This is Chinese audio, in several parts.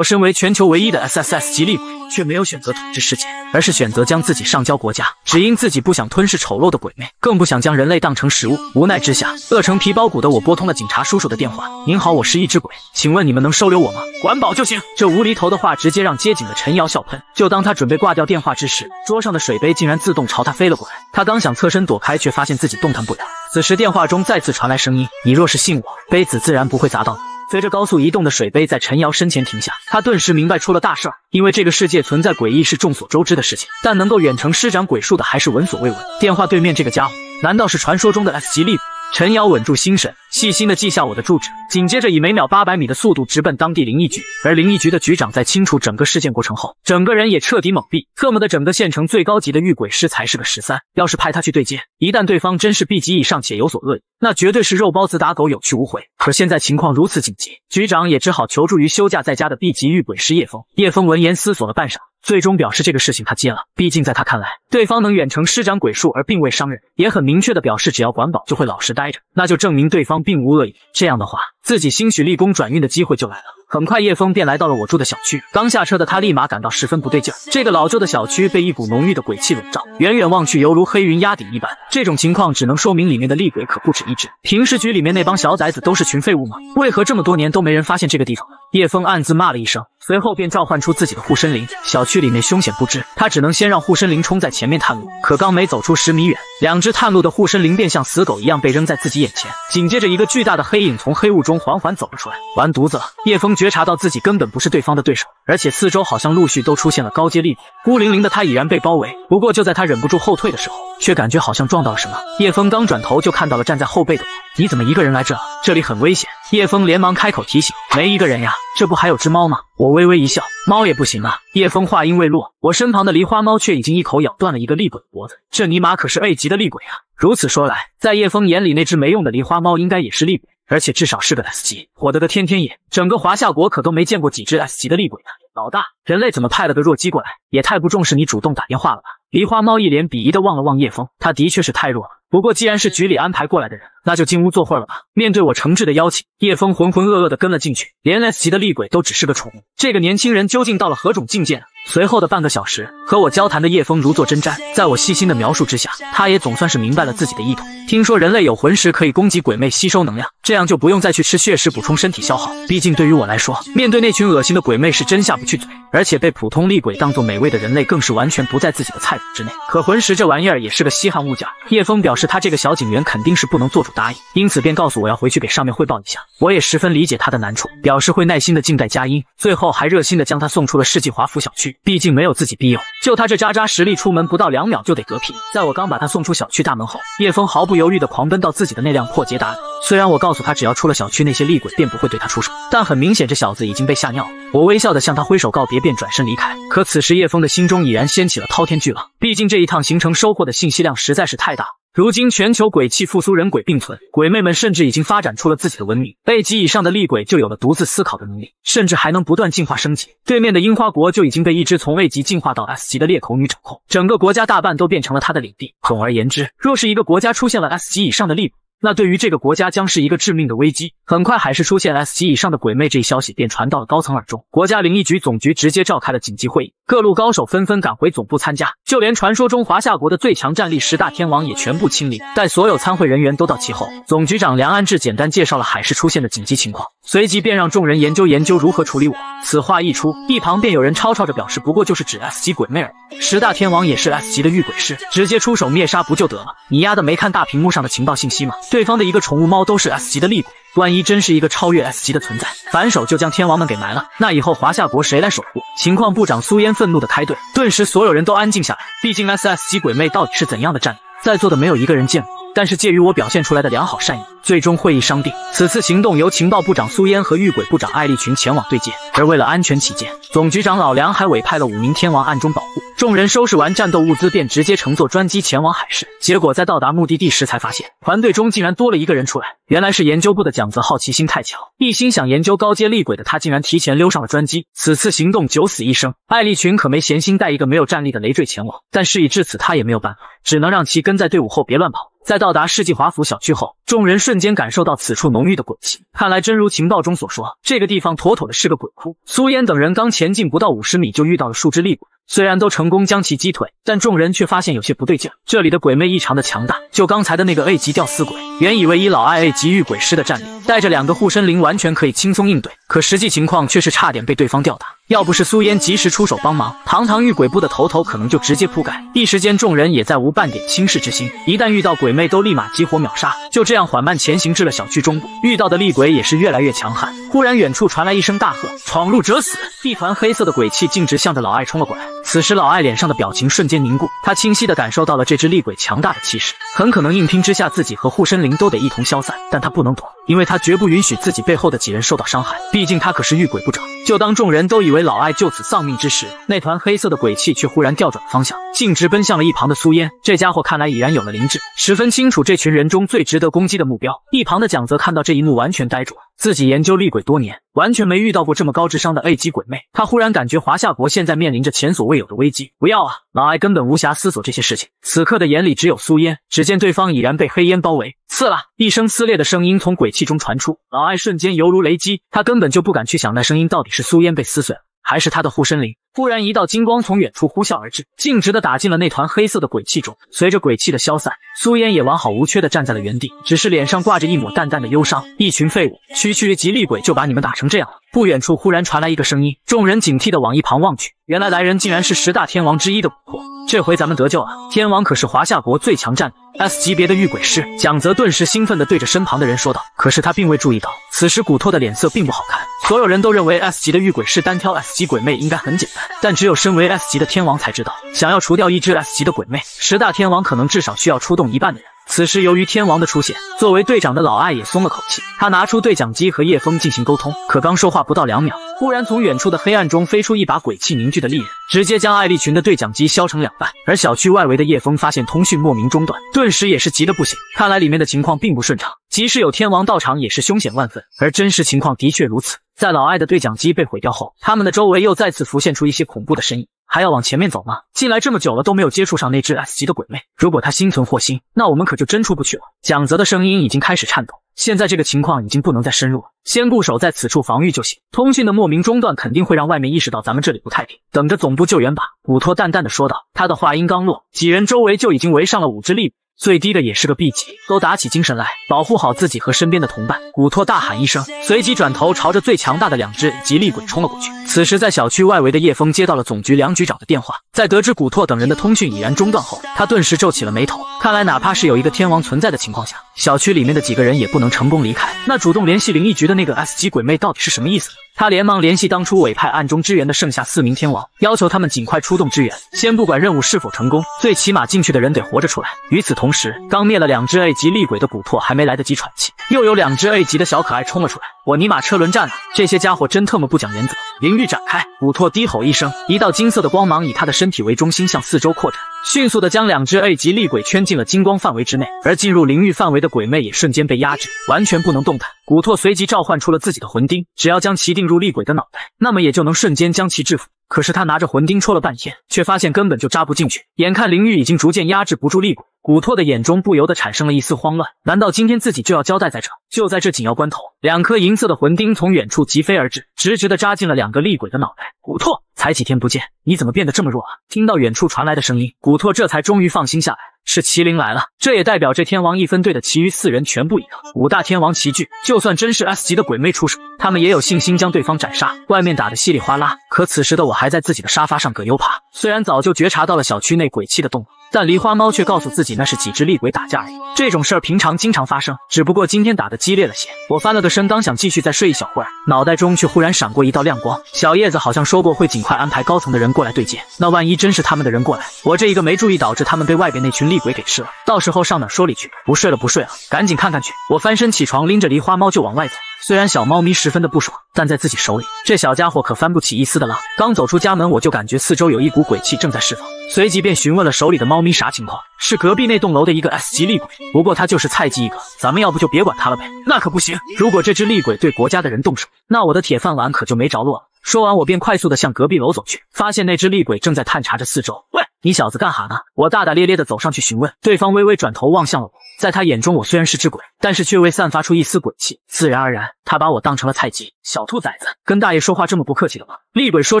我身为全球唯一的 SSS 级厉鬼，却没有选择统治世界，而是选择将自己上交国家。只因自己不想吞噬丑陋的鬼魅，更不想将人类当成食物。无奈之下，饿成皮包骨的我拨通了警察叔叔的电话。您好，我是一只鬼，请问你们能收留我吗？管饱就行。这无厘头的话直接让接警的陈瑶笑喷。就当他准备挂掉电话之时，桌上的水杯竟然自动朝他飞了过来。他刚想侧身躲开，却发现自己动弹不了。此时电话中再次传来声音：“你若是信我，杯子自然不会砸到你。”随着高速移动的水杯在陈瑶身前停下，他顿时明白出了大事儿。因为这个世界存在诡异是众所周知的事情，但能够远程施展鬼术的还是闻所未闻。电话对面这个家伙，难道是传说中的 S 级力？陈瑶稳住心神，细心的记下我的住址，紧接着以每秒八百米的速度直奔当地灵异局。而灵异局的局长在清楚整个事件过程后，整个人也彻底懵逼。特么的，整个县城最高级的遇鬼师才是个十三，要是派他去对接，一旦对方真是 B 级以上且有所恶意，那绝对是肉包子打狗，有去无回。可现在情况如此紧急，局长也只好求助于休假在家的 B 级遇鬼师叶枫。叶枫闻言思索了半晌。最终表示这个事情他接了，毕竟在他看来，对方能远程施展鬼术而并未伤人，也很明确的表示只要管饱就会老实待着，那就证明对方并无恶意。这样的话，自己兴许立功转运的机会就来了。很快，叶枫便来到了我住的小区。刚下车的他立马感到十分不对劲儿。这个老旧的小区被一股浓郁的鬼气笼罩，远远望去犹如黑云压顶一般。这种情况只能说明里面的厉鬼可不止一只。平时局里面那帮小崽子都是群废物吗？为何这么多年都没人发现这个地方呢？叶枫暗自骂了一声，随后便召唤出自己的护身灵。小区里面凶险不知，他只能先让护身灵冲在前面探路。可刚没走出十米远，两只探路的护身灵便像死狗一样被扔在自己眼前。紧接着，一个巨大的黑影从黑雾中中缓缓走了出来。完犊子了！叶枫。觉察到自己根本不是对方的对手，而且四周好像陆续都出现了高阶厉鬼，孤零零的他已然被包围。不过就在他忍不住后退的时候，却感觉好像撞到了什么。叶枫刚转头就看到了站在后背的我，你怎么一个人来这？这里很危险。叶枫连忙开口提醒，没一个人呀，这不还有只猫吗？我微微一笑，猫也不行啊。叶枫话音未落，我身旁的狸花猫却已经一口咬断了一个厉鬼的脖子，这尼玛可是 A 级的厉鬼啊！如此说来，在叶枫眼里，那只没用的狸花猫应该也是厉鬼。而且至少是个 S 级，火得个天天野。整个华夏国可都没见过几只 S 级的厉鬼呢。老大，人类怎么派了个弱鸡过来？也太不重视你主动打电话了吧？梨花猫一脸鄙夷的望了望叶枫，他的确是太弱了。不过既然是局里安排过来的人，那就进屋坐会儿了吧。面对我诚挚的邀请，叶枫浑浑噩噩的跟了进去。连 S 级的厉鬼都只是个宠物，这个年轻人究竟到了何种境界呢？随后的半个小时，和我交谈的叶枫如坐针毡，在我细心的描述之下，他也总算是明白了自己的意图。听说人类有魂石可以攻击鬼魅，吸收能量，这样就不用再去吃血石补充身体消耗。毕竟对于我来说，面对那群恶心的鬼魅是真下不去嘴，而且被普通厉鬼当做美味的人类更是完全不在自己的菜谱之内。可魂石这玩意儿也是个稀罕物件，叶枫表示他这个小警员肯定是不能做出主答应，因此便告诉我要回去给上面汇报一下。我也十分理解他的难处，表示会耐心的静待佳音。最后还热心的将他送出了世纪华府小区，毕竟没有自己庇佑，就他这渣渣实力，出门不到两秒就得嗝屁。在我刚把他送出小区大门后，叶枫毫不犹豫的狂奔到自己的那辆破捷达。虽然我告诉他，只要出了小区，那些厉鬼便不会对他出手，但很明显这小子已经被吓尿了。我微笑的向他挥手告别，便转身离开。可此时叶枫的心中已然掀起了滔天巨浪，毕竟这一趟行程收获的信息量实在是太大。如今全球鬼气复苏，人鬼并存，鬼魅们甚至已经发展出了自己的文明。A 级以上的厉鬼就有了独自思考的能力，甚至还能不断进化升级。对面的樱花国就已经被一只从 A 级进化到 S 级的裂口女掌控，整个国家大半都变成了她的领地。总而言之，若是一个国家出现了 S 级以上的厉鬼，那对于这个国家将是一个致命的危机。很快，海市出现 S 级以上的鬼魅这一消息便传到了高层耳中。国家灵异局总局直接召开了紧急会议，各路高手纷纷赶回总部参加，就连传说中华夏国的最强战力十大天王也全部亲临。待所有参会人员都到齐后，总局长梁安志简单介绍了海市出现的紧急情况，随即便让众人研究研究如何处理我。此话一出，一旁便有人吵吵着表示，不过就是指 S 级鬼魅儿，十大天王也是 S 级的御鬼师，直接出手灭杀不就得了？你丫的没看大屏幕上的情报信息吗？对方的一个宠物猫都是 S 级的厉鬼，万一真是一个超越 S 级的存在，反手就将天王们给埋了，那以后华夏国谁来守护？情况部长苏嫣愤怒的开队，顿时所有人都安静下来。毕竟 S S 级鬼魅到底是怎样的战力，在座的没有一个人见过。但是介于我表现出来的良好善意，最终会议商定，此次行动由情报部长苏嫣和御鬼部长艾丽群前往对接。而为了安全起见，总局长老梁还委派了五名天王暗中保护。众人收拾完战斗物资，便直接乘坐专机前往海市。结果在到达目的地时，才发现团队中竟然多了一个人出来。原来是研究部的蒋泽，好奇心太强，一心想研究高阶厉鬼的他，竟然提前溜上了专机。此次行动九死一生，艾丽群可没闲心带一个没有战力的累赘前往。但事已至此，他也没有办法，只能让其跟在队伍后别乱跑。在到达世纪华府小区后，众人瞬间感受到此处浓郁的鬼气。看来真如情报中所说，这个地方妥妥的是个鬼窟。苏烟等人刚前进不到五十米，就遇到了数只厉鬼。虽然都成功将其击退，但众人却发现有些不对劲。这里的鬼魅异常的强大，就刚才的那个 A 级吊死鬼，原以为以老艾 A 级御鬼师的战力，带着两个护身灵完全可以轻松应对，可实际情况却是差点被对方吊打。要不是苏烟及时出手帮忙，堂堂御鬼部的头头可能就直接扑盖。一时间，众人也再无半点轻视之心，一旦遇到鬼魅，都立马激活秒杀。就这样缓慢前行至了小区中部，遇到的厉鬼也是越来越强悍。忽然，远处传来一声大喝：“闯入者死！”一团黑色的鬼气径直向着老艾冲了过来。此时，老艾脸上的表情瞬间凝固，他清晰的感受到了这只厉鬼强大的气势，很可能硬拼之下，自己和护身灵都得一同消散。但他不能躲，因为他绝不允许自己背后的几人受到伤害，毕竟他可是遇鬼不长。就当众人都以为老艾就此丧命之时，那团黑色的鬼气却忽然调转了方向，径直奔向了一旁的苏烟。这家伙看来已然有了灵智，十分清楚这群人中最值得攻击的目标。一旁的蒋泽看到这一幕，完全呆住了。自己研究厉鬼多年，完全没遇到过这么高智商的 A 级鬼魅。他忽然感觉华夏国现在面临着前所未有的危机。不要啊！老艾根本无暇思索这些事情，此刻的眼里只有苏烟。只见对方已然被黑烟包围，刺啦！一声撕裂的声音从鬼气中传出，老艾瞬间犹如雷击，他根本就不敢去想那声音到底是苏烟被撕碎了。还是他的护身灵。忽然，一道金光从远处呼啸而至，径直的打进了那团黑色的鬼气中。随着鬼气的消散，苏烟也完好无缺的站在了原地，只是脸上挂着一抹淡淡的忧伤。一群废物，区区极厉鬼就把你们打成这样了。不远处忽然传来一个声音，众人警惕的往一旁望去，原来来人竟然是十大天王之一的古拓。这回咱们得救了，天王可是华夏国最强战力 S 级别的御鬼师。蒋泽顿时兴奋的对着身旁的人说道。可是他并未注意到，此时古拓的脸色并不好看。所有人都认为 S 级的御鬼师单挑 S 级鬼魅应该很简单，但只有身为 S 级的天王才知道，想要除掉一只 S 级的鬼魅，十大天王可能至少需要出动一半的人。此时，由于天王的出现，作为队长的老艾也松了口气。他拿出对讲机和叶枫进行沟通，可刚说话不到两秒，忽然从远处的黑暗中飞出一把鬼气凝聚的利刃，直接将艾丽群的对讲机削成两半。而小区外围的叶枫发现通讯莫名中断，顿时也是急得不行。看来里面的情况并不顺畅，即使有天王到场，也是凶险万分。而真实情况的确如此，在老艾的对讲机被毁掉后，他们的周围又再次浮现出一些恐怖的身影。还要往前面走吗？进来这么久了都没有接触上那只 S 级的鬼魅，如果他心存祸心，那我们可就真出不去了。蒋泽的声音已经开始颤抖，现在这个情况已经不能再深入了，先固守在此处防御就行。通讯的莫名中断肯定会让外面意识到咱们这里不太平，等着总部救援吧。古托淡淡的说道。他的话音刚落，几人周围就已经围上了五只厉鬼。最低的也是个 B 级，都打起精神来，保护好自己和身边的同伴。古托大喊一声，随即转头朝着最强大的两只极厉鬼冲了过去。此时，在小区外围的叶枫接到了总局梁局长的电话，在得知古拓等人的通讯已然中断后，他顿时皱起了眉头。看来，哪怕是有一个天王存在的情况下，小区里面的几个人也不能成功离开。那主动联系灵异局的那个 S 级鬼魅到底是什么意思？他连忙联系当初委派暗中支援的剩下四名天王，要求他们尽快出动支援。先不管任务是否成功，最起码进去的人得活着出来。与此同同时，刚灭了两只 A 级厉鬼的古拓还没来得及喘气，又有两只 A 级的小可爱冲了出来。我尼玛车轮战啊！这些家伙真特么不讲原则。灵域展开，古拓低吼一声，一道金色的光芒以他的身体为中心向四周扩展，迅速的将两只 A 级厉鬼圈进了金光范围之内。而进入灵域范围的鬼魅也瞬间被压制，完全不能动弹。古拓随即召唤出了自己的魂钉，只要将其钉入厉鬼的脑袋，那么也就能瞬间将其制服。可是他拿着魂钉戳了半天，却发现根本就扎不进去。眼看灵域已经逐渐压制不住厉鬼，古拓的眼中不由得产生了一丝慌乱。难道今天自己就要交代在这？就在这紧要关头，两颗银色的魂钉从远处疾飞而至，直直的扎进了两个厉鬼的脑袋。古拓，才几天不见，你怎么变得这么弱啊？听到远处传来的声音，古拓这才终于放心下来。是麒麟来了，这也代表这天王一分队的其余四人全部已到。五大天王齐聚，就算真是 S 级的鬼魅出手，他们也有信心将对方斩杀。外面打得稀里哗啦，可此时的我还在自己的沙发上葛优趴。虽然早就觉察到了小区内鬼气的动。但狸花猫却告诉自己，那是几只厉鬼打架而已。这种事儿平常经常发生，只不过今天打的激烈了些。我翻了个身，刚想继续再睡一小会儿，脑袋中却忽然闪过一道亮光。小叶子好像说过会尽快安排高层的人过来对接，那万一真是他们的人过来，我这一个没注意，导致他们被外边那群厉鬼给吃了，到时候上哪说理去？不睡了，不睡了，赶紧看看去！我翻身起床，拎着狸花猫就往外走。虽然小猫咪十分的不爽，但在自己手里，这小家伙可翻不起一丝的浪。刚走出家门，我就感觉四周有一股鬼气正在释放，随即便询问了手里的猫咪啥情况。是隔壁那栋楼的一个 S 级厉鬼，不过他就是菜鸡一个，咱们要不就别管他了呗。那可不行，如果这只厉鬼对国家的人动手，那我的铁饭碗可就没着落了。说完，我便快速的向隔壁楼走去，发现那只厉鬼正在探查着四周。喂。你小子干哈呢？我大大咧咧的走上去询问，对方微微转头望向了我，在他眼中，我虽然是只鬼，但是却未散发出一丝鬼气，自然而然，他把我当成了菜鸡、小兔崽子。跟大爷说话这么不客气的吗？厉鬼说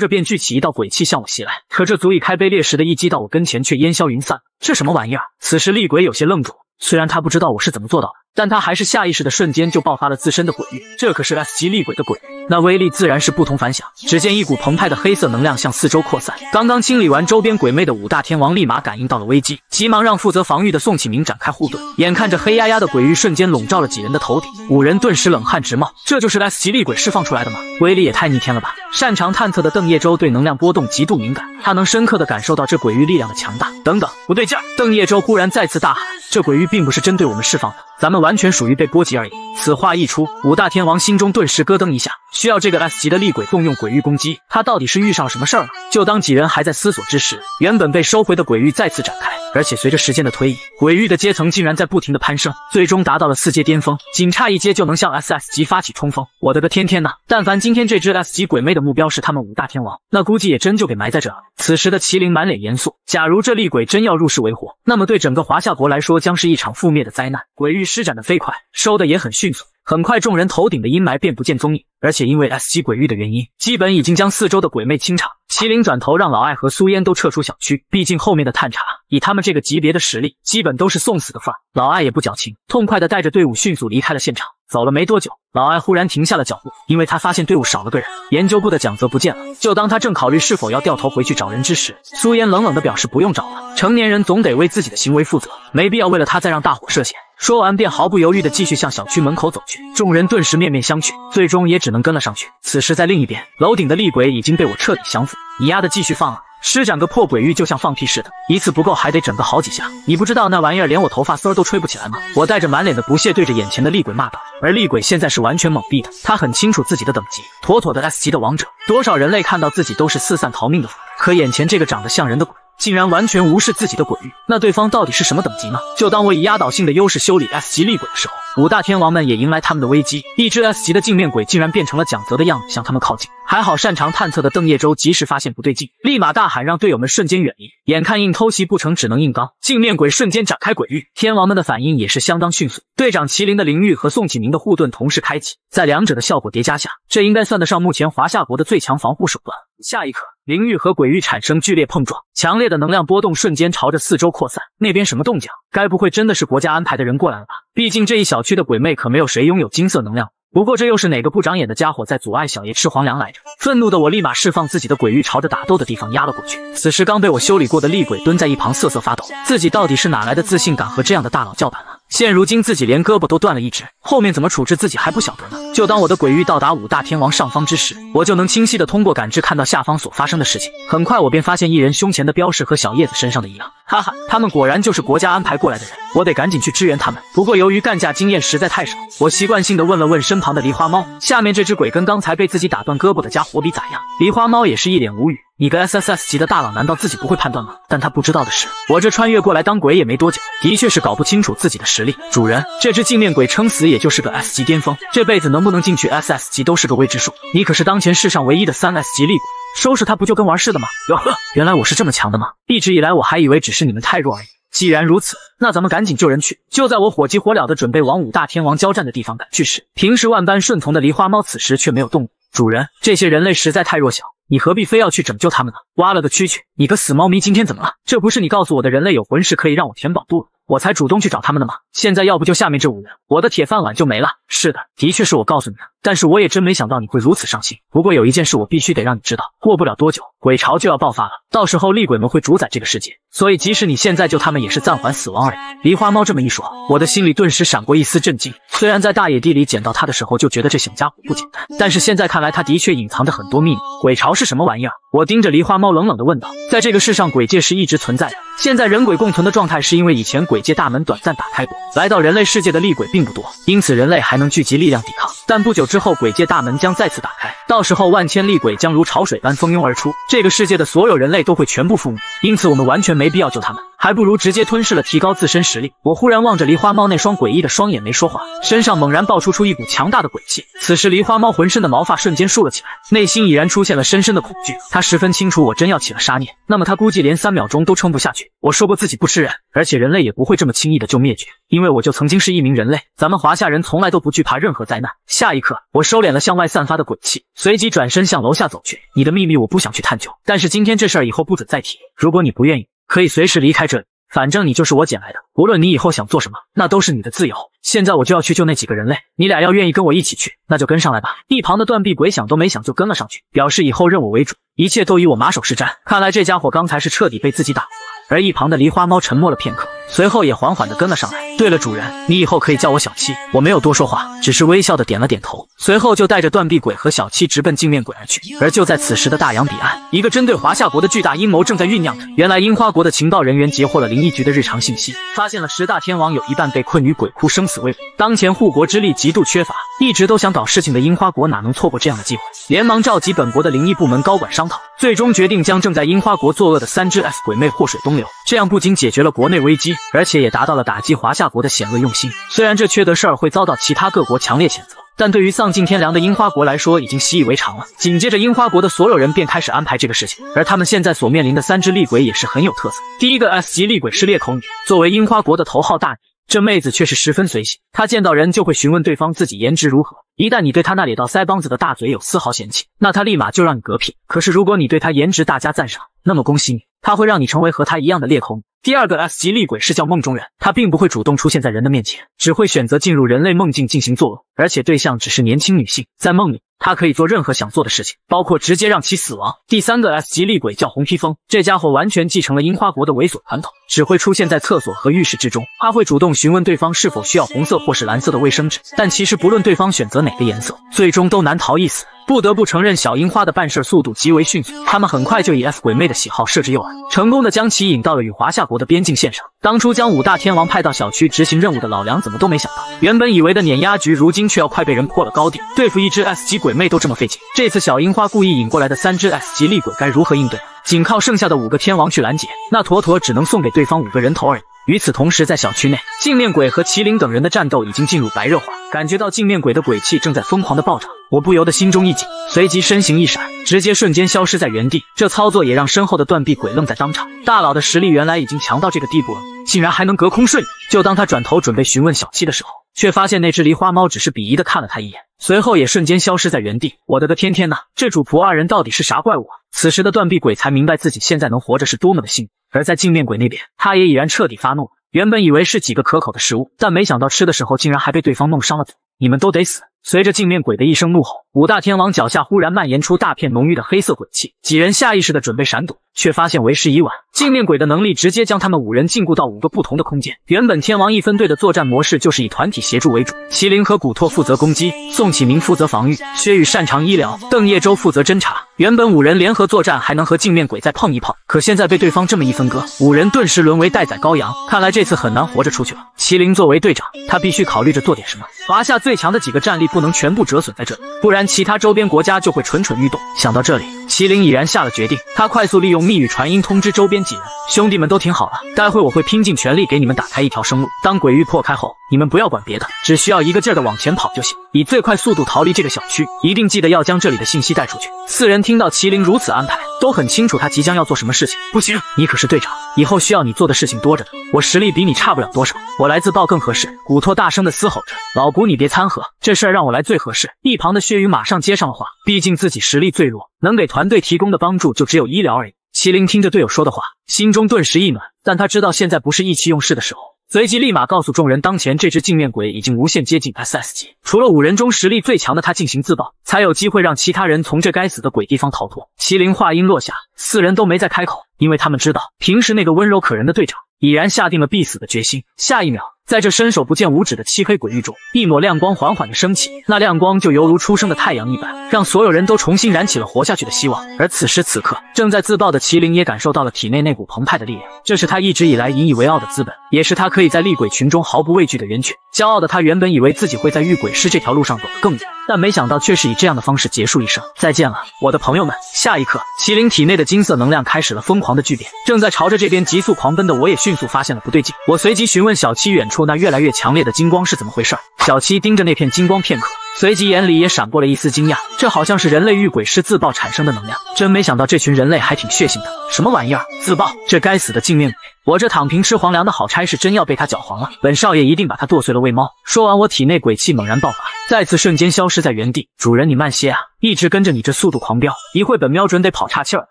着便聚起一道鬼气向我袭来，可这足以开碑裂石的一击到我跟前，却烟消云散。这什么玩意儿？此时厉鬼有些愣住，虽然他不知道我是怎么做到的。但他还是下意识的瞬间就爆发了自身的鬼域，这可是 S 级厉鬼的鬼域，那威力自然是不同凡响。只见一股澎湃的黑色能量向四周扩散，刚刚清理完周边鬼魅的五大天王立马感应到了危机，急忙让负责防御的宋启明展开护盾。眼看着黑压压的鬼域瞬间笼罩了几人的头顶，五人顿时冷汗直冒。这就是 S 级厉鬼释放出来的吗？威力也太逆天了吧！擅长探测的邓叶舟对能量波动极度敏感，他能深刻的感受到这鬼域力量的强大。等等，不对劲儿！邓叶舟忽然再次大喊：“这鬼域并不是针对我们释放的。”咱们完全属于被波及而已。此话一出，五大天王心中顿时咯噔一下。需要这个 S 级的厉鬼动用鬼域攻击，他到底是遇上了什么事儿了？就当几人还在思索之时，原本被收回的鬼域再次展开，而且随着时间的推移，鬼域的阶层竟然在不停的攀升，最终达到了四阶巅峰，仅差一阶就能向 SS 级发起冲锋。我的个天天呐！但凡今天这只 S 级鬼魅的目标是他们五大天王，那估计也真就给埋在这了。此时的麒麟满脸严肃，假如这厉鬼真要入世为祸，那么对整个华夏国来说将是一场覆灭的灾难。鬼域施展的飞快，收的也很迅速。很快，众人头顶的阴霾便不见踪影，而且因为 S 级鬼域的原因，基本已经将四周的鬼魅清场。麒麟转头让老艾和苏烟都撤出小区，毕竟后面的探查，以他们这个级别的实力，基本都是送死的份儿。老艾也不矫情，痛快的带着队伍迅速离开了现场。走了没多久，老艾忽然停下了脚步，因为他发现队伍少了个人，研究部的蒋泽不见了。就当他正考虑是否要掉头回去找人之时，苏烟冷冷的表示不用找了，成年人总得为自己的行为负责，没必要为了他再让大伙涉险。说完，便毫不犹豫地继续向小区门口走去。众人顿时面面相觑，最终也只能跟了上去。此时，在另一边，楼顶的厉鬼已经被我彻底降服。你丫的继续放啊！施展个破鬼域就像放屁似的，一次不够还得整个好几下。你不知道那玩意儿连我头发丝儿都吹不起来吗？我带着满脸的不屑对着眼前的厉鬼骂道。而厉鬼现在是完全懵逼的，他很清楚自己的等级，妥妥的 S 级的王者。多少人类看到自己都是四散逃命的，可眼前这个长得像人的鬼。竟然完全无视自己的鬼域，那对方到底是什么等级呢？就当我以压倒性的优势修理 S 级厉鬼的时候，五大天王们也迎来他们的危机。一只 S 级的镜面鬼竟然变成了蒋泽的样子，向他们靠近。还好擅长探测的邓叶舟及时发现不对劲，立马大喊让队友们瞬间远离。眼看硬偷袭不成，只能硬刚。镜面鬼瞬间展开鬼域，天王们的反应也是相当迅速。队长麒麟的灵域和宋启明的护盾同时开启，在两者的效果叠加下，这应该算得上目前华夏国的最强防护手段。下一刻，灵域和鬼域产生剧烈碰撞，强烈的能量波动瞬间朝着四周扩散。那边什么动静？该不会真的是国家安排的人过来了吧？毕竟这一小区的鬼魅可没有谁拥有金色能量。不过这又是哪个不长眼的家伙在阻碍小爷吃皇粮来着？愤怒的我立马释放自己的鬼域，朝着打斗的地方压了过去。此时刚被我修理过的厉鬼蹲在一旁瑟瑟发抖，自己到底是哪来的自信，敢和这样的大佬叫板啊？现如今自己连胳膊都断了一只，后面怎么处置自己还不晓得呢。就当我的鬼域到达五大天王上方之时，我就能清晰的通过感知看到下方所发生的事情。很快我便发现一人胸前的标识和小叶子身上的一样，哈哈，他们果然就是国家安排过来的人，我得赶紧去支援他们。不过由于干架经验实在太少，我习惯性的问了问身旁的梨花猫，下面这只鬼跟刚才被自己打断胳膊的家伙比咋样？梨花猫也是一脸无语。你个 S S S 级的大佬，难道自己不会判断吗？但他不知道的是，我这穿越过来当鬼也没多久，的确是搞不清楚自己的实力。主人，这只镜面鬼撑死也就是个 S 级巅峰，这辈子能不能进去 S S 级都是个未知数。你可是当前世上唯一的三 S 级厉鬼，收拾他不就跟玩似的吗？哟呵，原来我是这么强的吗？一直以来我还以为只是你们太弱而已。既然如此，那咱们赶紧救人去。就在我火急火燎的准备往五大天王交战的地方赶去时，平时万般顺从的梨花猫此时却没有动。主人，这些人类实在太弱小。你何必非要去拯救他们呢？挖了个蛐蛐！你个死猫咪，今天怎么了？这不是你告诉我的人类有魂石可以让我填饱肚子，我才主动去找他们的吗？现在要不就下面这五人，我的铁饭碗就没了。是的，的确是我告诉你的，但是我也真没想到你会如此上心。不过有一件事我必须得让你知道，过不了多久，鬼潮就要爆发了，到时候厉鬼们会主宰这个世界，所以即使你现在救他们，也是暂缓死亡而已。梨花猫这么一说，我的心里顿时闪过一丝震惊。虽然在大野地里捡到他的时候就觉得这小家伙不简单，但是现在看来他的确隐藏着很多秘密。鬼潮是什么玩意儿？我盯着梨花猫冷冷地问道。在这个世上，鬼界是一直存在的，现在人鬼共存的状态，是因为以前鬼界大门短暂打开过，来到人类世界的厉鬼并不多，因此人类还能聚集力量抵抗。但不久之后，鬼界大门将再次打开，到时候万千厉鬼将如潮水般蜂拥而出，这个世界的所有人类都会全部覆灭。因此，我们完全没必要救他们。还不如直接吞噬了，提高自身实力。我忽然望着梨花猫那双诡异的双眼，没说话，身上猛然爆出出一股强大的鬼气。此时，梨花猫浑身的毛发瞬间竖了起来，内心已然出现了深深的恐惧。他十分清楚，我真要起了杀念，那么他估计连三秒钟都撑不下去。我说过自己不吃人，而且人类也不会这么轻易的就灭绝，因为我就曾经是一名人类。咱们华夏人从来都不惧怕任何灾难。下一刻，我收敛了向外散发的鬼气，随即转身向楼下走去。你的秘密我不想去探究，但是今天这事儿以后不准再提。如果你不愿意，可以随时离开这里。反正你就是我捡来的，无论你以后想做什么，那都是你的自由。现在我就要去救那几个人类，你俩要愿意跟我一起去，那就跟上来吧。一旁的断臂鬼想都没想就跟了上去，表示以后认我为主，一切都以我马首是瞻。看来这家伙刚才是彻底被自己打服了。而一旁的梨花猫沉默了片刻，随后也缓缓地跟了上来。对了，主人，你以后可以叫我小七。我没有多说话，只是微笑的点了点头，随后就带着断臂鬼和小七直奔镜面鬼而去。而就在此时的大洋彼岸，一个针对华夏国的巨大阴谋正在酝酿着。原来樱花国的情报人员截获了灵异局的日常信息，发现了十大天王有一半被困于鬼窟，生死未卜。当前护国之力极度缺乏，一直都想搞事情的樱花国哪能错过这样的机会？连忙召集本国的灵异部门高管商讨，最终决定将正在樱花国作恶的三只 S 鬼魅祸水东流。这样不仅解决了国内危机，而且也达到了打击华夏国的险恶用心。虽然这缺德事儿会遭到其他各国强烈谴责，但对于丧尽天良的樱花国来说，已经习以为常了。紧接着，樱花国的所有人便开始安排这个事情，而他们现在所面临的三只厉鬼也是很有特色。第一个 S 级厉鬼是裂口女，作为樱花国的头号大女，这妹子却是十分随性，她见到人就会询问对方自己颜值如何。一旦你对她那咧到腮帮子的大嘴有丝毫嫌弃，那她立马就让你嗝屁。可是如果你对她颜值大加赞赏，那么恭喜你，她会让你成为和她一样的裂口女。第二个 S 级厉鬼是叫梦中人，他并不会主动出现在人的面前，只会选择进入人类梦境进行作恶，而且对象只是年轻女性。在梦里，他可以做任何想做的事情，包括直接让其死亡。第三个 S 级厉鬼叫红披风，这家伙完全继承了樱花国的猥琐传统，只会出现在厕所和浴室之中。他会主动询问对方是否需要红色或是蓝色的卫生纸，但其实不论对方选择哪个颜色，最终都难逃一死。不得不承认，小樱花的办事速度极为迅速。他们很快就以 F 鬼魅的喜好设置诱饵，成功的将其引到了与华夏国的边境线上。当初将五大天王派到小区执行任务的老梁，怎么都没想到，原本以为的碾压局，如今却要快被人破了高地。对付一只 S 级鬼鬼魅都这么费劲，这次小樱花故意引过来的三只 S 级厉鬼该如何应对？仅靠剩下的五个天王去拦截，那妥妥只能送给对方五个人头而已。与此同时，在小区内，镜面鬼和麒麟等人的战斗已经进入白热化，感觉到镜面鬼的鬼气正在疯狂的暴涨，我不由得心中一紧，随即身形一闪，直接瞬间消失在原地。这操作也让身后的断臂鬼愣在当场。大佬的实力原来已经强到这个地步了，竟然还能隔空瞬移。就当他转头准备询问小七的时候，却发现那只狸花猫只是鄙夷的看了他一眼，随后也瞬间消失在原地。我的个天天呐，这主仆二人到底是啥怪物啊？此时的断臂鬼才明白自己现在能活着是多么的幸运。而在镜面鬼那边，他也已然彻底发怒了。原本以为是几个可口的食物，但没想到吃的时候竟然还被对方弄伤了嘴。你们都得死！随着镜面鬼的一声怒吼，五大天王脚下忽然蔓延出大片浓郁的黑色鬼气，几人下意识的准备闪躲，却发现为时已晚。镜面鬼的能力直接将他们五人禁锢到五个不同的空间。原本天王一分队的作战模式就是以团体协助为主，麒麟和古拓负责攻击，宋启明负责防御，薛宇擅长医疗，邓叶舟负责侦查。原本五人联合作战还能和镜面鬼再碰一碰，可现在被对方这么一分割，五人顿时沦为待宰羔羊。看来这次很难活着出去了。麒麟作为队长，他必须考虑着做点什么。华夏最强的几个战力不能全部折损在这里，不然其他周边国家就会蠢蠢欲动。想到这里，麒麟已然下了决定，他快速利用密语传音通知周边几人：“兄弟们都听好了，待会我会拼尽全力给你们打开一条生路。当鬼域破开后，你们不要管别的，只需要一个劲儿的往前跑就行，以最快速度逃离这个小区。一定记得要将这里的信息带出去。”四人听到麒麟如此安排，都很清楚他即将要做什么事情。不行，你可是队长，以后需要你做的事情多着呢。我实力比你差不了多少，我来自爆更合适。古拓大声的嘶吼着：“老古，你别掺和，这事儿让我来最合适。”一旁的薛宇马上接上了话：“毕竟自己实力最弱，能给团队提供的帮助就只有医疗而已。”麒麟听着队友说的话，心中顿时一暖，但他知道现在不是意气用事的时候。随即立马告诉众人，当前这只镜面鬼已经无限接近 SS 级，除了五人中实力最强的他进行自爆，才有机会让其他人从这该死的鬼地方逃脱。麒麟话音落下，四人都没再开口，因为他们知道，平时那个温柔可人的队长已然下定了必死的决心。下一秒，在这伸手不见五指的漆黑鬼域中，一抹亮光缓缓的升起，那亮光就犹如初升的太阳一般，让所有人都重新燃起了活下去的希望。而此时此刻，正在自爆的麒麟也感受到了体内那股澎湃的力量，这是他一直以来引以为傲的资本，也是他可以在厉鬼群中毫不畏惧的源泉。骄傲的他原本以为自己会在遇鬼师这条路上走得更远，但没想到却是以这样的方式结束一生。再见了，我的朋友们！下一刻，麒麟体内的金色能量开始了疯狂。狂的巨变，正在朝着这边急速狂奔的我也迅速发现了不对劲。我随即询问小七，远处那越来越强烈的金光是怎么回事？小七盯着那片金光片刻，随即眼里也闪过了一丝惊讶，这好像是人类遇鬼师自爆产生的能量。真没想到这群人类还挺血性的。什么玩意儿？自爆？这该死的镜面鬼！我这躺平吃皇粮的好差事真要被他搅黄了，本少爷一定把他剁碎了喂猫。说完，我体内鬼气猛然爆发，再次瞬间消失在原地。主人，你慢些啊，一直跟着你这速度狂飙，一会本喵准得跑岔气儿。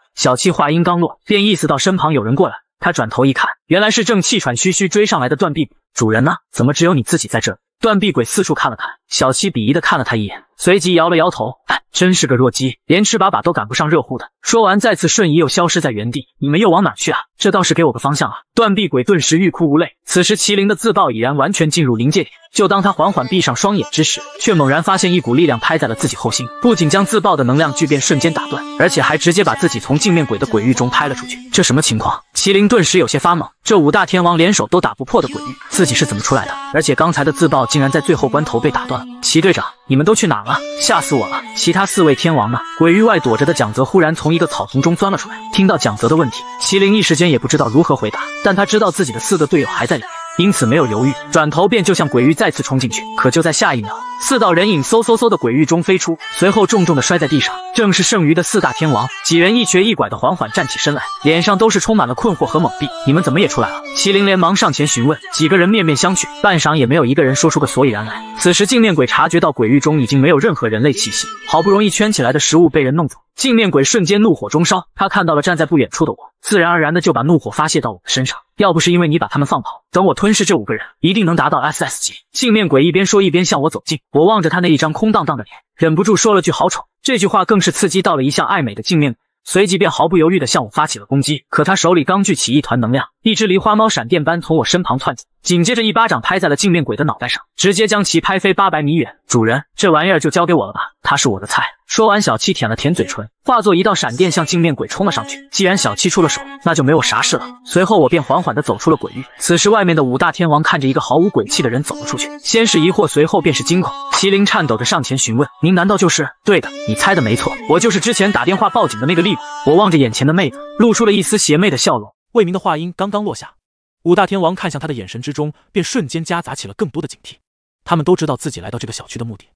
小七话音刚落，便意识到身旁有人过来，他转头一看，原来是正气喘吁吁追上来的断臂。主人呢？怎么只有你自己在这？断臂鬼四处看了看，小七鄙夷的看了他一眼，随即摇了摇头，哎，真是个弱鸡，连吃粑粑都赶不上热乎的。说完，再次瞬移又消失在原地。你们又往哪去啊？这倒是给我个方向啊！断臂鬼顿时欲哭无泪。此时麒麟的自爆已然完全进入临界点，就当他缓缓闭上双眼之时，却猛然发现一股力量拍在了自己后心，不仅将自爆的能量巨变瞬间打断，而且还直接把自己从镜面鬼的鬼域中拍了出去。这什么情况？麒麟顿时有些发懵。这五大天王联手都打不破的鬼域，自己是怎么出来的？而且刚才的自爆竟然在最后关头被打断了。齐队长，你们都去哪了？吓死我了！其他四位天王呢？鬼域外躲着的蒋泽忽然从一个草丛中钻了出来。听到蒋泽的问题，麒麟一时间也不知道如何回答，但他知道自己的四个队友还在里面。因此没有犹豫，转头便就向鬼域再次冲进去。可就在下一秒，四道人影嗖嗖嗖的鬼域中飞出，随后重重的摔在地上。正是剩余的四大天王，几人一瘸一拐的缓缓站起身来，脸上都是充满了困惑和懵逼。你们怎么也出来了？麒麟连忙上前询问。几个人面面相觑，半晌也没有一个人说出个所以然来。此时镜面鬼察觉到鬼域中已经没有任何人类气息，好不容易圈起来的食物被人弄走。镜面鬼瞬间怒火中烧，他看到了站在不远处的我，自然而然的就把怒火发泄到我的身上。要不是因为你把他们放跑，等我吞噬这五个人，一定能达到 SS 级。镜面鬼一边说一边向我走近，我望着他那一张空荡荡的脸，忍不住说了句好丑。这句话更是刺激到了一向爱美的镜面鬼。随即便毫不犹豫的向我发起了攻击，可他手里刚聚起一团能量，一只梨花猫闪电般从我身旁窜出，紧接着一巴掌拍在了镜面鬼的脑袋上，直接将其拍飞八百米远。主人，这玩意儿就交给我了吧，它是我的菜。说完，小七舔了舔嘴唇，化作一道闪电向镜面鬼冲了上去。既然小七出了手，那就没有啥事了。随后我便缓缓地走出了鬼域。此时，外面的五大天王看着一个毫无鬼气的人走了出去，先是疑惑，随后便是惊恐。麒麟颤抖着上前询问：“您难道就是？”“对的，你猜的没错，我就是之前打电话报警的那个厉鬼。”我望着眼前的妹子，露出了一丝邪魅的笑容。魏明的话音刚刚落下，五大天王看向他的眼神之中，便瞬间夹杂起了更多的警惕。他们都知道自己来到这个小区的目的。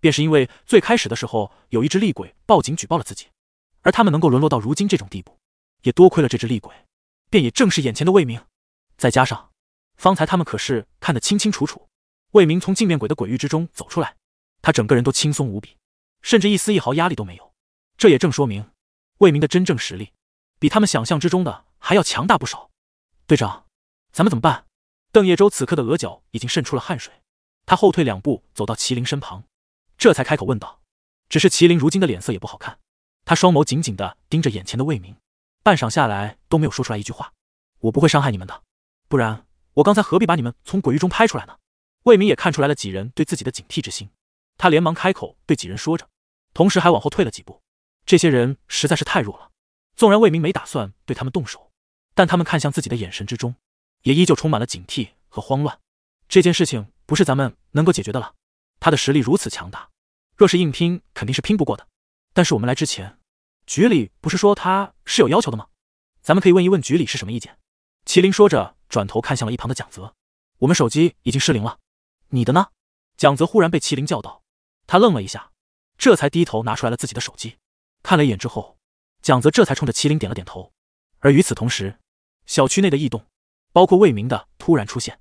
便是因为最开始的时候有一只厉鬼报警举报了自己，而他们能够沦落到如今这种地步，也多亏了这只厉鬼，便也正是眼前的魏明。再加上方才他们可是看得清清楚楚，魏明从镜面鬼的鬼域之中走出来，他整个人都轻松无比，甚至一丝一毫压力都没有。这也正说明魏明的真正实力比他们想象之中的还要强大不少。队长，咱们怎么办？邓叶舟此刻的额角已经渗出了汗水，他后退两步走到麒麟身旁。这才开口问道，只是麒麟如今的脸色也不好看，他双眸紧紧的盯着眼前的魏明，半晌下来都没有说出来一句话。我不会伤害你们的，不然我刚才何必把你们从鬼域中拍出来呢？魏明也看出来了几人对自己的警惕之心，他连忙开口对几人说着，同时还往后退了几步。这些人实在是太弱了，纵然魏明没打算对他们动手，但他们看向自己的眼神之中，也依旧充满了警惕和慌乱。这件事情不是咱们能够解决的了，他的实力如此强大。若是硬拼，肯定是拼不过的。但是我们来之前，局里不是说他是有要求的吗？咱们可以问一问局里是什么意见。麒麟说着，转头看向了一旁的蒋泽。我们手机已经失灵了，你的呢？蒋泽忽然被麒麟叫到，他愣了一下，这才低头拿出来了自己的手机，看了一眼之后，蒋泽这才冲着麒麟点了点头。而与此同时，小区内的异动，包括魏明的突然出现，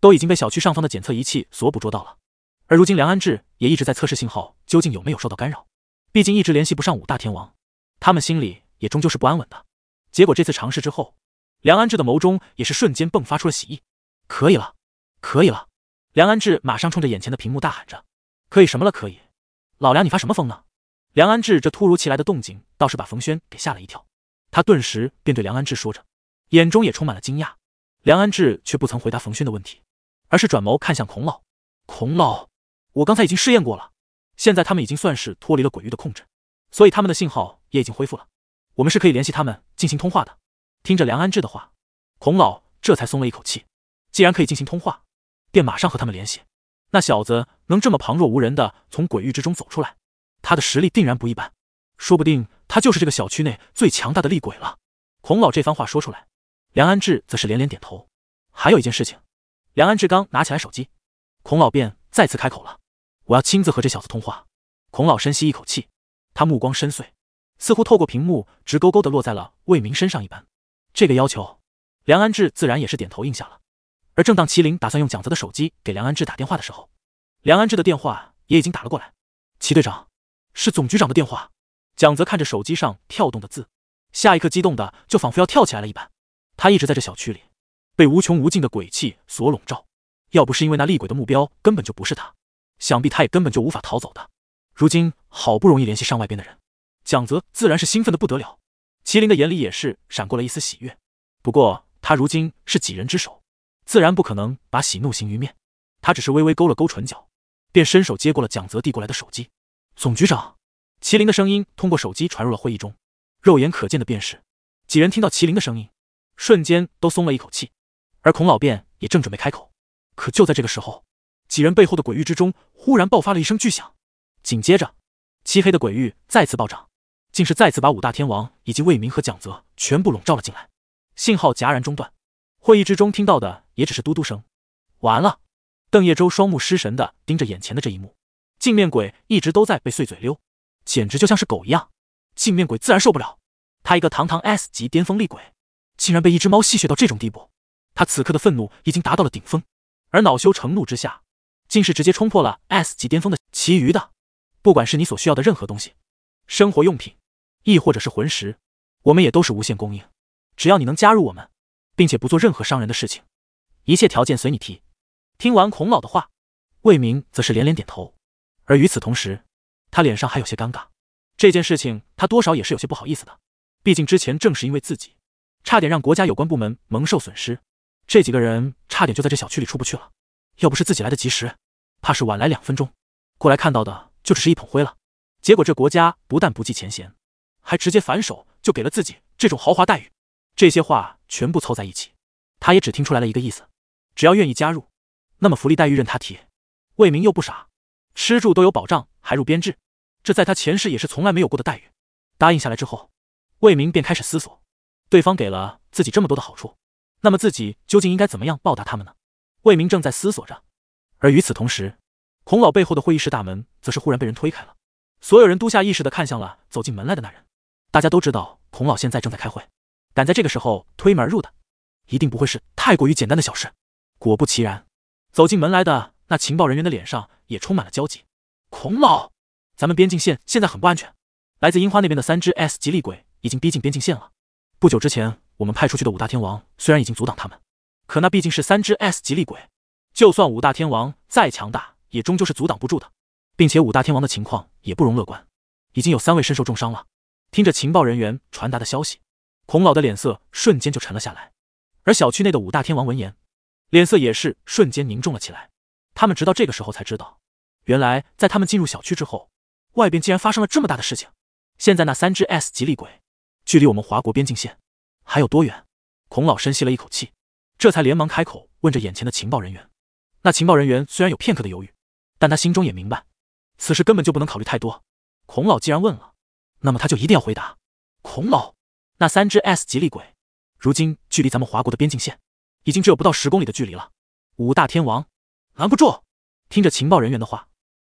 都已经被小区上方的检测仪器所捕捉到了。而如今，梁安志也一直在测试信号究竟有没有受到干扰。毕竟一直联系不上五大天王，他们心里也终究是不安稳的。结果这次尝试之后，梁安志的眸中也是瞬间迸发出了喜意。可以了，可以了！梁安志马上冲着眼前的屏幕大喊着：“可以什么了？可以！老梁，你发什么疯呢？”梁安志这突如其来的动静倒是把冯轩给吓了一跳，他顿时便对梁安志说着，眼中也充满了惊讶。梁安志却不曾回答冯轩的问题，而是转眸看向孔老，孔老。我刚才已经试验过了，现在他们已经算是脱离了鬼域的控制，所以他们的信号也已经恢复了，我们是可以联系他们进行通话的。听着梁安志的话，孔老这才松了一口气。既然可以进行通话，便马上和他们联系。那小子能这么旁若无人的从鬼域之中走出来，他的实力定然不一般，说不定他就是这个小区内最强大的厉鬼了。孔老这番话说出来，梁安志则是连连点头。还有一件事情，梁安志刚拿起来手机，孔老便再次开口了：“我要亲自和这小子通话。”孔老深吸一口气，他目光深邃，似乎透过屏幕直勾勾的落在了魏明身上一般。这个要求，梁安志自然也是点头应下了。而正当麒麟打算用蒋泽的手机给梁安志打电话的时候，梁安志的电话也已经打了过来。齐队长，是总局长的电话。蒋泽看着手机上跳动的字。下一刻，激动的就仿佛要跳起来了一般。他一直在这小区里，被无穷无尽的鬼气所笼罩。要不是因为那厉鬼的目标根本就不是他，想必他也根本就无法逃走的。如今好不容易联系上外边的人，蒋泽自然是兴奋的不得了。麒麟的眼里也是闪过了一丝喜悦。不过他如今是几人之首，自然不可能把喜怒形于面。他只是微微勾了勾唇角，便伸手接过了蒋泽递过来的手机。总局长，麒麟的声音通过手机传入了会议中。肉眼可见的便是，几人听到麒麟的声音，瞬间都松了一口气。而孔老便也正准备开口，可就在这个时候，几人背后的鬼域之中忽然爆发了一声巨响，紧接着，漆黑的鬼域再次暴涨，竟是再次把五大天王以及魏明和蒋泽全部笼罩了进来。信号戛然中断，会议之中听到的也只是嘟嘟声。完了！邓叶舟双目失神的盯着眼前的这一幕，镜面鬼一直都在被碎嘴溜，简直就像是狗一样。镜面鬼自然受不了，他一个堂堂 S 级巅峰厉鬼，竟然被一只猫戏谑到这种地步，他此刻的愤怒已经达到了顶峰，而恼羞成怒之下，竟是直接冲破了 S 级巅峰的。其余的，不管是你所需要的任何东西，生活用品，亦或者是魂石，我们也都是无限供应，只要你能加入我们，并且不做任何伤人的事情，一切条件随你提。听完孔老的话，魏明则是连连点头，而与此同时，他脸上还有些尴尬。这件事情他多少也是有些不好意思的，毕竟之前正是因为自己差点让国家有关部门蒙受损失，这几个人差点就在这小区里出不去了。要不是自己来得及时，怕是晚来两分钟，过来看到的就只是一捧灰了。结果这国家不但不计前嫌，还直接反手就给了自己这种豪华待遇。这些话全部凑在一起，他也只听出来了一个意思：只要愿意加入，那么福利待遇任他提。魏明又不傻，吃住都有保障，还入编制。这在他前世也是从来没有过的待遇。答应下来之后，魏明便开始思索：对方给了自己这么多的好处，那么自己究竟应该怎么样报答他们呢？魏明正在思索着，而与此同时，孔老背后的会议室大门则是忽然被人推开了，所有人都下意识的看向了走进门来的那人。大家都知道孔老现在正在开会，敢在这个时候推门而入的，一定不会是太过于简单的小事。果不其然，走进门来的那情报人员的脸上也充满了焦急。孔老。咱们边境线现在很不安全，来自樱花那边的三只 S 级厉鬼已经逼近边境线了。不久之前，我们派出去的五大天王虽然已经阻挡他们，可那毕竟是三只 S 级厉鬼，就算五大天王再强大，也终究是阻挡不住的。并且五大天王的情况也不容乐观，已经有三位身受重伤了。听着情报人员传达的消息，孔老的脸色瞬间就沉了下来。而小区内的五大天王闻言，脸色也是瞬间凝重了起来。他们直到这个时候才知道，原来在他们进入小区之后。外边竟然发生了这么大的事情！现在那三只 S 级厉鬼，距离我们华国边境线还有多远？孔老深吸了一口气，这才连忙开口问着眼前的情报人员。那情报人员虽然有片刻的犹豫，但他心中也明白，此事根本就不能考虑太多。孔老既然问了，那么他就一定要回答。孔老，那三只 S 级厉鬼，如今距离咱们华国的边境线，已经只有不到十公里的距离了。五大天王拦不住！听着情报人员的话，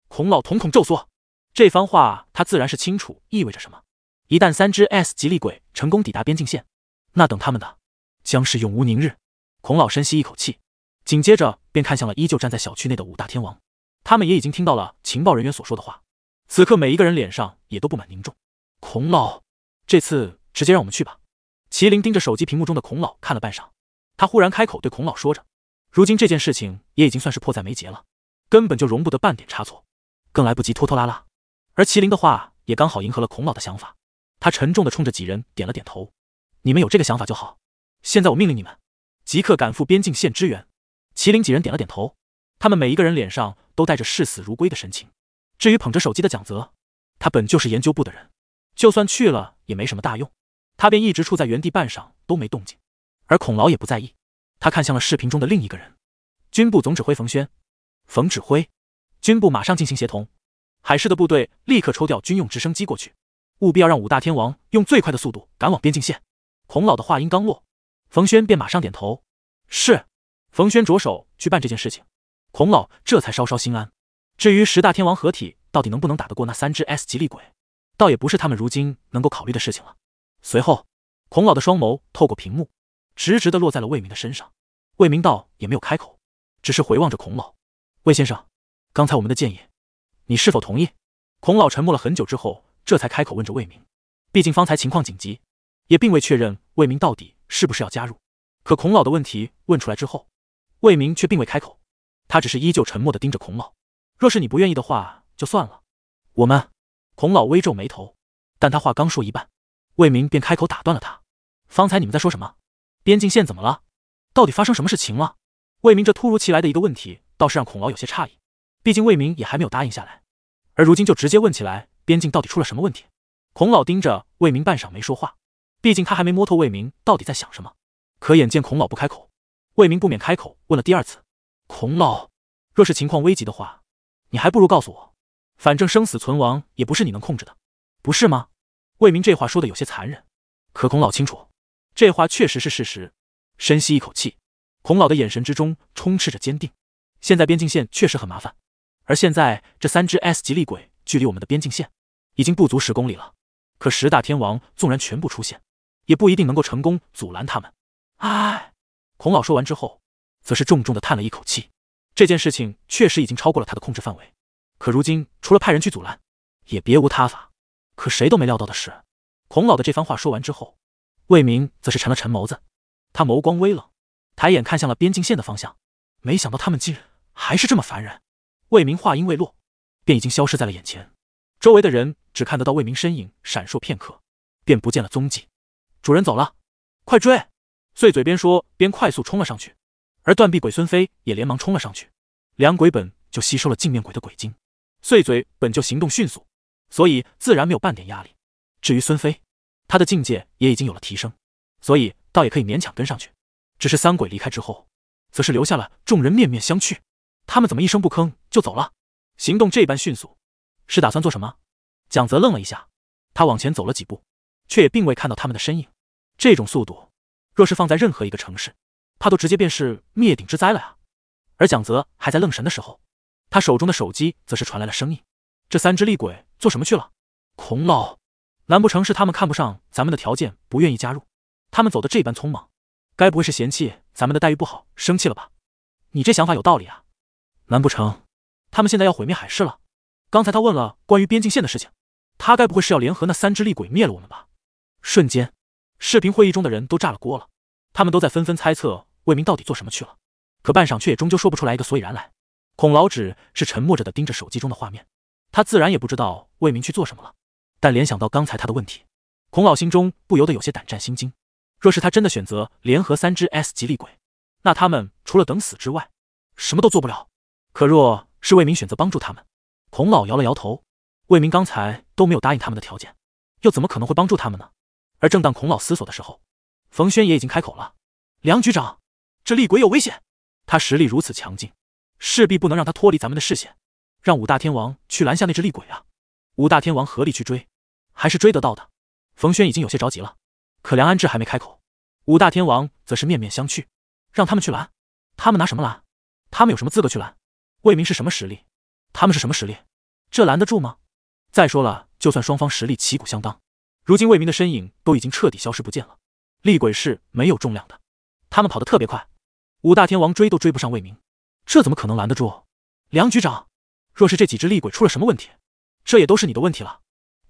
孔老瞳孔骤缩。这番话他自然是清楚意味着什么。一旦三只 S 级厉鬼成功抵达边境线，那等他们的将是永无宁日。孔老深吸一口气，紧接着便看向了依旧站在小区内的五大天王，他们也已经听到了情报人员所说的话。此刻每一个人脸上也都布满凝重。孔老，这次直接让我们去吧。麒麟盯着手机屏幕中的孔老看了半晌，他忽然开口对孔老说着：“如今这件事情也已经算是迫在眉睫了，根本就容不得半点差错，更来不及拖拖拉拉。”而麒麟的话也刚好迎合了孔老的想法，他沉重的冲着几人点了点头：“你们有这个想法就好。现在我命令你们，即刻赶赴边境线支援。”麒麟几人点了点头，他们每一个人脸上都带着视死如归的神情。至于捧着手机的蒋泽，他本就是研究部的人，就算去了也没什么大用，他便一直处在原地半晌都没动静。而孔老也不在意，他看向了视频中的另一个人，军部总指挥冯轩。冯指挥，军部马上进行协同。海市的部队立刻抽调军用直升机过去，务必要让五大天王用最快的速度赶往边境线。孔老的话音刚落，冯轩便马上点头：“是。”冯轩着手去办这件事情，孔老这才稍稍心安。至于十大天王合体到底能不能打得过那三只 S 级厉鬼，倒也不是他们如今能够考虑的事情了。随后，孔老的双眸透过屏幕，直直的落在了魏明的身上。魏明道也没有开口，只是回望着孔老。魏先生，刚才我们的建议，你是否同意？孔老沉默了很久之后，这才开口问着魏明。毕竟方才情况紧急，也并未确认魏明到底是不是要加入。可孔老的问题问出来之后，魏明却并未开口，他只是依旧沉默的盯着孔老。若是你不愿意的话，就算了。我们，孔老微皱眉头，但他话刚说一半，魏明便开口打断了他。方才你们在说什么？边境线怎么了？到底发生什么事情了？魏明这突如其来的一个问题，倒是让孔老有些诧异。毕竟魏明也还没有答应下来，而如今就直接问起来，边境到底出了什么问题？孔老盯着魏明半晌没说话，毕竟他还没摸透魏明到底在想什么。可眼见孔老不开口，魏明不免开口问了第二次：“孔老，若是情况危急的话，你还不如告诉我，反正生死存亡也不是你能控制的，不是吗？”魏明这话说的有些残忍，可孔老清楚，这话确实是事实。深吸一口气，孔老的眼神之中充斥着坚定。现在边境线确实很麻烦，而现在这三只 S 级厉鬼距离我们的边境线已经不足十公里了。可十大天王纵然全部出现，也不一定能够成功阻拦他们。唉，孔老说完之后，则是重重的叹了一口气。这件事情确实已经超过了他的控制范围，可如今除了派人去阻拦，也别无他法。可谁都没料到的是，孔老的这番话说完之后，魏明则是沉了沉眸子。他眸光微冷，抬眼看向了边境线的方向。没想到他们竟还是这么烦人。魏明话音未落，便已经消失在了眼前。周围的人只看得到魏明身影闪烁片刻，便不见了踪迹。主人走了，快追！碎嘴边说边快速冲了上去，而断臂鬼孙飞也连忙冲了上去。两鬼本就吸收了镜面鬼的鬼精，碎嘴本就行动迅速，所以自然没有半点压力。至于孙飞，他的境界也已经有了提升，所以。倒也可以勉强跟上去，只是三鬼离开之后，则是留下了众人面面相觑。他们怎么一声不吭就走了？行动这般迅速，是打算做什么？蒋泽愣了一下，他往前走了几步，却也并未看到他们的身影。这种速度，若是放在任何一个城市，怕都直接便是灭顶之灾了呀！而蒋泽还在愣神的时候，他手中的手机则是传来了声音：“这三只厉鬼做什么去了？”孔老，难不成是他们看不上咱们的条件，不愿意加入？他们走的这般匆忙，该不会是嫌弃咱们的待遇不好，生气了吧？你这想法有道理啊！难不成他们现在要毁灭海市了？刚才他问了关于边境线的事情，他该不会是要联合那三只厉鬼灭了我们吧？瞬间，视频会议中的人都炸了锅了，他们都在纷纷猜测魏明到底做什么去了，可半晌却也终究说不出来一个所以然来。孔老只是沉默着的盯着手机中的画面，他自然也不知道魏明去做什么了，但联想到刚才他的问题，孔老心中不由得有些胆战心惊。若是他真的选择联合三只 S 级厉鬼，那他们除了等死之外，什么都做不了。可若是魏明选择帮助他们，孔老摇了摇头。魏明刚才都没有答应他们的条件，又怎么可能会帮助他们呢？而正当孔老思索的时候，冯轩也已经开口了：“梁局长，这厉鬼有危险，他实力如此强劲，势必不能让他脱离咱们的视线。让五大天王去拦下那只厉鬼啊！五大天王合力去追，还是追得到的。”冯轩已经有些着急了。可梁安志还没开口，五大天王则是面面相觑，让他们去拦，他们拿什么拦？他们有什么资格去拦？魏明是什么实力？他们是什么实力？这拦得住吗？再说了，就算双方实力旗鼓相当，如今魏明的身影都已经彻底消失不见了，厉鬼是没有重量的，他们跑得特别快，五大天王追都追不上魏明，这怎么可能拦得住？梁局长，若是这几只厉鬼出了什么问题，这也都是你的问题了，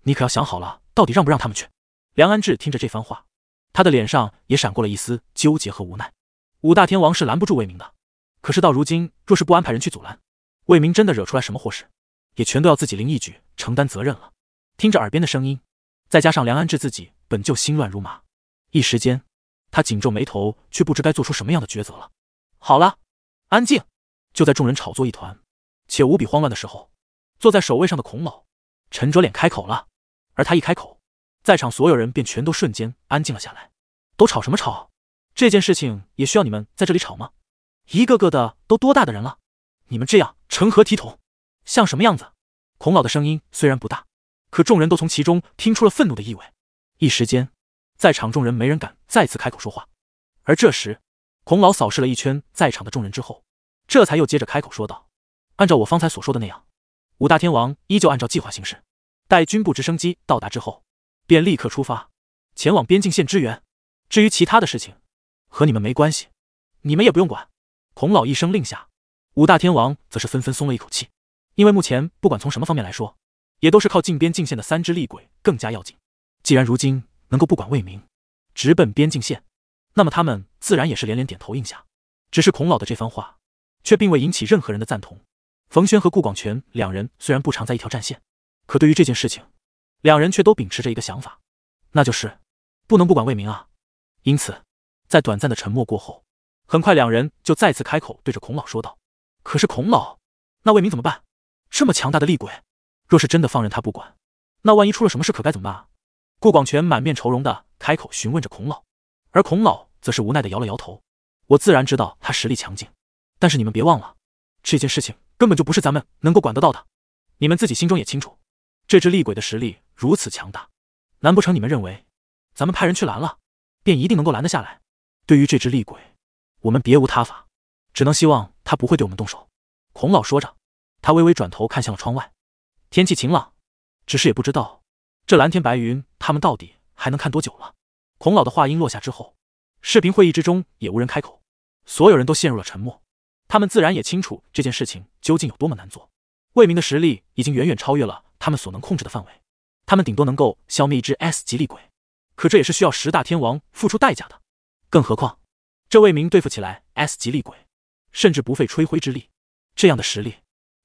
你可要想好了，到底让不让他们去？梁安志听着这番话，他的脸上也闪过了一丝纠结和无奈。五大天王是拦不住魏明的，可是到如今，若是不安排人去阻拦，魏明真的惹出来什么祸事，也全都要自己林一举承担责任了。听着耳边的声音，再加上梁安志自己本就心乱如麻，一时间他紧皱眉头，却不知该做出什么样的抉择了。好了，安静！就在众人吵作一团，且无比慌乱的时候，坐在首位上的孔老沉着脸开口了，而他一开口。在场所有人便全都瞬间安静了下来，都吵什么吵？这件事情也需要你们在这里吵吗？一个个的都多大的人了，你们这样成何体统？像什么样子？孔老的声音虽然不大，可众人都从其中听出了愤怒的意味。一时间，在场众人没人敢再次开口说话。而这时，孔老扫视了一圈在场的众人之后，这才又接着开口说道：“按照我方才所说的那样，五大天王依旧按照计划行事。待军部直升机到达之后，便立刻出发，前往边境线支援。至于其他的事情，和你们没关系，你们也不用管。”孔老一声令下，五大天王则是纷纷松了一口气，因为目前不管从什么方面来说，也都是靠近边境线的三只厉鬼更加要紧。既然如今能够不管魏明，直奔边境线，那么他们自然也是连连点头应下。只是孔老的这番话，却并未引起任何人的赞同。冯轩和顾广权两人虽然不常在一条战线，可对于这件事情，两人却都秉持着一个想法，那就是不能不管魏明啊。因此，在短暂的沉默过后。很快，两人就再次开口，对着孔老说道：“可是孔老，那魏明怎么办？这么强大的厉鬼，若是真的放任他不管，那万一出了什么事，可该怎么办啊？”顾广权满面愁容的开口询问着孔老，而孔老则是无奈的摇了摇头：“我自然知道他实力强劲，但是你们别忘了，这件事情根本就不是咱们能够管得到的。你们自己心中也清楚，这只厉鬼的实力如此强大，难不成你们认为，咱们派人去拦了，便一定能够拦得下来？对于这只厉鬼。”我们别无他法，只能希望他不会对我们动手。”孔老说着，他微微转头看向了窗外，天气晴朗，只是也不知道这蓝天白云，他们到底还能看多久了。孔老的话音落下之后，视频会议之中也无人开口，所有人都陷入了沉默。他们自然也清楚这件事情究竟有多么难做。魏明的实力已经远远超越了他们所能控制的范围，他们顶多能够消灭一只 S 级厉鬼，可这也是需要十大天王付出代价的，更何况。这魏明对付起来 S 级厉鬼，甚至不费吹灰之力，这样的实力，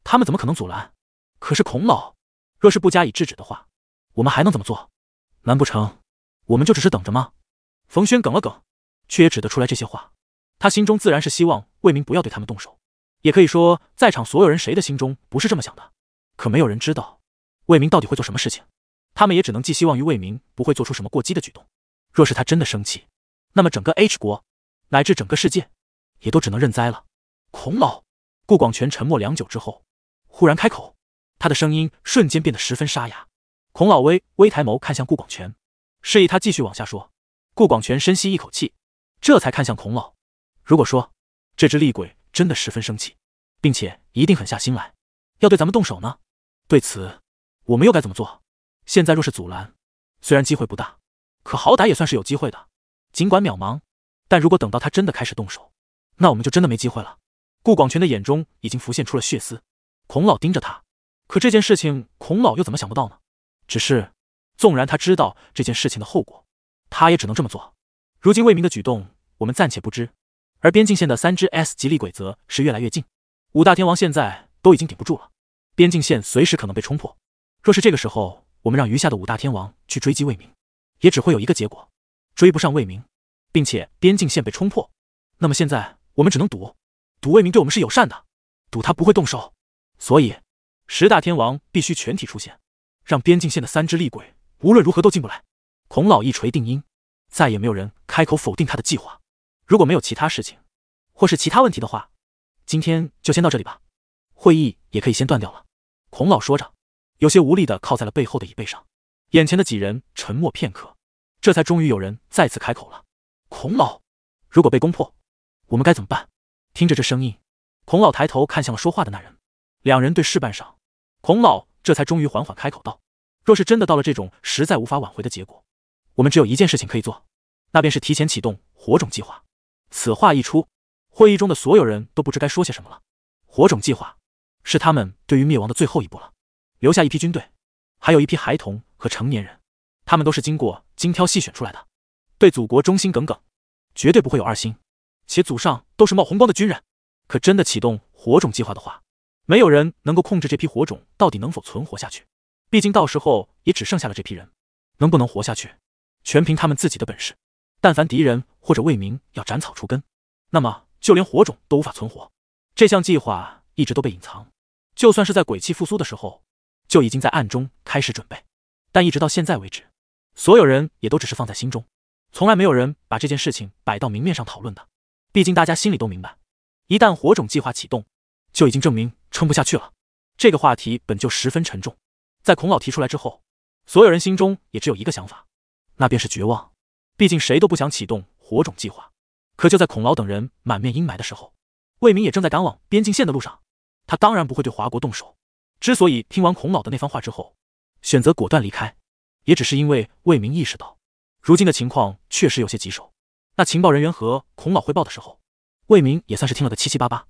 他们怎么可能阻拦？可是孔老若是不加以制止的话，我们还能怎么做？难不成我们就只是等着吗？冯轩哽了哽，却也只得出来这些话。他心中自然是希望魏明不要对他们动手，也可以说在场所有人谁的心中不是这么想的。可没有人知道魏明到底会做什么事情，他们也只能寄希望于魏明不会做出什么过激的举动。若是他真的生气，那么整个 H 国。乃至整个世界，也都只能认栽了。孔老，顾广权沉默良久之后，忽然开口，他的声音瞬间变得十分沙哑。孔老微微抬眸看向顾广权，示意他继续往下说。顾广权深吸一口气，这才看向孔老。如果说这只厉鬼真的十分生气，并且一定狠下心来要对咱们动手呢？对此，我们又该怎么做？现在若是阻拦，虽然机会不大，可好歹也算是有机会的，尽管渺茫。但如果等到他真的开始动手，那我们就真的没机会了。顾广权的眼中已经浮现出了血丝。孔老盯着他，可这件事情，孔老又怎么想不到呢？只是，纵然他知道这件事情的后果，他也只能这么做。如今魏明的举动，我们暂且不知，而边境线的三只 S 级厉鬼则是越来越近。五大天王现在都已经顶不住了，边境线随时可能被冲破。若是这个时候，我们让余下的五大天王去追击魏明，也只会有一个结果：追不上魏明。并且边境线被冲破，那么现在我们只能赌，赌魏明对我们是友善的，赌他不会动手。所以十大天王必须全体出现，让边境线的三只厉鬼无论如何都进不来。孔老一锤定音，再也没有人开口否定他的计划。如果没有其他事情或是其他问题的话，今天就先到这里吧，会议也可以先断掉了。孔老说着，有些无力的靠在了背后的椅背上。眼前的几人沉默片刻，这才终于有人再次开口了。孔老，如果被攻破，我们该怎么办？听着这声音，孔老抬头看向了说话的那人，两人对视半晌，孔老这才终于缓缓开口道：“若是真的到了这种实在无法挽回的结果，我们只有一件事情可以做，那便是提前启动火种计划。”此话一出，会议中的所有人都不知该说些什么了。火种计划是他们对于灭亡的最后一步了，留下一批军队，还有一批孩童和成年人，他们都是经过精挑细选出来的。对祖国忠心耿耿，绝对不会有二心，且祖上都是冒红光的军人。可真的启动火种计划的话，没有人能够控制这批火种到底能否存活下去。毕竟到时候也只剩下了这批人，能不能活下去，全凭他们自己的本事。但凡敌人或者魏明要斩草除根，那么就连火种都无法存活。这项计划一直都被隐藏，就算是在鬼气复苏的时候，就已经在暗中开始准备。但一直到现在为止，所有人也都只是放在心中。从来没有人把这件事情摆到明面上讨论的，毕竟大家心里都明白，一旦火种计划启动，就已经证明撑不下去了。这个话题本就十分沉重，在孔老提出来之后，所有人心中也只有一个想法，那便是绝望。毕竟谁都不想启动火种计划。可就在孔老等人满面阴霾的时候，魏明也正在赶往边境线的路上。他当然不会对华国动手。之所以听完孔老的那番话之后，选择果断离开，也只是因为魏明意识到，如今的情况确实有些棘手。那情报人员和孔老汇报的时候，魏明也算是听了个七七八八。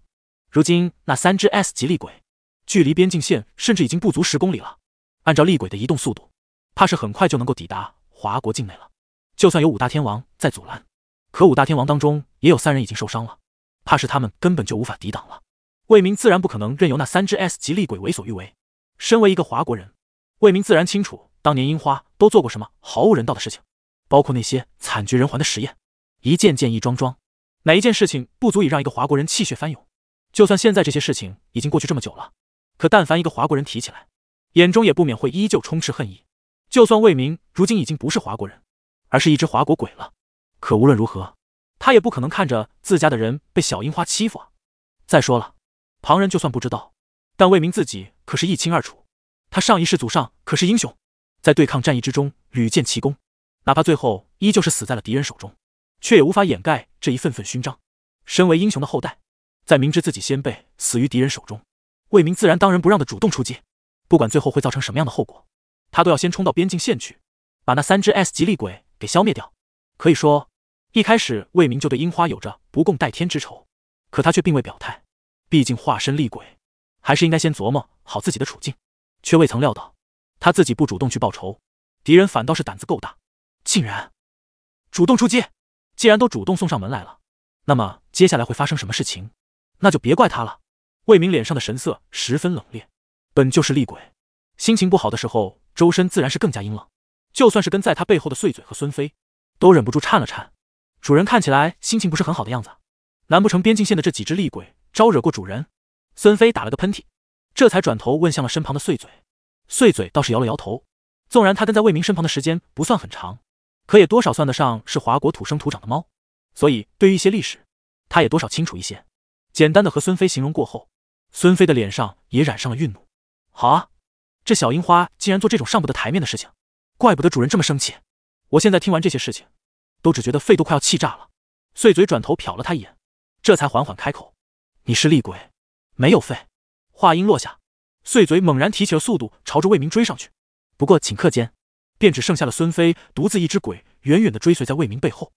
如今那三只 S 级厉鬼，距离边境线甚至已经不足十公里了。按照厉鬼的移动速度，怕是很快就能够抵达华国境内了。就算有五大天王在阻拦，可五大天王当中也有三人已经受伤了，怕是他们根本就无法抵挡了。魏明自然不可能任由那三只 S 级厉鬼为所欲为。身为一个华国人，魏明自然清楚当年樱花都做过什么毫无人道的事情，包括那些惨绝人寰的实验，一件件一桩桩，哪一件事情不足以让一个华国人气血翻涌？就算现在这些事情已经过去这么久了，可但凡一个华国人提起来，眼中也不免会依旧充斥恨意。就算魏明如今已经不是华国人。而是一只华国鬼了，可无论如何，他也不可能看着自家的人被小樱花欺负啊！再说了，旁人就算不知道，但魏明自己可是一清二楚。他上一世祖上可是英雄，在对抗战役之中屡建奇功，哪怕最后依旧是死在了敌人手中，却也无法掩盖这一份份勋章。身为英雄的后代，在明知自己先辈死于敌人手中，魏明自然当仁不让的主动出击，不管最后会造成什么样的后果，他都要先冲到边境线去，把那三只 S 级厉鬼。给消灭掉，可以说，一开始魏明就对樱花有着不共戴天之仇，可他却并未表态。毕竟化身厉鬼，还是应该先琢磨好自己的处境。却未曾料到，他自己不主动去报仇，敌人反倒是胆子够大，竟然主动出击。既然都主动送上门来了，那么接下来会发生什么事情，那就别怪他了。魏明脸上的神色十分冷冽，本就是厉鬼，心情不好的时候，周身自然是更加阴冷。就算是跟在他背后的碎嘴和孙飞，都忍不住颤了颤。主人看起来心情不是很好的样子，难不成边境线的这几只厉鬼招惹过主人？孙飞打了个喷嚏，这才转头问向了身旁的碎嘴。碎嘴倒是摇了摇头，纵然他跟在魏明身旁的时间不算很长，可也多少算得上是华国土生土长的猫，所以对于一些历史，他也多少清楚一些。简单的和孙飞形容过后，孙飞的脸上也染上了愠怒。好啊，这小樱花竟然做这种上不得台面的事情。怪不得主人这么生气！我现在听完这些事情，都只觉得肺都快要气炸了。碎嘴转头瞟了他一眼，这才缓缓开口：“你是厉鬼，没有肺。”话音落下，碎嘴猛然提起了速度，朝着魏明追上去。不过顷刻间，便只剩下了孙飞独自一只鬼，远远的追随在魏明背后。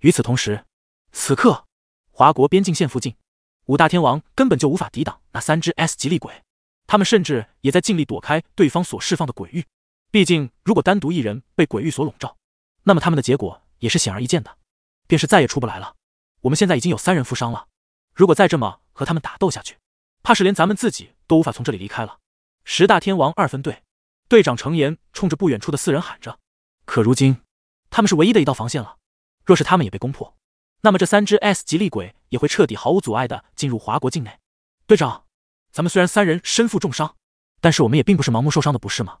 与此同时，此刻华国边境线附近，五大天王根本就无法抵挡那三只 S 级厉鬼，他们甚至也在尽力躲开对方所释放的鬼域。毕竟，如果单独一人被鬼域所笼罩，那么他们的结果也是显而易见的，便是再也出不来了。我们现在已经有三人负伤了，如果再这么和他们打斗下去，怕是连咱们自己都无法从这里离开了。十大天王二分队队长程岩冲着不远处的四人喊着：“可如今，他们是唯一的一道防线了。若是他们也被攻破，那么这三只 S 级厉鬼也会彻底毫无阻碍的进入华国境内。”队长，咱们虽然三人身负重伤，但是我们也并不是盲目受伤的，不是吗？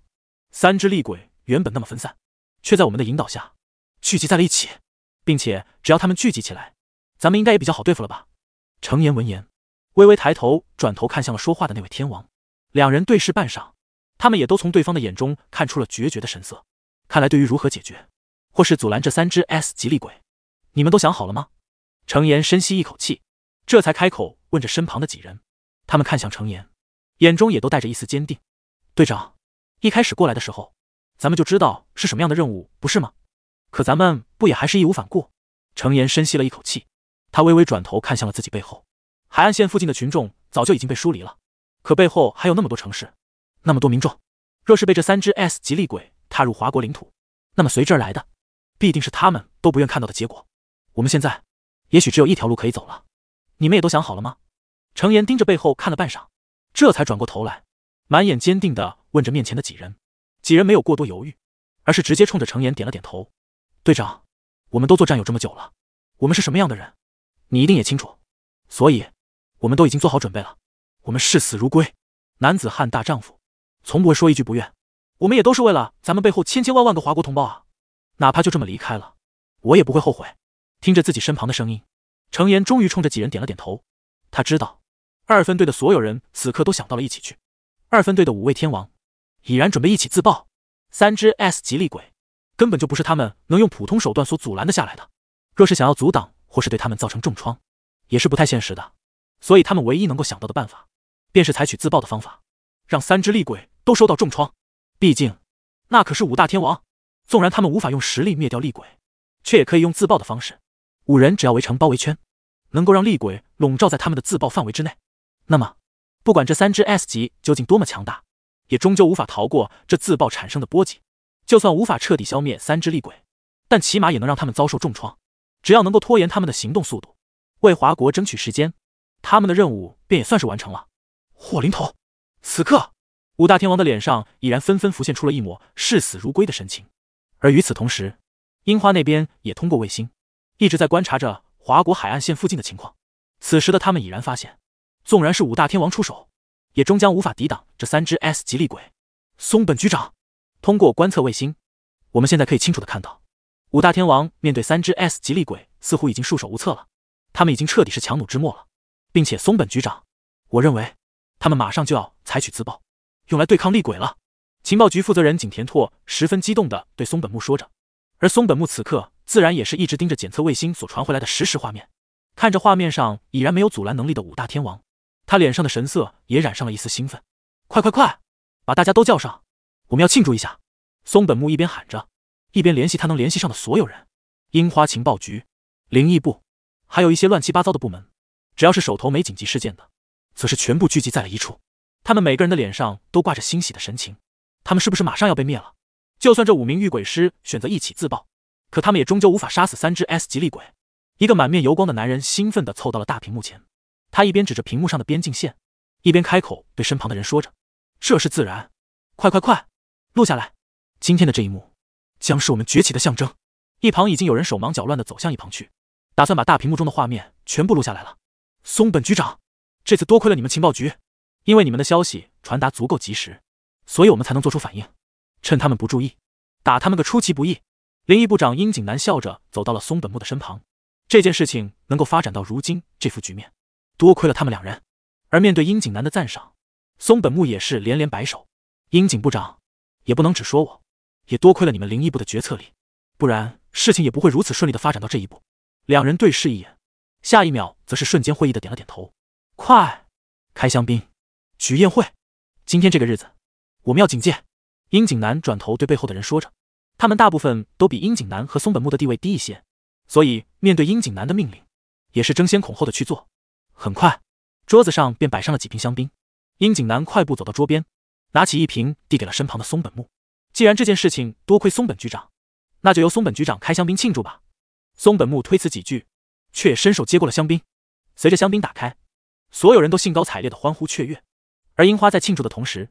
三只厉鬼原本那么分散，却在我们的引导下聚集在了一起，并且只要他们聚集起来，咱们应该也比较好对付了吧？程岩闻言，微微抬头，转头看向了说话的那位天王。两人对视半晌，他们也都从对方的眼中看出了决绝的神色。看来，对于如何解决，或是阻拦这三只 S 级厉鬼，你们都想好了吗？程岩深吸一口气，这才开口问着身旁的几人。他们看向程岩，眼中也都带着一丝坚定。队长。一开始过来的时候，咱们就知道是什么样的任务，不是吗？可咱们不也还是义无反顾？程岩深吸了一口气，他微微转头看向了自己背后，海岸线附近的群众早就已经被疏离了，可背后还有那么多城市，那么多民众，若是被这三只 S 级厉鬼踏入华国领土，那么随之而来的，必定是他们都不愿看到的结果。我们现在也许只有一条路可以走了，你们也都想好了吗？程岩盯着背后看了半晌，这才转过头来。满眼坚定的问着面前的几人，几人没有过多犹豫，而是直接冲着程岩点了点头。队长，我们都做战友这么久了，我们是什么样的人，你一定也清楚，所以我们都已经做好准备了。我们视死如归，男子汉大丈夫，从不会说一句不愿。我们也都是为了咱们背后千千万万个华国同胞啊，哪怕就这么离开了，我也不会后悔。听着自己身旁的声音，程岩终于冲着几人点了点头。他知道，二分队的所有人此刻都想到了一起去。二分队的五位天王已然准备一起自爆三只 S 级厉鬼，根本就不是他们能用普通手段所阻拦的下来的。若是想要阻挡，或是对他们造成重创，也是不太现实的。所以他们唯一能够想到的办法，便是采取自爆的方法，让三只厉鬼都受到重创。毕竟，那可是五大天王，纵然他们无法用实力灭掉厉鬼，却也可以用自爆的方式。五人只要围成包围圈，能够让厉鬼笼罩在他们的自爆范围之内，那么，不管这三只 S 级究竟多么强大，也终究无法逃过这自爆产生的波及。就算无法彻底消灭三只厉鬼，但起码也能让他们遭受重创。只要能够拖延他们的行动速度，为华国争取时间，他们的任务便也算是完成了。火灵头，此刻五大天王的脸上已然纷纷浮现出了一抹视死如归的神情。而与此同时，樱花那边也通过卫星一直在观察着华国海岸线附近的情况。此时的他们已然发现，纵然是五大天王出手，也终将无法抵挡这三只 S 级厉鬼。松本局长。通过观测卫星，我们现在可以清楚的看到，五大天王面对三只 S 级厉鬼，似乎已经束手无策了。他们已经彻底是强弩之末了，并且松本局长，我认为他们马上就要采取自爆，用来对抗厉鬼了。情报局负责人景田拓十分激动的对松本木说着，而松本木此刻自然也是一直盯着检测卫星所传回来的实时画面，看着画面上已然没有阻拦能力的五大天王，他脸上的神色也染上了一丝兴奋。快快快，把大家都叫上！我们要庆祝一下！松本木一边喊着，一边联系他能联系上的所有人：樱花情报局、灵异部，还有一些乱七八糟的部门。只要是手头没紧急事件的，则是全部聚集在了一处。他们每个人的脸上都挂着欣喜的神情。他们是不是马上要被灭了？就算这五名御鬼师选择一起自爆，可他们也终究无法杀死三只 S 级厉鬼。一个满面油光的男人兴奋地凑到了大屏幕前，他一边指着屏幕上的边境线，一边开口对身旁的人说着：“这是自然，快快快！”录下来，今天的这一幕将是我们崛起的象征。一旁已经有人手忙脚乱的走向一旁去，打算把大屏幕中的画面全部录下来了。松本局长，这次多亏了你们情报局，因为你们的消息传达足够及时，所以我们才能做出反应，趁他们不注意，打他们个出其不意。灵异部长樱井南笑着走到了松本木的身旁。这件事情能够发展到如今这副局面，多亏了他们两人。而面对樱井南的赞赏，松本木也是连连摆手。樱井部长。也不能只说我，也多亏了你们灵异部的决策力，不然事情也不会如此顺利的发展到这一步。两人对视一眼，下一秒则是瞬间会意的点了点头。快，开香槟，举宴会。今天这个日子，我们要警戒。樱井南转头对背后的人说着，他们大部分都比樱井南和松本木的地位低一些，所以面对樱井南的命令，也是争先恐后的去做。很快，桌子上便摆上了几瓶香槟。樱井南快步走到桌边。拿起一瓶，递给了身旁的松本木。既然这件事情多亏松本局长，那就由松本局长开香槟庆祝吧。松本木推辞几句，却也伸手接过了香槟。随着香槟打开，所有人都兴高采烈的欢呼雀跃。而樱花在庆祝的同时，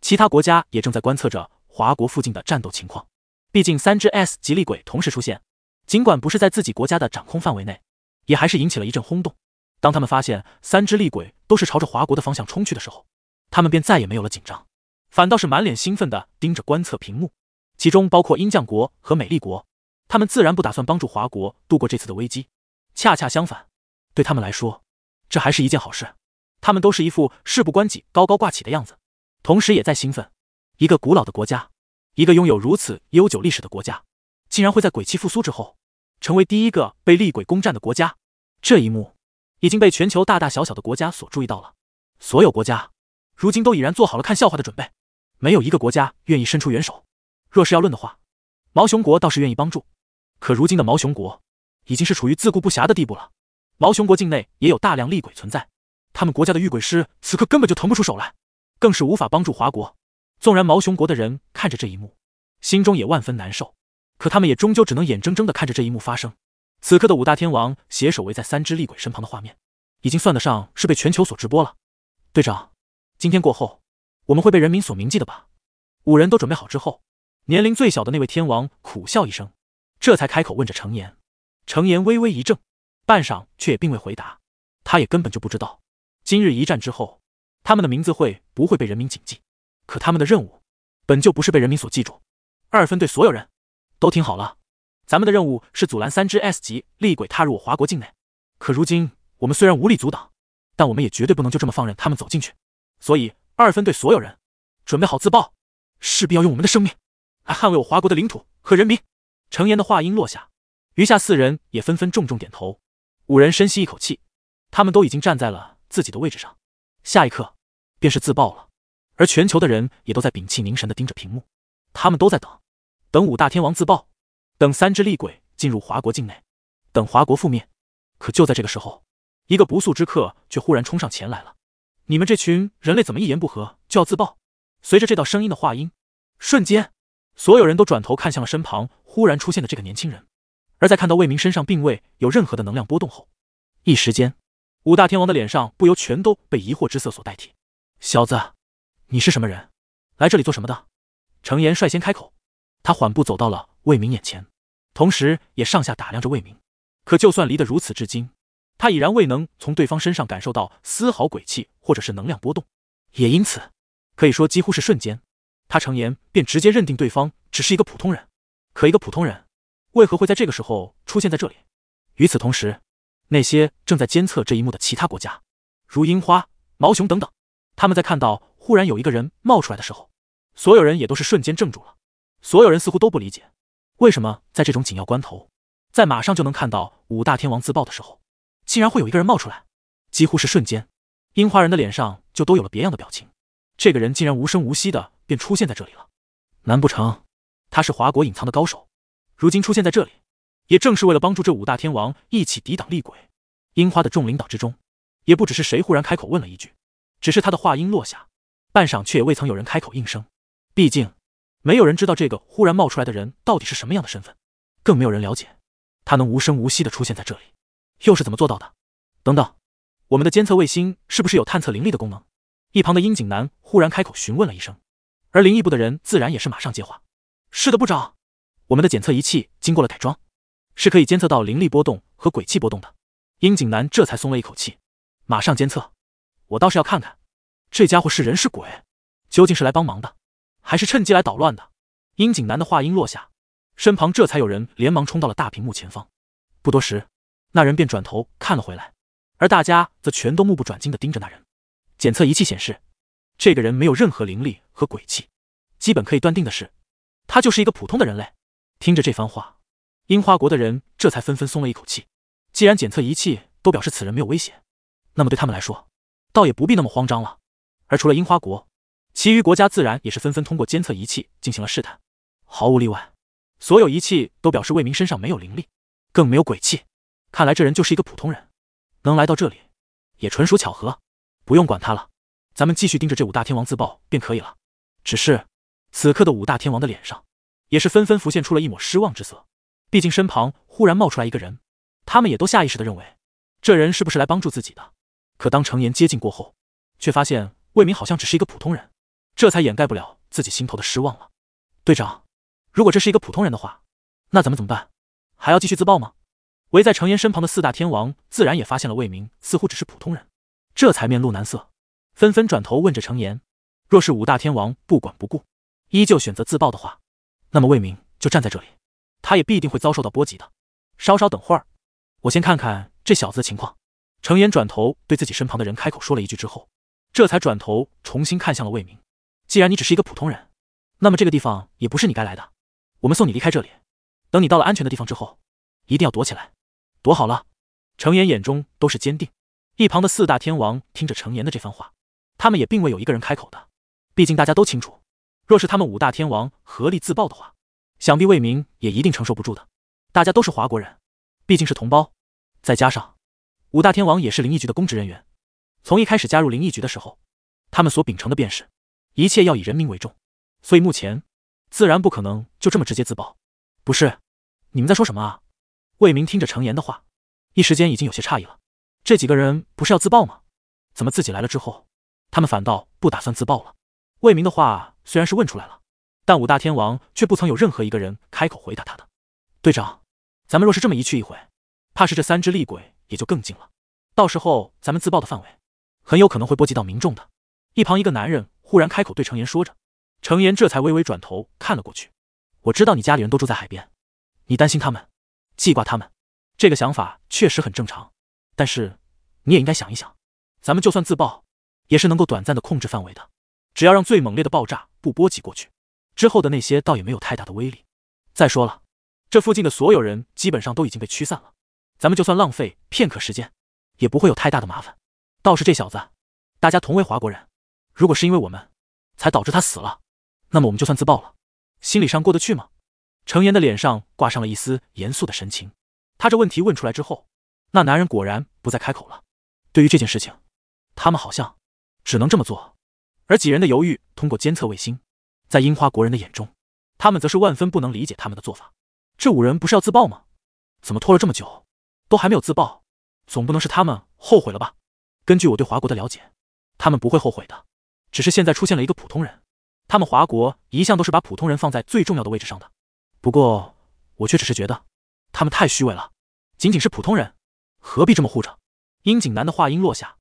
其他国家也正在观测着华国附近的战斗情况。毕竟三只 S 级厉鬼同时出现，尽管不是在自己国家的掌控范围内，也还是引起了一阵轰动。当他们发现三只厉鬼都是朝着华国的方向冲去的时候，他们便再也没有了紧张。反倒是满脸兴奋的盯着观测屏幕，其中包括鹰将国和美丽国，他们自然不打算帮助华国度过这次的危机，恰恰相反，对他们来说，这还是一件好事。他们都是一副事不关己、高高挂起的样子，同时也在兴奋。一个古老的国家，一个拥有如此悠久历史的国家，竟然会在鬼气复苏之后，成为第一个被厉鬼攻占的国家。这一幕已经被全球大大小小的国家所注意到了，所有国家如今都已然做好了看笑话的准备。没有一个国家愿意伸出援手。若是要论的话，毛熊国倒是愿意帮助。可如今的毛熊国已经是处于自顾不暇的地步了。毛熊国境内也有大量厉鬼存在，他们国家的御鬼师此刻根本就腾不出手来，更是无法帮助华国。纵然毛熊国的人看着这一幕，心中也万分难受，可他们也终究只能眼睁睁的看着这一幕发生。此刻的五大天王携手围在三只厉鬼身旁的画面，已经算得上是被全球所直播了。队长，今天过后。我们会被人民所铭记的吧？五人都准备好之后，年龄最小的那位天王苦笑一声，这才开口问着程岩。程岩微微一怔，半晌却也并未回答。他也根本就不知道，今日一战之后，他们的名字会不会被人民谨记？可他们的任务本就不是被人民所记住。二分队所有人都听好了，咱们的任务是阻拦三只 S 级厉鬼踏入我华国境内。可如今我们虽然无力阻挡，但我们也绝对不能就这么放任他们走进去。所以。二分队所有人，准备好自爆，势必要用我们的生命来捍卫我华国的领土和人民。程岩的话音落下，余下四人也纷纷重重点头。五人深吸一口气，他们都已经站在了自己的位置上，下一刻便是自爆了。而全球的人也都在屏气凝神的盯着屏幕，他们都在等，等五大天王自爆，等三只厉鬼进入华国境内，等华国覆灭。可就在这个时候，一个不速之客却忽然冲上前来了。你们这群人类怎么一言不合就要自爆？随着这道声音的话音，瞬间，所有人都转头看向了身旁忽然出现的这个年轻人。而在看到魏明身上并未有任何的能量波动后，一时间，五大天王的脸上不由全都被疑惑之色所代替。小子，你是什么人？来这里做什么的？程岩率先开口，他缓步走到了魏明眼前，同时也上下打量着魏明。可就算离得如此至今。他已然未能从对方身上感受到丝毫鬼气或者是能量波动，也因此可以说几乎是瞬间，他程岩便直接认定对方只是一个普通人。可一个普通人为何会在这个时候出现在这里？与此同时，那些正在监测这一幕的其他国家，如樱花、毛熊等等，他们在看到忽然有一个人冒出来的时候，所有人也都是瞬间怔住了。所有人似乎都不理解，为什么在这种紧要关头，在马上就能看到五大天王自爆的时候。竟然会有一个人冒出来，几乎是瞬间，樱花人的脸上就都有了别样的表情。这个人竟然无声无息的便出现在这里了，难不成他是华国隐藏的高手？如今出现在这里，也正是为了帮助这五大天王一起抵挡厉鬼。樱花的众领导之中，也不只是谁忽然开口问了一句，只是他的话音落下，半晌却也未曾有人开口应声。毕竟，没有人知道这个忽然冒出来的人到底是什么样的身份，更没有人了解他能无声无息的出现在这里。又是怎么做到的？等等，我们的监测卫星是不是有探测灵力的功能？一旁的樱井南忽然开口询问了一声，而灵异部的人自然也是马上接话：“是的，部长，我们的检测仪器经过了改装，是可以监测到灵力波动和鬼气波动的。”樱井南这才松了一口气，马上监测。我倒是要看看，这家伙是人是鬼，究竟是来帮忙的，还是趁机来捣乱的？樱井南的话音落下，身旁这才有人连忙冲到了大屏幕前方。不多时。那人便转头看了回来，而大家则全都目不转睛的盯着那人。检测仪器显示，这个人没有任何灵力和鬼气，基本可以断定的是，他就是一个普通的人类。听着这番话，樱花国的人这才纷纷松了一口气。既然检测仪器都表示此人没有危险，那么对他们来说，倒也不必那么慌张了。而除了樱花国，其余国家自然也是纷纷通过监测仪器进行了试探。毫无例外，所有仪器都表示魏明身上没有灵力，更没有鬼气。看来这人就是一个普通人，能来到这里，也纯属巧合。不用管他了，咱们继续盯着这五大天王自爆便可以了。只是此刻的五大天王的脸上，也是纷纷浮现出了一抹失望之色。毕竟身旁忽然冒出来一个人，他们也都下意识的认为，这人是不是来帮助自己的？可当程岩接近过后，却发现魏明好像只是一个普通人，这才掩盖不了自己心头的失望了。队长，如果这是一个普通人的话，那咱们怎么办？还要继续自爆吗？围在程岩身旁的四大天王自然也发现了魏明似乎只是普通人，这才面露难色，纷纷转头问着程岩：若是五大天王不管不顾，依旧选择自爆的话，那么魏明就站在这里，他也必定会遭受到波及的。稍稍等会儿，我先看看这小子的情况。程岩转头对自己身旁的人开口说了一句之后，这才转头重新看向了魏明：既然你只是一个普通人，那么这个地方也不是你该来的，我们送你离开这里。等你到了安全的地方之后，一定要躲起来。躲好了，程岩眼中都是坚定。一旁的四大天王听着程岩的这番话，他们也并未有一个人开口的。毕竟大家都清楚，若是他们五大天王合力自爆的话，想必魏明也一定承受不住的。大家都是华国人，毕竟是同胞，再加上五大天王也是灵异局的公职人员，从一开始加入灵异局的时候，他们所秉承的便是一切要以人民为重，所以目前自然不可能就这么直接自爆。不是，你们在说什么啊？魏明听着程岩的话，一时间已经有些诧异了。这几个人不是要自爆吗？怎么自己来了之后，他们反倒不打算自爆了？魏明的话虽然是问出来了，但五大天王却不曾有任何一个人开口回答他的。队长，咱们若是这么一去一回，怕是这三只厉鬼也就更近了。到时候咱们自爆的范围，很有可能会波及到民众的。一旁一个男人忽然开口对程岩说着，程岩这才微微转头看了过去。我知道你家里人都住在海边，你担心他们。记挂他们，这个想法确实很正常。但是你也应该想一想，咱们就算自爆，也是能够短暂的控制范围的。只要让最猛烈的爆炸不波及过去，之后的那些倒也没有太大的威力。再说了，这附近的所有人基本上都已经被驱散了，咱们就算浪费片刻时间，也不会有太大的麻烦。倒是这小子，大家同为华国人，如果是因为我们才导致他死了，那么我们就算自爆了，心理上过得去吗？程岩的脸上挂上了一丝严肃的神情。他这问题问出来之后，那男人果然不再开口了。对于这件事情，他们好像只能这么做。而几人的犹豫，通过监测卫星，在樱花国人的眼中，他们则是万分不能理解他们的做法。这五人不是要自爆吗？怎么拖了这么久，都还没有自爆？总不能是他们后悔了吧？根据我对华国的了解，他们不会后悔的，只是现在出现了一个普通人。他们华国一向都是把普通人放在最重要的位置上的。不过，我却只是觉得他们太虚伪了。仅仅是普通人，何必这么护着？樱井南的话音落下，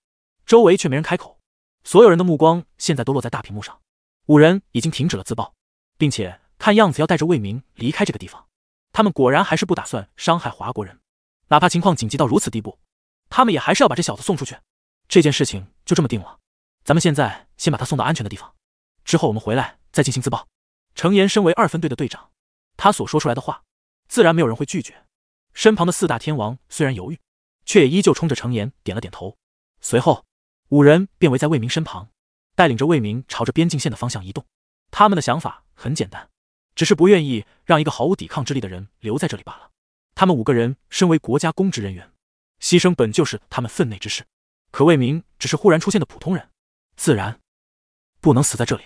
周围却没人开口。所有人的目光现在都落在大屏幕上。五人已经停止了自爆，并且看样子要带着魏明离开这个地方。他们果然还是不打算伤害华国人，哪怕情况紧急到如此地步，他们也还是要把这小子送出去。这件事情就这么定了，咱们现在先把他送到安全的地方，之后我们回来再进行自爆。程岩身为二分队的队长，他所说出来的话，自然没有人会拒绝。身旁的四大天王虽然犹豫，却也依旧冲着程岩点了点头。随后。五人便围在魏明身旁，带领着魏明朝着边境线的方向移动。他们的想法很简单，只是不愿意让一个毫无抵抗之力的人留在这里罢了。他们五个人身为国家公职人员，牺牲本就是他们分内之事。可魏明只是忽然出现的普通人，自然不能死在这里。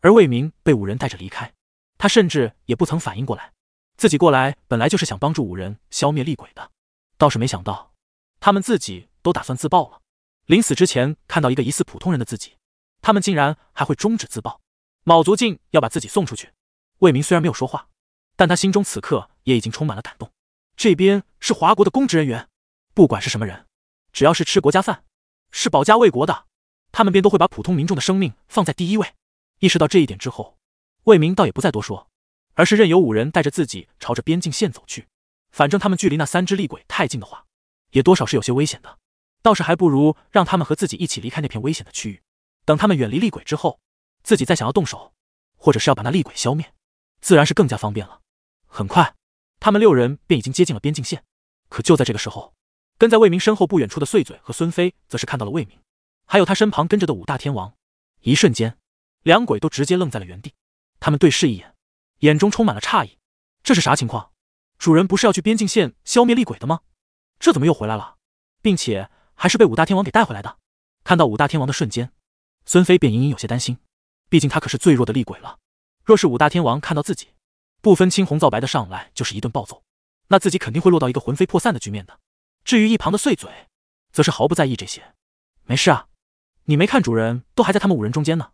而魏明被五人带着离开，他甚至也不曾反应过来，自己过来本来就是想帮助五人消灭厉鬼的，倒是没想到他们自己都打算自爆了。临死之前看到一个疑似普通人的自己，他们竟然还会终止自爆。卯足劲要把自己送出去。魏明虽然没有说话，但他心中此刻也已经充满了感动。这边是华国的公职人员，不管是什么人，只要是吃国家饭、是保家卫国的，他们便都会把普通民众的生命放在第一位。意识到这一点之后，魏明倒也不再多说，而是任由五人带着自己朝着边境线走去。反正他们距离那三只厉鬼太近的话，也多少是有些危险的。倒是还不如让他们和自己一起离开那片危险的区域。等他们远离厉鬼之后，自己再想要动手，或者是要把那厉鬼消灭，自然是更加方便了。很快，他们六人便已经接近了边境线。可就在这个时候，跟在魏明身后不远处的碎嘴和孙飞，则是看到了魏明，还有他身旁跟着的五大天王。一瞬间，两鬼都直接愣在了原地。他们对视一眼，眼中充满了诧异：这是啥情况？主人不是要去边境线消灭厉鬼的吗？这怎么又回来了？并且。还是被五大天王给带回来的。看到五大天王的瞬间，孙飞便隐隐有些担心，毕竟他可是最弱的厉鬼了。若是五大天王看到自己，不分青红皂白的上来就是一顿暴揍，那自己肯定会落到一个魂飞魄散的局面的。至于一旁的碎嘴，则是毫不在意这些。没事啊，你没看主人都还在他们五人中间呢。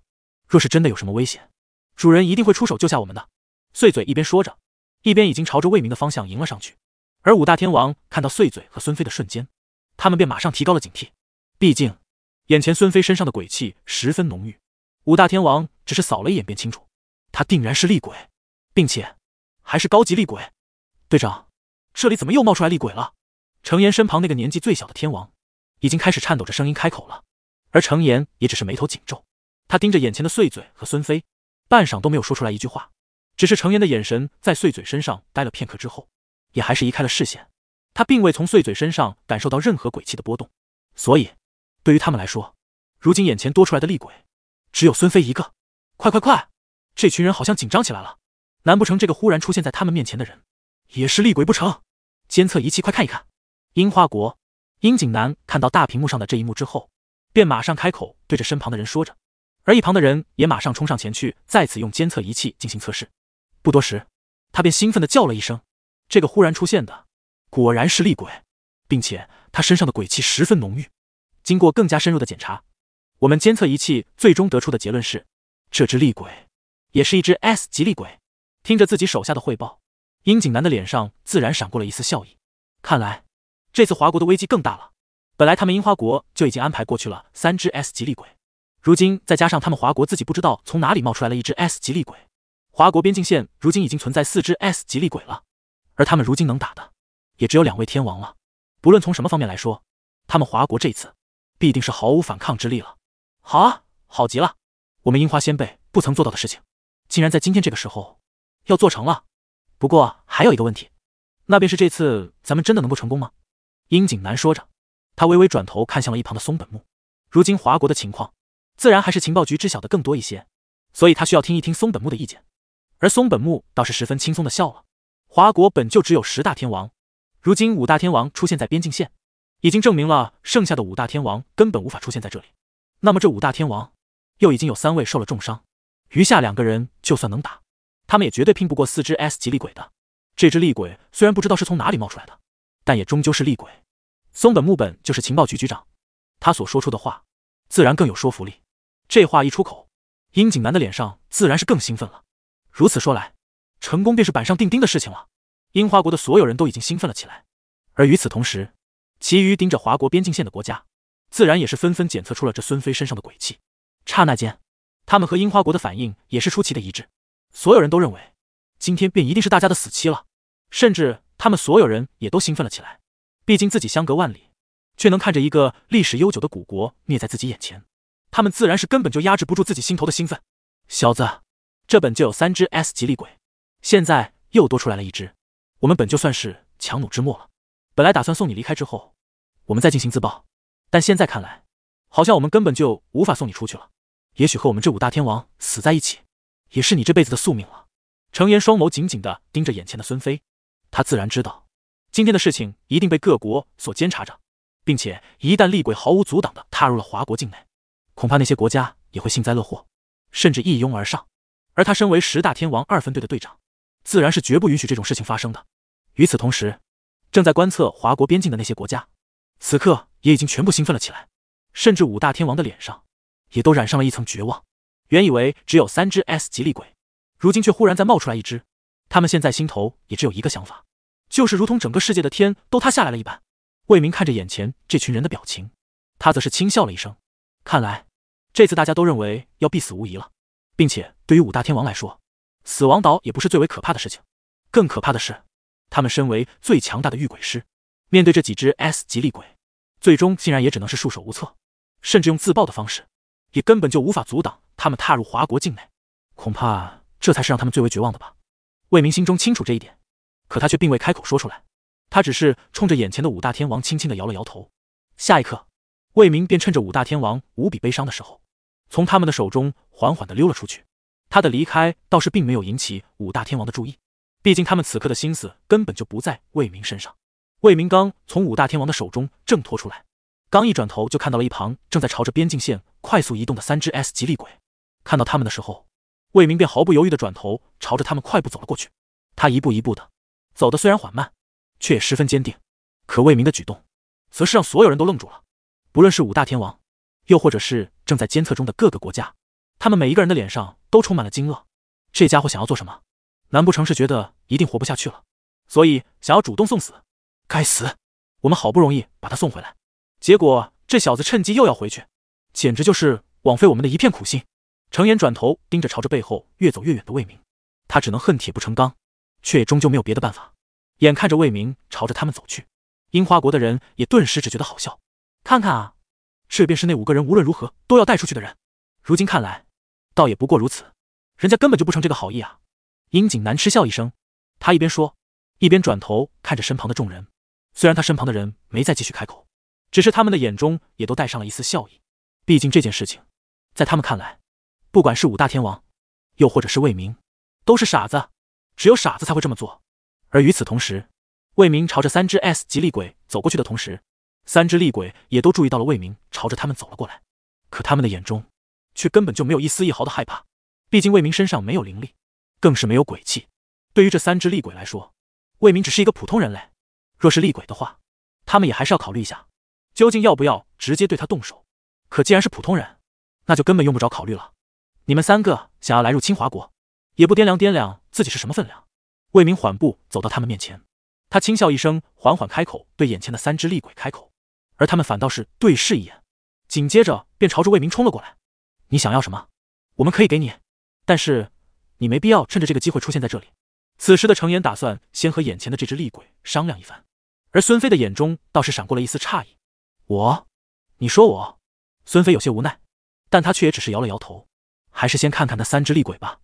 若是真的有什么危险，主人一定会出手救下我们的。碎嘴一边说着，一边已经朝着魏明的方向迎了上去。而五大天王看到碎嘴和孙飞的瞬间。他们便马上提高了警惕，毕竟眼前孙飞身上的鬼气十分浓郁。五大天王只是扫了一眼便清楚，他定然是厉鬼，并且还是高级厉鬼。队长，这里怎么又冒出来厉鬼了？程岩身旁那个年纪最小的天王已经开始颤抖着声音开口了，而程岩也只是眉头紧皱，他盯着眼前的碎嘴和孙飞，半晌都没有说出来一句话。只是程岩的眼神在碎嘴身上待了片刻之后，也还是移开了视线。他并未从碎嘴身上感受到任何鬼气的波动，所以对于他们来说，如今眼前多出来的厉鬼只有孙飞一个。快快快！这群人好像紧张起来了，难不成这个忽然出现在他们面前的人也是厉鬼不成？监测仪器，快看一看！樱花国樱井南看到大屏幕上的这一幕之后，便马上开口对着身旁的人说着，而一旁的人也马上冲上前去，再次用监测仪器进行测试。不多时，他便兴奋地叫了一声：“这个忽然出现的！”果然是厉鬼，并且他身上的鬼气十分浓郁。经过更加深入的检查，我们监测仪器最终得出的结论是，这只厉鬼也是一只 S 级厉鬼。听着自己手下的汇报，樱井南的脸上自然闪过了一丝笑意。看来这次华国的危机更大了。本来他们樱花国就已经安排过去了三只 S 级厉鬼，如今再加上他们华国自己不知道从哪里冒出来了一只 S 级厉鬼，华国边境线如今已经存在四只 S 级厉鬼了。而他们如今能打的。也只有两位天王了，不论从什么方面来说，他们华国这次必定是毫无反抗之力了。好啊，好极了，我们樱花先辈不曾做到的事情，竟然在今天这个时候要做成了。不过还有一个问题，那便是这次咱们真的能够成功吗？樱井南说着，他微微转头看向了一旁的松本木。如今华国的情况，自然还是情报局知晓的更多一些，所以他需要听一听松本木的意见。而松本木倒是十分轻松的笑了。华国本就只有十大天王，如今五大天王出现在边境线，已经证明了剩下的五大天王根本无法出现在这里。那么这五大天王又已经有三位受了重伤，余下两个人就算能打。他们也绝对拼不过四只 S 级厉鬼的。这只厉鬼虽然不知道是从哪里冒出来的，但也终究是厉鬼。松本木本就是情报局局长，他所说出的话自然更有说服力。这话一出口，樱井南的脸上自然是更兴奋了。如此说来，成功便是板上钉钉的事情了。樱花国的所有人都已经兴奋了起来，而与此同时，其余盯着华国边境线的国家，自然也是纷纷检测出了这孙飞身上的鬼气。刹那间，他们和樱花国的反应也是出奇的一致。所有人都认为，今天便一定是大家的死期了，甚至他们所有人也都兴奋了起来。毕竟自己相隔万里，却能看着一个历史悠久的古国灭在自己眼前，他们自然是根本就压制不住自己心头的兴奋。小子，这本就有三只 S 级厉鬼，现在又多出来了一只，我们本就算是强弩之末了。本来打算送你离开之后，我们再进行自爆，但现在看来，好像我们根本就无法送你出去了。也许和我们这五大天王死在一起。也是你这辈子的宿命了。程岩双眸紧紧的盯着眼前的孙飞，他自然知道今天的事情一定被各国所监察着，并且一旦厉鬼毫无阻挡的踏入了华国境内，恐怕那些国家也会幸灾乐祸，甚至一拥而上。而他身为十大天王二分队的队长，自然是绝不允许这种事情发生的。与此同时，正在观测华国边境的那些国家，此刻也已经全部兴奋了起来，甚至五大天王的脸上也都染上了一层绝望。原以为只有三只 S 级厉鬼，如今却忽然再冒出来一只。他们现在心头也只有一个想法，就是如同整个世界的天都塌下来了一般。魏明看着眼前这群人的表情，他则是轻笑了一声。看来这次大家都认为要必死无疑了，并且对于五大天王来说，死亡岛也不是最为可怕的事情。更可怕的是，他们身为最强大的御鬼师，面对这几只 S 级厉鬼，最终竟然也只能是束手无策，甚至用自爆的方式，也根本就无法阻挡。他们踏入华国境内，恐怕这才是让他们最为绝望的吧。魏明心中清楚这一点，可他却并未开口说出来。他只是冲着眼前的五大天王轻轻的摇了摇头。下一刻，魏明便趁着五大天王无比悲伤的时候，从他们的手中缓缓的溜了出去。他的离开倒是并没有引起五大天王的注意，毕竟他们此刻的心思根本就不在魏明身上。魏明刚从五大天王的手中挣脱出来，刚一转头就看到了一旁正在朝着边境线快速移动的三只 S 级厉鬼。看到他们的时候，魏明便毫不犹豫的转头朝着他们快步走了过去。他一步一步的走的虽然缓慢，却也十分坚定。可魏明的举动，则是让所有人都愣住了。不论是五大天王，又或者是正在监测中的各个国家，他们每一个人的脸上都充满了惊愕。这家伙想要做什么？难不成是觉得一定活不下去了，所以想要主动送死？该死！我们好不容易把他送回来，结果这小子趁机又要回去，简直就是枉费我们的一片苦心。程岩转头盯着朝着背后越走越远的魏明，他只能恨铁不成钢，却也终究没有别的办法。眼看着魏明朝着他们走去，樱花国的人也顿时只觉得好笑。看看啊，这便是那五个人无论如何都要带出去的人。如今看来，倒也不过如此，人家根本就不成这个好意啊！樱井南嗤笑一声，他一边说，一边转头看着身旁的众人。虽然他身旁的人没再继续开口，只是他们的眼中也都带上了一丝笑意。毕竟这件事情，在他们看来。不管是五大天王，又或者是魏明，都是傻子，只有傻子才会这么做。而与此同时，魏明朝着三只 S 级厉鬼走过去的同时，三只厉鬼也都注意到了魏明朝着他们走了过来。可他们的眼中却根本就没有一丝一毫的害怕，毕竟魏明身上没有灵力，更是没有鬼气。对于这三只厉鬼来说，魏明只是一个普通人类。若是厉鬼的话，他们也还是要考虑一下，究竟要不要直接对他动手。可既然是普通人，那就根本用不着考虑了。你们三个想要来入侵华国，也不掂量掂量自己是什么分量。魏明缓步走到他们面前，他轻笑一声，缓缓开口，对眼前的三只厉鬼开口，而他们反倒是对视一眼，紧接着便朝着魏明冲了过来。你想要什么？我们可以给你，但是你没必要趁着这个机会出现在这里。此时的程岩打算先和眼前的这只厉鬼商量一番，而孙飞的眼中倒是闪过了一丝诧异。我，你说我？孙飞有些无奈，但他却也只是摇了摇头。还是先看看那三只厉鬼吧。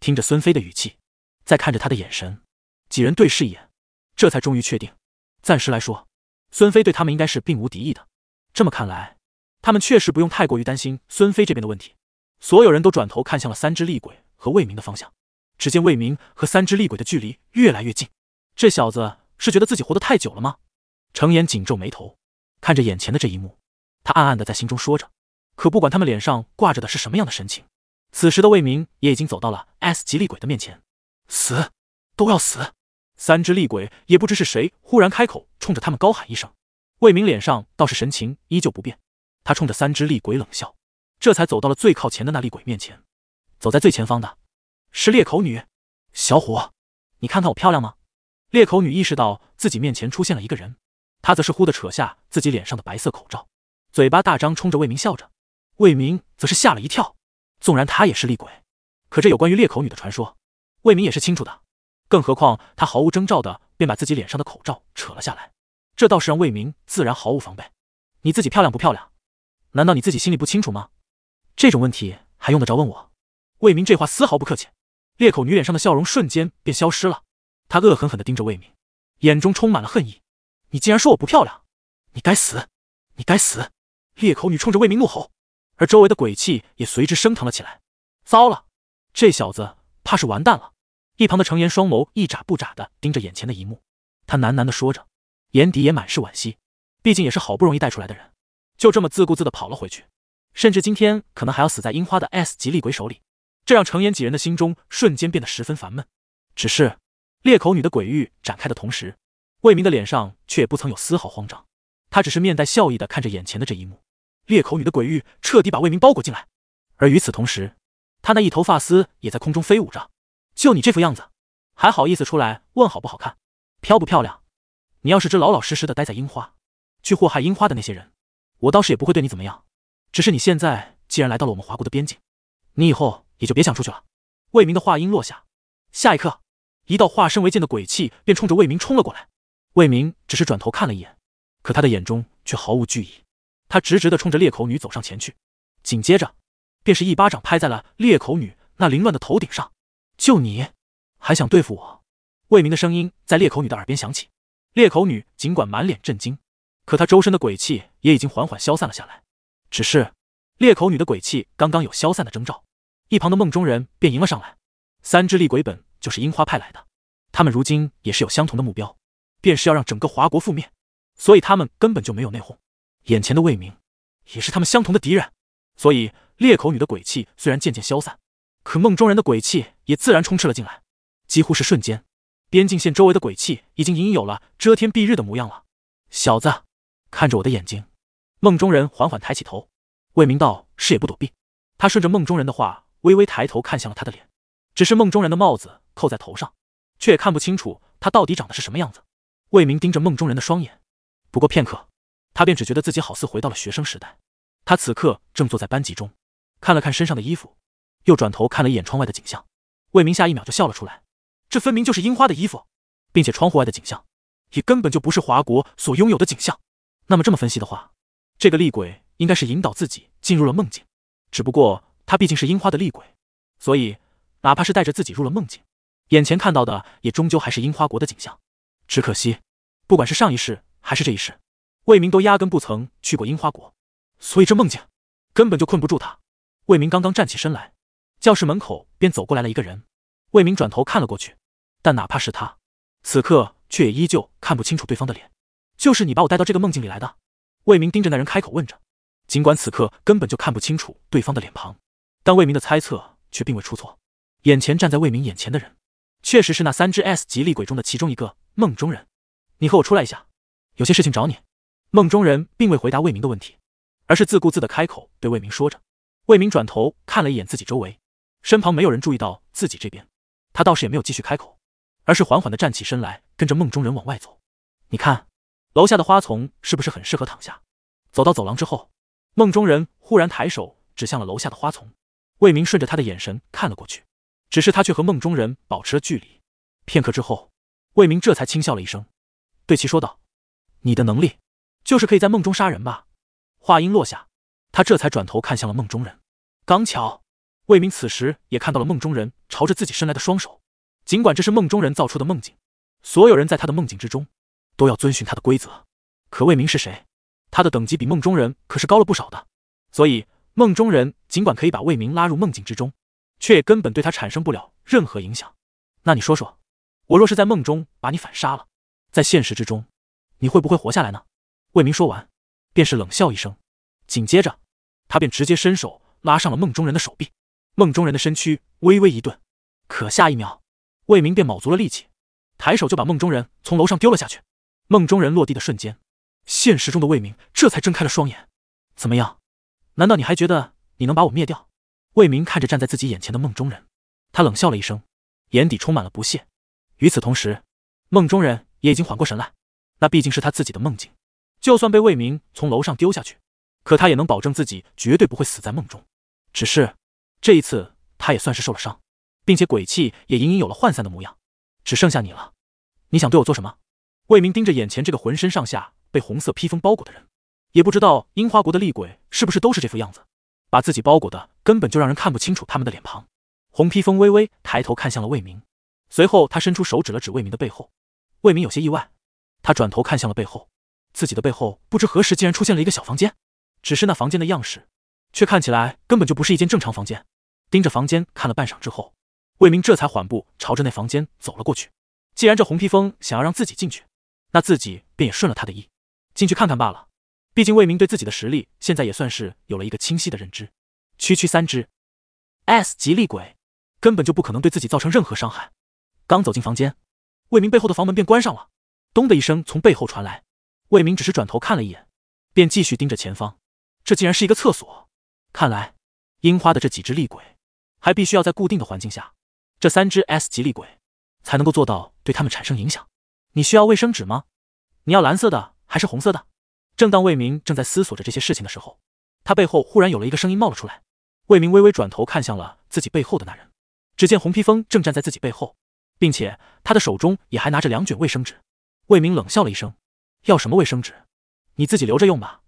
听着孙飞的语气，再看着他的眼神，几人对视一眼，这才终于确定，暂时来说，孙飞对他们应该是并无敌意的。这么看来，他们确实不用太过于担心孙飞这边的问题。所有人都转头看向了三只厉鬼和魏明的方向，只见魏明和三只厉鬼的距离越来越近。这小子是觉得自己活得太久了吗？程岩紧皱眉头，看着眼前的这一幕，他暗暗的在心中说着。可不管他们脸上挂着的是什么样的神情，此时的魏明也已经走到了 S 级厉鬼的面前。死，都要死！三只厉鬼也不知是谁忽然开口，冲着他们高喊一声。魏明脸上倒是神情依旧不变，他冲着三只厉鬼冷笑，这才走到了最靠前的那厉鬼面前。走在最前方的是裂口女，小虎，你看看我漂亮吗？裂口女意识到自己面前出现了一个人，她则是忽的扯下自己脸上的白色口罩，嘴巴大张，冲着魏明笑着。魏明则是吓了一跳，纵然他也是厉鬼，可这有关于裂口女的传说，魏明也是清楚的。更何况他毫无征兆的便把自己脸上的口罩扯了下来，这倒是让魏明自然毫无防备。你自己漂亮不漂亮？难道你自己心里不清楚吗？这种问题还用得着问我？魏明这话丝毫不客气，裂口女脸上的笑容瞬间便消失了，她恶狠狠地盯着魏明，眼中充满了恨意。你竟然说我不漂亮，你该死，你该死！裂口女冲着魏明怒吼。而周围的鬼气也随之升腾了起来。糟了，这小子怕是完蛋了！一旁的程岩双眸一眨不眨的盯着眼前的一幕，他喃喃的说着，眼底也满是惋惜。毕竟也是好不容易带出来的人，就这么自顾自的跑了回去，甚至今天可能还要死在樱花的 S 级厉鬼手里，这让程岩几人的心中瞬间变得十分烦闷。只是裂口女的鬼域展开的同时，魏明的脸上却也不曾有丝毫慌张，他只是面带笑意的看着眼前的这一幕。裂口女的鬼域彻底把魏明包裹进来，而与此同时，他那一头发丝也在空中飞舞着。就你这副样子，还好意思出来问好不好看，漂不漂亮？你要是只老老实实的待在樱花，去祸害樱花的那些人，我倒是也不会对你怎么样。只是你现在既然来到了我们华国的边境，你以后也就别想出去了。魏明的话音落下，下一刻，一道化身为剑的鬼气便冲着魏明冲了过来。魏明只是转头看了一眼，可他的眼中却毫无惧意。他直直的冲着裂口女走上前去，紧接着便是一巴掌拍在了裂口女那凌乱的头顶上。就你还想对付我？魏明的声音在裂口女的耳边响起。裂口女尽管满脸震惊，可她周身的鬼气也已经缓缓消散了下来。只是裂口女的鬼气刚刚有消散的征兆，一旁的梦中人便迎了上来。三只厉鬼本就是樱花派来的，他们如今也是有相同的目标，便是要让整个华国覆灭，所以他们根本就没有内讧。眼前的魏明，也是他们相同的敌人，所以裂口女的鬼气虽然渐渐消散，可梦中人的鬼气也自然充斥了进来。几乎是瞬间，边境线周围的鬼气已经隐隐有了遮天蔽日的模样了。小子，看着我的眼睛。梦中人缓缓抬起头，魏明道是也不躲避，他顺着梦中人的话，微微抬头看向了他的脸。只是梦中人的帽子扣在头上，却也看不清楚他到底长得是什么样子。魏明盯着梦中人的双眼，不过片刻。他便只觉得自己好似回到了学生时代。他此刻正坐在班级中，看了看身上的衣服，又转头看了一眼窗外的景象。魏明下一秒就笑了出来，这分明就是樱花的衣服，并且窗户外的景象也根本就不是华国所拥有的景象。那么这么分析的话，这个厉鬼应该是引导自己进入了梦境。只不过他毕竟是樱花的厉鬼，所以哪怕是带着自己入了梦境，眼前看到的也终究还是樱花国的景象。只可惜，不管是上一世还是这一世。魏明都压根不曾去过樱花国，所以这梦境根本就困不住他。魏明刚刚站起身来，教室门口便走过来了一个人。魏明转头看了过去，但哪怕是他，此刻却也依旧看不清楚对方的脸。就是你把我带到这个梦境里来的？魏明盯着那人开口问着。尽管此刻根本就看不清楚对方的脸庞，但魏明的猜测却并未出错。眼前站在魏明眼前的人，确实是那三只 S 级厉鬼中的其中一个梦中人。你和我出来一下，有些事情找你。梦中人并未回答魏明的问题，而是自顾自的开口对魏明说着。魏明转头看了一眼自己周围，身旁没有人注意到自己这边，他倒是也没有继续开口，而是缓缓的站起身来，跟着梦中人往外走。你看，楼下的花丛是不是很适合躺下？走到走廊之后，梦中人忽然抬手指向了楼下的花丛。魏明顺着他的眼神看了过去，只是他却和梦中人保持了距离。片刻之后，魏明这才轻笑了一声，对其说道：“你的能力。”就是可以在梦中杀人吧？话音落下，他这才转头看向了梦中人。刚巧，魏明此时也看到了梦中人朝着自己伸来的双手，尽管这是梦中人造出的梦境，所有人在他的梦境之中都要遵循他的规则。可魏明是谁？他的等级比梦中人可是高了不少的，所以梦中人尽管可以把魏明拉入梦境之中，却也根本对他产生不了任何影响。那你说说，我若是在梦中把你反杀了，在现实之中，你会不会活下来呢？魏明说完，便是冷笑一声，紧接着他便直接伸手拉上了梦中人的手臂。梦中人的身躯微微一顿，可下一秒，魏明便卯足了力气，抬手就把梦中人从楼上丢了下去。梦中人落地的瞬间，现实中的魏明这才睁开了双眼。怎么样？难道你还觉得你能把我灭掉？魏明看着站在自己眼前的梦中人，他冷笑了一声，眼底充满了不屑。与此同时，梦中人也已经缓过神来。那毕竟是他自己的梦境，就算被魏明从楼上丢下去，可他也能保证自己绝对不会死在梦中。只是。这一次，他也算是受了伤，并且鬼气也隐隐有了涣散的模样。只剩下你了，你想对我做什么？魏明盯着眼前这个浑身上下被红色披风包裹的人，也不知道樱花国的厉鬼是不是都是这副样子，把自己包裹的根本就让人看不清楚他们的脸庞。红披风微微抬头看向了魏明，随后他伸出手指了指魏明的背后。魏明有些意外，他转头看向了背后，自己的背后不知何时竟然出现了一个小房间，只是那房间的样式。却看起来根本就不是一间正常房间。盯着房间看了半晌之后，魏明这才缓步朝着那房间走了过去。既然这红披风想要让自己进去，那自己便也顺了他的意，进去看看罢了。毕竟魏明对自己的实力现在也算是有了一个清晰的认知。区区三只 S 级厉鬼，根本就不可能对自己造成任何伤害。刚走进房间，魏明背后的房门便关上了。咚的一声从背后传来，魏明只是转头看了一眼，便继续盯着前方。这竟然是一个厕所。看来，樱花的这几只厉鬼还必须要在固定的环境下，这三只 S 级厉鬼才能够做到对他们产生影响。你需要卫生纸吗？你要蓝色的还是红色的？正当魏明正在思索着这些事情的时候，他背后忽然有了一个声音冒了出来。魏明微微转头看向了自己背后的那人，只见红披风正站在自己背后，并且他的手中也还拿着两卷卫生纸。魏明冷笑了一声：“要什么卫生纸？你自己留着用吧。”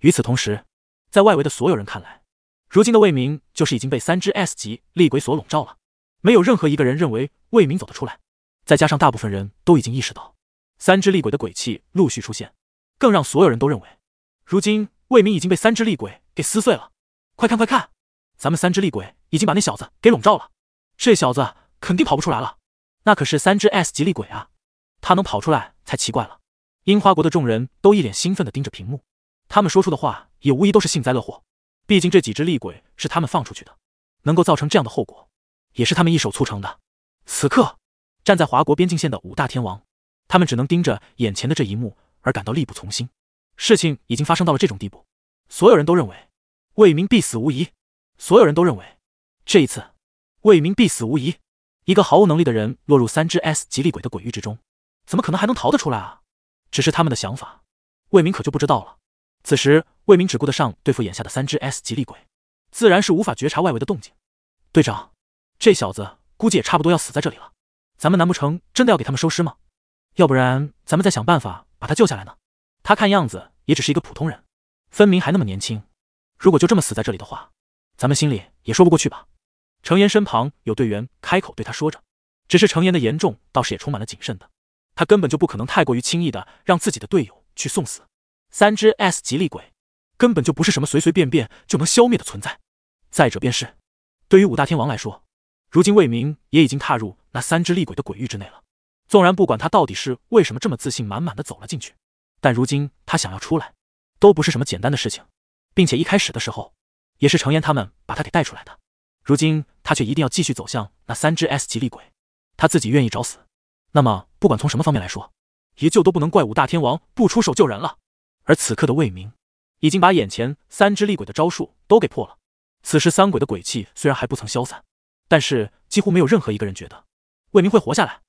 与此同时，在外围的所有人看来，如今的魏明就是已经被三只 S 级厉鬼所笼罩了，没有任何一个人认为魏明走得出来。再加上大部分人都已经意识到三只厉鬼的鬼气陆续出现，更让所有人都认为，如今魏明已经被三只厉鬼给撕碎了。快看快看，咱们三只厉鬼已经把那小子给笼罩了，这小子肯定跑不出来了。那可是三只 S 级厉鬼啊，他能跑出来才奇怪了。樱花国的众人都一脸兴奋地盯着屏幕，他们说出的话也无疑都是幸灾乐祸。毕竟这几只厉鬼是他们放出去的，能够造成这样的后果，也是他们一手促成的。此刻，站在华国边境线的五大天王，他们只能盯着眼前的这一幕而感到力不从心。事情已经发生到了这种地步，所有人都认为魏明必死无疑。所有人都认为，这一次魏明必死无疑。一个毫无能力的人落入三只 S 级厉鬼的鬼域之中，怎么可能还能逃得出来啊？只是他们的想法，魏明可就不知道了。此时，魏明只顾得上对付眼下的三只 S 级厉鬼，自然是无法觉察外围的动静。队长，这小子估计也差不多要死在这里了，咱们难不成真的要给他们收尸吗？要不然，咱们再想办法把他救下来呢？他看样子也只是一个普通人，分明还那么年轻。如果就这么死在这里的话，咱们心里也说不过去吧？程岩身旁有队员开口对他说着，只是程岩的严重倒是也充满了谨慎的，他根本就不可能太过于轻易的让自己的队友去送死。三只 S 级厉鬼根本就不是什么随随便便就能消灭的存在。再者便是，对于五大天王来说，如今魏明也已经踏入那三只厉鬼的鬼域之内了。纵然不管他到底是为什么这么自信满满的走了进去，但如今他想要出来，都不是什么简单的事情。并且一开始的时候，也是程岩他们把他给带出来的。如今他却一定要继续走向那三只 S 级厉鬼，他自己愿意找死。那么不管从什么方面来说，也就都不能怪五大天王不出手救人了。而此刻的魏明，已经把眼前三只厉鬼的招数都给破了。此时三鬼的鬼气虽然还不曾消散，但是几乎没有任何一个人觉得魏明会活下来。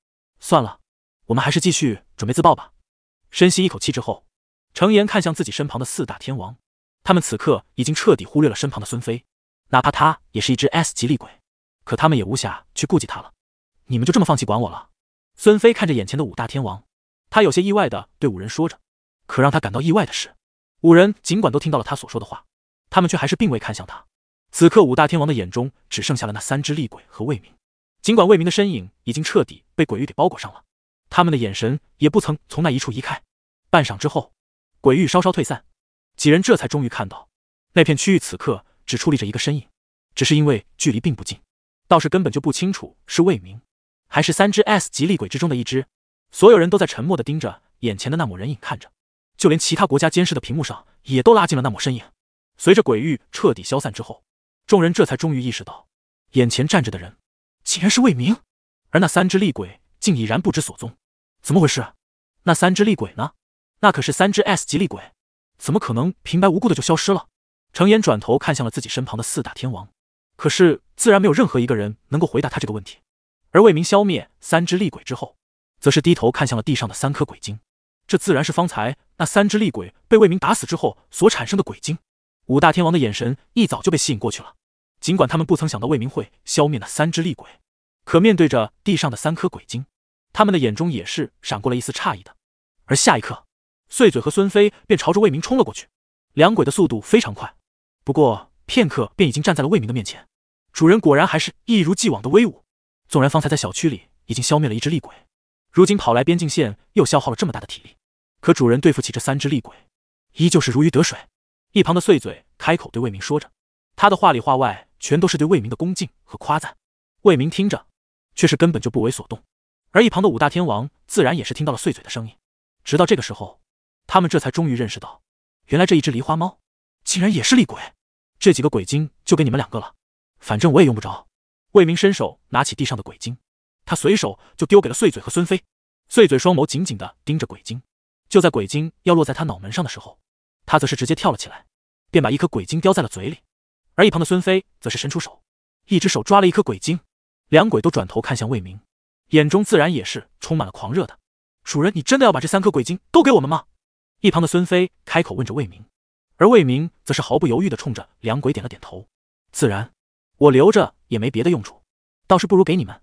算了，我们还是继续准备自爆吧。深吸一口气之后，程岩看向自己身旁的四大天王，他们此刻已经彻底忽略了身旁的孙飞，哪怕他也是一只 S 级厉鬼，可他们也无暇去顾及他了。你们就这么放弃管我了？孙飞看着眼前的五大天王，他有些意外的对五人说着。可让他感到意外的是，五人尽管都听到了他所说的话，他们却还是并未看向他，此刻，五大天王的眼中只剩下了那三只厉鬼和魏明。尽管魏明的身影已经彻底被鬼域给包裹上了，他们的眼神也不曾从那一处移开。半晌之后，鬼域稍稍退散，几人这才终于看到那片区域此刻只矗立着一个身影，只是因为距离并不近，倒是根本就不清楚是魏明还是三只 S 级厉鬼之中的一只。所有人都在沉默的盯着眼前的那抹人影看着，就连其他国家监视的屏幕上也都拉近了那抹身影。随着鬼域彻底消散之后，众人这才终于意识到，眼前站着的人。竟然是魏明，而那三只厉鬼竟已然不知所踪，怎么回事？那三只厉鬼呢？那可是三只 S 级厉鬼，怎么可能平白无故的就消失了？程岩转头看向了自己身旁的四大天王，可是自然没有任何一个人能够回答他这个问题。而魏明消灭三只厉鬼之后，则是低头看向了地上的三颗鬼晶，这自然是方才那三只厉鬼被魏明打死之后所产生的鬼晶。五大天王的眼神一早就被吸引过去了。尽管他们不曾想到魏明会消灭那三只厉鬼，可面对着地上的三颗鬼晶，他们的眼中也是闪过了一丝诧异的。而下一刻，碎嘴和孙飞便朝着魏明冲了过去。两鬼的速度非常快，不过片刻便已经站在了魏明的面前。主人果然还是一如既往的威武。纵然方才在小区里已经消灭了一只厉鬼，如今跑来边境线又消耗了这么大的体力，可主人对付起这三只厉鬼，依旧是如鱼得水。一旁的碎嘴开口对魏明说着，他的话里话外。全都是对魏明的恭敬和夸赞，魏明听着，却是根本就不为所动。而一旁的五大天王自然也是听到了碎嘴的声音。直到这个时候，他们这才终于认识到，原来这一只狸花猫竟然也是厉鬼。这几个鬼精就给你们两个了，反正我也用不着。魏明伸手拿起地上的鬼精，他随手就丢给了碎嘴和孙飞。碎嘴双眸紧紧的盯着鬼精，就在鬼精要落在他脑门上的时候，他则是直接跳了起来，便把一颗鬼精叼在了嘴里。而一旁的孙飞则是伸出手，一只手抓了一颗鬼晶，两鬼都转头看向魏明，眼中自然也是充满了狂热的。主人，你真的要把这三颗鬼晶都给我们吗？一旁的孙飞开口问着魏明，而魏明则是毫不犹豫的冲着两鬼点了点头。自然，我留着也没别的用处，倒是不如给你们。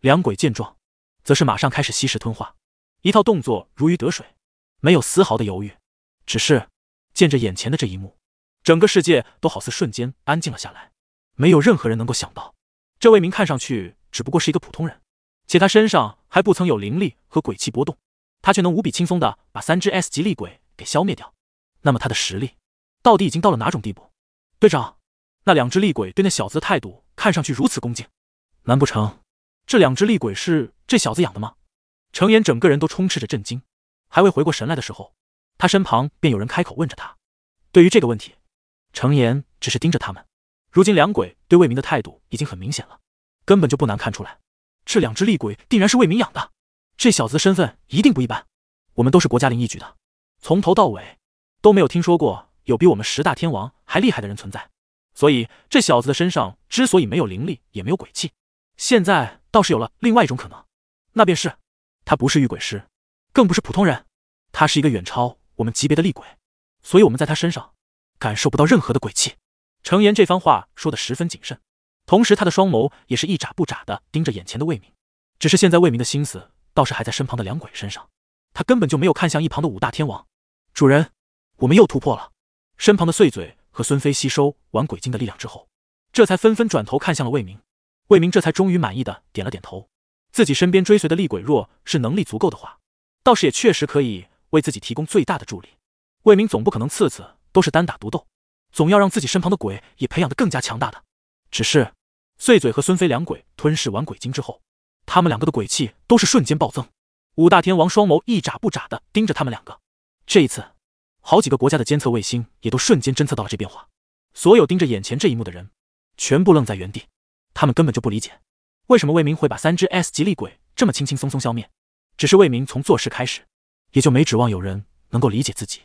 两鬼见状，则是马上开始吸食吞化，一套动作如鱼得水，没有丝毫的犹豫。只是见着眼前的这一幕。整个世界都好似瞬间安静了下来，没有任何人能够想到，这位明看上去只不过是一个普通人，且他身上还不曾有灵力和鬼气波动，他却能无比轻松的把三只 S 级厉鬼给消灭掉。那么他的实力到底已经到了哪种地步？队长，那两只厉鬼对那小子的态度看上去如此恭敬，难不成这两只厉鬼是这小子养的吗？程岩整个人都充斥着震惊，还未回过神来的时候，他身旁便有人开口问着他，对于这个问题。程岩只是盯着他们，如今两鬼对魏明的态度已经很明显了，根本就不难看出来，这两只厉鬼定然是魏明养的。这小子的身份一定不一般。我们都是国家灵异局的，从头到尾都没有听说过有比我们十大天王还厉害的人存在，所以这小子的身上之所以没有灵力，也没有鬼气，现在倒是有了另外一种可能，那便是他不是御鬼师，更不是普通人，他是一个远超我们级别的厉鬼，所以我们在他身上。感受不到任何的鬼气，程岩这番话说的十分谨慎，同时他的双眸也是一眨不眨的盯着眼前的魏明。只是现在魏明的心思倒是还在身旁的两鬼身上，他根本就没有看向一旁的五大天王。主人，我们又突破了。身旁的碎嘴和孙飞吸收完鬼精的力量之后，这才纷纷转头看向了魏明。魏明这才终于满意的点了点头。自己身边追随的厉鬼，若是能力足够的话，倒是也确实可以为自己提供最大的助力。魏明总不可能次次。都是单打独斗，总要让自己身旁的鬼也培养的更加强大的。只是碎嘴和孙飞两鬼吞噬完鬼晶之后，他们两个的鬼气都是瞬间暴增。五大天王双眸一眨不眨的盯着他们两个。这一次，好几个国家的监测卫星也都瞬间侦测到了这变化。所有盯着眼前这一幕的人，全部愣在原地。他们根本就不理解，为什么魏明会把三只 S 级厉鬼这么轻轻松松消灭。只是魏明从做事开始，也就没指望有人能够理解自己。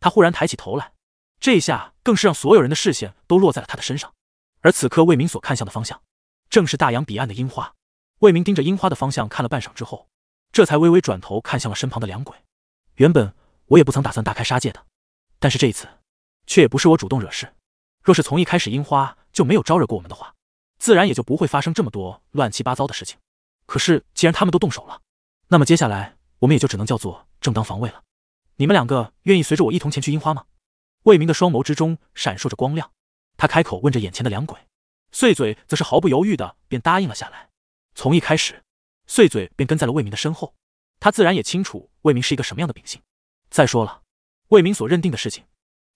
他忽然抬起头来。这一下更是让所有人的视线都落在了他的身上，而此刻魏明所看向的方向，正是大洋彼岸的樱花。魏明盯着樱花的方向看了半晌之后，这才微微转头看向了身旁的两鬼。原本我也不曾打算大开杀戒的，但是这一次，却也不是我主动惹事。若是从一开始樱花就没有招惹过我们的话，自然也就不会发生这么多乱七八糟的事情。可是既然他们都动手了，那么接下来我们也就只能叫做正当防卫了。你们两个愿意随着我一同前去樱花吗？魏明的双眸之中闪烁着光亮，他开口问着眼前的两鬼，碎嘴则是毫不犹豫的便答应了下来。从一开始，碎嘴便跟在了魏明的身后，他自然也清楚魏明是一个什么样的秉性。再说了，魏明所认定的事情，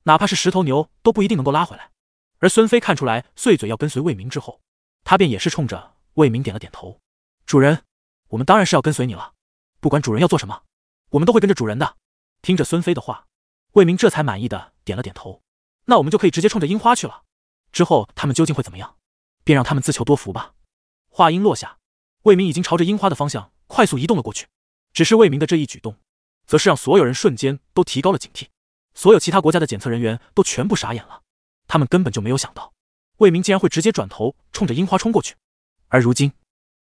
哪怕是十头牛都不一定能够拉回来。而孙飞看出来碎嘴要跟随魏明之后，他便也是冲着魏明点了点头：“主人，我们当然是要跟随你了，不管主人要做什么，我们都会跟着主人的。”听着孙飞的话，魏明这才满意的点了点头：“那我们就可以直接冲着樱花去了。”之后他们究竟会怎么样，便让他们自求多福吧。话音落下，魏明已经朝着樱花的方向快速移动了过去。只是魏明的这一举动，则是让所有人瞬间都提高了警惕。所有其他国家的检测人员都全部傻眼了，他们根本就没有想到，魏明竟然会直接转头冲着樱花冲过去。而如今，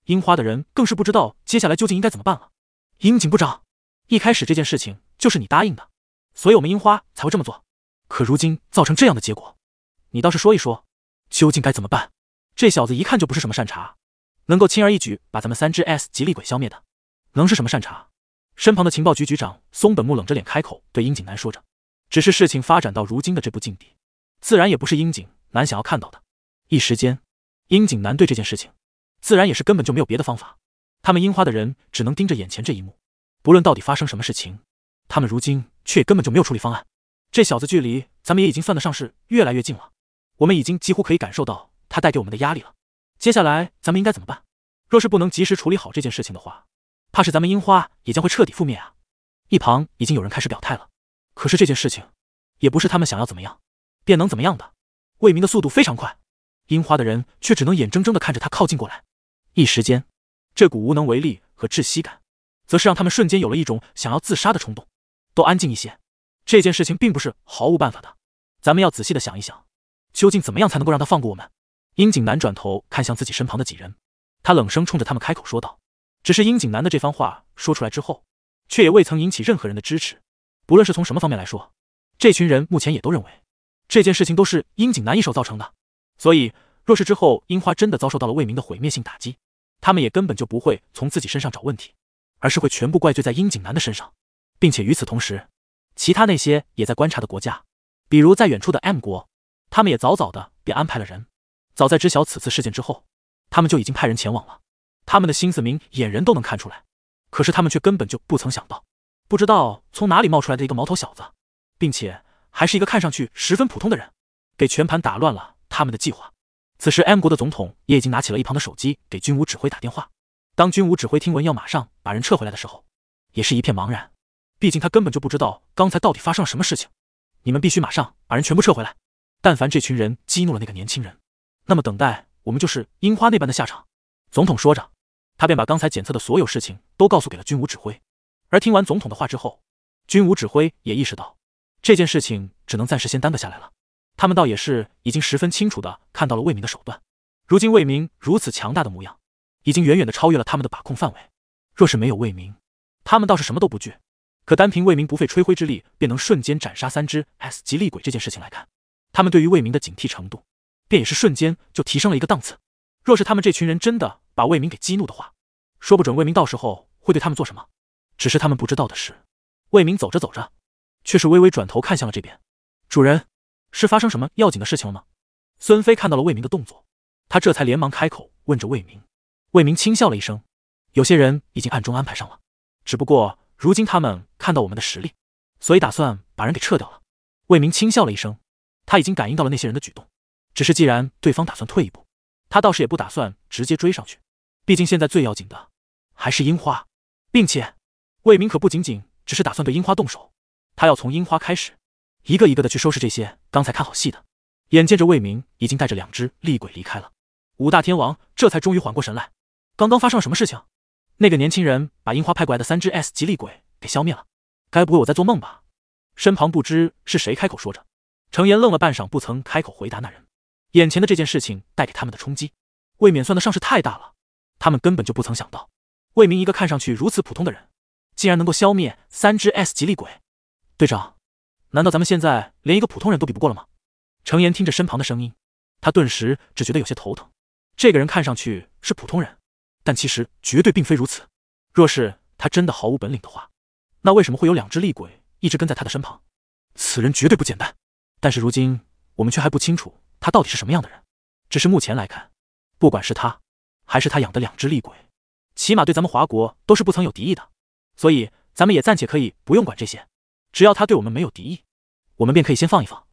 樱花的人更是不知道接下来究竟应该怎么办了。樱井部长，一开始这件事情就是你答应的，所以我们樱花才会这么做。可如今造成这样的结果。你倒是说一说，究竟该怎么办？这小子一看就不是什么善茬，能够轻而易举把咱们三只 S 级厉鬼消灭的，能是什么善茬？身旁的情报局局长松本木冷着脸开口对樱井南说着。只是事情发展到如今的这步境地，自然也不是樱井南想要看到的。一时间，樱井南对这件事情，自然也是根本就没有别的方法。他们樱花的人只能盯着眼前这一幕，不论到底发生什么事情，他们如今却根本就没有处理方案。这小子距离咱们也已经算得上是越来越近了。我们已经几乎可以感受到他带给我们的压力了。接下来咱们应该怎么办？若是不能及时处理好这件事情的话，怕是咱们樱花也将会彻底覆灭啊！一旁已经有人开始表态了。可是这件事情也不是他们想要怎么样便能怎么样的。魏明的速度非常快，樱花的人却只能眼睁睁的看着他靠近过来。一时间，这股无能为力和窒息感，则是让他们瞬间有了一种想要自杀的冲动。都安静一些，这件事情并不是毫无办法的，咱们要仔细的想一想。究竟怎么样才能够让他放过我们？樱井南转头看向自己身旁的几人，他冷声冲着他们开口说道。只是樱井南的这番话说出来之后，却也未曾引起任何人的支持。不论是从什么方面来说，这群人目前也都认为这件事情都是樱井南一手造成的。所以，若是之后樱花真的遭受到了魏明的毁灭性打击，他们也根本就不会从自己身上找问题，而是会全部怪罪在樱井南的身上，并且与此同时，其他那些也在观察的国家，比如在远处的 M 国。他们也早早的便安排了人，早在知晓此次事件之后，他们就已经派人前往了。他们的心思明眼人都能看出来，可是他们却根本就不曾想到，不知道从哪里冒出来的一个毛头小子，并且还是一个看上去十分普通的人，给全盘打乱了他们的计划。此时，M 国的总统也已经拿起了一旁的手机给军武指挥打电话。当军武指挥听闻要马上把人撤回来的时候，也是一片茫然，毕竟他根本就不知道刚才到底发生了什么事情。你们必须马上把人全部撤回来。但凡这群人激怒了那个年轻人，那么等待我们就是樱花那般的下场。总统说着，他便把刚才检测的所有事情都告诉给了军武指挥。而听完总统的话之后，军武指挥也意识到这件事情只能暂时先耽搁下来了。他们倒也是已经十分清楚的看到了魏明的手段。如今魏明如此强大的模样，已经远远的超越了他们的把控范围。若是没有魏明，他们倒是什么都不惧。可单凭魏明不费吹灰之力便能瞬间斩杀三只 S 级厉鬼这件事情来看，他们对于魏明的警惕程度，便也是瞬间就提升了一个档次。若是他们这群人真的把魏明给激怒的话，说不准魏明到时候会对他们做什么。只是他们不知道的是，魏明走着走着，却是微微转头看向了这边。主人，是发生什么要紧的事情了吗？孙飞看到了魏明的动作，他这才连忙开口问着魏明。魏明轻笑了一声：“有些人已经暗中安排上了，只不过如今他们看到我们的实力，所以打算把人给撤掉了。”魏明轻笑了一声。他已经感应到了那些人的举动，只是既然对方打算退一步，他倒是也不打算直接追上去。毕竟现在最要紧的还是樱花，并且魏明可不仅仅只是打算对樱花动手，他要从樱花开始，一个一个的去收拾这些刚才看好戏的。眼见着魏明已经带着两只厉鬼离开了，五大天王这才终于缓过神来。刚刚发生了什么事情？那个年轻人把樱花派过来的三只 S 级厉鬼给消灭了，该不会我在做梦吧？身旁不知是谁开口说着。程岩愣了半晌，不曾开口回答那人。眼前的这件事情带给他们的冲击，未免算得上是太大了。他们根本就不曾想到，魏明一个看上去如此普通的人，竟然能够消灭三只 S 级厉鬼。队长，难道咱们现在连一个普通人都比不过了吗？程岩听着身旁的声音，他顿时只觉得有些头疼。这个人看上去是普通人，但其实绝对并非如此。若是他真的毫无本领的话，那为什么会有两只厉鬼一直跟在他的身旁？此人绝对不简单。但是如今我们却还不清楚他到底是什么样的人。只是目前来看，不管是他，还是他养的两只厉鬼，起码对咱们华国都是不曾有敌意的。所以，咱们也暂且可以不用管这些，只要他对我们没有敌意，我们便可以先放一放。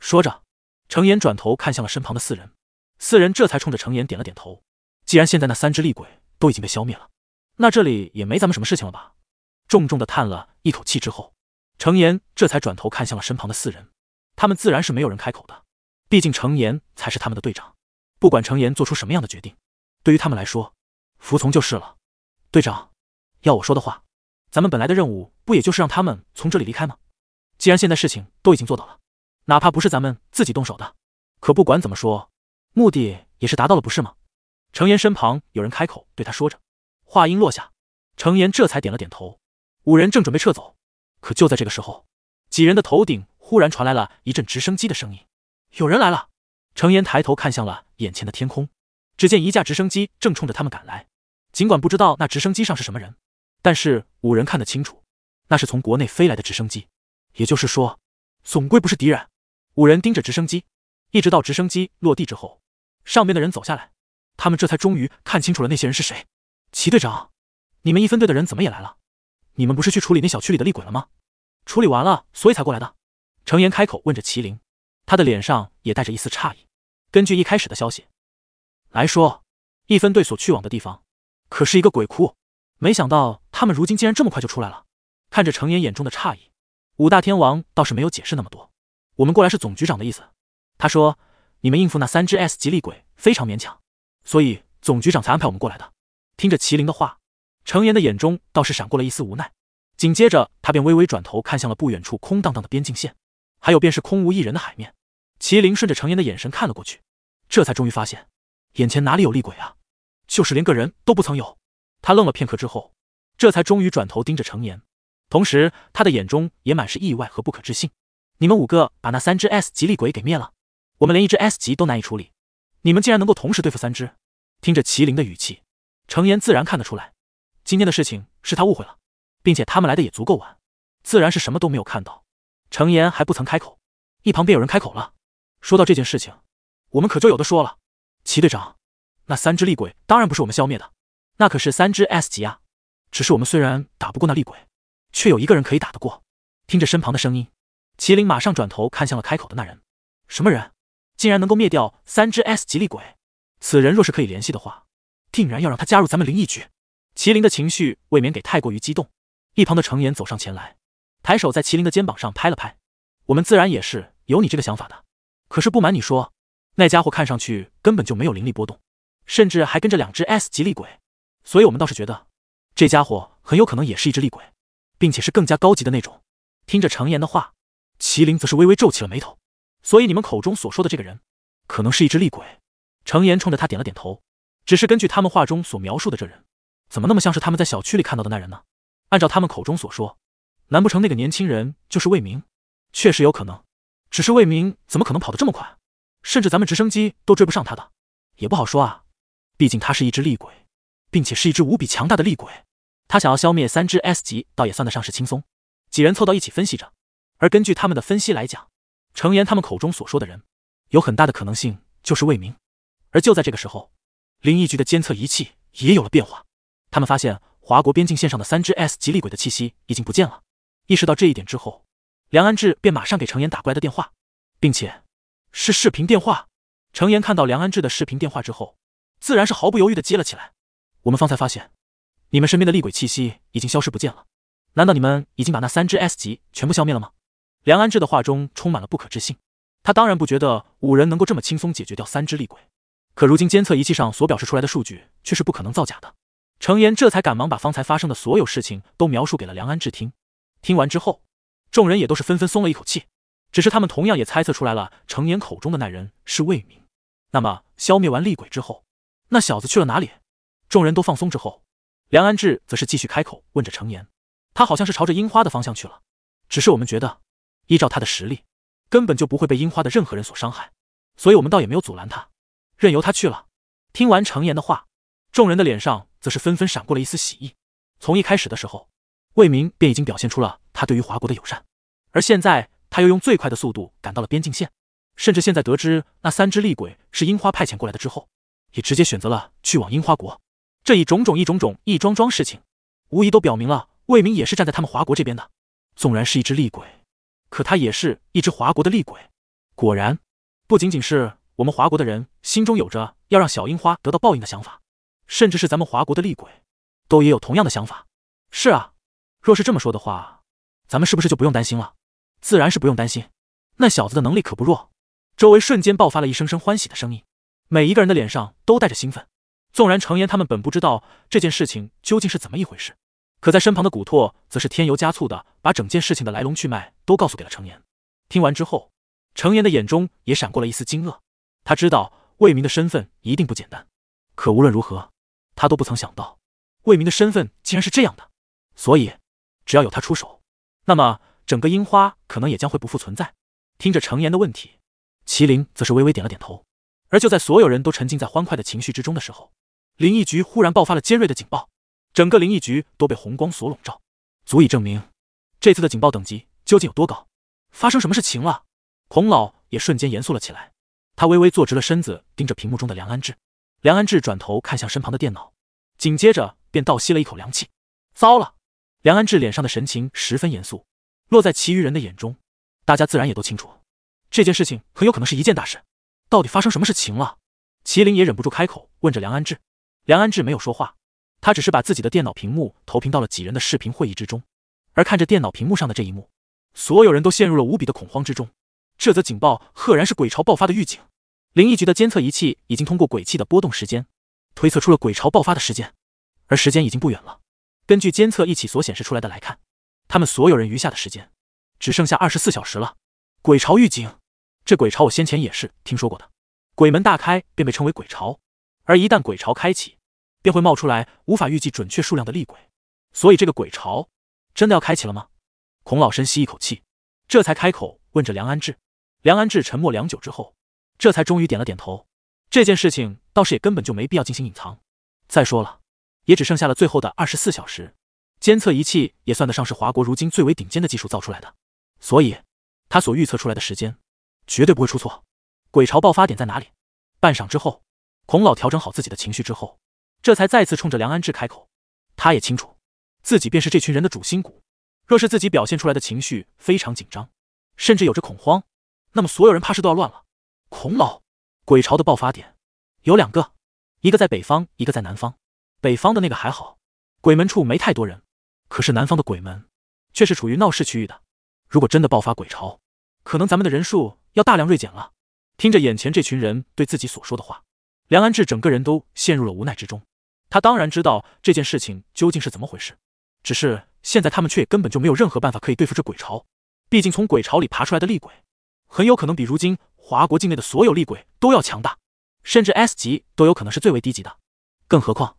说着，程岩转头看向了身旁的四人，四人这才冲着程岩点了点头。既然现在那三只厉鬼都已经被消灭了，那这里也没咱们什么事情了吧？重重的叹了一口气之后，程岩这才转头看向了身旁的四人，他们自然是没有人开口的，毕竟程岩才是他们的队长。不管程岩做出什么样的决定，对于他们来说，服从就是了。队长，要我说的话，咱们本来的任务不也就是让他们从这里离开吗？既然现在事情都已经做到了，哪怕不是咱们自己动手的，可不管怎么说，目的也是达到了，不是吗？程岩身旁有人开口对他说着，话音落下，程岩这才点了点头。五人正准备撤走，可就在这个时候，几人的头顶忽然传来了一阵直升机的声音，有人来了。程岩抬头看向了眼前的天空，只见一架直升机正冲着他们赶来。尽管不知道那直升机上是什么人，但是五人看得清楚，那是从国内飞来的直升机。也就是说，总归不是敌人。五人盯着直升机，一直到直升机落地之后，上面的人走下来，他们这才终于看清楚了那些人是谁。齐队长，你们一分队的人怎么也来了？你们不是去处理那小区里的厉鬼了吗？处理完了，所以才过来的。程岩开口问着麒麟。他的脸上也带着一丝诧异。根据一开始的消息来说，一分队所去往的地方可是一个鬼窟，没想到他们如今竟然这么快就出来了。看着程岩眼中的诧异，五大天王倒是没有解释那么多。我们过来是总局长的意思。他说：“你们应付那三只 S 级厉鬼非常勉强，所以总局长才安排我们过来的。”听着麒麟的话，程岩的眼中倒是闪过了一丝无奈。紧接着，他便微微转头看向了不远处空荡荡的边境线。还有便是空无一人的海面，麒麟顺着程岩的眼神看了过去，这才终于发现，眼前哪里有厉鬼啊，就是连个人都不曾有。他愣了片刻之后，这才终于转头盯着程岩，同时他的眼中也满是意外和不可置信。你们五个把那三只 S 级厉鬼给灭了，我们连一只 S 级都难以处理，你们竟然能够同时对付三只？听着麒麟的语气，程岩自然看得出来，今天的事情是他误会了，并且他们来的也足够晚，自然是什么都没有看到。程岩还不曾开口，一旁便有人开口了。说到这件事情，我们可就有的说了。齐队长，那三只厉鬼当然不是我们消灭的，那可是三只 S 级啊。只是我们虽然打不过那厉鬼，却有一个人可以打得过。听着身旁的声音，麒麟马上转头看向了开口的那人。什么人？竟然能够灭掉三只 S 级厉鬼？此人若是可以联系的话，定然要让他加入咱们灵异局。麒麟的情绪未免给太过于激动。一旁的程岩走上前来。抬手在麒麟的肩膀上拍了拍，我们自然也是有你这个想法的。可是不瞒你说，那家伙看上去根本就没有灵力波动，甚至还跟着两只 S 级厉鬼，所以我们倒是觉得这家伙很有可能也是一只厉鬼，并且是更加高级的那种。听着程岩的话，麒麟则是微微皱起了眉头。所以你们口中所说的这个人，可能是一只厉鬼？程岩冲着他点了点头。只是根据他们话中所描述的这人，怎么那么像是他们在小区里看到的那人呢？按照他们口中所说。难不成那个年轻人就是魏明？确实有可能，只是魏明怎么可能跑得这么快？甚至咱们直升机都追不上他的，也不好说啊。毕竟他是一只厉鬼，并且是一只无比强大的厉鬼。他想要消灭三只 S 级，倒也算得上是轻松。几人凑到一起分析着，而根据他们的分析来讲，程岩他们口中所说的人，有很大的可能性就是魏明。而就在这个时候，灵异局的监测仪器也有了变化，他们发现华国边境线上的三只 S 级厉鬼的气息已经不见了。意识到这一点之后，梁安志便马上给程岩打过来的电话，并且是视频电话。程岩看到梁安志的视频电话之后，自然是毫不犹豫的接了起来。我们方才发现，你们身边的厉鬼气息已经消失不见了。难道你们已经把那三只 S 级全部消灭了吗？梁安志的话中充满了不可置信。他当然不觉得五人能够这么轻松解决掉三只厉鬼，可如今监测仪器上所表示出来的数据却是不可能造假的。程岩这才赶忙把方才发生的所有事情都描述给了梁安志听。听完之后，众人也都是纷纷松了一口气。只是他们同样也猜测出来了，程岩口中的那人是魏明。那么，消灭完厉鬼之后，那小子去了哪里？众人都放松之后，梁安志则是继续开口问着程岩：“他好像是朝着樱花的方向去了。只是我们觉得，依照他的实力，根本就不会被樱花的任何人所伤害，所以我们倒也没有阻拦他，任由他去了。”听完程岩的话，众人的脸上则是纷纷闪过了一丝喜意。从一开始的时候。魏明便已经表现出了他对于华国的友善，而现在他又用最快的速度赶到了边境线，甚至现在得知那三只厉鬼是樱花派遣过来的之后，也直接选择了去往樱花国。这一种种、一种种、一桩桩事情，无疑都表明了魏明也是站在他们华国这边的。纵然是一只厉鬼，可他也是一只华国的厉鬼。果然，不仅仅是我们华国的人心中有着要让小樱花得到报应的想法，甚至是咱们华国的厉鬼，都也有同样的想法。是啊，若是这么说的话，咱们是不是就不用担心了？自然是不用担心。那小子的能力可不弱。周围瞬间爆发了一声声欢喜的声音，每一个人的脸上都带着兴奋。纵然程岩他们本不知道这件事情究竟是怎么一回事，可在身旁的古拓则是添油加醋的把整件事情的来龙去脉都告诉给了程岩。听完之后，程岩的眼中也闪过了一丝惊愕。他知道魏明的身份一定不简单，可无论如何，他都不曾想到魏明的身份竟然是这样的。所以，只要有他出手，那么整个樱花可能也将会不复存在。听着程岩的问题，麒麟则是微微点了点头。而就在所有人都沉浸在欢快的情绪之中的时候，灵异局忽然爆发了尖锐的警报，整个灵异局都被红光所笼罩，足以证明这次的警报等级究竟有多高。发生什么事情了？孔老也瞬间严肃了起来，他微微坐直了身子，盯着屏幕中的梁安志。梁安志转头看向身旁的电脑，紧接着便倒吸了一口凉气。糟了！梁安志脸上的神情十分严肃，落在其余人的眼中，大家自然也都清楚，这件事情很有可能是一件大事。到底发生什么事情了？麒麟也忍不住开口问着梁安志。梁安志没有说话，他只是把自己的电脑屏幕投屏到了几人的视频会议之中，而看着电脑屏幕上的这一幕，所有人都陷入了无比的恐慌之中。这则警报赫然是鬼潮爆发的预警，灵异局的监测仪器已经通过鬼气的波动时间，推测出了鬼潮爆发的时间，而时间已经不远了。根据监测仪器所显示出来的来看，他们所有人余下的时间只剩下二十四小时了。鬼潮预警，这鬼潮我先前也是听说过的，鬼门大开便被称为鬼潮，而一旦鬼潮开启，便会冒出来无法预计准确数量的厉鬼。所以这个鬼潮真的要开启了吗？孔老深吸一口气，这才开口问着梁安志。梁安志沉默良久之后，这才终于点了点头。这件事情倒是也根本就没必要进行隐藏。再说了。也只剩下了最后的二十四小时，监测仪器也算得上是华国如今最为顶尖的技术造出来的，所以他所预测出来的时间绝对不会出错。鬼潮爆发点在哪里？半晌之后，孔老调整好自己的情绪之后，这才再次冲着梁安志开口。他也清楚，自己便是这群人的主心骨，若是自己表现出来的情绪非常紧张，甚至有着恐慌，那么所有人怕是都要乱了。孔老，鬼潮的爆发点有两个，一个在北方，一个在南方。北方的那个还好，鬼门处没太多人，可是南方的鬼门却是处于闹市区域的。如果真的爆发鬼潮，可能咱们的人数要大量锐减了。听着眼前这群人对自己所说的话，梁安志整个人都陷入了无奈之中。他当然知道这件事情究竟是怎么回事，只是现在他们却根本就没有任何办法可以对付这鬼潮。毕竟从鬼潮里爬出来的厉鬼，很有可能比如今华国境内的所有厉鬼都要强大，甚至 S 级都有可能是最为低级的。更何况。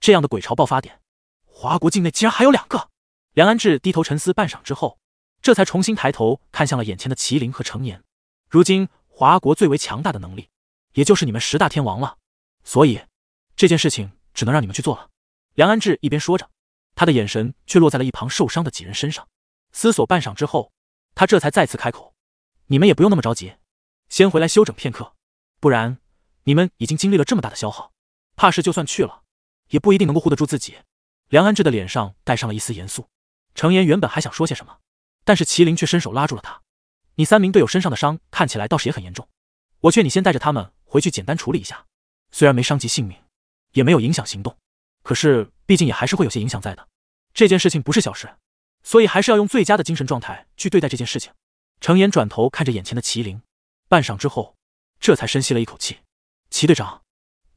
这样的鬼潮爆发点，华国境内竟然还有两个。梁安志低头沉思半晌之后，这才重新抬头看向了眼前的麒麟和程岩。如今华国最为强大的能力，也就是你们十大天王了。所以这件事情只能让你们去做了。梁安志一边说着，他的眼神却落在了一旁受伤的几人身上。思索半晌之后，他这才再次开口：“你们也不用那么着急，先回来休整片刻，不然你们已经经历了这么大的消耗，怕是就算去了。”也不一定能够护得住自己。梁安志的脸上带上了一丝严肃。程岩原本还想说些什么，但是麒麟却伸手拉住了他。你三名队友身上的伤看起来倒是也很严重，我劝你先带着他们回去简单处理一下。虽然没伤及性命，也没有影响行动，可是毕竟也还是会有些影响在的。这件事情不是小事，所以还是要用最佳的精神状态去对待这件事情。程岩转头看着眼前的麒麟，半晌之后，这才深吸了一口气。齐队长，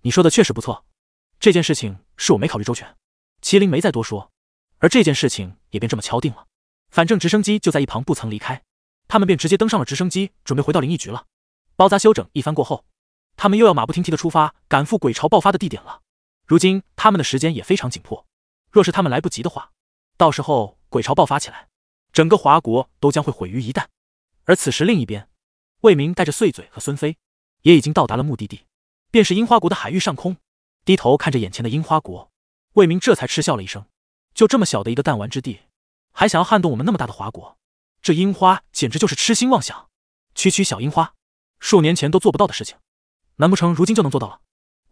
你说的确实不错。这件事情是我没考虑周全，麒麟没再多说，而这件事情也便这么敲定了。反正直升机就在一旁不曾离开，他们便直接登上了直升机，准备回到灵异局了。包扎休整一番过后，他们又要马不停蹄的出发，赶赴鬼潮爆发的地点了。如今他们的时间也非常紧迫，若是他们来不及的话，到时候鬼潮爆发起来，整个华国都将会毁于一旦。而此时另一边，魏明带着碎嘴和孙飞也已经到达了目的地，便是樱花国的海域上空。低头看着眼前的樱花国，魏明这才嗤笑了一声：“就这么小的一个弹丸之地，还想要撼动我们那么大的华国？这樱花简直就是痴心妄想！区区小樱花，数年前都做不到的事情，难不成如今就能做到了？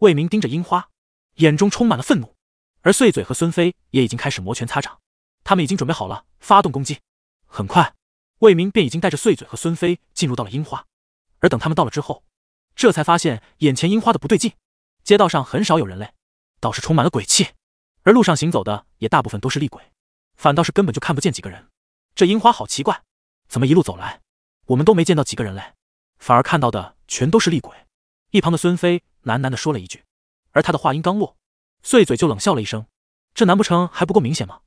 魏明盯着樱花，眼中充满了愤怒，而碎嘴和孙飞也已经开始摩拳擦掌，他们已经准备好了发动攻击。很快，魏明便已经带着碎嘴和孙飞进入到了樱花，而等他们到了之后，这才发现眼前樱花的不对劲。街道上很少有人类，倒是充满了鬼气，而路上行走的也大部分都是厉鬼，反倒是根本就看不见几个人。这樱花好奇怪，怎么一路走来，我们都没见到几个人类，反而看到的全都是厉鬼？一旁的孙飞喃喃地说了一句，而他的话音刚落，碎嘴就冷笑了一声：“这难不成还不够明显吗？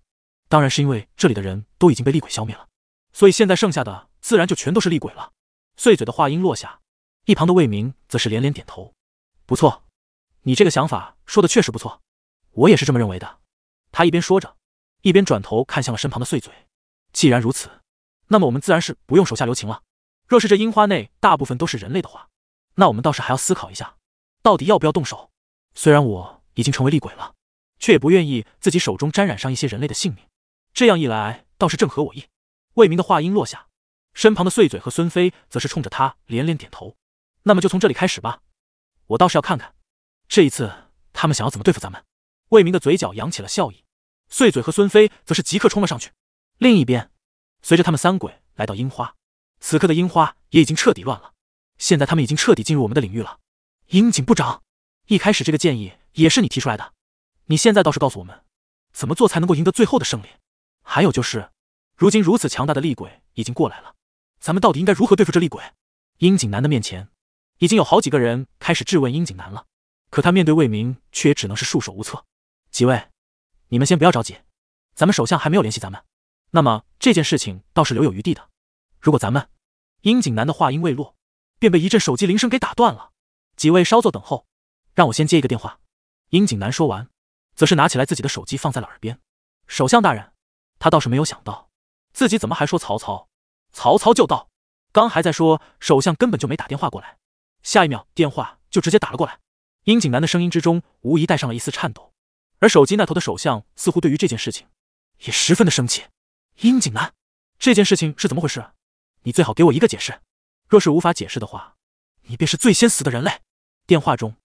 当然是因为这里的人都已经被厉鬼消灭了，所以现在剩下的自然就全都是厉鬼了。”碎嘴的话音落下，一旁的魏明则是连连点头：“不错。”你这个想法说的确实不错，我也是这么认为的。他一边说着，一边转头看向了身旁的碎嘴。既然如此，那么我们自然是不用手下留情了。若是这樱花内大部分都是人类的话，那我们倒是还要思考一下，到底要不要动手。虽然我已经成为厉鬼了，却也不愿意自己手中沾染上一些人类的性命。这样一来，倒是正合我意。魏明的话音落下，身旁的碎嘴和孙飞则是冲着他连连点头。那么就从这里开始吧，我倒是要看看。这一次，他们想要怎么对付咱们？魏明的嘴角扬起了笑意，碎嘴和孙飞则是即刻冲了上去。另一边，随着他们三鬼来到樱花，此刻的樱花也已经彻底乱了。现在他们已经彻底进入我们的领域了。樱井部长，一开始这个建议也是你提出来的，你现在倒是告诉我们，怎么做才能够赢得最后的胜利？还有就是，如今如此强大的厉鬼已经过来了，咱们到底应该如何对付这厉鬼？樱井南的面前，已经有好几个人开始质问樱井南了。可他面对魏明，却也只能是束手无策。几位，你们先不要着急，咱们首相还没有联系咱们，那么这件事情倒是留有余地的。如果咱们……樱井南的话音未落，便被一阵手机铃声给打断了。几位稍作等候，让我先接一个电话。樱井南说完，则是拿起来自己的手机放在了耳边。首相大人，他倒是没有想到，自己怎么还说曹操？曹操就到。刚还在说，首相根本就没打电话过来，下一秒电话就直接打了过来。殷景南的声音之中无疑带上了一丝颤抖，而手机那头的首相似乎对于这件事情也十分的生气。殷景南，这件事情是怎么回事？你最好给我一个解释。若是无法解释的话，你便是最先死的人类。电话中，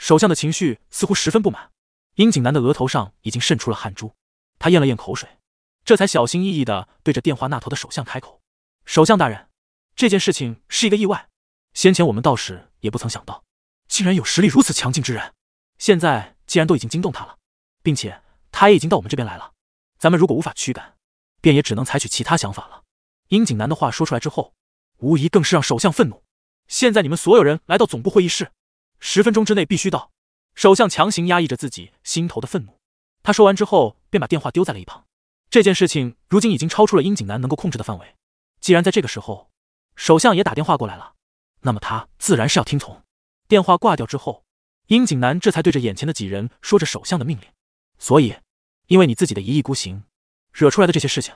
首相的情绪似乎十分不满。樱井南的额头上已经渗出了汗珠，他咽了咽口水，这才小心翼翼的对着电话那头的首相开口：“首相大人，这件事情是一个意外，先前我们倒是也不曾想到。”竟然有实力如此强劲之人，现在既然都已经惊动他了，并且他也已经到我们这边来了，咱们如果无法驱赶，便也只能采取其他想法了。樱井南的话说出来之后，无疑更是让首相愤怒。现在你们所有人来到总部会议室，十分钟之内必须到。首相强行压抑着自己心头的愤怒，他说完之后便把电话丢在了一旁。这件事情如今已经超出了殷景南能够控制的范围，既然在这个时候首相也打电话过来了，那么他自然是要听从。电话挂掉之后，殷景南这才对着眼前的几人说着首相的命令。所以，因为你自己的一意孤行，惹出来的这些事情，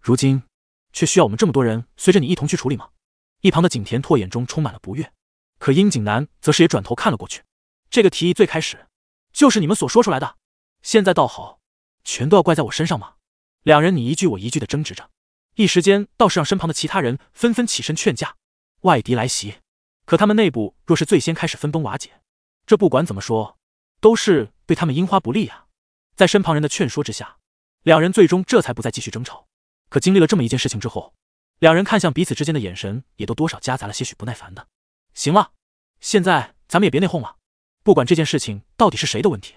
如今却需要我们这么多人随着你一同去处理吗？一旁的景田拓眼中充满了不悦，可殷景南则是也转头看了过去。这个提议最开始就是你们所说出来的，现在倒好，全都要怪在我身上吗？两人你一句我一句的争执着，一时间倒是让身旁的其他人纷纷起身劝架。外敌来袭。可他们内部若是最先开始分崩瓦解，这不管怎么说都是对他们樱花不利啊！在身旁人的劝说之下，两人最终这才不再继续争吵。可经历了这么一件事情之后，两人看向彼此之间的眼神也都多少夹杂了些许不耐烦的。行了，现在咱们也别内讧了。不管这件事情到底是谁的问题，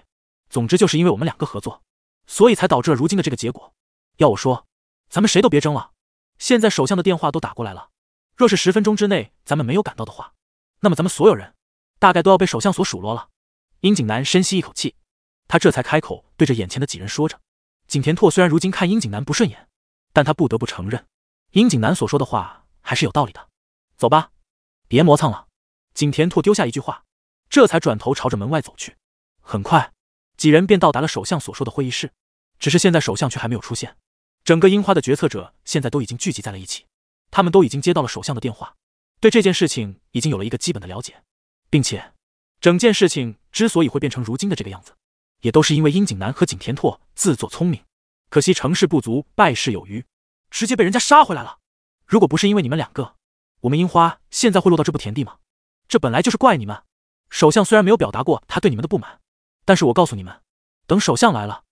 总之就是因为我们两个合作，所以才导致了如今的这个结果。要我说，咱们谁都别争了。现在首相的电话都打过来了，若是十分钟之内咱们没有赶到的话，那么咱们所有人大概都要被首相所数落了。殷景南深吸一口气，他这才开口对着眼前的几人说着：“景田拓虽然如今看殷景南不顺眼，但他不得不承认，殷景南所说的话还是有道理的。走吧，别磨蹭了。”景田拓丢下一句话，这才转头朝着门外走去。很快，几人便到达了首相所说的会议室。只是现在首相却还没有出现，整个樱花的决策者现在都已经聚集在了一起，他们都已经接到了首相的电话。对这件事情已经有了一个基本的了解，并且整件事情之所以会变成如今的这个样子，也都是因为樱井南和景田拓自作聪明，可惜成事不足败事有余，直接被人家杀回来了。如果不是因为你们两个，我们樱花现在会落到这步田地吗？这本来就是怪你们。首相虽然没有表达过他对你们的不满，但是我告诉你们，等首相来了，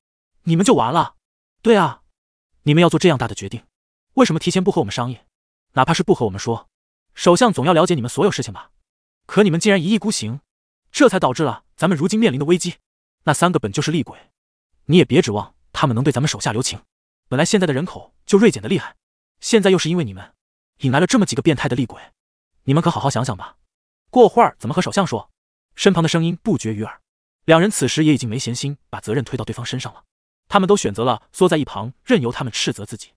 你们就完了。对啊，你们要做这样大的决定，为什么提前不和我们商议？哪怕是不和我们说，首相总要了解你们所有事情吧？可你们竟然一意孤行，这才导致了咱们如今面临的危机。那三个本就是厉鬼，你也别指望他们能对咱们手下留情。本来现在的人口就锐减的厉害，现在又是因为你们，引来了这么几个变态的厉鬼，你们可好好想想吧。过会儿怎么和首相说？身旁的声音不绝于耳，两人此时也已经没闲心把责任推到对方身上了，他们都选择了缩在一旁，任由他们斥责自己。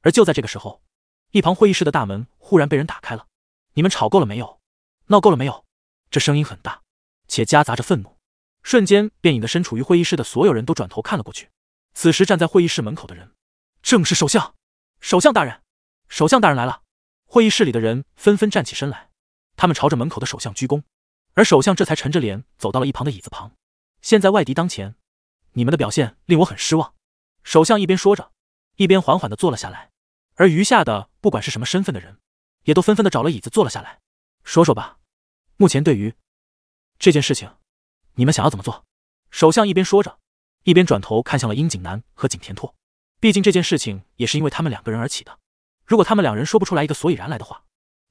而就在这个时候，一旁会议室的大门忽然被人打开了。你们吵够了没有？闹够了没有？这声音很大，且夹杂着愤怒，瞬间便引得身处于会议室的所有人都转头看了过去。此时站在会议室门口的人。正是首相，首相大人，首相大人来了！会议室里的人纷纷站起身来，他们朝着门口的首相鞠躬，而首相这才沉着脸走到了一旁的椅子旁。现在外敌当前，你们的表现令我很失望。首相一边说着，一边缓缓的坐了下来，而余下的不管是什么身份的人，也都纷纷的找了椅子坐了下来。说说吧，目前对于这件事情，你们想要怎么做？首相一边说着，一边转头看向了樱井南和景田拓。毕竟这件事情也是因为他们两个人而起的，如果他们两人说不出来一个所以然来的话，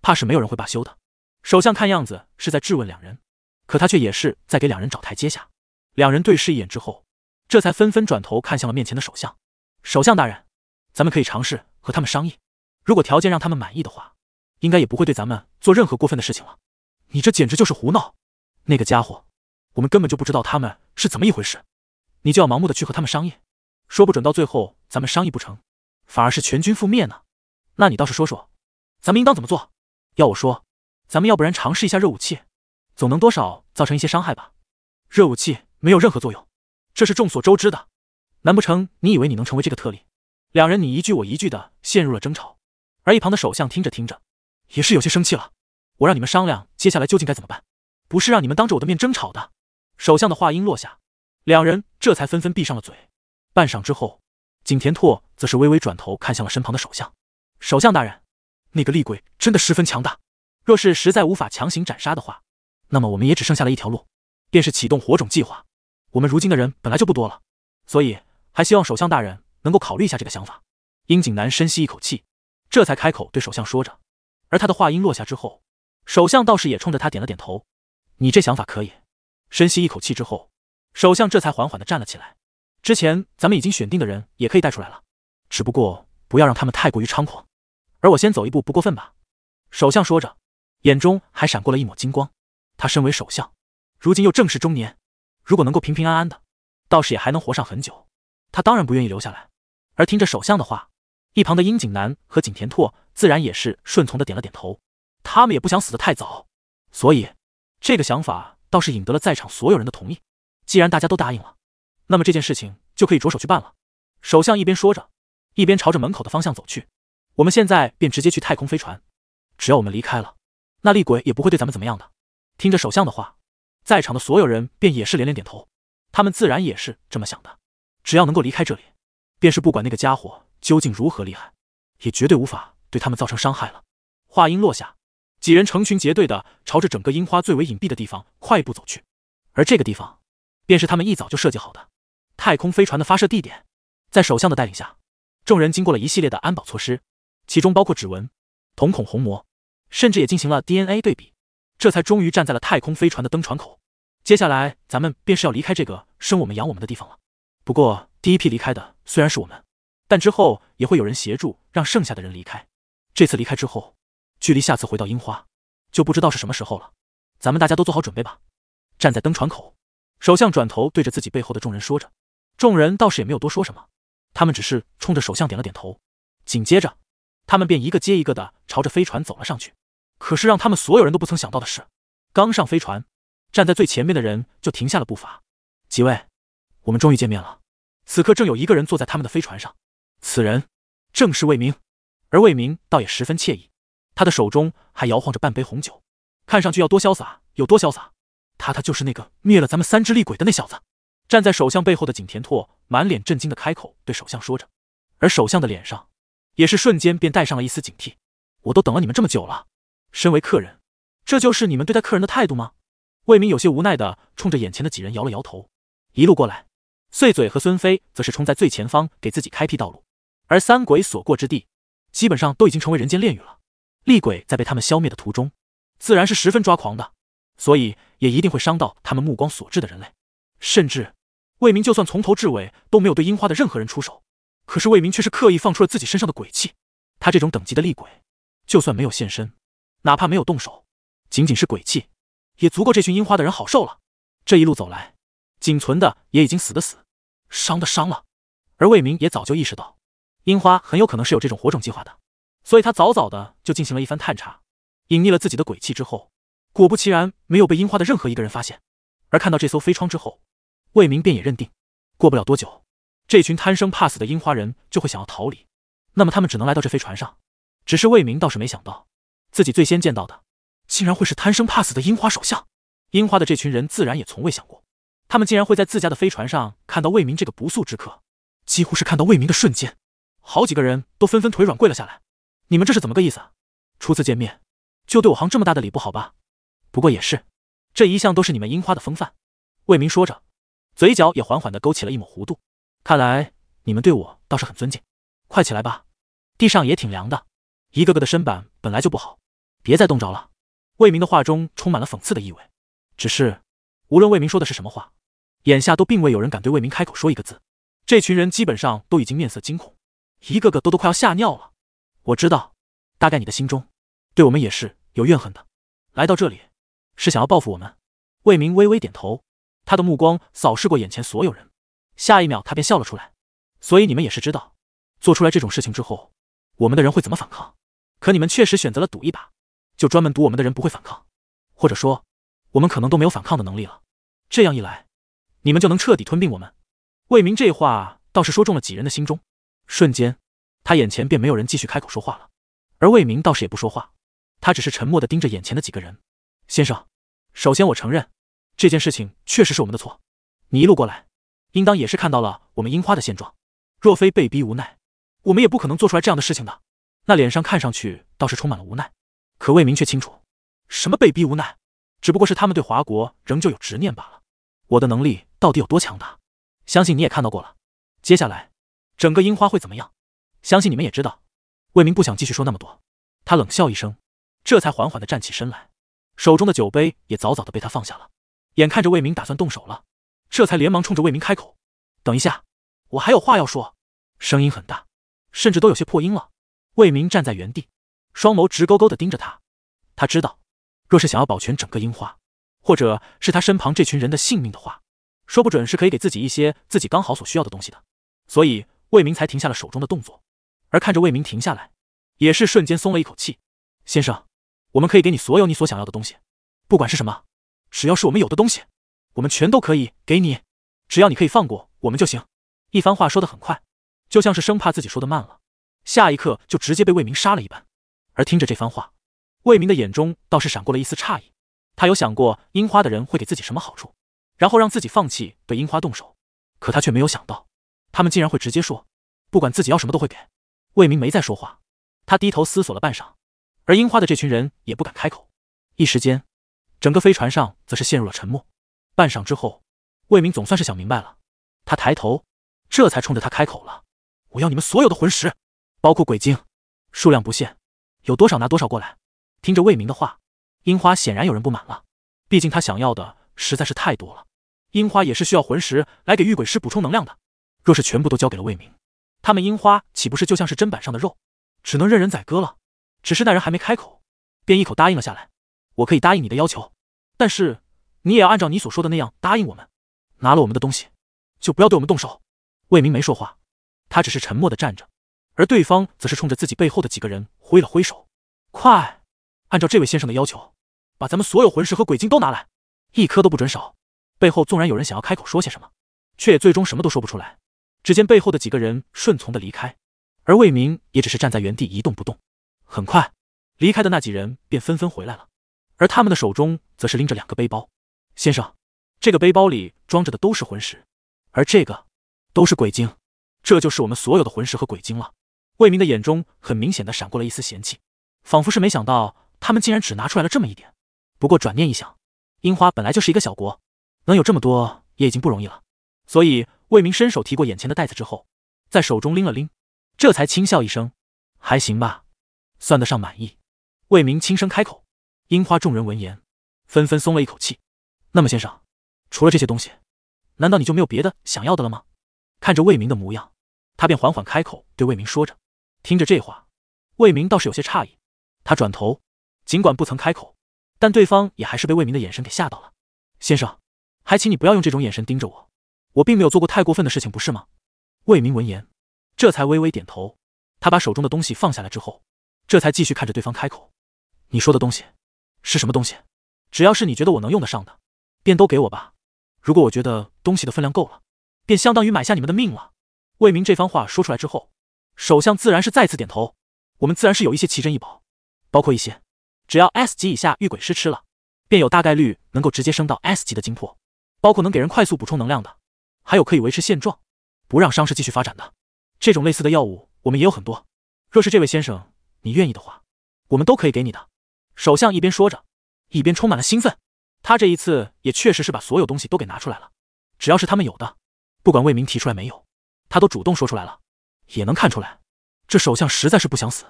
怕是没有人会罢休的。首相看样子是在质问两人，可他却也是在给两人找台阶下。两人对视一眼之后，这才纷纷转头看向了面前的首相。首相大人，咱们可以尝试和他们商议，如果条件让他们满意的话，应该也不会对咱们做任何过分的事情了。你这简直就是胡闹！那个家伙，我们根本就不知道他们是怎么一回事，你就要盲目的去和他们商议？说不准到最后咱们商议不成，反而是全军覆灭呢。那你倒是说说，咱们应当怎么做？要我说，咱们要不然尝试一下热武器，总能多少造成一些伤害吧。热武器没有任何作用，这是众所周知的。难不成你以为你能成为这个特例？两人你一句我一句的陷入了争吵，而一旁的首相听着听着也是有些生气了。我让你们商量接下来究竟该怎么办，不是让你们当着我的面争吵的。首相的话音落下，两人这才纷纷闭上了嘴。半晌之后，景田拓则是微微转头看向了身旁的首相。首相大人，那个厉鬼真的十分强大，若是实在无法强行斩杀的话，那么我们也只剩下了一条路，便是启动火种计划。我们如今的人本来就不多了，所以还希望首相大人能够考虑一下这个想法。樱井南深吸一口气，这才开口对首相说着。而他的话音落下之后，首相倒是也冲着他点了点头。你这想法可以。深吸一口气之后，首相这才缓缓的站了起来。之前咱们已经选定的人也可以带出来了，只不过不要让他们太过于猖狂，而我先走一步不过分吧？首相说着，眼中还闪过了一抹金光。他身为首相，如今又正是中年，如果能够平平安安的，倒是也还能活上很久。他当然不愿意留下来。而听着首相的话，一旁的樱井南和景田拓自然也是顺从的点了点头。他们也不想死得太早，所以这个想法倒是引得了在场所有人的同意。既然大家都答应了。那么这件事情就可以着手去办了。首相一边说着，一边朝着门口的方向走去。我们现在便直接去太空飞船，只要我们离开了，那厉鬼也不会对咱们怎么样的。听着首相的话，在场的所有人便也是连连点头。他们自然也是这么想的。只要能够离开这里，便是不管那个家伙究竟如何厉害，也绝对无法对他们造成伤害了。话音落下，几人成群结队的朝着整个樱花最为隐蔽的地方快步走去，而这个地方，便是他们一早就设计好的。太空飞船的发射地点，在首相的带领下，众人经过了一系列的安保措施，其中包括指纹、瞳孔虹膜，甚至也进行了 DNA 对比，这才终于站在了太空飞船的登船口。接下来，咱们便是要离开这个生我们养我们的地方了。不过，第一批离开的虽然是我们，但之后也会有人协助让剩下的人离开。这次离开之后，距离下次回到樱花，就不知道是什么时候了。咱们大家都做好准备吧。站在登船口，首相转头对着自己背后的众人说着。众人倒是也没有多说什么，他们只是冲着首相点了点头。紧接着，他们便一个接一个的朝着飞船走了上去。可是让他们所有人都不曾想到的是，刚上飞船，站在最前面的人就停下了步伐。几位，我们终于见面了。此刻正有一个人坐在他们的飞船上，此人正是魏明，而魏明倒也十分惬意，他的手中还摇晃着半杯红酒，看上去要多潇洒有多潇洒。他他就是那个灭了咱们三只厉鬼的那小子。站在首相背后的景田拓满脸震惊的开口对首相说着，而首相的脸上也是瞬间便带上了一丝警惕。我都等了你们这么久了，身为客人，这就是你们对待客人的态度吗？魏明有些无奈的冲着眼前的几人摇了摇头。一路过来，碎嘴和孙飞则是冲在最前方给自己开辟道路，而三鬼所过之地，基本上都已经成为人间炼狱了。厉鬼在被他们消灭的途中，自然是十分抓狂的，所以也一定会伤到他们目光所至的人类。甚至，魏明就算从头至尾都没有对樱花的任何人出手，可是魏明却是刻意放出了自己身上的鬼气。他这种等级的厉鬼，就算没有现身，哪怕没有动手，仅仅是鬼气，也足够这群樱花的人好受了。这一路走来，仅存的也已经死的死，伤的伤了。而魏明也早就意识到，樱花很有可能是有这种火种计划的，所以他早早的就进行了一番探查，隐匿了自己的鬼气之后，果不其然，没有被樱花的任何一个人发现。而看到这艘飞窗之后，魏明便也认定，过不了多久，这群贪生怕死的樱花人就会想要逃离。那么他们只能来到这飞船上，只是魏明倒是没想到，自己最先见到的，竟然会是贪生怕死的樱花首相。樱花的这群人自然也从未想过，他们竟然会在自家的飞船上看到魏明这个不速之客。几乎是看到魏明的瞬间，好几个人都纷纷腿软跪了下来。你们这是怎么个意思？初次见面就对我行这么大的礼，不好吧？不过也是，这一向都是你们樱花的风范。魏明说着，嘴角也缓缓的勾起了一抹弧度。看来你们对我倒是很尊敬。快起来吧。地上也挺凉的，一个个的身板本来就不好，别再冻着了。魏明的话中充满了讽刺的意味。只是，无论魏明说的是什么话，眼下都并未有人敢对魏明开口说一个字。这群人基本上都已经面色惊恐，一个个都都快要吓尿了。我知道，大概你的心中对我们也是有怨恨的。来到这里，是想要报复我们。魏明微微点头，他的目光扫视过眼前所有人，下一秒他便笑了出来。所以你们也是知道，做出来这种事情之后。我们的人会怎么反抗？可你们确实选择了赌一把，就专门赌我们的人不会反抗，或者说，我们可能都没有反抗的能力了。这样一来，你们就能彻底吞并我们。魏明这话倒是说中了几人的心中，瞬间，他眼前便没有人继续开口说话了。而魏明倒是也不说话，他只是沉默的盯着眼前的几个人。先生，首先我承认，这件事情确实是我们的错。你一路过来，应当也是看到了我们樱花的现状，若非被逼无奈。我们也不可能做出来这样的事情的。那脸上看上去倒是充满了无奈，可魏明却清楚，什么被逼无奈，只不过是他们对华国仍旧有执念罢了。我的能力到底有多强大，相信你也看到过了。接下来，整个樱花会怎么样，相信你们也知道。魏明不想继续说那么多，他冷笑一声，这才缓缓的站起身来，手中的酒杯也早早的被他放下了。眼看着魏明打算动手了，这才连忙冲着魏明开口：“等一下，我还有话要说。”声音很大。甚至都有些破音了。魏明站在原地，双眸直勾勾的盯着他。他知道，若是想要保全整个樱花，或者是他身旁这群人的性命的话，说不准是可以给自己一些自己刚好所需要的东西的。所以魏明才停下了手中的动作，而看着魏明停下来，也是瞬间松了一口气。先生，我们可以给你所有你所想要的东西，不管是什么，只要是我们有的东西，我们全都可以给你，只要你可以放过我们就行。一番话说得很快。就像是生怕自己说的慢了，下一刻就直接被魏明杀了一般。而听着这番话，魏明的眼中倒是闪过了一丝诧异。他有想过樱花的人会给自己什么好处，然后让自己放弃对樱花动手，可他却没有想到，他们竟然会直接说，不管自己要什么都会给。魏明没再说话，他低头思索了半晌，而樱花的这群人也不敢开口。一时间，整个飞船上则是陷入了沉默。半晌之后，魏明总算是想明白了，他抬头，这才冲着他开口了。我要你们所有的魂石，包括鬼晶，数量不限，有多少拿多少过来。听着魏明的话，樱花显然有人不满了，毕竟他想要的实在是太多了。樱花也是需要魂石来给御鬼师补充能量的，若是全部都交给了魏明，他们樱花岂不是就像是砧板上的肉，只能任人宰割了？只是那人还没开口，便一口答应了下来。我可以答应你的要求，但是你也要按照你所说的那样答应我们，拿了我们的东西，就不要对我们动手。魏明没说话。他只是沉默的站着，而对方则是冲着自己背后的几个人挥了挥手：“快，按照这位先生的要求，把咱们所有魂石和鬼晶都拿来，一颗都不准少。”背后纵然有人想要开口说些什么，却也最终什么都说不出来。只见背后的几个人顺从的离开，而魏明也只是站在原地一动不动。很快，离开的那几人便纷纷回来了，而他们的手中则是拎着两个背包。先生，这个背包里装着的都是魂石，而这个都是鬼晶。这就是我们所有的魂石和鬼晶了。魏明的眼中很明显的闪过了一丝嫌弃，仿佛是没想到他们竟然只拿出来了这么一点。不过转念一想，樱花本来就是一个小国，能有这么多也已经不容易了。所以魏明伸手提过眼前的袋子之后，在手中拎了拎，这才轻笑一声：“还行吧，算得上满意。”魏明轻声开口。樱花众人闻言，纷纷松了一口气。那么，先生，除了这些东西，难道你就没有别的想要的了吗？看着魏明的模样，他便缓缓开口对魏明说着。听着这话，魏明倒是有些诧异。他转头，尽管不曾开口，但对方也还是被魏明的眼神给吓到了。先生，还请你不要用这种眼神盯着我，我并没有做过太过分的事情，不是吗？魏明闻言，这才微微点头。他把手中的东西放下来之后，这才继续看着对方开口：“你说的东西是什么东西？只要是你觉得我能用得上的，便都给我吧。如果我觉得东西的分量够了，便相当于买下你们的命了。”魏明这番话说出来之后，首相自然是再次点头。我们自然是有一些奇珍异宝。包括一些，只要 S 级以下御鬼师吃了，便有大概率能够直接升到 S 级的精魄，包括能给人快速补充能量的，还有可以维持现状，不让伤势继续发展的。这种类似的药物我们也有很多。若是这位先生你愿意的话，我们都可以给你的。首相一边说着，一边充满了兴奋。他这一次也确实是把所有东西都给拿出来了，只要是他们有的，不管魏明提出来没有，他都主动说出来了。也能看出来，这首相实在是不想死。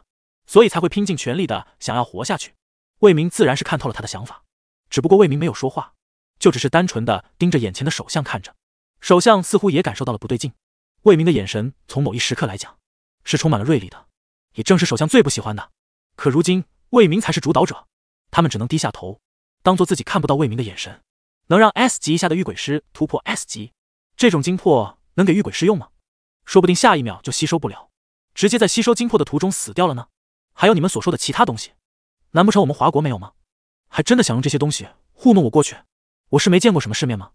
所以才会拼尽全力的想要活下去。魏明自然是看透了他的想法，只不过魏明没有说话，就只是单纯的盯着眼前的首相看着。首相似乎也感受到了不对劲，魏明的眼神从某一时刻来讲是充满了锐利的，也正是首相最不喜欢的。可如今魏明才是主导者，他们只能低下头，当做自己看不到魏明的眼神。能让 S 级以下的御鬼师突破 S 级，这种精魄能给御鬼师用吗？说不定下一秒就吸收不了，直接在吸收精魄的途中死掉了呢。还有你们所说的其他东西，难不成我们华国没有吗？还真的想用这些东西糊弄我过去？我是没见过什么世面吗？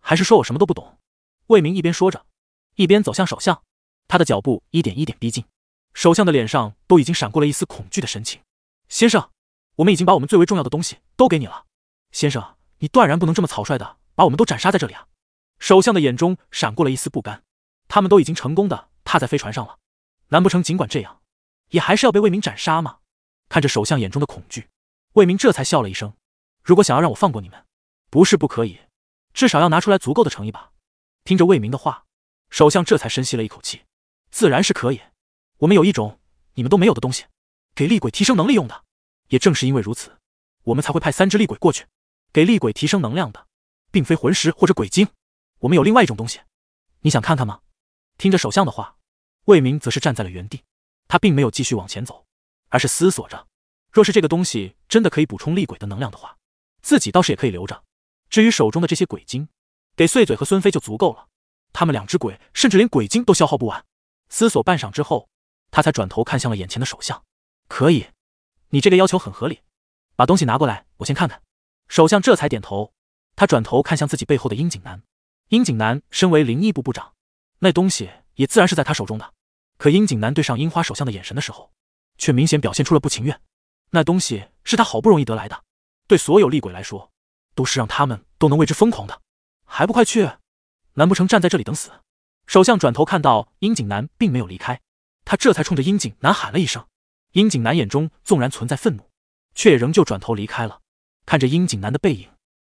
还是说我什么都不懂？魏明一边说着，一边走向首相，他的脚步一点一点逼近。首相的脸上都已经闪过了一丝恐惧的神情。先生，我们已经把我们最为重要的东西都给你了。先生，你断然不能这么草率的把我们都斩杀在这里啊！首相的眼中闪过了一丝不甘。他们都已经成功的踏在飞船上了，难不成尽管这样？也还是要被魏明斩杀吗？看着首相眼中的恐惧，魏明这才笑了一声。如果想要让我放过你们，不是不可以，至少要拿出来足够的诚意吧。听着魏明的话，首相这才深吸了一口气。自然是可以。我们有一种你们都没有的东西，给厉鬼提升能力用的。也正是因为如此，我们才会派三只厉鬼过去，给厉鬼提升能量的，并非魂石或者鬼晶。我们有另外一种东西，你想看看吗？听着首相的话，魏明则是站在了原地。他并没有继续往前走，而是思索着：若是这个东西真的可以补充厉鬼的能量的话，自己倒是也可以留着。至于手中的这些鬼晶，给碎嘴和孙飞就足够了。他们两只鬼甚至连鬼晶都消耗不完。思索半晌之后，他才转头看向了眼前的首相：“可以，你这个要求很合理。把东西拿过来，我先看看。”首相这才点头。他转头看向自己背后的樱井南。樱井南身为灵异部部长，那东西也自然是在他手中的。可樱井南对上樱花首相的眼神的时候，却明显表现出了不情愿。那东西是他好不容易得来的，对所有厉鬼来说，都是让他们都能为之疯狂的，还不快去？难不成站在这里等死？首相转头看到樱井南并没有离开，他这才冲着樱井南喊了一声。樱井南眼中纵然存在愤怒，却也仍旧转头离开了。看着樱井南的背影，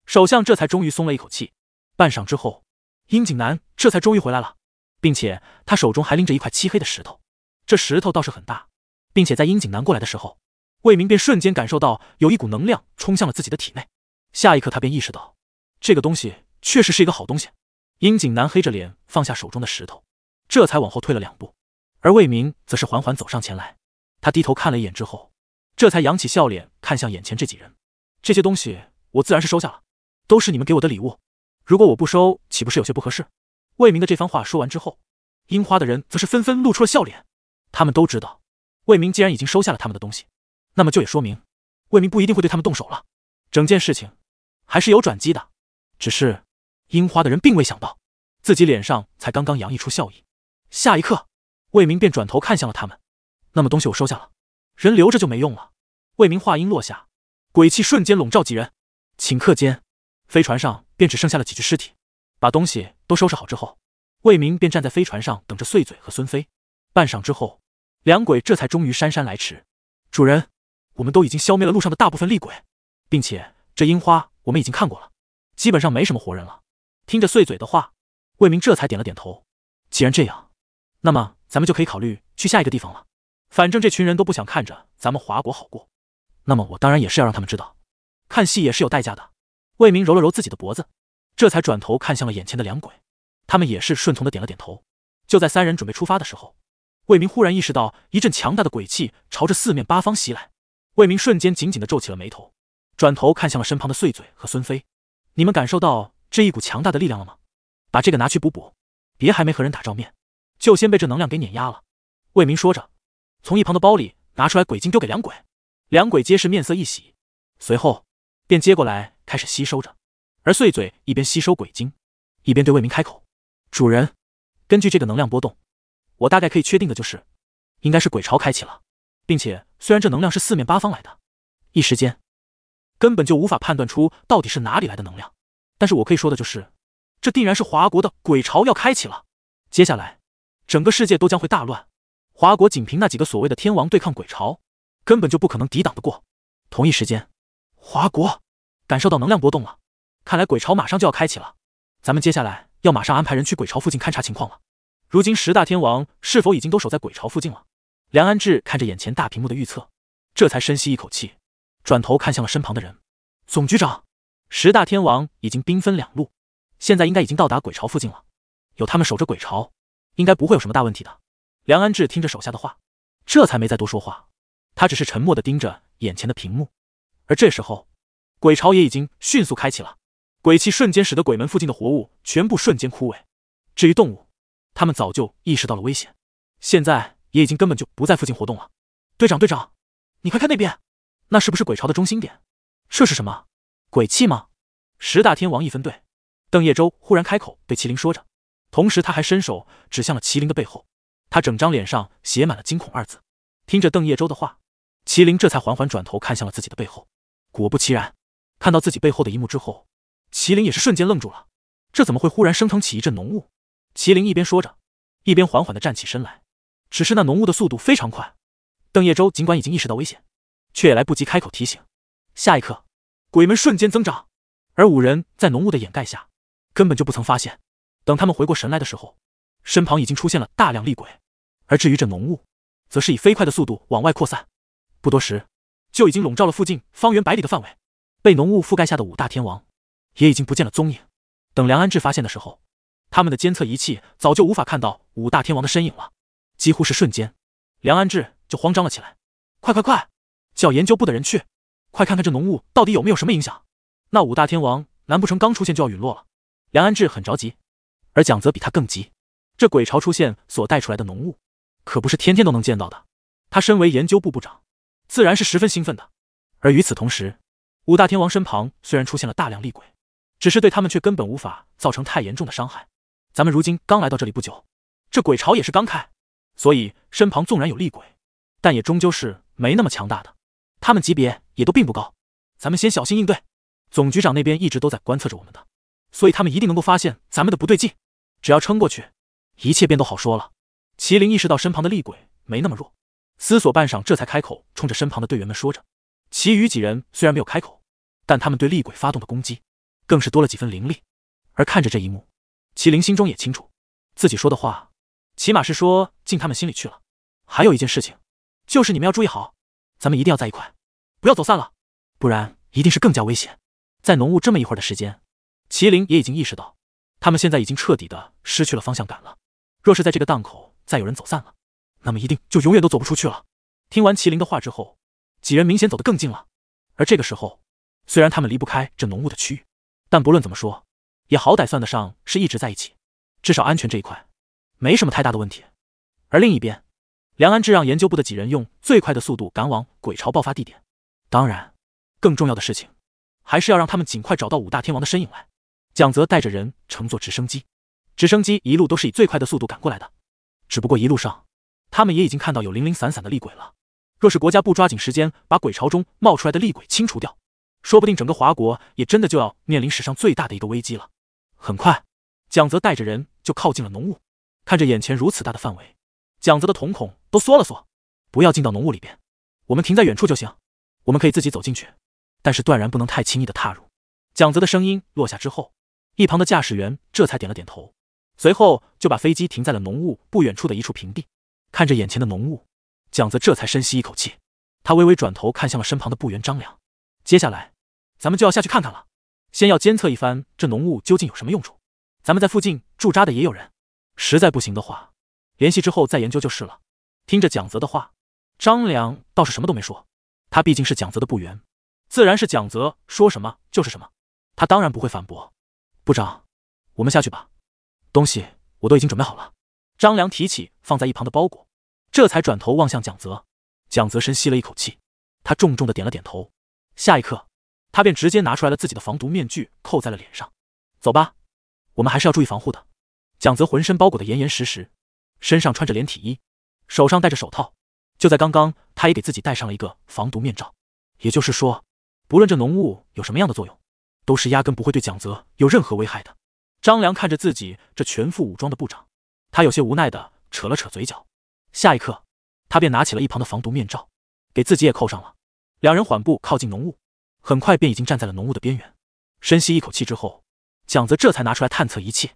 首相这才终于松了一口气。半晌之后，樱井南这才终于回来了。并且他手中还拎着一块漆黑的石头，这石头倒是很大，并且在樱井南过来的时候，魏明便瞬间感受到有一股能量冲向了自己的体内。下一刻，他便意识到这个东西确实是一个好东西。樱井南黑着脸放下手中的石头，这才往后退了两步，而魏明则是缓缓走上前来。他低头看了一眼之后，这才扬起笑脸看向眼前这几人：“这些东西我自然是收下了，都是你们给我的礼物。如果我不收，岂不是有些不合适？”魏明的这番话说完之后，樱花的人则是纷纷露出了笑脸。他们都知道，魏明既然已经收下了他们的东西，那么就也说明魏明不一定会对他们动手了。整件事情还是有转机的。只是樱花的人并未想到，自己脸上才刚刚洋溢出笑意，下一刻，魏明便转头看向了他们。那么东西我收下了，人留着就没用了。魏明话音落下，鬼气瞬间笼罩几人。顷刻间，飞船上便只剩下了几具尸体。把东西都收拾好之后，魏明便站在飞船上等着碎嘴和孙飞。半晌之后，两鬼这才终于姗姗来迟。主人，我们都已经消灭了路上的大部分厉鬼，并且这樱花我们已经看过了，基本上没什么活人了。听着碎嘴的话，魏明这才点了点头。既然这样，那么咱们就可以考虑去下一个地方了。反正这群人都不想看着咱们华国好过，那么我当然也是要让他们知道，看戏也是有代价的。魏明揉了揉自己的脖子，这才转头看向了眼前的两鬼，他们也是顺从的点了点头。就在三人准备出发的时候，魏明忽然意识到一阵强大的鬼气朝着四面八方袭来，魏明瞬间紧紧的皱起了眉头。转头看向了身旁的碎嘴和孙飞，你们感受到这一股强大的力量了吗？把这个拿去补补，别还没和人打照面，就先被这能量给碾压了。魏明说着，从一旁的包里拿出来鬼晶丢给两鬼，两鬼皆是面色一喜，随后便接过来开始吸收着。而碎嘴一边吸收鬼晶，一边对魏明开口：“主人，根据这个能量波动，我大概可以确定的就是，应该是鬼巢开启了，并且虽然这能量是四面八方来的，一时间。”根本就无法判断出到底是哪里来的能量，但是我可以说的就是，这定然是华国的鬼巢要开启了。接下来，整个世界都将会大乱。华国仅凭那几个所谓的天王对抗鬼巢，根本就不可能抵挡得过。同一时间，华国感受到能量波动了，看来鬼巢马上就要开启了。咱们接下来要马上安排人去鬼巢附近勘察情况了。如今十大天王是否已经都守在鬼巢附近了？梁安志看着眼前大屏幕的预测，这才深吸一口气。转头看向了身旁的人，总局长，十大天王已经兵分两路，现在应该已经到达鬼巢附近了。有他们守着鬼巢，应该不会有什么大问题的。梁安志听着手下的话，这才没再多说话，他只是沉默的盯着眼前的屏幕。而这时候，鬼巢也已经迅速开启了，鬼气瞬间使得鬼门附近的活物全部瞬间枯萎。至于动物，他们早就意识到了危险，现在也已经根本就不在附近活动了。队长，队长，你快看那边！那是不是鬼巢的中心点？这是什么鬼气吗？十大天王一分队，邓叶舟忽然开口对麒麟说着，同时他还伸手指向了麒麟的背后，他整张脸上写满了惊恐二字。听着邓叶舟的话，麒麟这才缓缓转头看向了自己的背后。果不其然，看到自己背后的一幕之后，麒麟也是瞬间愣住了。这怎么会忽然升腾起一阵浓雾？麒麟一边说着，一边缓缓的站起身来。只是那浓雾的速度非常快，邓叶舟尽管已经意识到危险。却也来不及开口提醒。下一刻，鬼门瞬间增长，而五人在浓雾的掩盖下，根本就不曾发现。等他们回过神来的时候，身旁已经出现了大量厉鬼。而至于这浓雾，则是以飞快的速度往外扩散，不多时，就已经笼罩了附近方圆百里的范围。被浓雾覆盖下的五大天王，也已经不见了踪影。等梁安志发现的时候，他们的监测仪器早就无法看到五大天王的身影了。几乎是瞬间，梁安志就慌张了起来：“快快快！”叫研究部的人去，快看看这浓雾到底有没有什么影响。那五大天王难不成刚出现就要陨落了？梁安志很着急，而蒋泽比他更急。这鬼巢出现所带出来的浓雾，可不是天天都能见到的。他身为研究部部长，自然是十分兴奋的。而与此同时，五大天王身旁虽然出现了大量厉鬼，只是对他们却根本无法造成太严重的伤害。咱们如今刚来到这里不久，这鬼巢也是刚开，所以身旁纵然有厉鬼，但也终究是没那么强大的。他们级别也都并不高，咱们先小心应对。总局长那边一直都在观测着我们的，所以他们一定能够发现咱们的不对劲。只要撑过去，一切便都好说了。麒麟意识到身旁的厉鬼没那么弱，思索半晌，这才开口冲着身旁的队员们说着。其余几人虽然没有开口，但他们对厉鬼发动的攻击更是多了几分凌厉。而看着这一幕，麒麟心中也清楚，自己说的话起码是说进他们心里去了。还有一件事情，就是你们要注意好。咱们一定要在一块，不要走散了，不然一定是更加危险。在浓雾这么一会儿的时间，麒麟也已经意识到，他们现在已经彻底的失去了方向感了。若是在这个档口再有人走散了，那么一定就永远都走不出去了。听完麒麟的话之后，几人明显走得更近了。而这个时候，虽然他们离不开这浓雾的区域，但不论怎么说，也好歹算得上是一直在一起，至少安全这一块没什么太大的问题。而另一边，梁安志让研究部的几人用最快的速度赶往鬼巢爆发地点。当然，更重要的事情还是要让他们尽快找到五大天王的身影来。蒋泽带着人乘坐直升机，直升机一路都是以最快的速度赶过来的。只不过一路上，他们也已经看到有零零散散的厉鬼了。若是国家不抓紧时间把鬼巢中冒出来的厉鬼清除掉，说不定整个华国也真的就要面临史上最大的一个危机了。很快，蒋泽带着人就靠近了浓雾，看着眼前如此大的范围。蒋泽的瞳孔都缩了缩，不要进到浓雾里边，我们停在远处就行。我们可以自己走进去，但是断然不能太轻易的踏入。蒋泽的声音落下之后，一旁的驾驶员这才点了点头，随后就把飞机停在了浓雾不远处的一处平地。看着眼前的浓雾，蒋泽这才深吸一口气，他微微转头看向了身旁的部员张良。接下来，咱们就要下去看看了，先要监测一番这浓雾究竟有什么用处。咱们在附近驻扎的也有人，实在不行的话，联系之后再研究就是了。听着蒋泽的话，张良倒是什么都没说，他毕竟是蒋泽的部员，自然是蒋泽说什么就是什么，他当然不会反驳。部长，我们下去吧，东西我都已经准备好了。张良提起放在一旁的包裹，这才转头望向蒋泽。蒋泽深吸了一口气，他重重的点了点头。下一刻，他便直接拿出来了自己的防毒面具，扣在了脸上。走吧，我们还是要注意防护的。蒋泽浑身包裹的严严实实，身上穿着连体衣，手上戴着手套。就在刚刚，他也给自己戴上了一个防毒面罩。也就是说，不论这浓雾有什么样的作用。都是压根不会对蒋泽有任何危害的。张良看着自己这全副武装的部长，他有些无奈的扯了扯嘴角。下一刻，他便拿起了一旁的防毒面罩，给自己也扣上了。两人缓步靠近浓雾，很快便已经站在了浓雾的边缘。深吸一口气之后，蒋泽这才拿出来探测仪器。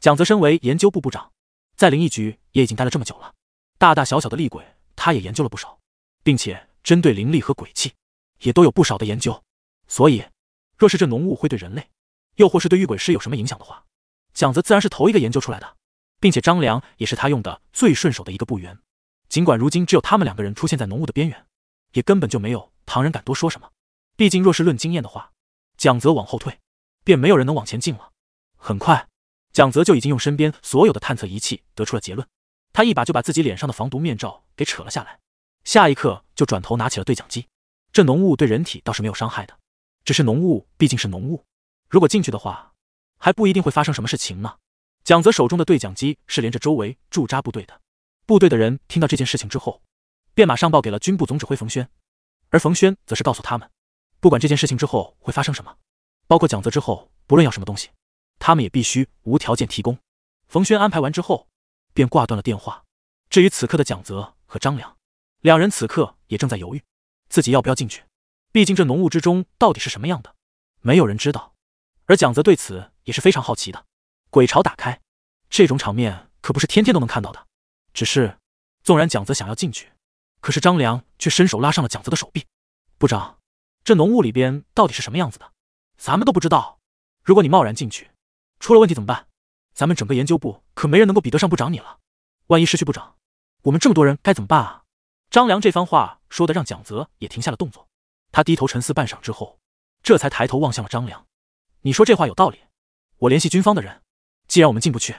蒋泽身为研究部部长，在灵异局也已经待了这么久了，大大小小的厉鬼他也研究了不少，并且针对灵力和鬼气也都有不少的研究，所以。若是这浓雾会对人类，又或是对遇鬼师有什么影响的话，蒋泽自然是头一个研究出来的，并且张良也是他用的最顺手的一个部员。尽管如今只有他们两个人出现在浓雾的边缘，也根本就没有旁人敢多说什么。毕竟若是论经验的话，蒋泽往后退，便没有人能往前进了。很快，蒋泽就已经用身边所有的探测仪器得出了结论。他一把就把自己脸上的防毒面罩给扯了下来，下一刻就转头拿起了对讲机。这浓雾对人体倒是没有伤害的。只是浓雾毕竟是浓雾，如果进去的话，还不一定会发生什么事情呢。蒋泽手中的对讲机是连着周围驻扎部队的，部队的人听到这件事情之后，便马上报给了军部总指挥冯轩，而冯轩则是告诉他们，不管这件事情之后会发生什么，包括蒋泽之后不论要什么东西，他们也必须无条件提供。冯轩安排完之后，便挂断了电话。至于此刻的蒋泽和张良，两人此刻也正在犹豫，自己要不要进去。毕竟这浓雾之中到底是什么样的，没有人知道。而蒋泽对此也是非常好奇的。鬼巢打开，这种场面可不是天天都能看到的。只是，纵然蒋泽想要进去，可是张良却伸手拉上了蒋泽的手臂。部长，这浓雾里边到底是什么样子的？咱们都不知道。如果你贸然进去，出了问题怎么办？咱们整个研究部可没人能够比得上部长你了。万一失去部长，我们这么多人该怎么办啊？张良这番话说的让蒋泽也停下了动作。他低头沉思半晌之后，这才抬头望向了张良。你说这话有道理。我联系军方的人，既然我们进不去，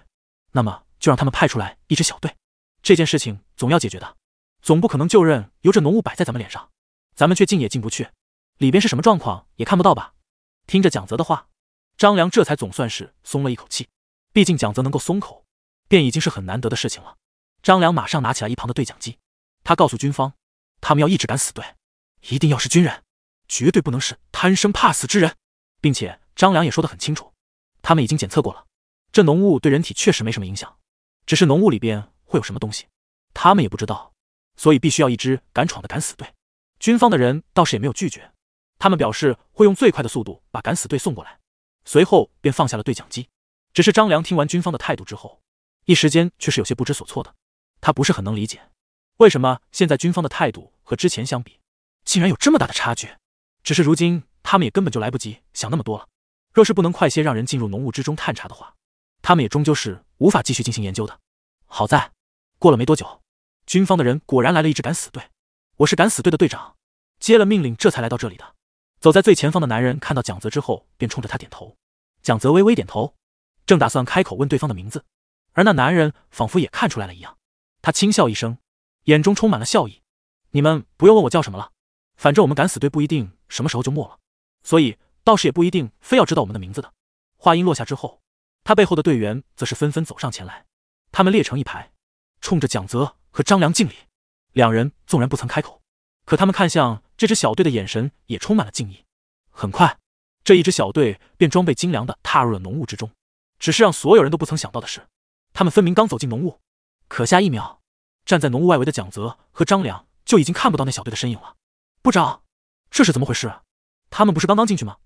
那么就让他们派出来一支小队。这件事情总要解决的，总不可能就任由这浓雾摆在咱们脸上，咱们却进也进不去，里边是什么状况也看不到吧？听着蒋泽的话，张良这才总算是松了一口气。毕竟蒋泽能够松口，便已经是很难得的事情了。张良马上拿起来一旁的对讲机，他告诉军方，他们要一直敢死队，一定要是军人。绝对不能是贪生怕死之人，并且张良也说得很清楚，他们已经检测过了，这浓雾对人体确实没什么影响，只是浓雾里边会有什么东西，他们也不知道，所以必须要一支敢闯的敢死队。军方的人倒是也没有拒绝，他们表示会用最快的速度把敢死队送过来，随后便放下了对讲机。只是张良听完军方的态度之后，一时间却是有些不知所措的，他不是很能理解，为什么现在军方的态度和之前相比，竟然有这么大的差距。只是如今，他们也根本就来不及想那么多了。若是不能快些让人进入浓雾之中探查的话，他们也终究是无法继续进行研究的。好在，过了没多久，军方的人果然来了一支敢死队。我是敢死队的队长，接了命令，这才来到这里的。走在最前方的男人看到蒋泽之后，便冲着他点头。蒋泽微微点头，正打算开口问对方的名字，而那男人仿佛也看出来了一样，他轻笑一声，眼中充满了笑意：“你们不用问我叫什么了。”反正我们敢死队不一定什么时候就没了，所以倒是也不一定非要知道我们的名字的。话音落下之后，他背后的队员则是纷纷走上前来，他们列成一排，冲着蒋泽和张良敬礼。两人纵然不曾开口，可他们看向这支小队的眼神也充满了敬意。很快，这一支小队便装备精良的踏入了浓雾之中。只是让所有人都不曾想到的是，他们分明刚走进浓雾，可下一秒，站在浓雾外围的蒋泽和张良就已经看不到那小队的身影了。部长，这是怎么回事？他们不是刚刚进去吗？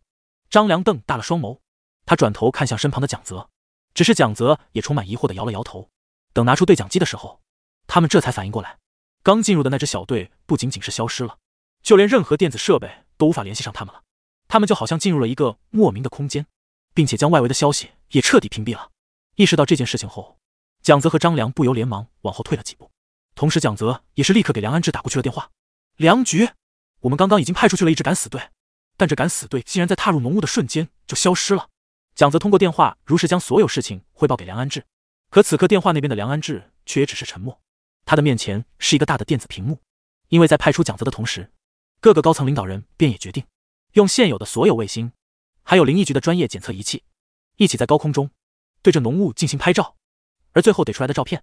张良瞪大了双眸，他转头看向身旁的蒋泽，只是蒋泽也充满疑惑的摇了摇头。等拿出对讲机的时候，他们这才反应过来，刚进入的那支小队不仅仅是消失了，就连任何电子设备都无法联系上他们了。他们就好像进入了一个莫名的空间，并且将外围的消息也彻底屏蔽了。意识到这件事情后，蒋泽和张良不由连忙往后退了几步，同时蒋泽也是立刻给梁安志打过去了电话。梁局，我们刚刚已经派出去了一支敢死队，但这敢死队竟然在踏入浓雾的瞬间就消失了。蒋泽通过电话如实将所有事情汇报给梁安志，可此刻电话那边的梁安志却也只是沉默。他的面前是一个大的电子屏幕，因为在派出蒋泽的同时，各个高层领导人便也决定用现有的所有卫星，还有灵异局的专业检测仪器，一起在高空中对着浓雾进行拍照，而最后得出来的照片，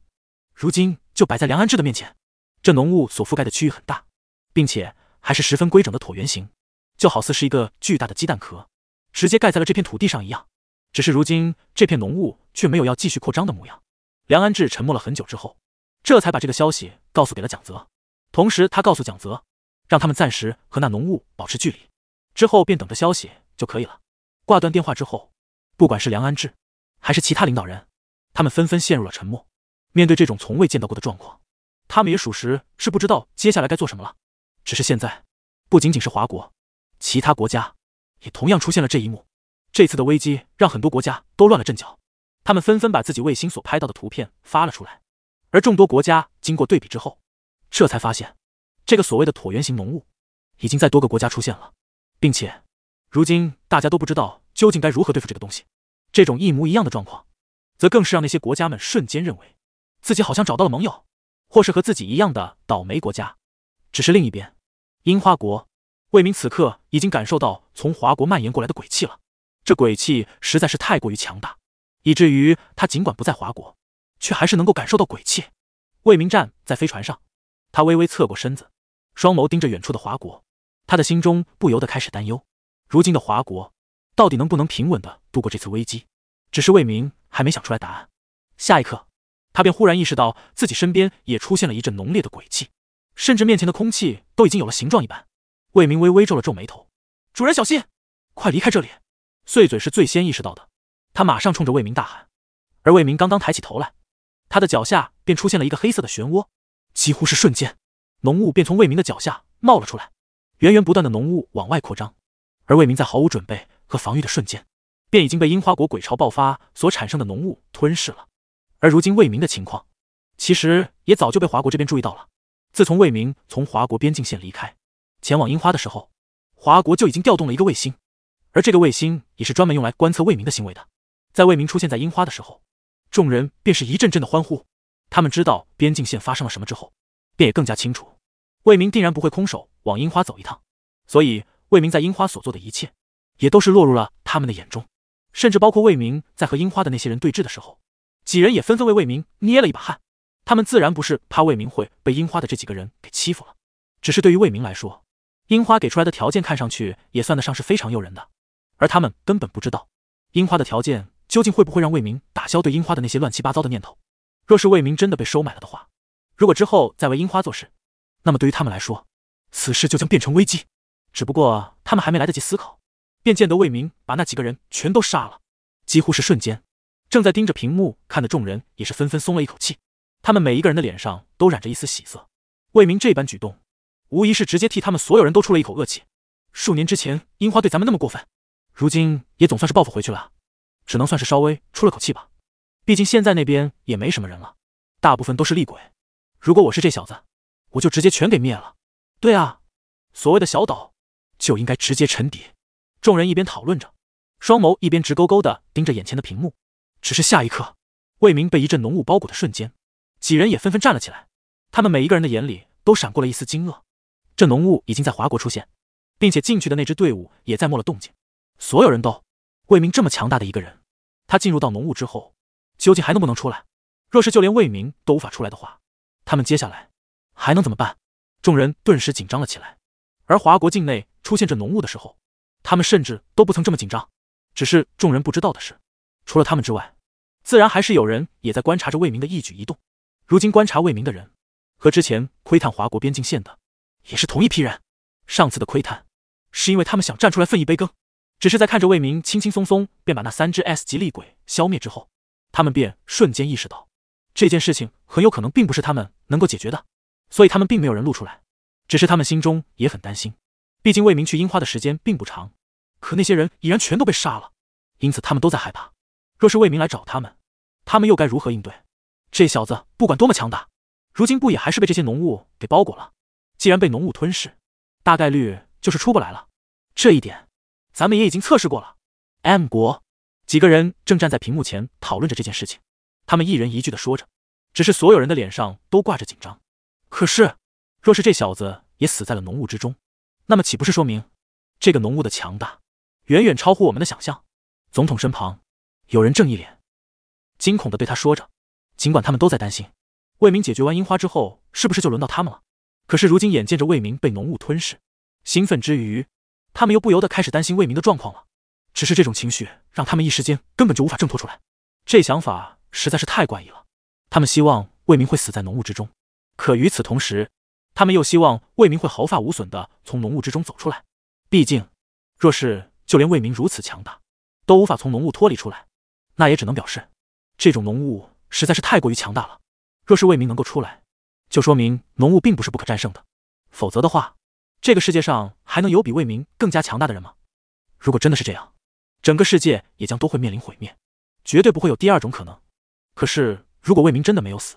如今就摆在梁安志的面前。这浓雾所覆盖的区域很大，并且还是十分规整的椭圆形，就好似是一个巨大的鸡蛋壳，直接盖在了这片土地上一样。只是如今这片浓雾却没有要继续扩张的模样。梁安志沉默了很久之后，这才把这个消息告诉给了蒋泽，同时他告诉蒋泽，让他们暂时和那浓雾保持距离，之后便等着消息就可以了。挂断电话之后，不管是梁安志还是其他领导人，他们纷纷陷入了沉默。面对这种从未见到过的状况，他们也属实是不知道接下来该做什么了。只是现在，不仅仅是华国，其他国家也同样出现了这一幕。这次的危机让很多国家都乱了阵脚，他们纷纷把自己卫星所拍到的图片发了出来，而众多国家经过对比之后，这才发现，这个所谓的椭圆形浓雾已经在多个国家出现了，并且如今大家都不知道究竟该如何对付这个东西。这种一模一样的状况，则更是让那些国家们瞬间认为自己好像找到了盟友，或是和自己一样的倒霉国家。只是另一边，樱花国魏明此刻已经感受到从华国蔓延过来的鬼气了。这鬼气实在是太过于强大，以至于他尽管不在华国，却还是能够感受到鬼气。魏明站在飞船上，他微微侧过身子，双眸盯着远处的华国，他的心中不由得开始担忧：如今的华国到底能不能平稳的度过这次危机？只是魏明还没想出来答案，下一刻，他便忽然意识到自己身边也出现了一阵浓烈的鬼气，甚至面前的空气都已经有了形状一般。魏明微微皱了皱眉头：“主人小心，快离开这里！”碎嘴是最先意识到的，他马上冲着魏明大喊，而魏明刚刚抬起头来，他的脚下便出现了一个黑色的漩涡，几乎是瞬间，浓雾便从魏明的脚下冒了出来，源源不断的浓雾往外扩张，而魏明在毫无准备和防御的瞬间，便已经被樱花国鬼潮爆发所产生的浓雾吞噬了。而如今魏明的情况，其实也早就被华国这边注意到了。自从魏明从华国边境线离开，前往樱花的时候，华国就已经调动了一个卫星。而这个卫星也是专门用来观测魏明的行为的。在魏明出现在樱花的时候，众人便是一阵阵的欢呼。他们知道边境线发生了什么之后，便也更加清楚，魏明定然不会空手往樱花走一趟。所以，魏明在樱花所做的一切，也都是落入了他们的眼中。甚至包括魏明在和樱花的那些人对峙的时候，几人也纷纷为魏明捏了一把汗。他们自然不是怕魏明会被樱花的这几个人给欺负了，只是对于魏明来说，樱花给出来的条件看上去也算得上是非常诱人的。而他们根本不知道，樱花的条件究竟会不会让魏明打消对樱花的那些乱七八糟的念头。若是魏明真的被收买了的话，如果之后再为樱花做事，那么对于他们来说，此事就将变成危机。只不过他们还没来得及思考，便见得魏明把那几个人全都杀了，几乎是瞬间。正在盯着屏幕看的众人也是纷纷松了一口气，他们每一个人的脸上都染着一丝喜色。魏明这般举动，无疑是直接替他们所有人都出了一口恶气。数年之前，樱花对咱们那么过分。如今也总算是报复回去了，只能算是稍微出了口气吧。毕竟现在那边也没什么人了，大部分都是厉鬼。如果我是这小子，我就直接全给灭了。对啊，所谓的小岛就应该直接沉底。众人一边讨论着，双眸一边直勾勾的盯着眼前的屏幕。只是下一刻，魏明被一阵浓雾包裹的瞬间，几人也纷纷站了起来。他们每一个人的眼里都闪过了一丝惊愕。这浓雾已经在华国出现，并且进去的那支队伍也在没了动静。所有人都，魏明这么强大的一个人，他进入到浓雾之后，究竟还能不能出来？若是就连魏明都无法出来的话，他们接下来还能怎么办？众人顿时紧张了起来。而华国境内出现这浓雾的时候，他们甚至都不曾这么紧张。只是众人不知道的是，除了他们之外，自然还是有人也在观察着魏明的一举一动。如今观察魏明的人，和之前窥探华国边境线的，也是同一批人。上次的窥探。是因为他们想站出来分一杯羹。只是在看着魏明轻轻松松便把那三只 S 级厉鬼消灭之后，他们便瞬间意识到，这件事情很有可能并不是他们能够解决的，所以他们并没有人露出来。只是他们心中也很担心，毕竟魏明去樱花的时间并不长，可那些人已然全都被杀了，因此他们都在害怕。若是魏明来找他们，他们又该如何应对？这小子不管多么强大，如今不也还是被这些浓雾给包裹了？既然被浓雾吞噬，大概率就是出不来了。这一点。咱们也已经测试过了。M 国几个人正站在屏幕前讨论着这件事情，他们一人一句的说着，只是所有人的脸上都挂着紧张。可是，若是这小子也死在了浓雾之中，那么岂不是说明这个浓雾的强大远远超乎我们的想象？总统身旁有人正一脸惊恐的对他说着，尽管他们都在担心魏明解决完樱花之后是不是就轮到他们了，可是如今眼见着魏明被浓雾吞噬，兴奋之余。他们又不由得开始担心魏明的状况了，只是这种情绪让他们一时间根本就无法挣脱出来。这想法实在是太怪异了。他们希望魏明会死在浓雾之中，可与此同时，他们又希望魏明会毫发无损的从浓雾之中走出来。毕竟，若是就连魏明如此强大都无法从浓雾脱离出来，那也只能表示这种浓雾实在是太过于强大了。若是魏明能够出来，就说明浓雾并不是不可战胜的，否则的话。这个世界上还能有比魏明更加强大的人吗？如果真的是这样，整个世界也将都会面临毁灭，绝对不会有第二种可能。可是，如果魏明真的没有死，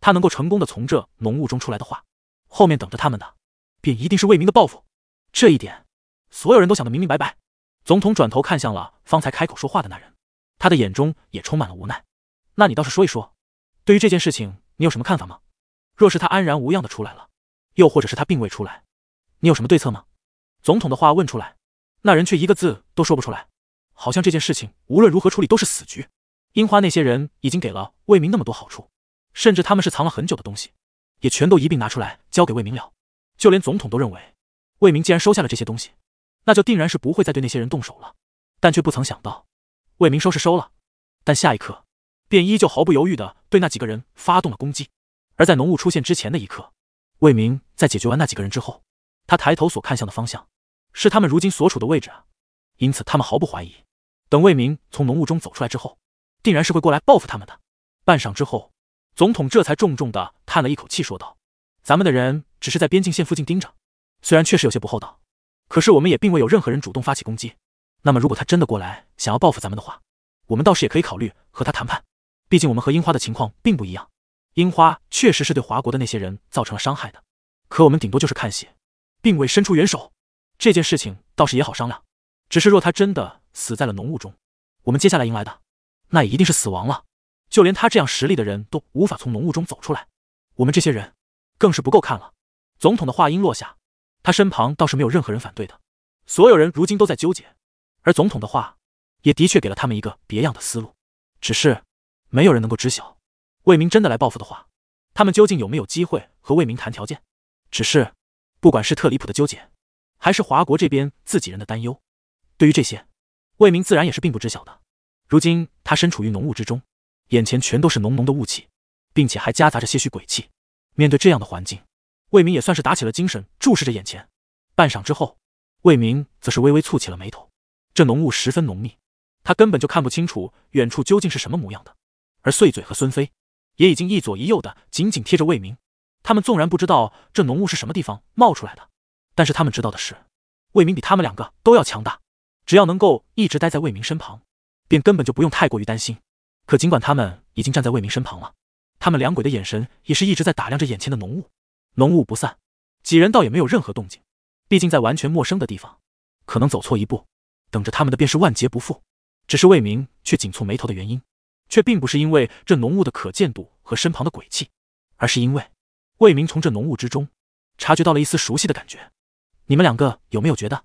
他能够成功的从这浓雾中出来的话，后面等着他们的便一定是魏明的报复。这一点，所有人都想得明明白白。总统转头看向了方才开口说话的那人，他的眼中也充满了无奈。那你倒是说一说，对于这件事情，你有什么看法吗？若是他安然无恙的出来了，又或者是他并未出来？你有什么对策吗？总统的话问出来，那人却一个字都说不出来，好像这件事情无论如何处理都是死局。樱花那些人已经给了魏明那么多好处，甚至他们是藏了很久的东西，也全都一并拿出来交给魏明了。就连总统都认为，魏明既然收下了这些东西，那就定然是不会再对那些人动手了。但却不曾想到，魏明收是收了，但下一刻便依旧毫不犹豫的对那几个人发动了攻击。而在浓雾出现之前的一刻，魏明在解决完那几个人之后。他抬头所看向的方向，是他们如今所处的位置啊！因此，他们毫不怀疑，等魏明从浓雾中走出来之后，定然是会过来报复他们的。半晌之后，总统这才重重的叹了一口气，说道：“咱们的人只是在边境线附近盯着，虽然确实有些不厚道，可是我们也并未有任何人主动发起攻击。那么，如果他真的过来想要报复咱们的话，我们倒是也可以考虑和他谈判。毕竟，我们和樱花的情况并不一样。樱花确实是对华国的那些人造成了伤害的，可我们顶多就是看戏。”并未伸出援手，这件事情倒是也好商量。只是若他真的死在了浓雾中，我们接下来迎来的那也一定是死亡了。就连他这样实力的人都无法从浓雾中走出来，我们这些人更是不够看了。总统的话音落下，他身旁倒是没有任何人反对的。所有人如今都在纠结，而总统的话也的确给了他们一个别样的思路。只是没有人能够知晓，魏明真的来报复的话，他们究竟有没有机会和魏明谈条件？只是。不管是特里普的纠结，还是华国这边自己人的担忧，对于这些，魏明自然也是并不知晓的。如今他身处于浓雾之中，眼前全都是浓浓的雾气，并且还夹杂着些许鬼气。面对这样的环境，魏明也算是打起了精神，注视着眼前。半晌之后，魏明则是微微蹙起了眉头。这浓雾十分浓密，他根本就看不清楚远处究竟是什么模样的。而碎嘴和孙飞也已经一左一右的紧紧贴着魏明。他们纵然不知道这浓雾是什么地方冒出来的，但是他们知道的是，魏明比他们两个都要强大。只要能够一直待在魏明身旁，便根本就不用太过于担心。可尽管他们已经站在魏明身旁了，他们两鬼的眼神也是一直在打量着眼前的浓雾。浓雾不散，几人倒也没有任何动静。毕竟在完全陌生的地方，可能走错一步，等着他们的便是万劫不复。只是魏明却紧蹙眉头的原因，却并不是因为这浓雾的可见度和身旁的鬼气，而是因为。魏明从这浓雾之中察觉到了一丝熟悉的感觉，你们两个有没有觉得，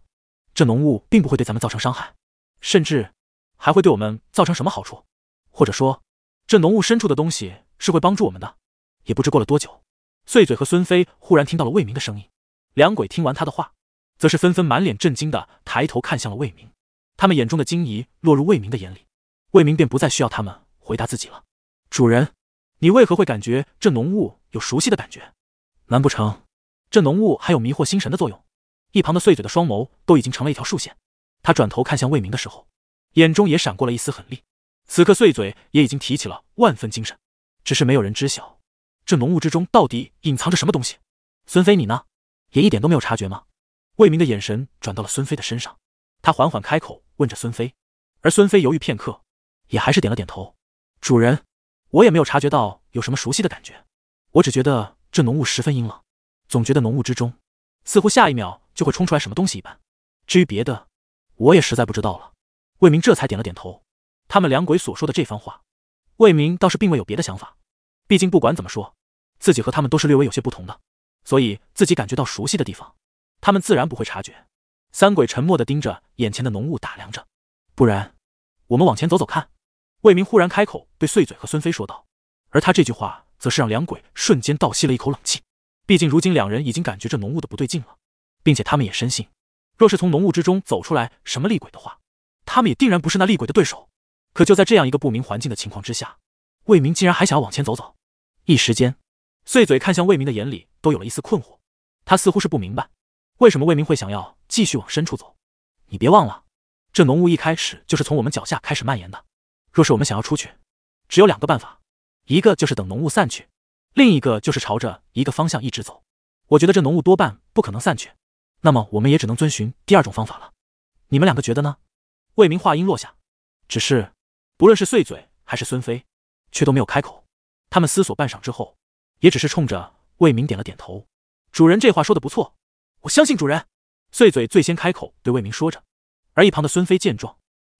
这浓雾并不会对咱们造成伤害，甚至还会对我们造成什么好处？或者说，这浓雾深处的东西是会帮助我们的？也不知过了多久，碎嘴和孙飞忽然听到了魏明的声音。两鬼听完他的话，则是纷纷满脸震惊的抬头看向了魏明，他们眼中的惊疑落入魏明的眼里，魏明便不再需要他们回答自己了。主人。你为何会感觉这浓雾有熟悉的感觉？难不成这浓雾还有迷惑心神的作用？一旁的碎嘴的双眸都已经成了一条竖线。他转头看向魏明的时候，眼中也闪过了一丝狠厉。此刻碎嘴也已经提起了万分精神，只是没有人知晓这浓雾之中到底隐藏着什么东西。孙飞，你呢？也一点都没有察觉吗？魏明的眼神转到了孙飞的身上，他缓缓开口问着孙飞，而孙飞犹豫片刻，也还是点了点头。主人，我也没有察觉到有什么熟悉的感觉，我只觉得这浓雾十分阴冷，总觉得浓雾之中似乎下一秒就会冲出来什么东西一般。至于别的，我也实在不知道了。魏明这才点了点头。他们两鬼所说的这番话，魏明倒是并未有别的想法。毕竟不管怎么说，自己和他们都是略微有些不同的，所以自己感觉到熟悉的地方，他们自然不会察觉。三鬼沉默的盯着眼前的浓雾打量着。不然，我们往前走走看。魏明忽然开口对碎嘴和孙飞说道，而他这句话则是让两鬼瞬间倒吸了一口冷气。毕竟如今两人已经感觉这浓雾的不对劲了，并且他们也深信，若是从浓雾之中走出来什么厉鬼的话，他们也定然不是那厉鬼的对手。可就在这样一个不明环境的情况之下，魏明竟然还想要往前走走。一时间，碎嘴看向魏明的眼里都有了一丝困惑。他似乎是不明白，为什么魏明会想要继续往深处走。你别忘了，这浓雾一开始就是从我们脚下开始蔓延的。若是我们想要出去，只有两个办法，一个就是等浓雾散去，另一个就是朝着一个方向一直走。我觉得这浓雾多半不可能散去，那么我们也只能遵循第二种方法了。你们两个觉得呢？魏明话音落下，只是。不论是碎嘴还是孙飞，却都没有开口。他们思索半晌之后，也只是冲着魏明点了点头。主人这话说的不错，我相信主人。碎嘴最先开口对魏明说着，而一旁的孙飞见状，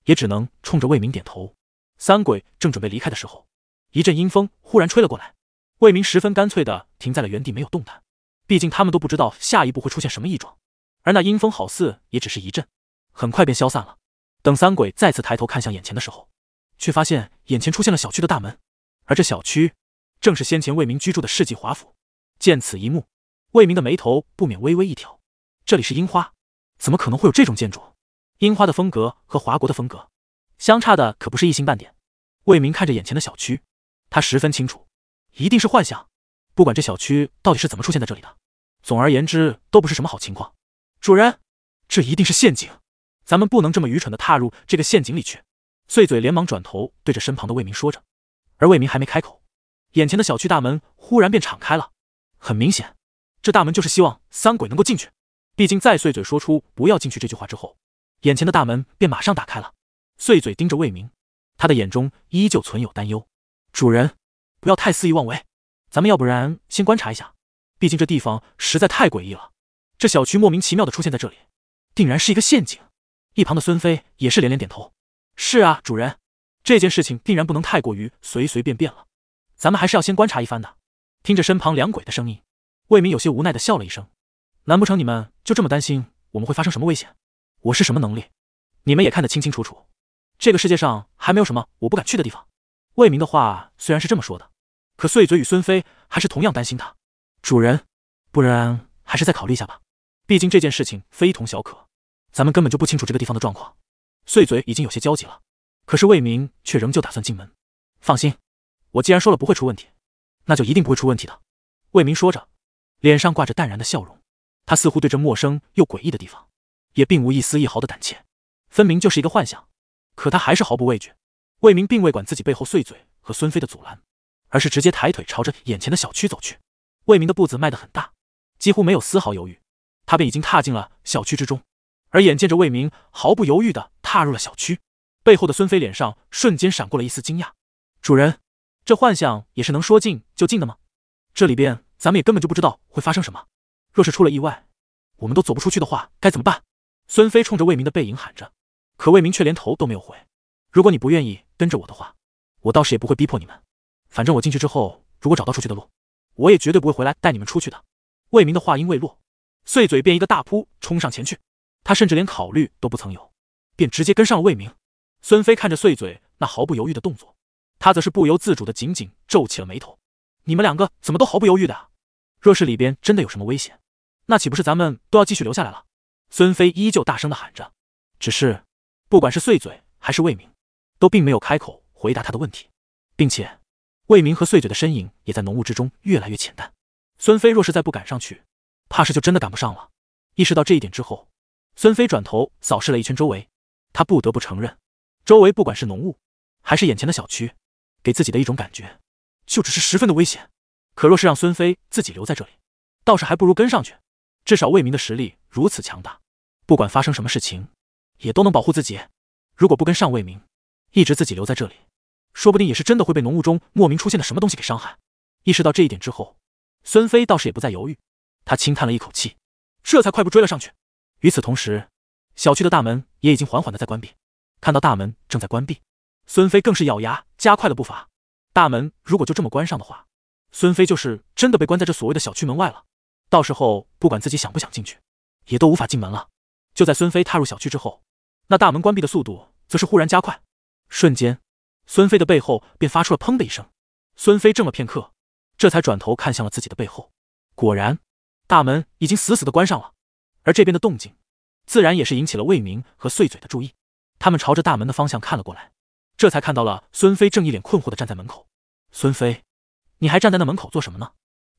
也只能冲着魏明点头。三鬼正准备离开的时候，一阵阴风忽然吹了过来。魏明十分干脆的停在了原地，没有动弹。毕竟他们都不知道下一步会出现什么异状，而那阴风好似也只是一阵，很快便消散了。等三鬼再次抬头看向眼前的时候，却发现眼前出现了小区的大门，而这小区正是先前魏明居住的世纪华府。见此一幕，魏明的眉头不免微微一挑。这里是樱花，怎么可能会有这种建筑？樱花的风格和华国的风格相差的可不是一星半点。魏明看着眼前的小区，他十分清楚，一定是幻象。不管这小区到底是怎么出现在这里的，总而言之都不是什么好情况。主人，这一定是陷阱，咱们不能这么愚蠢的踏入这个陷阱里去。碎嘴连忙转头对着身旁的魏明说着，而魏明还没开口，眼前的小区大门忽然便敞开了。很明显，这大门就是希望三鬼能够进去。毕竟在碎嘴说出“不要进去”这句话之后，眼前的大门便马上打开了。碎嘴盯着魏明，他的眼中依旧存有担忧。主人，不要太肆意妄为，咱们要不然先观察一下。毕竟这地方实在太诡异了，这小区莫名其妙的出现在这里，定然是一个陷阱。一旁的孙飞也是连连点头。是啊，主人，这件事情定然不能太过于随随便便了，咱们还是要先观察一番的。听着身旁两鬼的声音，魏明有些无奈的笑了一声。难不成你们就这么担心我们会发生什么危险？我是什么能力，你们也看得清清楚楚。这个世界上还没有什么我不敢去的地方。魏明的话虽然是这么说的，可碎嘴与孙飞还是同样担心他。主人，不然还是再考虑一下吧。毕竟这件事情非同小可，咱们根本就不清楚这个地方的状况。碎嘴已经有些焦急了，可是魏明却仍旧打算进门。放心，我既然说了不会出问题，那就一定不会出问题的。魏明说着，脸上挂着淡然的笑容。他似乎对这陌生又诡异的地方，也并无一丝一毫的胆怯。分明就是一个幻想，可他还是毫不畏惧。魏明并未管自己背后碎嘴和孙飞的阻拦，而是直接抬腿朝着眼前的小区走去。魏明的步子迈得很大，几乎没有丝毫犹豫，他便已经踏进了小区之中。而眼见着魏明毫不犹豫的踏入了小区，背后的孙飞脸上瞬间闪过了一丝惊讶。主人，这幻象也是能说进就进的吗？这里边咱们也根本就不知道会发生什么，若是出了意外，我们都走不出去的话，该怎么办？孙飞冲着魏明的背影喊着，可魏明却连头都没有回。如果你不愿意跟着我的话，我倒是也不会逼迫你们。反正我进去之后，如果找到出去的路，我也绝对不会回来带你们出去的。魏明的话音未落，碎嘴便一个大扑冲上前去。他甚至连考虑都不曾有，便直接跟上了魏明。孙飞看着碎嘴那毫不犹豫的动作，他则是不由自主的紧紧皱起了眉头。你们两个怎么都毫不犹豫的？若是里边真的有什么危险，那岂不是咱们都要继续留下来了？孙飞依旧大声的喊着。只是，不管是碎嘴还是魏明，都并没有开口回答他的问题，并且，魏明和碎嘴的身影也在浓雾之中越来越浅淡。孙飞若是再不赶上去，怕是就真的赶不上了。意识到这一点之后，孙飞转头扫视了一圈周围，他不得不承认，周围不管是浓雾，还是眼前的小区，给自己的一种感觉，就只是十分的危险。可若是让孙飞自己留在这里，倒是还不如跟上去。至少魏明的实力如此强大，不管发生什么事情，也都能保护自己。如果不跟上魏明，一直自己留在这里，说不定也是真的会被浓雾中莫名出现的什么东西给伤害。意识到这一点之后，孙飞倒是也不再犹豫，他轻叹了一口气，这才快步追了上去。与此同时，小区的大门也已经缓缓的在关闭。看到大门正在关闭，孙飞更是咬牙加快了步伐。大门如果就这么关上的话，孙飞就是真的被关在这所谓的小区门外了。到时候不管自己想不想进去，也都无法进门了。就在孙飞踏入小区之后，那大门关闭的速度则是忽然加快，瞬间，孙飞的背后便发出了砰的一声。孙飞怔了片刻，这才转头看向了自己的背后，果然，大门已经死死的关上了。而这边的动静，自然也是引起了魏明和碎嘴的注意。他们朝着大门的方向看了过来，这才看到了孙飞正一脸困惑的站在门口。孙飞，你还站在那门口做什么呢？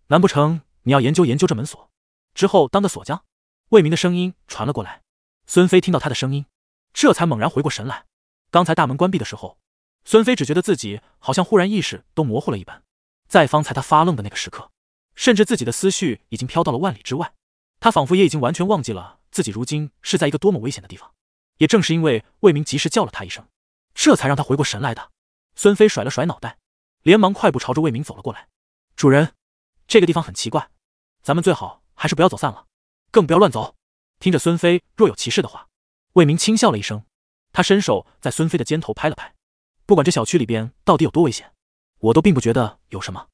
难不成？你要研究研究这门锁，之后当个锁匠。魏明的声音传了过来。孙飞听到他的声音，这才猛然回过神来。刚才大门关闭的时候，孙飞只觉得自己好像忽然意识都模糊了一般。在方才他发愣的那个时刻，甚至自己的思绪已经飘到了万里之外。他仿佛也已经完全忘记了自己如今是在一个多么危险的地方。也正是因为魏明及时叫了他一声，这才让他回过神来的。孙飞甩了甩脑袋，连忙快步朝着魏明走了过来。主人，这个地方很奇怪。咱们最好还是不要走散了，更不要乱走。听着孙飞若有其事的话，魏明轻笑了一声，他伸手在孙飞的肩头拍了拍。不管这小区里边到底有多危险，我都并不觉得有什么。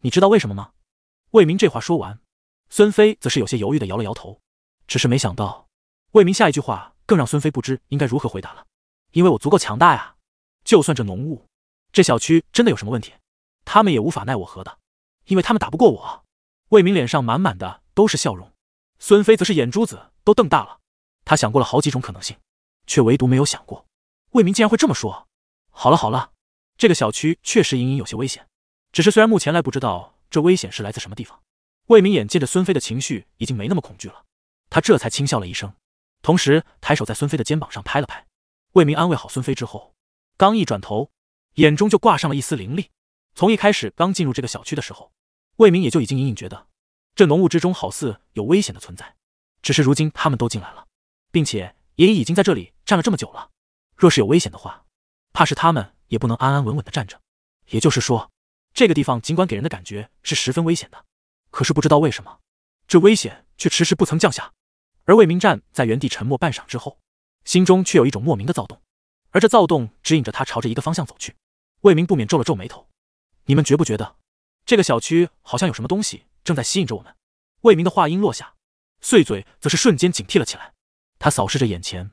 你知道为什么吗？魏明这话说完，孙飞则是有些犹豫的摇了摇头。只是没想到，魏明下一句话更让孙飞不知应该如何回答了。因为我足够强大呀，就算这浓雾，这小区真的有什么问题，他们也无法奈我何的，因为他们打不过我。魏明脸上满满的都是笑容，孙飞则是眼珠子都瞪大了。他想过了好几种可能性，却唯独没有想过魏明竟然会这么说。好了好了，这个小区确实隐隐有些危险，只是虽然目前来不知道这危险是来自什么地方。魏明眼见着孙飞的情绪已经没那么恐惧了，他这才轻笑了一声，同时抬手在孙飞的肩膀上拍了拍。魏明安慰好孙飞之后，刚一转头，眼中就挂上了一丝凌厉。从一开始刚进入这个小区的时候。魏明也就已经隐隐觉得，这浓雾之中好似有危险的存在。只是如今他们都进来了，并且爷爷已经在这里站了这么久了，若是有危险的话，怕是他们也不能安安稳稳的站着。也就是说，这个地方尽管给人的感觉是十分危险的，可是不知道为什么，这危险却迟迟不曾降下。而魏明站在原地沉默半晌之后，心中却有一种莫名的躁动，而这躁动指引着他朝着一个方向走去。魏明不免皱了皱眉头：“你们觉不觉得？”这个小区好像有什么东西正在吸引着我们。魏明的话音落下，碎嘴则是瞬间警惕了起来。他扫视着眼前，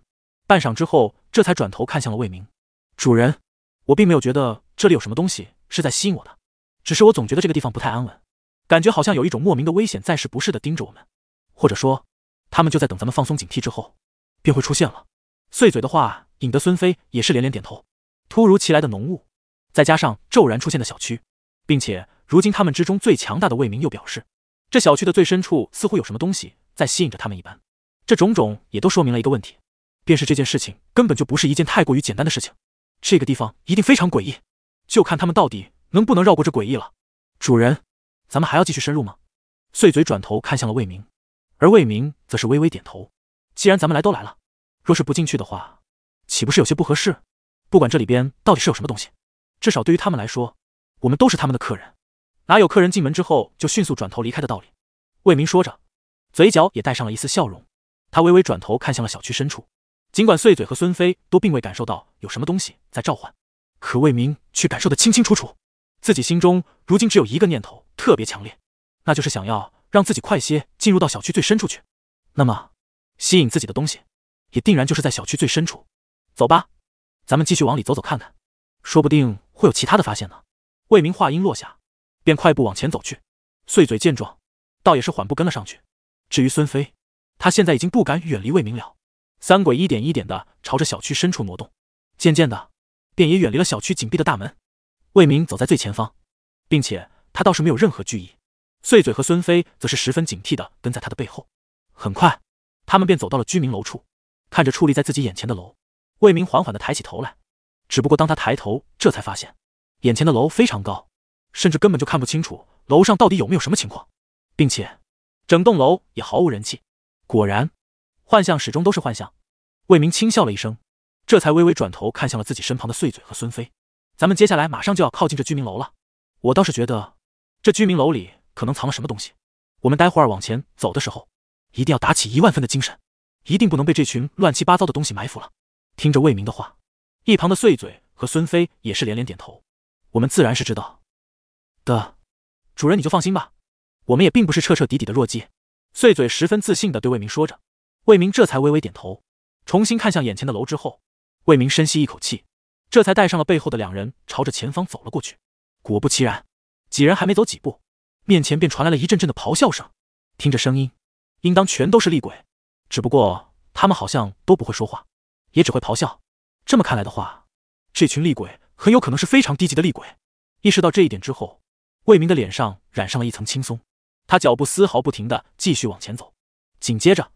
半晌之后，这才转头看向了魏明：“主人，我并没有觉得这里有什么东西是在吸引我的，只是我总觉得这个地方不太安稳，感觉好像有一种莫名的危险在时不时的盯着我们，或者说，他们就在等咱们放松警惕之后，便会出现了。”碎嘴的话引得孙飞也是连连点头。突如其来的浓雾，再加上骤然出现的小区，并且。如今他们之中最强大的魏明又表示，这小区的最深处似乎有什么东西在吸引着他们一般。这种种也都说明了一个问题，便是这件事情根本就不是一件太过于简单的事情。这个地方一定非常诡异，就看他们到底能不能绕过这诡异了。主人，咱们还要继续深入吗？碎嘴转头看向了魏明，而魏明则是微微点头。既然咱们来都来了，若是不进去的话，岂不是有些不合适？不管这里边到底是有什么东西，至少对于他们来说，我们都是他们的客人。哪有客人进门之后就迅速转头离开的道理？魏明说着，嘴角也带上了一丝笑容。他微微转头看向了小区深处，尽管碎嘴和孙飞都并未感受到有什么东西在召唤，可魏明却感受得清清楚楚。自己心中如今只有一个念头特别强烈，那就是想要让自己快些进入到小区最深处去。那么，吸引自己的东西也定然就是在小区最深处。走吧，咱们继续往里走走看看，说不定会有其他的发现呢。魏明话音落下。便快步往前走去，碎嘴见状，倒也是缓步跟了上去。至于孙飞，他现在已经不敢远离魏明了。三鬼一点一点的朝着小区深处挪动，渐渐的，便也远离了小区紧闭的大门。魏明走在最前方，并且他倒是没有任何惧意。碎嘴和孙飞则是十分警惕的跟在他的背后。很快，他们便走到了居民楼处，看着矗立在自己眼前的楼，魏明缓缓的抬起头来。只不过当他抬头，这才发现，眼前的楼非常高，甚至根本就看不清楚楼上到底有没有什么情况，并且整栋楼也毫无人气。果然，幻象始终都是幻象。魏明轻笑了一声，这才微微转头看向了自己身旁的碎嘴和孙飞。咱们接下来马上就要靠近这居民楼了，我倒是觉得这居民楼里可能藏了什么东西。我们待会儿往前走的时候，一定要打起一万分的精神，一定不能被这群乱七八糟的东西埋伏了。听着魏明的话。一旁的碎嘴和孙飞也是连连点头。我们自然是知道的，主人你就放心吧，我们也并不是彻彻底底的弱鸡。碎嘴十分自信的对魏明说着。魏明这才微微点头，重新看向眼前的楼之后，魏明深吸一口气，这才带上了背后的两人，朝着前方走了过去。果不其然，几人还没走几步，面前便传来了一阵阵的咆哮声。听着声音，应当全都是厉鬼，只不过他们好像都不会说话，也只会咆哮。这么看来的话，这群厉鬼很有可能是非常低级的厉鬼。意识到这一点之后，魏明的脸上染上了一层轻松，他脚步丝毫不停的继续往前走。紧接着，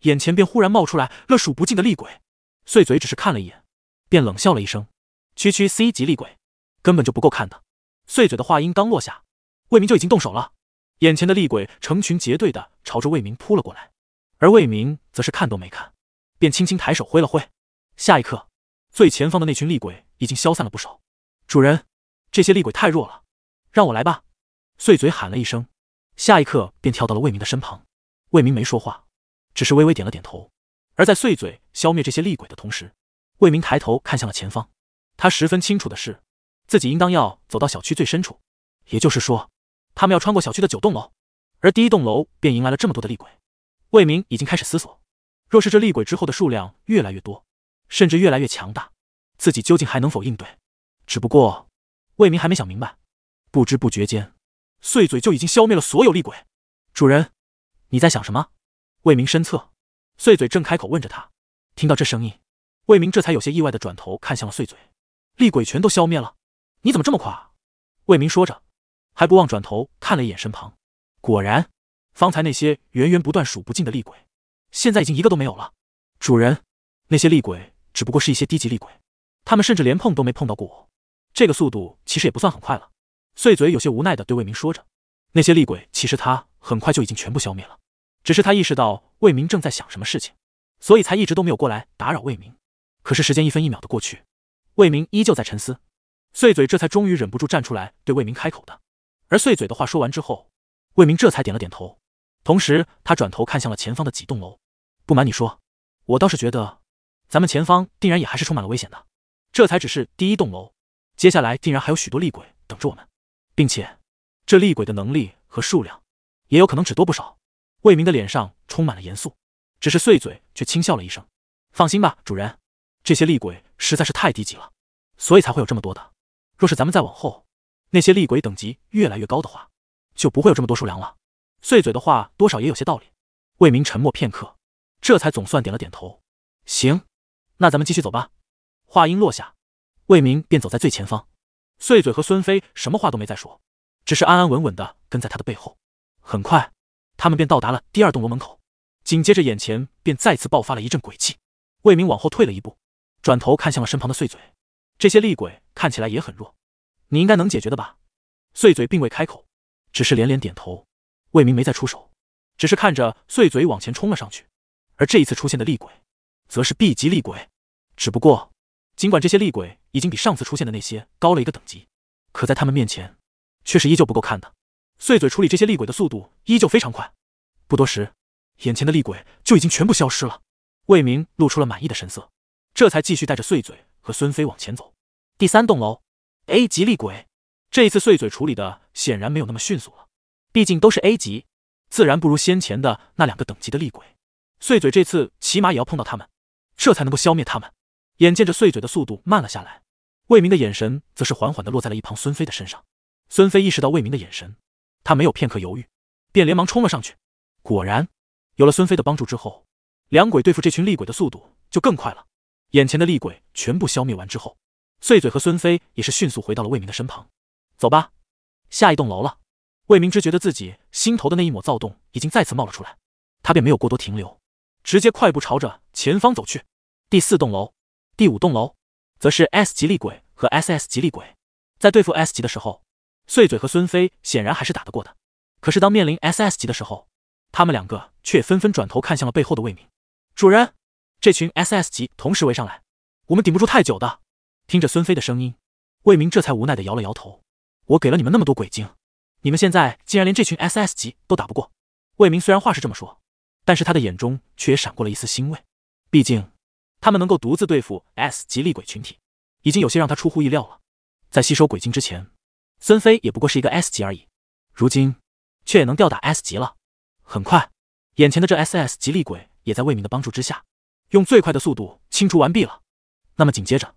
眼前便忽然冒出来了数不尽的厉鬼。碎嘴只是看了一眼，便冷笑了一声：“区区 C 级厉鬼，根本就不够看的。”碎嘴的话音刚落下，魏明就已经动手了。眼前的厉鬼成群结队的朝着魏明扑了过来，而魏明则是看都没看，便轻轻抬手挥了挥。下一刻。最前方的那群厉鬼已经消散了不少。主人，这些厉鬼太弱了，让我来吧。碎嘴喊了一声，下一刻便跳到了魏明的身旁。魏明没说话，只是微微点了点头。而在碎嘴消灭这些厉鬼的同时，魏明抬头看向了前方。他十分清楚的是，自己应当要走到小区最深处，也就是说，他们要穿过小区的九栋楼，而第一栋楼便迎来了这么多的厉鬼。魏明已经开始思索，若是这厉鬼之后的数量越来越多。甚至越来越强大，自己究竟还能否应对？只不过魏明还没想明白，不知不觉间，碎嘴就已经消灭了所有厉鬼。主人，你在想什么？魏明身侧，碎嘴正开口问着他。听到这声音，魏明这才有些意外的转头看向了碎嘴。厉鬼全都消灭了？你怎么这么快？魏明说着，还不忘转头看了一眼身旁。果然，方才那些源源不断、数不尽的厉鬼，现在已经一个都没有了。主人，那些厉鬼。只不过是一些低级厉鬼，他们甚至连碰都没碰到过我，这个速度其实也不算很快了。碎嘴有些无奈的对魏明说着：“那些厉鬼其实他很快就已经全部消灭了，只是他意识到魏明正在想什么事情，所以才一直都没有过来打扰魏明。可是时间一分一秒的过去，魏明依旧在沉思。碎嘴这才终于忍不住站出来对魏明开口的。而碎嘴的话说完之后，魏明这才点了点头，同时他转头看向了前方的几栋楼。不瞒你说，我倒是觉得。”咱们前方定然也还是充满了危险的，这才只是第一栋楼，接下来定然还有许多厉鬼等着我们，并且这厉鬼的能力和数量也有可能只多不少。魏明的脸上充满了严肃，只是碎嘴却轻笑了一声：“放心吧，主人，这些厉鬼实在是太低级了，所以才会有这么多的。若是咱们再往后，那些厉鬼等级越来越高的话，就不会有这么多数量了。”碎嘴的话多少也有些道理。魏明沉默片刻，这才总算点了点头：“行。”那咱们继续走吧。话音落下，魏明便走在最前方，碎嘴和孙飞什么话都没再说，只是安安稳稳的跟在他的背后。很快，他们便到达了第二栋楼门口，紧接着眼前便再次爆发了一阵鬼气。魏明往后退了一步，转头看向了身旁的碎嘴，这些厉鬼看起来也很弱，你应该能解决的吧？碎嘴并未开口，只是连连点头。魏明没再出手，只是看着碎嘴往前冲了上去，而这一次出现的厉鬼。则是 B 级厉鬼，只不过，尽管这些厉鬼已经比上次出现的那些高了一个等级，可在他们面前，却是依旧不够看的。碎嘴处理这些厉鬼的速度依旧非常快，不多时，眼前的厉鬼就已经全部消失了。魏明露出了满意的神色，这才继续带着碎嘴和孙飞往前走。第三栋楼，A 级厉鬼，这一次碎嘴处理的显然没有那么迅速了，毕竟都是 A 级，自然不如先前的那两个等级的厉鬼。碎嘴这次起码也要碰到他们。这才能够消灭他们。眼见着碎嘴的速度慢了下来，魏明的眼神则是缓缓的落在了一旁孙飞的身上。孙飞意识到魏明的眼神，他没有片刻犹豫，便连忙冲了上去。果然，有了孙飞的帮助之后，两鬼对付这群厉鬼的速度就更快了。眼前的厉鬼全部消灭完之后，碎嘴和孙飞也是迅速回到了魏明的身旁。走吧，下一栋楼了。魏明只觉得自己心头的那一抹躁动已经再次冒了出来，他便没有过多停留。直接快步朝着前方走去。第四栋楼、第五栋楼，则是 S 级厉鬼和 SS 级厉鬼。在对付 S 级的时候，碎嘴和孙飞显然还是打得过的。可是当面临 SS 级的时候，他们两个却纷纷转头看向了背后的魏明。主人，这群 SS 级同时围上来，我们顶不住太久的。听着孙飞的声音，魏明这才无奈的摇了摇头。我给了你们那么多鬼精，你们现在竟然连这群 SS 级都打不过。魏明虽然话是这么说，但是他的眼中却也闪过了一丝欣慰。毕竟，他们能够独自对付 S 级厉鬼群体，已经有些让他出乎意料了。在吸收鬼精之前，孙飞也不过是一个 S 级而已，如今却也能吊打 S 级了。很快，眼前的这 SS 级厉鬼也在魏明的帮助之下，用最快的速度清除完毕了。那么紧接着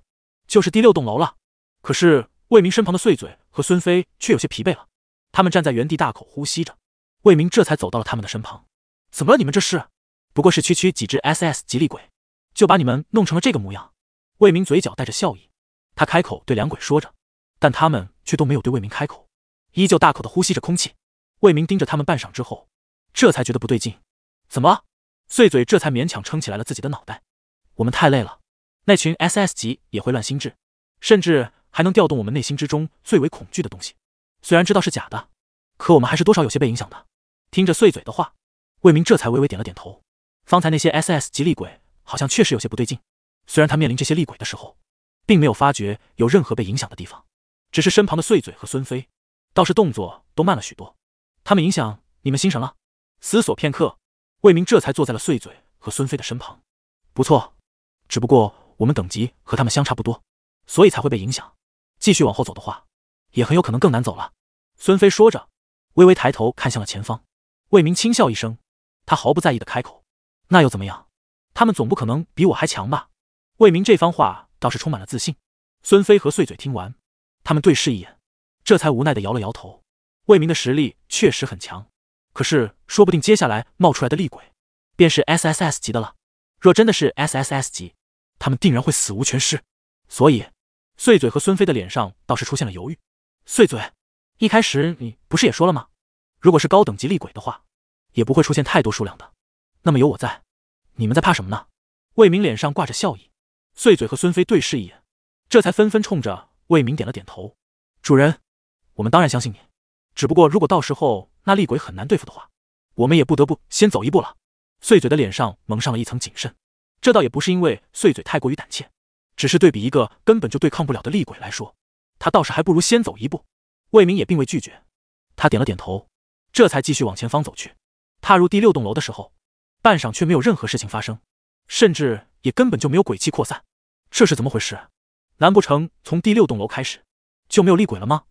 就是第六栋楼了。可是。魏明身旁的碎嘴和孙飞却有些疲惫了，他们站在原地大口呼吸着。魏明这才走到了他们的身旁。怎么了？你们这是？不过是区区几只 SS 级厉鬼，就把你们弄成了这个模样？魏明嘴角带着笑意，他开口对两鬼说着，但他们却都没有对魏明开口，依旧大口的呼吸着空气。魏明盯着他们半晌之后，这才觉得不对劲。怎么？碎嘴这才勉强撑起来了自己的脑袋。我们太累了。那群 SS 级也会乱心智，甚至。还能调动我们内心之中最为恐惧的东西，虽然知道是假的，可我们还是多少有些被影响的。听着碎嘴的话，魏明这才微微点了点头。方才那些 SS 级厉鬼好像确实有些不对劲。虽然他面临这些厉鬼的时候，并没有发觉有任何被影响的地方，只是身旁的碎嘴和孙飞倒是动作都慢了许多。他们影响你们心神了？思索片刻，魏明这才坐在了碎嘴和孙飞的身旁。不错，只不过我们等级和他们相差不多，所以才会被影响。继续往后走的话，也很有可能更难走了。孙飞说着，微微抬头看向了前方。魏明轻笑一声，他毫不在意的开口：“那又怎么样？他们总不可能比我还强吧？”魏明这番话倒是充满了自信。孙飞和碎嘴听完，他们对视一眼，这才无奈的摇了摇头。魏明的实力确实很强，可是说不定接下来冒出来的厉鬼，便是 SSS 级的了。若真的是 SSS 级，他们定然会死无全尸。所以。碎嘴和孙飞的脸上倒是出现了犹豫。碎嘴，一开始你不是也说了吗？如果是高等级厉鬼的话，也不会出现太多数量的。那么有我在，你们在怕什么呢？魏明脸上挂着笑意。碎嘴和孙飞对视一眼，这才纷纷冲着魏明点了点头。主人，我们当然相信你。只不过如果到时候那厉鬼很难对付的话，我们也不得不先走一步了。碎嘴的脸上蒙上了一层谨慎，这倒也不是因为碎嘴太过于胆怯。只是对比一个根本就对抗不了的厉鬼来说，他倒是还不如先走一步。魏明也并未拒绝，他点了点头，这才继续往前方走去。踏入第六栋楼的时候，半晌却没有任何事情发生，甚至也根本就没有鬼气扩散。这是怎么回事？难不成从第六栋楼开始就没有厉鬼了吗？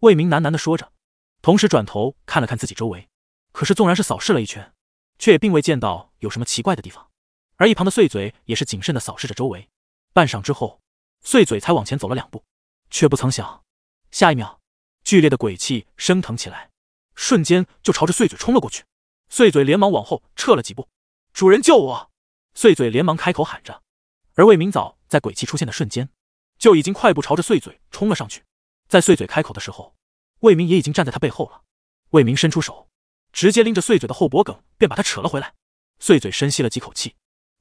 魏明喃喃地说着，同时转头看了看自己周围。可是纵然是扫视了一圈，却也并未见到有什么奇怪的地方。而一旁的碎嘴也是谨慎地扫视着周围。半晌之后，碎嘴才往前走了两步，却不曾想，下一秒，剧烈的鬼气升腾起来，瞬间就朝着碎嘴冲了过去。碎嘴连忙往后撤了几步：“主人救我！”碎嘴连忙开口喊着。而魏明早在鬼气出现的瞬间，就已经快步朝着碎嘴冲了上去。在碎嘴开口的时候，魏明也已经站在他背后了。魏明伸出手，直接拎着碎嘴的后脖梗，便把他扯了回来。碎嘴深吸了几口气，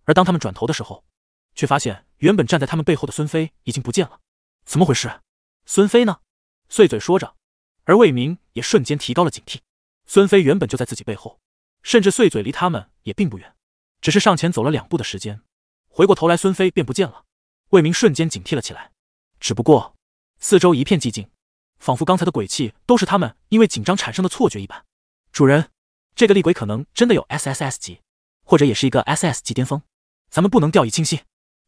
而当他们转头的时候，却发现原本站在他们背后的孙飞已经不见了，怎么回事？孙飞呢？碎嘴说着，而魏明也瞬间提高了警惕。孙飞原本就在自己背后，甚至碎嘴离他们也并不远，只是上前走了两步的时间，回过头来，孙飞便不见了。魏明瞬间警惕了起来，只不过四周一片寂静，仿佛刚才的鬼气都是他们因为紧张产生的错觉一般。主人，这个厉鬼可能真的有 SSS 级，或者也是一个 SS 级巅峰，咱们不能掉以轻心。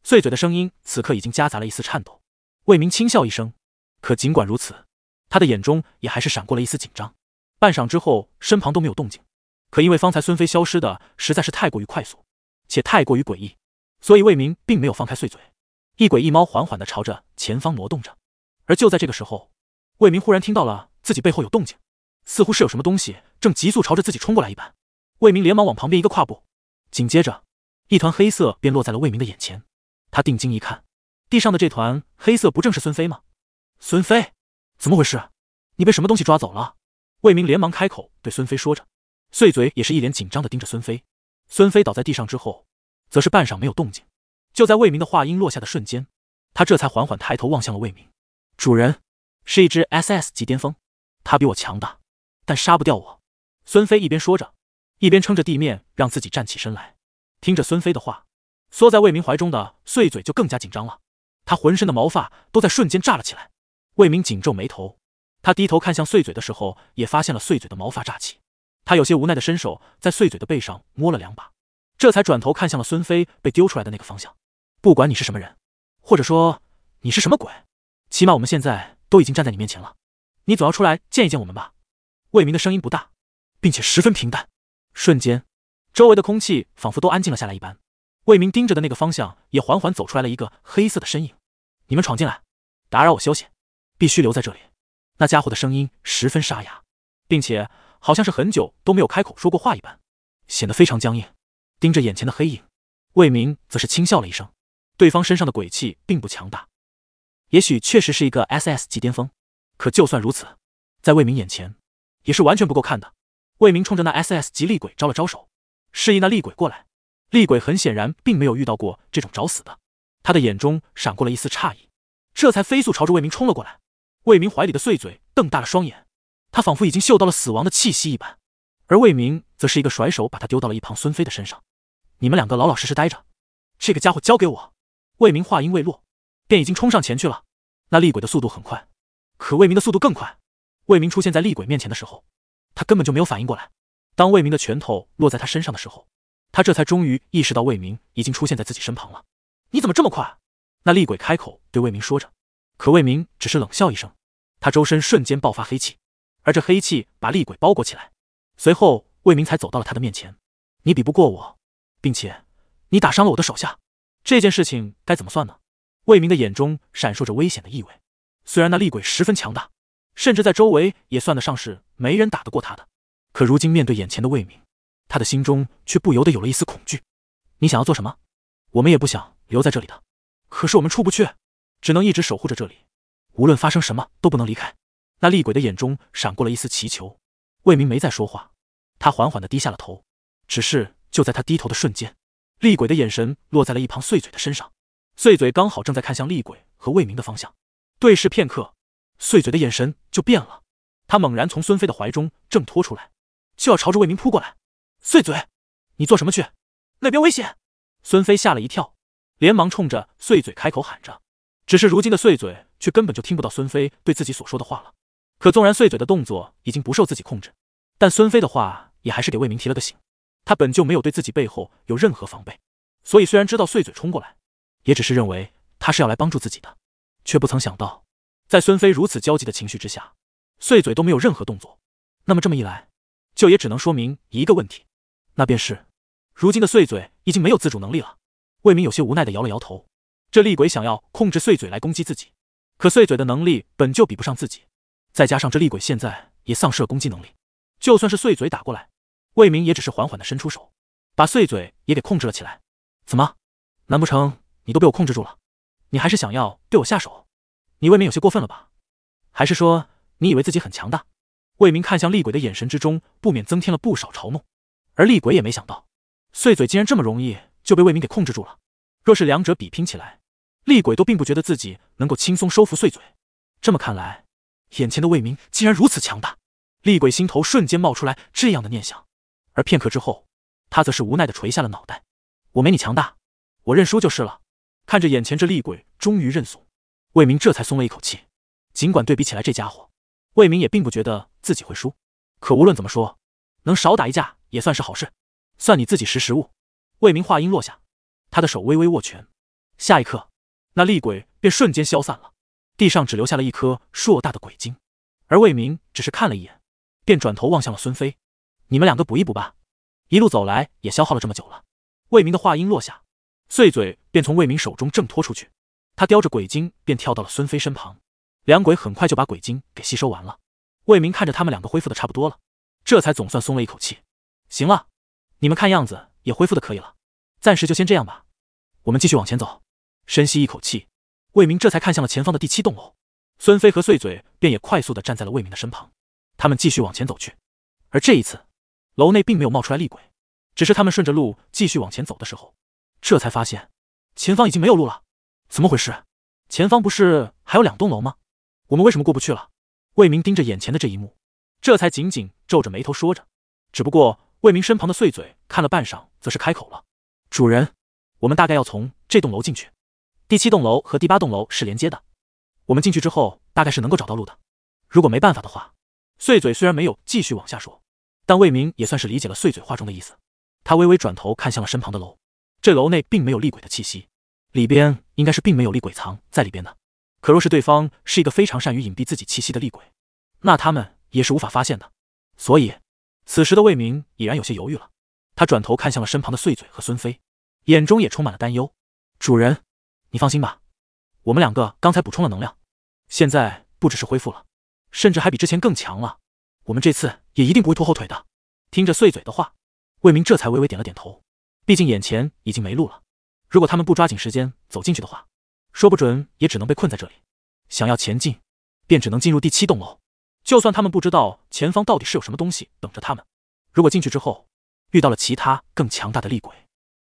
碎嘴的声音此刻已经夹杂了一丝颤抖。魏明轻笑一声，可尽管如此，他的眼中也还是闪过了一丝紧张。半晌之后，身旁都没有动静，可因为方才孙飞消失的实在是太过于快速，且太过于诡异，所以魏明并没有放开碎嘴。一鬼一猫缓缓地朝着前方挪动着。而就在这个时候，魏明忽然听到了自己背后有动静，似乎是有什么东西正急速朝着自己冲过来一般。魏明连忙往旁边一个跨步，紧接着，一团黑色便落在了魏明的眼前。他定睛一看，地上的这团黑色不正是孙飞吗？孙飞，怎么回事？你被什么东西抓走了？魏明连忙开口对孙飞说着，碎嘴也是一脸紧张的盯着孙飞。孙飞倒在地上之后，则是半晌没有动静。就在魏明的话音落下的瞬间，他这才缓缓抬头望向了魏明。主人，是一只 SS 级巅峰，他比我强大，但杀不掉我。孙飞一边说着，一边撑着地面让自己站起身来。听着孙飞的话，缩在魏明怀中的碎嘴就更加紧张了，他浑身的毛发都在瞬间炸了起来。魏明紧皱眉头，他低头看向碎嘴的时候，也发现了碎嘴的毛发炸起。他有些无奈的伸手在碎嘴的背上摸了两把，这才转头看向了孙飞被丢出来的那个方向。不管你是什么人，或者说你是什么鬼，起码我们现在都已经站在你面前了，你总要出来见一见我们吧。魏明的声音不大，并且十分平淡。瞬间，周围的空气仿佛都安静了下来一般。魏明盯着的那个方向也缓缓走出来了一个黑色的身影。你们闯进来，打扰我休息，必须留在这里。那家伙的声音十分沙哑，并且。好像是很久都没有开口说过话一般，显得非常僵硬。盯着眼前的黑影，魏明则是轻笑了一声。对方身上的鬼气并不强大，也许确实是一个 SS 级巅峰，可就算如此，在魏明眼前也是完全不够看的。魏明冲着那 SS 级厉鬼招了招手，示意那厉鬼过来。厉鬼很显然并没有遇到过这种找死的，他的眼中闪过了一丝诧异，这才飞速朝着魏明冲了过来。魏明怀里的碎嘴瞪大了双眼。他仿佛已经嗅到了死亡的气息一般，而魏明则是一个甩手，把他丢到了一旁孙飞的身上。你们两个老老实实待着，这个家伙交给我。魏明话音未落，便已经冲上前去了。那厉鬼的速度很快，可魏明的速度更快。魏明出现在厉鬼面前的时候，他根本就没有反应过来。当魏明的拳头落在他身上的时候，他这才终于意识到魏明已经出现在自己身旁了。你怎么这么快？那厉鬼开口对魏明说着，可魏明只是冷笑一声，他周身瞬间爆发黑气。而这黑气把厉鬼包裹起来，随后魏明才走到了他的面前。你比不过我，并且你打伤了我的手下，这件事情该怎么算呢？魏明的眼中闪烁着危险的意味。虽然那厉鬼十分强大，甚至在周围也算得上是没人打得过他的，可如今面对眼前的魏明，他的心中却不由得有了一丝恐惧。你想要做什么？我们也不想留在这里的，可是我们出不去，只能一直守护着这里，无论发生什么都不能离开。那厉鬼的眼中闪过了一丝祈求，魏明没再说话，他缓缓的低下了头。只是就在他低头的瞬间，厉鬼的眼神落在了一旁碎嘴的身上，碎嘴刚好正在看向厉鬼和魏明的方向，对视片刻，碎嘴的眼神就变了，他猛然从孙飞的怀中挣脱出来，就要朝着魏明扑过来。碎嘴，你做什么去？那边危险！孙飞吓了一跳，连忙冲着碎嘴开口喊着，只是如今的碎嘴却根本就听不到孙飞对自己所说的话了。可纵然碎嘴的动作已经不受自己控制，但孙飞的话也还是给魏明提了个醒。他本就没有对自己背后有任何防备，所以虽然知道碎嘴冲过来，也只是认为他是要来帮助自己的，却不曾想到，在孙飞如此焦急的情绪之下，碎嘴都没有任何动作。那么这么一来，就也只能说明一个问题，那便是如今的碎嘴已经没有自主能力了。魏明有些无奈的摇了摇头。这厉鬼想要控制碎嘴来攻击自己，可碎嘴的能力本就比不上自己。再加上这厉鬼现在也丧失了攻击能力，就算是碎嘴打过来，魏明也只是缓缓的伸出手，把碎嘴也给控制了起来。怎么？难不成你都被我控制住了？你还是想要对我下手？你未免有些过分了吧？还是说你以为自己很强大？魏明看向厉鬼的眼神之中，不免增添了不少嘲弄。而厉鬼也没想到，碎嘴竟然这么容易就被魏明给控制住了。若是两者比拼起来，厉鬼都并不觉得自己能够轻松收服碎嘴。这么看来。眼前的魏明竟然如此强大，厉鬼心头瞬间冒出来这样的念想，而片刻之后，他则是无奈的垂下了脑袋。我没你强大，我认输就是了。看着眼前这厉鬼终于认怂，魏明这才松了一口气。尽管对比起来这家伙，魏明也并不觉得自己会输，可无论怎么说，能少打一架也算是好事。算你自己识时务。魏明话音落下，他的手微微握拳，下一刻，那厉鬼便瞬间消散了。地上只留下了一颗硕大的鬼晶，而魏明只是看了一眼，便转头望向了孙飞：“你们两个补一补吧，一路走来也消耗了这么久了。”魏明的话音落下，碎嘴便从魏明手中挣脱出去，他叼着鬼晶便跳到了孙飞身旁，两鬼很快就把鬼晶给吸收完了。魏明看着他们两个恢复的差不多了，这才总算松了一口气。行了，你们看样子也恢复的可以了，暂时就先这样吧，我们继续往前走。深吸一口气。魏明这才看向了前方的第七栋楼，孙飞和碎嘴便也快速的站在了魏明的身旁。他们继续往前走去，而这一次，楼内并没有冒出来厉鬼，只是他们顺着路继续往前走的时候，这才发现前方已经没有路了。怎么回事？前方不是还有两栋楼吗？我们为什么过不去了？魏明盯着眼前的这一幕，这才紧紧皱着眉头说着。只不过魏明身旁的碎嘴看了半晌，则是开口了：“主人，我们大概要从这栋楼进去。第七栋楼和第八栋楼是连接的，我们进去之后大概是能够找到路的。如果没办法的话……”碎嘴虽然没有继续往下说，但魏明也算是理解了碎嘴话中的意思。他微微转头看向了身旁的楼，这楼内并没有厉鬼的气息，里边应该是并没有厉鬼藏在里边的。可若是对方是一个非常善于隐蔽自己气息的厉鬼，那他们也是无法发现的。所以，此时的魏明已然有些犹豫了。他转头看向了身旁的碎嘴和孙飞，眼中也充满了担忧。主人，你放心吧，我们两个刚才补充了能量，现在不只是恢复了。甚至还比之前更强了，我们这次也一定不会拖后腿的。听着碎嘴的话，魏明这才微微点了点头。毕竟眼前已经没路了，如果他们不抓紧时间走进去的话，说不准也只能被困在这里。想要前进，便只能进入第七栋楼。就算他们不知道前方到底是有什么东西等着他们，如果进去之后遇到了其他更强大的厉鬼，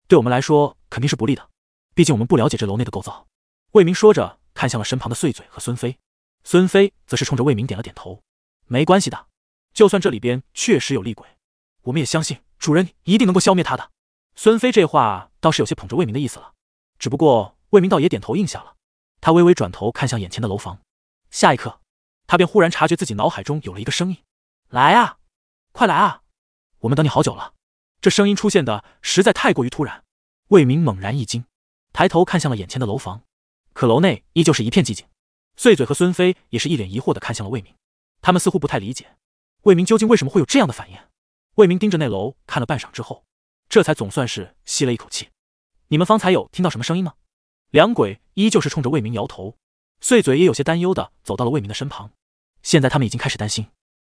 对我们来说肯定是不利的。毕竟我们不了解这楼内的构造。魏明说着，看向了身旁的碎嘴和孙飞。孙飞则是冲着魏明点了点头，没关系的，就算这里边确实有厉鬼，我们也相信主人一定能够消灭他的。孙飞这话倒是有些捧着魏明的意思了，只不过魏明倒也点头应下了。他微微转头看向眼前的楼房，下一刻，他便忽然察觉自己脑海中有了一个声音：“来啊，快来啊，我们等你好久了。”这声音出现的实在太过于突然，魏明猛然一惊，抬头看向了眼前的楼房，可楼内依旧是一片寂静。碎嘴和孙飞也是一脸疑惑的看向了魏明，他们似乎不太理解魏明究竟为什么会有这样的反应。魏明盯着那楼看了半晌之后，这才总算是吸了一口气：“你们方才有听到什么声音吗？”两鬼依旧是冲着魏明摇头，碎嘴也有些担忧的走到了魏明的身旁。现在他们已经开始担心，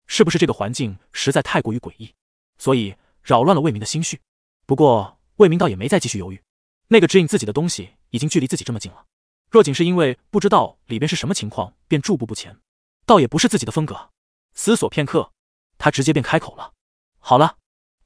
是不是这个环境实在太过于诡异，所以扰乱了魏明的心绪。不过魏明倒也没再继续犹豫，那个指引自己的东西已经距离自己这么近了。若仅是因为不知道里边是什么情况便驻步不前，倒也不是自己的风格。思索片刻，他直接便开口了：“好了，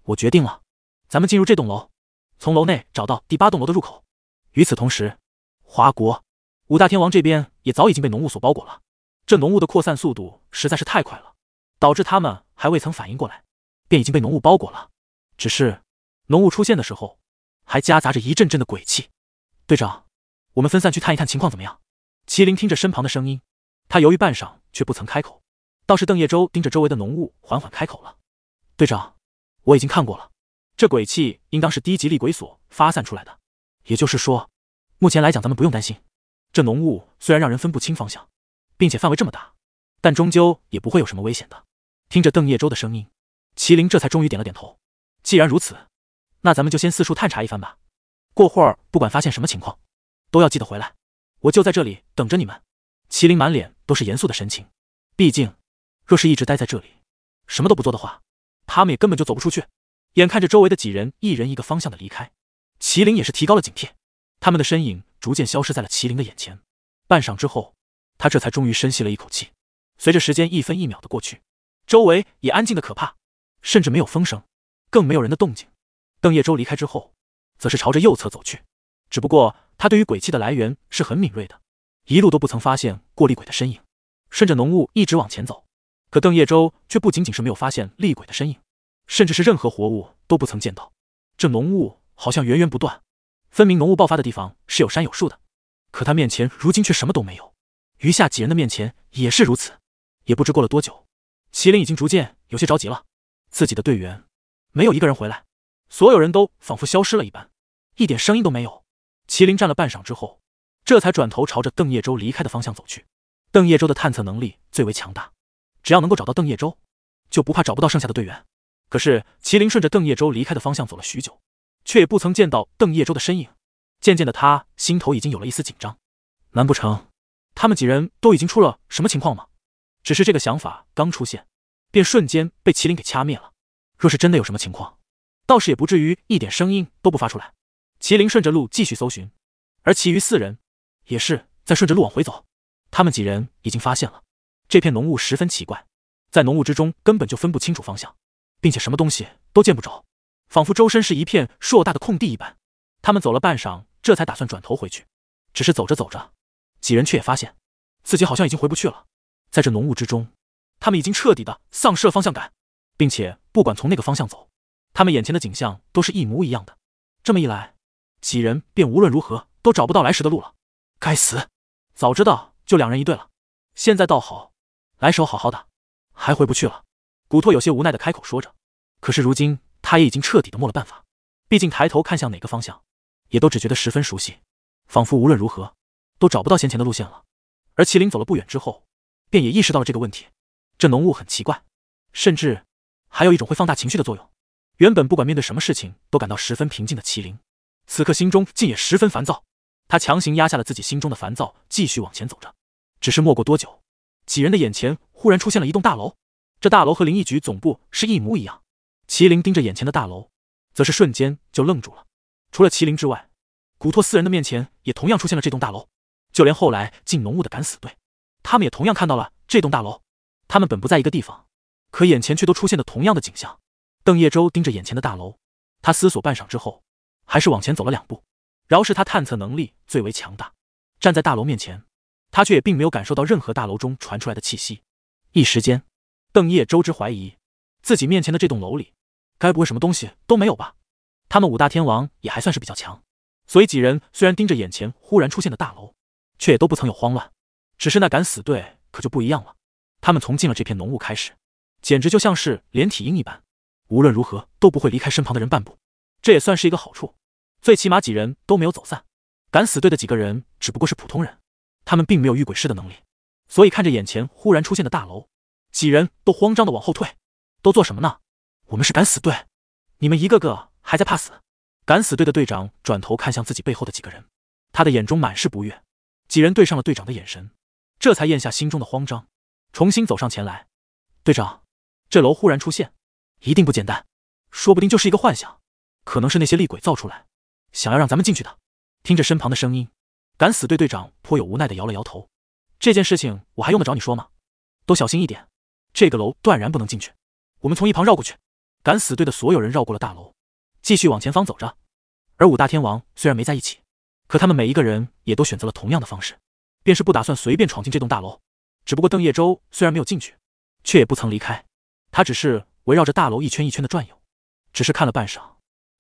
我决定了，咱们进入这栋楼，从楼内找到第八栋楼的入口。与此同时，华国五大天王这边也早已经被浓雾所包裹了。这浓雾的扩散速度实在是太快了，导致他们还未曾反应过来，便已经被浓雾包裹了。只是浓雾出现的时候，还夹杂着一阵阵的鬼气。队长。”我们分散去探一探情况怎么样？麒麟听着身旁的声音，他犹豫半晌，却不曾开口。倒是邓叶舟盯着周围的浓雾，缓缓开口了：“队长，我已经看过了，这鬼气应当是低级厉鬼所发散出来的。也就是说，目前来讲，咱们不用担心。这浓雾虽然让人分不清方向，并且范围这么大，但终究也不会有什么危险的。”听着邓叶舟的声音，麒麟这才终于点了点头。既然如此，那咱们就先四处探查一番吧。过会儿不管发现什么情况。都要记得回来，我就在这里等着你们。麒麟满脸都是严肃的神情，毕竟若是一直待在这里，什么都不做的话，他们也根本就走不出去。眼看着周围的几人一人一个方向的离开，麒麟也是提高了警惕。他们的身影逐渐消失在了麒麟的眼前。半晌之后，他这才终于深吸了一口气。随着时间一分一秒的过去，周围也安静的可怕，甚至没有风声，更没有人的动静。邓叶舟离开之后，则是朝着右侧走去，只不过。他对于鬼气的来源是很敏锐的，一路都不曾发现过厉鬼的身影，顺着浓雾一直往前走。可邓叶舟却不仅仅是没有发现厉鬼的身影，甚至是任何活物都不曾见到。这浓雾好像源源不断，分明浓雾爆发的地方是有山有树的，可他面前如今却什么都没有。余下几人的面前也是如此。也不知过了多久，麒麟已经逐渐有些着急了，自己的队员没有一个人回来，所有人都仿佛消失了一般，一点声音都没有。麒麟站了半晌之后，这才转头朝着邓叶舟离开的方向走去。邓叶舟的探测能力最为强大，只要能够找到邓叶舟，就不怕找不到剩下的队员。可是麒麟顺着邓叶舟离开的方向走了许久，却也不曾见到邓叶舟的身影。渐渐的，他心头已经有了一丝紧张。难不成他们几人都已经出了什么情况吗？只是这个想法刚出现，便瞬间被麒麟给掐灭了。若是真的有什么情况，倒是也不至于一点声音都不发出来。麒麟顺着路继续搜寻，而其余四人也是在顺着路往回走。他们几人已经发现了这片浓雾十分奇怪，在浓雾之中根本就分不清楚方向，并且什么东西都见不着。仿佛周身是一片硕大的空地一般。他们走了半晌，这才打算转头回去。只是走着走着，几人却也发现自己好像已经回不去了。在这浓雾之中，他们已经彻底的丧失了方向感，并且不管从那个方向走，他们眼前的景象都是一模一样的。这么一来，几人便无论如何都找不到来时的路了。该死！早知道就两人一队了。现在倒好，来时好好的，还回不去了。古拓有些无奈的开口说着。可是如今他也已经彻底的没了办法，毕竟抬头看向哪个方向，也都只觉得十分熟悉，仿佛无论如何都找不到先前的路线了。而麒麟走了不远之后，便也意识到了这个问题。这浓雾很奇怪，甚至还有一种会放大情绪的作用。原本不管面对什么事情都感到十分平静的麒麟，此刻心中竟也十分烦躁。他强行压下了自己心中的烦躁，继续往前走着。只是没过多久，几人的眼前忽然出现了一栋大楼。这大楼和灵异局总部是一模一样。麒麟盯着眼前的大楼，则是瞬间就愣住了。除了麒麟之外，古拓四人的面前也同样出现了这栋大楼。就连后来进浓雾的敢死队，他们也同样看到了这栋大楼。他们本不在一个地方，可眼前却都出现了同样的景象。邓叶舟盯着眼前的大楼，他思索半晌之后，还是往前走了两步。饶是他探测能力最为强大，站在大楼面前。他却也并没有感受到任何大楼中传出来的气息。一时间，邓叶舟之怀疑自己面前的这栋楼里，该不会什么东西都没有吧？他们五大天王也还算是比较强，所以几人虽然盯着眼前忽然出现的大楼，却也都不曾有慌乱。只是那敢死队可就不一样了，他们从进了这片浓雾开始，简直就像是连体婴一般，无论如何都不会离开身旁的人半步。这也算是一个好处，最起码几人都没有走散。敢死队的几个人只不过是普通人。他们并没有遇鬼师的能力，所以看着眼前忽然出现的大楼，几人都慌张的往后退。都做什么呢？我们是敢死队，你们一个个还在怕死？敢死队的队长转头看向自己背后的几个人，他的眼中满是不悦。几人对上了队长的眼神，这才咽下心中的慌张，重新走上前来。队长，这楼忽然出现，一定不简单，说不定就是一个幻想，可能是那些厉鬼造出来，想要让咱们进去的。听着身旁的声音。敢死队队长颇有无奈的摇了摇头，这件事情我还用得着你说吗？都小心一点，这个楼断然不能进去。我们从一旁绕过去。敢死队的所有人绕过了大楼，继续往前方走着。而五大天王虽然没在一起，可他们每一个人也都选择了同样的方式，便是不打算随便闯进这栋大楼。只不过邓叶舟虽然没有进去，却也不曾离开，他只是围绕着大楼一圈一圈的转悠，只是看了半晌，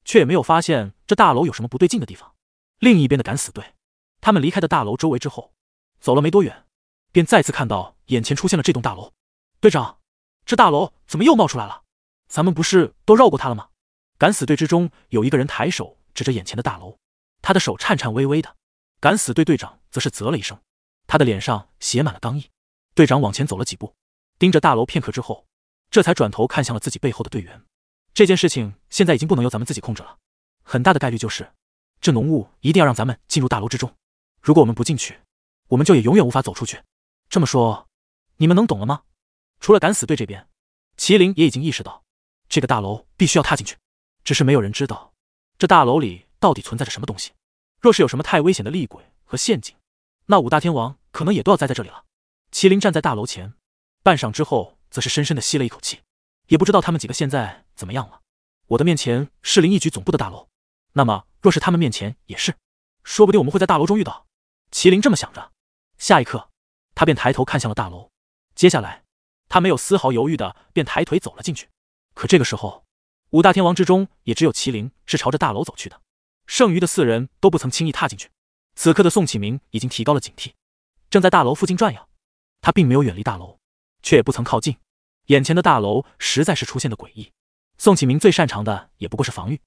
却也没有发现这大楼有什么不对劲的地方。另一边的敢死队。他们离开的大楼周围之后，走了没多远，便再次看到眼前出现了这栋大楼。队长，这大楼怎么又冒出来了？咱们不是都绕过它了吗？敢死队之中有一个人抬手指着眼前的大楼，他的手颤颤巍巍的。敢死队队长则是啧了一声，他的脸上写满了刚毅。队长往前走了几步，盯着大楼片刻之后，这才转头看向了自己背后的队员。这件事情现在已经不能由咱们自己控制了，很大的概率就是这浓雾一定要让咱们进入大楼之中。如果我们不进去，我们就也永远无法走出去。这么说，你们能懂了吗？除了敢死队这边，麒麟也已经意识到，这个大楼必须要踏进去。只是没有人知道，这大楼里到底存在着什么东西。若是有什么太危险的厉鬼和陷阱，那五大天王可能也都要栽在这里了。麒麟站在大楼前，半晌之后，则是深深的吸了一口气。也不知道他们几个现在怎么样了。我的面前是灵异局总部的大楼，那么若是他们面前也是，说不定我们会在大楼中遇到。麒麟这么想着，下一刻，他便抬头看向了大楼。接下来，他没有丝毫犹豫的便抬腿走了进去。可这个时候，五大天王之中也只有麒麟是朝着大楼走去的，剩余的四人都不曾轻易踏进去。此刻的宋启明已经提高了警惕，正在大楼附近转悠。他并没有远离大楼，却也不曾靠近。眼前的大楼实在是出现的诡异。宋启明最擅长的也不过是防御，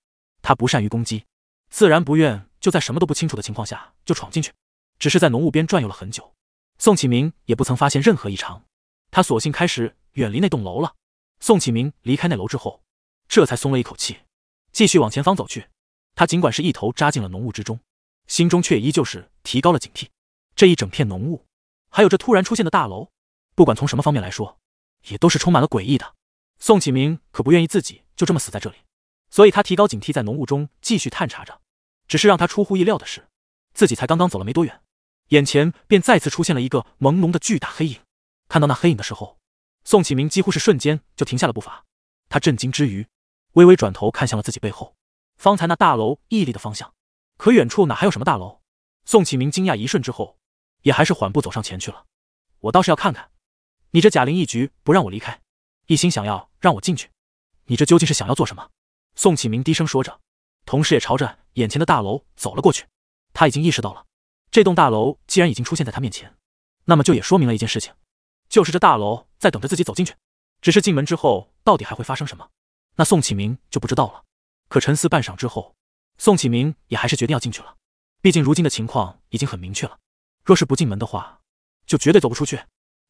他不善于攻击，自然不愿就在什么都不清楚的情况下就闯进去。只是在浓雾边转悠了很久，宋启明也不曾发现任何异常，他索性开始远离那栋楼了。宋启明离开那楼之后，这才松了一口气，继续往前方走去。他尽管是一头扎进了浓雾之中，心中却依旧是提高了警惕。这一整片浓雾，还有这突然出现的大楼，不管从什么方面来说，也都是充满了诡异的。宋启明可不愿意自己就这么死在这里，所以他提高警惕，在浓雾中继续探查着。只是让他出乎意料的是，自己才刚刚走了没多远。眼前便再次出现了一个朦胧的巨大黑影。看到那黑影的时候，宋启明几乎是瞬间就停下了步伐。他震惊之余，微微转头看向了自己背后，方才那大楼屹立的方向。可远处哪还有什么大楼？宋启明惊讶一瞬之后，也还是缓步走上前去了。我倒是要看看，你这贾玲一局不让我离开，一心想要让我进去，你这究竟是想要做什么？宋启明低声说着，同时也朝着眼前的大楼走了过去。他已经意识到了，这栋大楼既然已经出现在他面前，那么就也说明了一件事情，就是这大楼在等着自己走进去。只是进门之后，到底还会发生什么？那宋启明就不知道了。可沉思半晌之后，宋启明也还是决定要进去了。毕竟如今的情况已经很明确了，若是不进门的话，就绝对走不出去。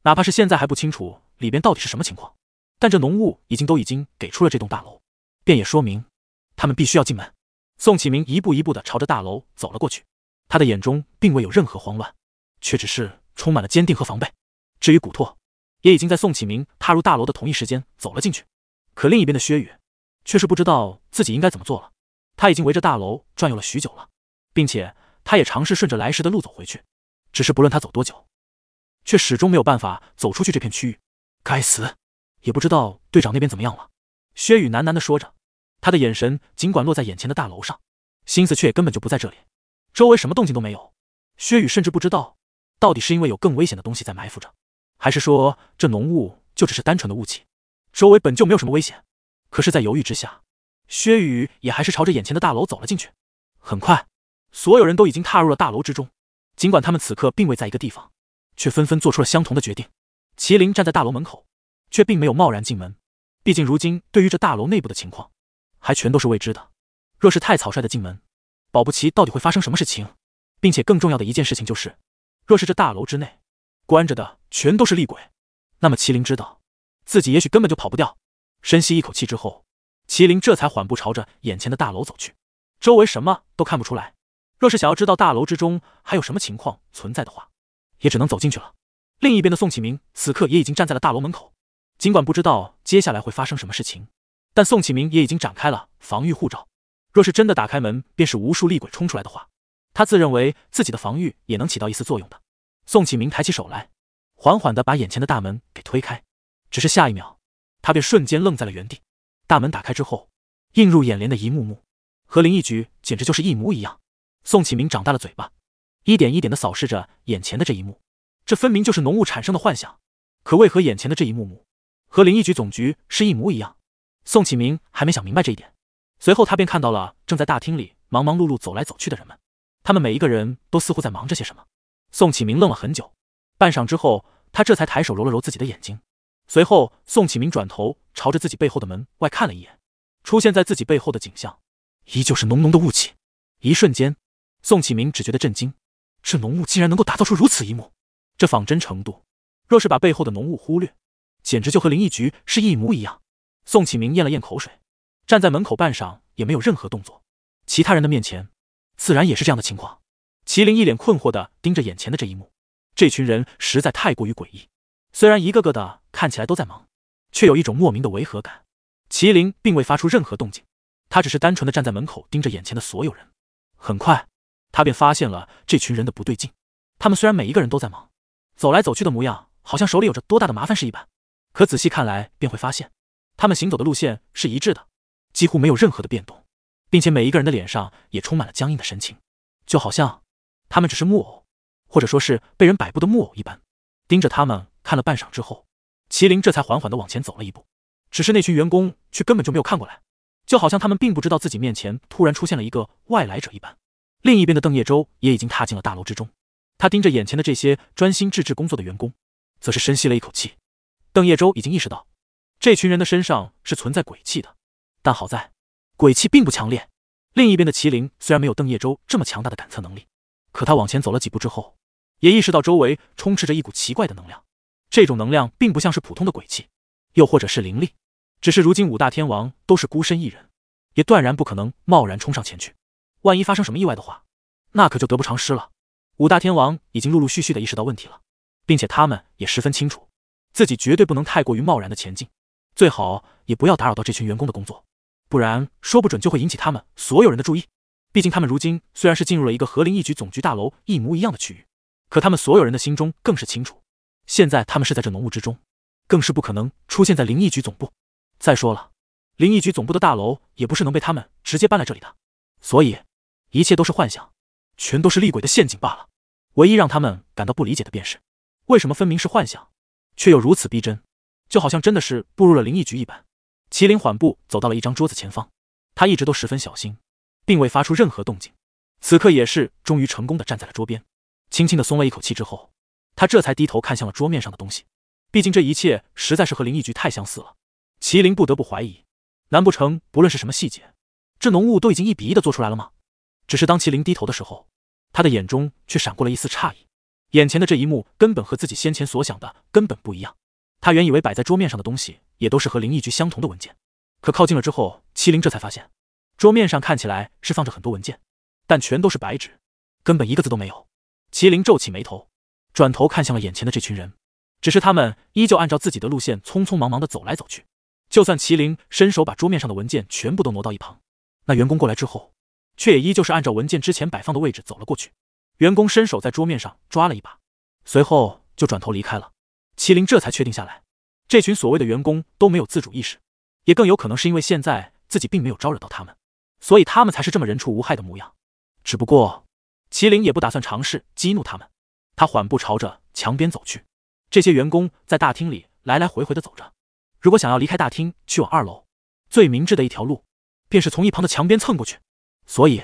哪怕是现在还不清楚里边到底是什么情况，但这浓雾已经都已经给出了这栋大楼，便也说明他们必须要进门。宋启明一步一步的朝着大楼走了过去，他的眼中并未有任何慌乱，却只是充满了坚定和防备。至于古拓，也已经在宋启明踏入大楼的同一时间走了进去。可另一边的薛宇却是不知道自己应该怎么做了。他已经围着大楼转悠了许久了，并且他也尝试顺着来时的路走回去，只是不论他走多久，却始终没有办法走出去这片区域。该死，也不知道队长那边怎么样了。薛宇喃喃地说着，他的眼神尽管落在眼前的大楼上，心思却也根本就不在这里。周围什么动静都没有。薛宇甚至不知道，到底是因为有更危险的东西在埋伏着，还是说这浓雾就只是单纯的雾气，周围本就没有什么危险。可是，在犹豫之下。薛宇也还是朝着眼前的大楼走了进去。很快，所有人都已经踏入了大楼之中。尽管他们此刻并未在一个地方，却纷纷做出了相同的决定。麒麟站在大楼门口，却并没有贸然进门。毕竟如今对于这大楼内部的情况，还全都是未知的。若是太草率的进门，保不齐到底会发生什么事情。并且更重要的一件事情就是，若是这大楼之内关着的全都是厉鬼，那么麒麟知道自己也许根本就跑不掉。深吸一口气之后。麒麟这才缓步朝着眼前的大楼走去，周围什么都看不出来。若是想要知道大楼之中还有什么情况存在的话，也只能走进去了。另一边的宋启明此刻也已经站在了大楼门口，尽管不知道接下来会发生什么事情，但宋启明也已经展开了防御护罩。若是真的打开门，便是无数厉鬼冲出来的话，他自认为自己的防御也能起到一丝作用的。宋启明抬起手来，缓缓地把眼前的大门给推开，只是下一秒，他便瞬间愣在了原地。大门打开之后，映入眼帘的一幕幕，和林一局简直就是一模一样。宋启明长大了嘴巴，一点一点的扫视着眼前的这一幕，这分明就是浓雾产生的幻想。可为何眼前的这一幕幕和林一局总局是一模一样？宋启明还没想明白这一点，随后他便看到了正在大厅里忙忙碌碌走来走去的人们，他们每一个人都似乎在忙着些什么。宋启明愣了很久，半晌之后，他这才抬手揉了揉自己的眼睛。随后，宋启明转头朝着自己背后的门外看了一眼，出现在自己背后的景象，依旧是浓浓的雾气。一瞬间，宋启明只觉得震惊，这浓雾竟然能够打造出如此一幕，这仿真程度，若是把背后的浓雾忽略，简直就和林一局是一模一样。宋启明咽了咽口水，站在门口半晌也没有任何动作。其他人的面前，自然也是这样的情况。麒麟一脸困惑的盯着眼前的这一幕，这群人实在太过于诡异。虽然一个个的看起来都在忙，却有一种莫名的违和感。麒麟并未发出任何动静，他只是单纯的站在门口盯着眼前的所有人。很快，他便发现了这群人的不对劲。他们虽然每一个人都在忙，走来走去的模样，好像手里有着多大的麻烦事一般，可仔细看来便会发现，他们行走的路线是一致的，几乎没有任何的变动，并且每一个人的脸上也充满了僵硬的神情，就好像他们只是木偶，或者说是被人摆布的木偶一般，盯着他们。看了半晌之后，麒麟这才缓缓的往前走了一步。只是那群员工却根本就没有看过来，就好像他们并不知道自己面前突然出现了一个外来者一般。另一边的邓叶舟也已经踏进了大楼之中，他盯着眼前的这些专心致志工作的员工，则是深吸了一口气。邓叶舟已经意识到，这群人的身上是存在鬼气的，但好在鬼气并不强烈。另一边的麒麟虽然没有邓叶舟这么强大的感测能力，可他往前走了几步之后，也意识到周围充斥着一股奇怪的能量。这种能量并不像是普通的鬼气，又或者是灵力，只是如今五大天王都是孤身一人，也断然不可能贸然冲上前去。万一发生什么意外的话，那可就得不偿失了。五大天王已经陆陆续续的意识到问题了，并且他们也十分清楚，自己绝对不能太过于贸然的前进，最好也不要打扰到这群员工的工作，不然说不准就会引起他们所有人的注意。毕竟他们如今虽然是进入了一个和林一局总局大楼一模一样的区域，可他们所有人的心中更是清楚。现在他们是在这浓雾之中，更是不可能出现在灵异局总部。再说了，灵异局总部的大楼也不是能被他们直接搬来这里的，所以一切都是幻想，全都是厉鬼的陷阱罢了。唯一让他们感到不理解的便是，为什么分明是幻想，却又如此逼真，就好像真的是步入了灵异局一般。麒麟缓步走到了一张桌子前方，他一直都十分小心，并未发出任何动静。此刻也是终于成功的站在了桌边，轻轻的松了一口气之后，他这才低头看向了桌面上的东西。毕竟这一切实在是和灵异局太相似了，麒麟不得不怀疑，难不成不论是什么细节，这浓雾都已经一比一的做出来了吗？只是当麒麟低头的时候，他的眼中却闪过了一丝诧异，眼前的这一幕根本和自己先前所想的根本不一样。他原以为摆在桌面上的东西。也都是和灵异局相同的文件，可靠近了之后，麒麟这才发现，桌面上看起来是放着很多文件，但全都是白纸，根本一个字都没有。麒麟皱起眉头，转头看向了眼前的这群人，只是他们依旧按照自己的路线匆匆忙忙的走来走去。就算麒麟伸手把桌面上的文件全部都挪到一旁，那员工过来之后，却也依旧是按照文件之前摆放的位置走了过去。员工伸手在桌面上抓了一把，随后就转头离开了。麒麟这才确定下来。这群所谓的员工都没有自主意识，也更有可能是因为现在自己并没有招惹到他们，所以他们才是这么人畜无害的模样。只不过，麒麟也不打算尝试激怒他们，他缓步朝着墙边走去。这些员工在大厅里来来回回的走着，如果想要离开大厅去往二楼，最明智的一条路便是从一旁的墙边蹭过去。所以，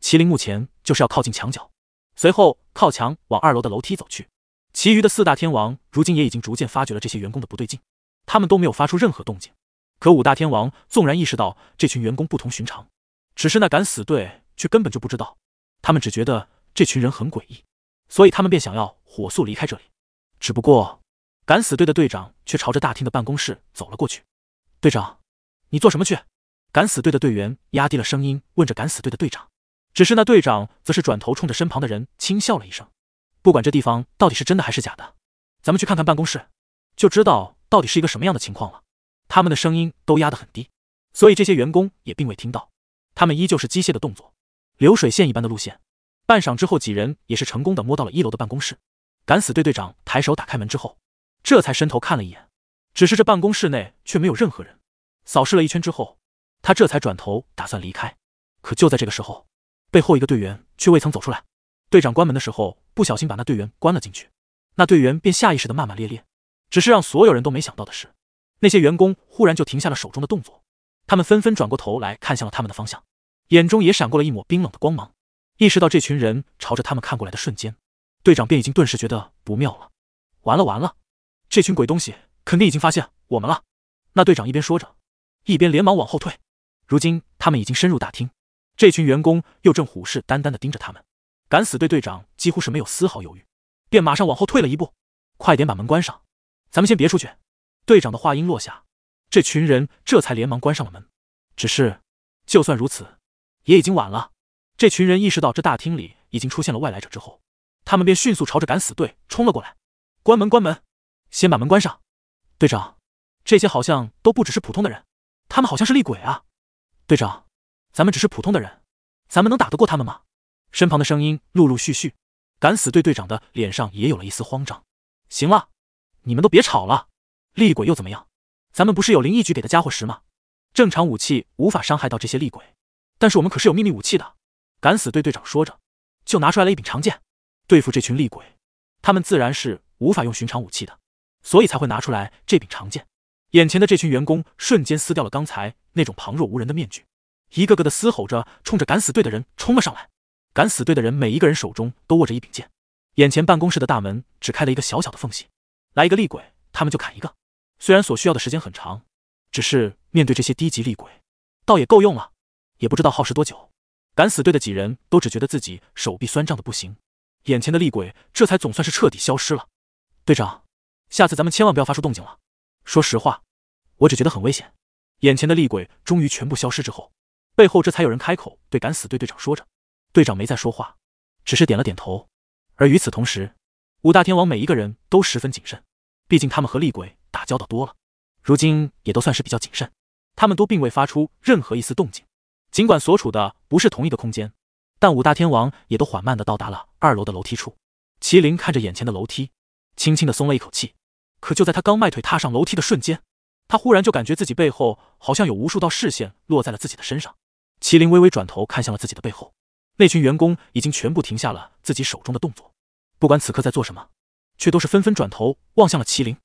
麒麟目前就是要靠近墙角，随后靠墙往二楼的楼梯走去。其余的四大天王如今也已经逐渐发觉了这些员工的不对劲，他们都没有发出任何动静。可五大天王纵然意识到这群员工不同寻常，只是那敢死队却根本就不知道，他们只觉得这群人很诡异，所以他们便想要火速离开这里。只不过，敢死队的队长却朝着大厅的办公室走了过去。队长，你做什么去？敢死队的队员压低了声音问着敢死队的队长，只是那队长则是转头冲着身旁的人轻笑了一声。不管这地方到底是真的还是假的，咱们去看看办公室，就知道到底是一个什么样的情况了。他们的声音都压得很低，所以这些员工也并未听到。他们依旧是机械的动作，流水线一般的路线。半晌之后，几人也是成功的摸到了一楼的办公室。敢死队队长抬手打开门之后，这才伸头看了一眼，只是这办公室内却没有任何人。扫视了一圈之后，他这才转头打算离开。可就在这个时候，背后一个队员却未曾走出来。队长关门的时候。不小心把那队员关了进去，那队员便下意识的骂骂咧咧。只是让所有人都没想到的是，那些员工忽然就停下了手中的动作，他们纷纷转过头来看向了他们的方向，眼中也闪过了一抹冰冷的光芒。意识到这群人朝着他们看过来的瞬间，队长便已经顿时觉得不妙了。完了完了，这群鬼东西肯定已经发现我们了。那队长一边说着，一边连忙往后退。如今他们已经深入大厅，这群员工又正虎视眈眈的盯着他们。敢死队队长几乎是没有丝毫犹豫，便马上往后退了一步。快点把门关上，咱们先别出去。队长的话音落下，这群人这才连忙关上了门。只是，就算如此，也已经晚了。这群人意识到这大厅里已经出现了外来者之后，他们便迅速朝着敢死队冲了过来。关门，关门，先把门关上。队长，这些好像都不只是普通的人，他们好像是厉鬼啊。队长，咱们只是普通的人，咱们能打得过他们吗？身旁的声音陆陆续续，敢死队队长的脸上也有了一丝慌张。行了，你们都别吵了。厉鬼又怎么样？咱们不是有灵异局给的家伙石吗？正常武器无法伤害到这些厉鬼，但是我们可是有秘密武器的。敢死队队长说着，就拿出来了一柄长剑。对付这群厉鬼，他们自然是无法用寻常武器的，所以才会拿出来这柄长剑。眼前的这群员工瞬间撕掉了刚才那种旁若无人的面具，一个个的嘶吼着，冲着敢死队的人冲了上来。敢死队的人每一个人手中都握着一柄剑，眼前办公室的大门只开了一个小小的缝隙，来一个厉鬼，他们就砍一个。虽然所需要的时间很长，只是面对这些低级厉鬼，倒也够用了。也不知道耗时多久，敢死队的几人都只觉得自己手臂酸胀的不行，眼前的厉鬼这才总算是彻底消失了。队长，下次咱们千万不要发出动静了。说实话，我只觉得很危险。眼前的厉鬼终于全部消失之后，背后这才有人开口对敢死队队长说着。队长没再说话，只是点了点头。而与此同时，五大天王每一个人都十分谨慎，毕竟他们和厉鬼打交道多了，如今也都算是比较谨慎。他们都并未发出任何一丝动静，尽管所处的不是同一个空间，但五大天王也都缓慢的到达了二楼的楼梯处。麒麟看着眼前的楼梯，轻轻的松了一口气。可就在他刚迈腿踏上楼梯的瞬间，他忽然就感觉自己背后好像有无数道视线落在了自己的身上。麒麟微微转头看向了自己的背后，那群员工已经全部停下了自己手中的动作，不管此刻在做什么，却都是纷纷转头望向了麒麟。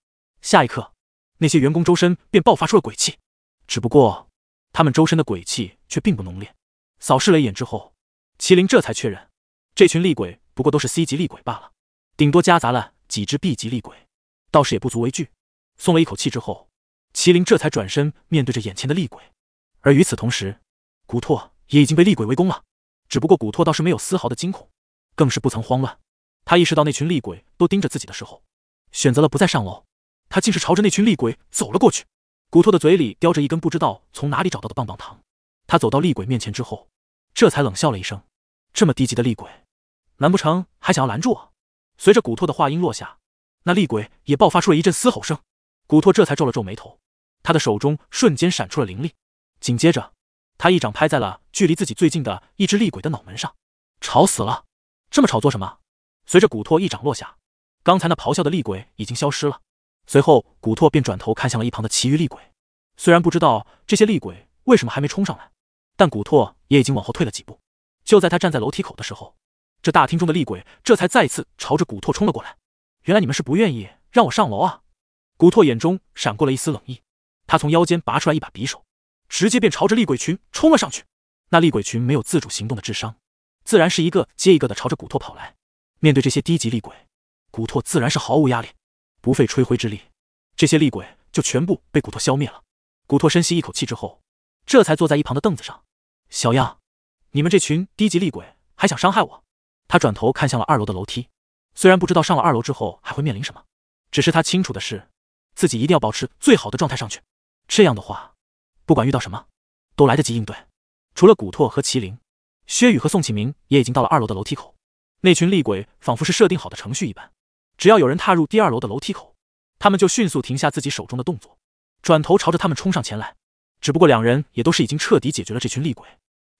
下一刻，那些员工周身便爆发出了鬼气，只不过他们周身的鬼气却并不浓烈。扫视了一眼之后，麒麟这才确认，这群厉鬼不过都是 C 级厉鬼罢了，顶多夹杂了几只 B 级厉鬼，倒是也不足为惧。松了一口气之后。麒麟这才转身面对着眼前的厉鬼，而与此同时，古拓也已经被厉鬼围攻了。只不过古拓倒是没有丝毫的惊恐，更是不曾慌乱。他意识到那群厉鬼都盯着自己的时候，选择了不再上楼。他竟是朝着那群厉鬼走了过去。古拓的嘴里叼着一根不知道从哪里找到的棒棒糖。他走到厉鬼面前之后，这才冷笑了一声：“这么低级的厉鬼，难不成还想要拦住我？”随着古拓的话音落下，那厉鬼也爆发出了一阵嘶吼声。古拓这才皱了皱眉头。他的手中瞬间闪出了灵力，紧接着，他一掌拍在了距离自己最近的一只厉鬼的脑门上。吵死了！这么吵做什么？随着古拓一掌落下，刚才那咆哮的厉鬼已经消失了。随后，古拓便转头看向了一旁的其余厉鬼。虽然不知道这些厉鬼为什么还没冲上来，但古拓也已经往后退了几步。就在他站在楼梯口的时候，这大厅中的厉鬼这才再次朝着古拓冲了过来。原来你们是不愿意让我上楼啊！古拓眼中闪过了一丝冷意。他从腰间拔出来一把匕首，直接便朝着厉鬼群冲了上去。那厉鬼群没有自主行动的智商，自然是一个接一个的朝着古拓跑来。面对这些低级厉鬼，古拓自然是毫无压力，不费吹灰之力，这些厉鬼就全部被古拓消灭了。古拓深吸一口气之后，这才坐在一旁的凳子上。小样，你们这群低级厉鬼还想伤害我？他转头看向了二楼的楼梯，虽然不知道上了二楼之后还会面临什么，只是他清楚的是，自己一定要保持最好的状态上去。这样的话，不管遇到什么，都来得及应对。除了古拓和麒麟，薛宇和宋启明也已经到了二楼的楼梯口。那群厉鬼仿佛是设定好的程序一般，只要有人踏入第二楼的楼梯口，他们就迅速停下自己手中的动作，转头朝着他们冲上前来。只不过两人也都是已经彻底解决了这群厉鬼，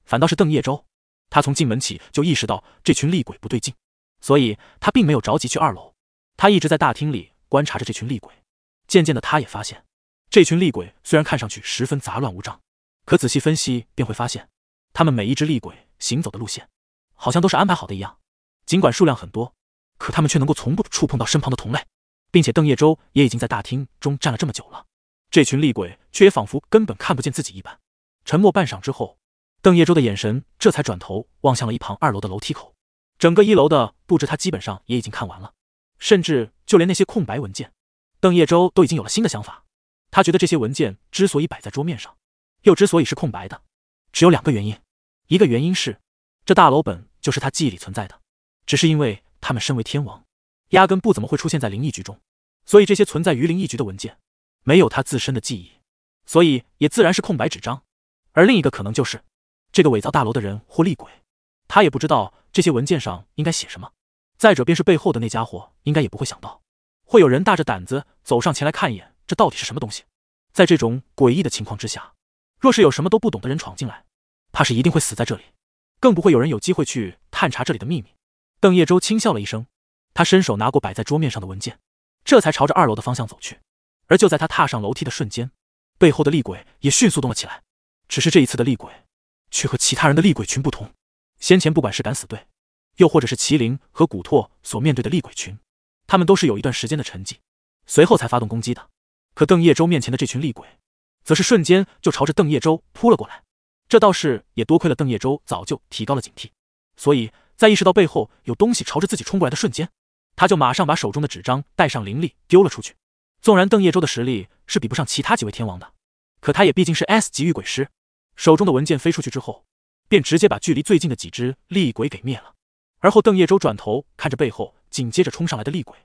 反倒是邓叶舟，他从进门起就意识到这群厉鬼不对劲，所以他并没有着急去二楼，他一直在大厅里观察着这群厉鬼。渐渐的，他也发现。这群厉鬼虽然看上去十分杂乱无章，可仔细分析便会发现，他们每一只厉鬼行走的路线，好像都是安排好的一样。尽管数量很多，可他们却能够从不触碰到身旁的同类，并且邓叶舟也已经在大厅中站了这么久了，这群厉鬼却也仿佛根本看不见自己一般。沉默半晌之后，邓叶舟的眼神这才转头望向了一旁二楼的楼梯口。整个一楼的布置他基本上也已经看完了，甚至就连那些空白文件，邓叶舟都已经有了新的想法。他觉得这些文件之所以摆在桌面上，又之所以是空白的，只有两个原因。一个原因是，这大楼本就是他记忆里存在的，只是因为他们身为天王，压根不怎么会出现在灵异局中，所以这些存在于灵异局的文件没有他自身的记忆，所以也自然是空白纸张。而另一个可能就是，这个伪造大楼的人或厉鬼，他也不知道这些文件上应该写什么。再者便是背后的那家伙，应该也不会想到，会有人大着胆子走上前来看一眼。这到底是什么东西？在这种诡异的情况之下，若是有什么都不懂的人闯进来，怕是一定会死在这里，更不会有人有机会去探查这里的秘密。邓叶舟轻笑了一声，他伸手拿过摆在桌面上的文件，这才朝着二楼的方向走去。而就在他踏上楼梯的瞬间，背后的厉鬼也迅速动了起来。只是这一次的厉鬼，却和其他人的厉鬼群不同。先前不管是敢死队，又或者是麒麟和古拓所面对的厉鬼群，他们都是有一段时间的沉寂，随后才发动攻击的。可邓叶舟面前的这群厉鬼，则是瞬间就朝着邓叶舟扑了过来。这倒是也多亏了邓叶舟早就提高了警惕，所以在意识到背后有东西朝着自己冲过来的瞬间，他就马上把手中的纸张带上灵力丢了出去。纵然邓叶舟的实力是比不上其他几位天王的，可他也毕竟是 S 级御鬼师，手中的文件飞出去之后，便直接把距离最近的几只厉鬼给灭了。而后邓叶舟转头看着背后紧接着冲上来的厉鬼，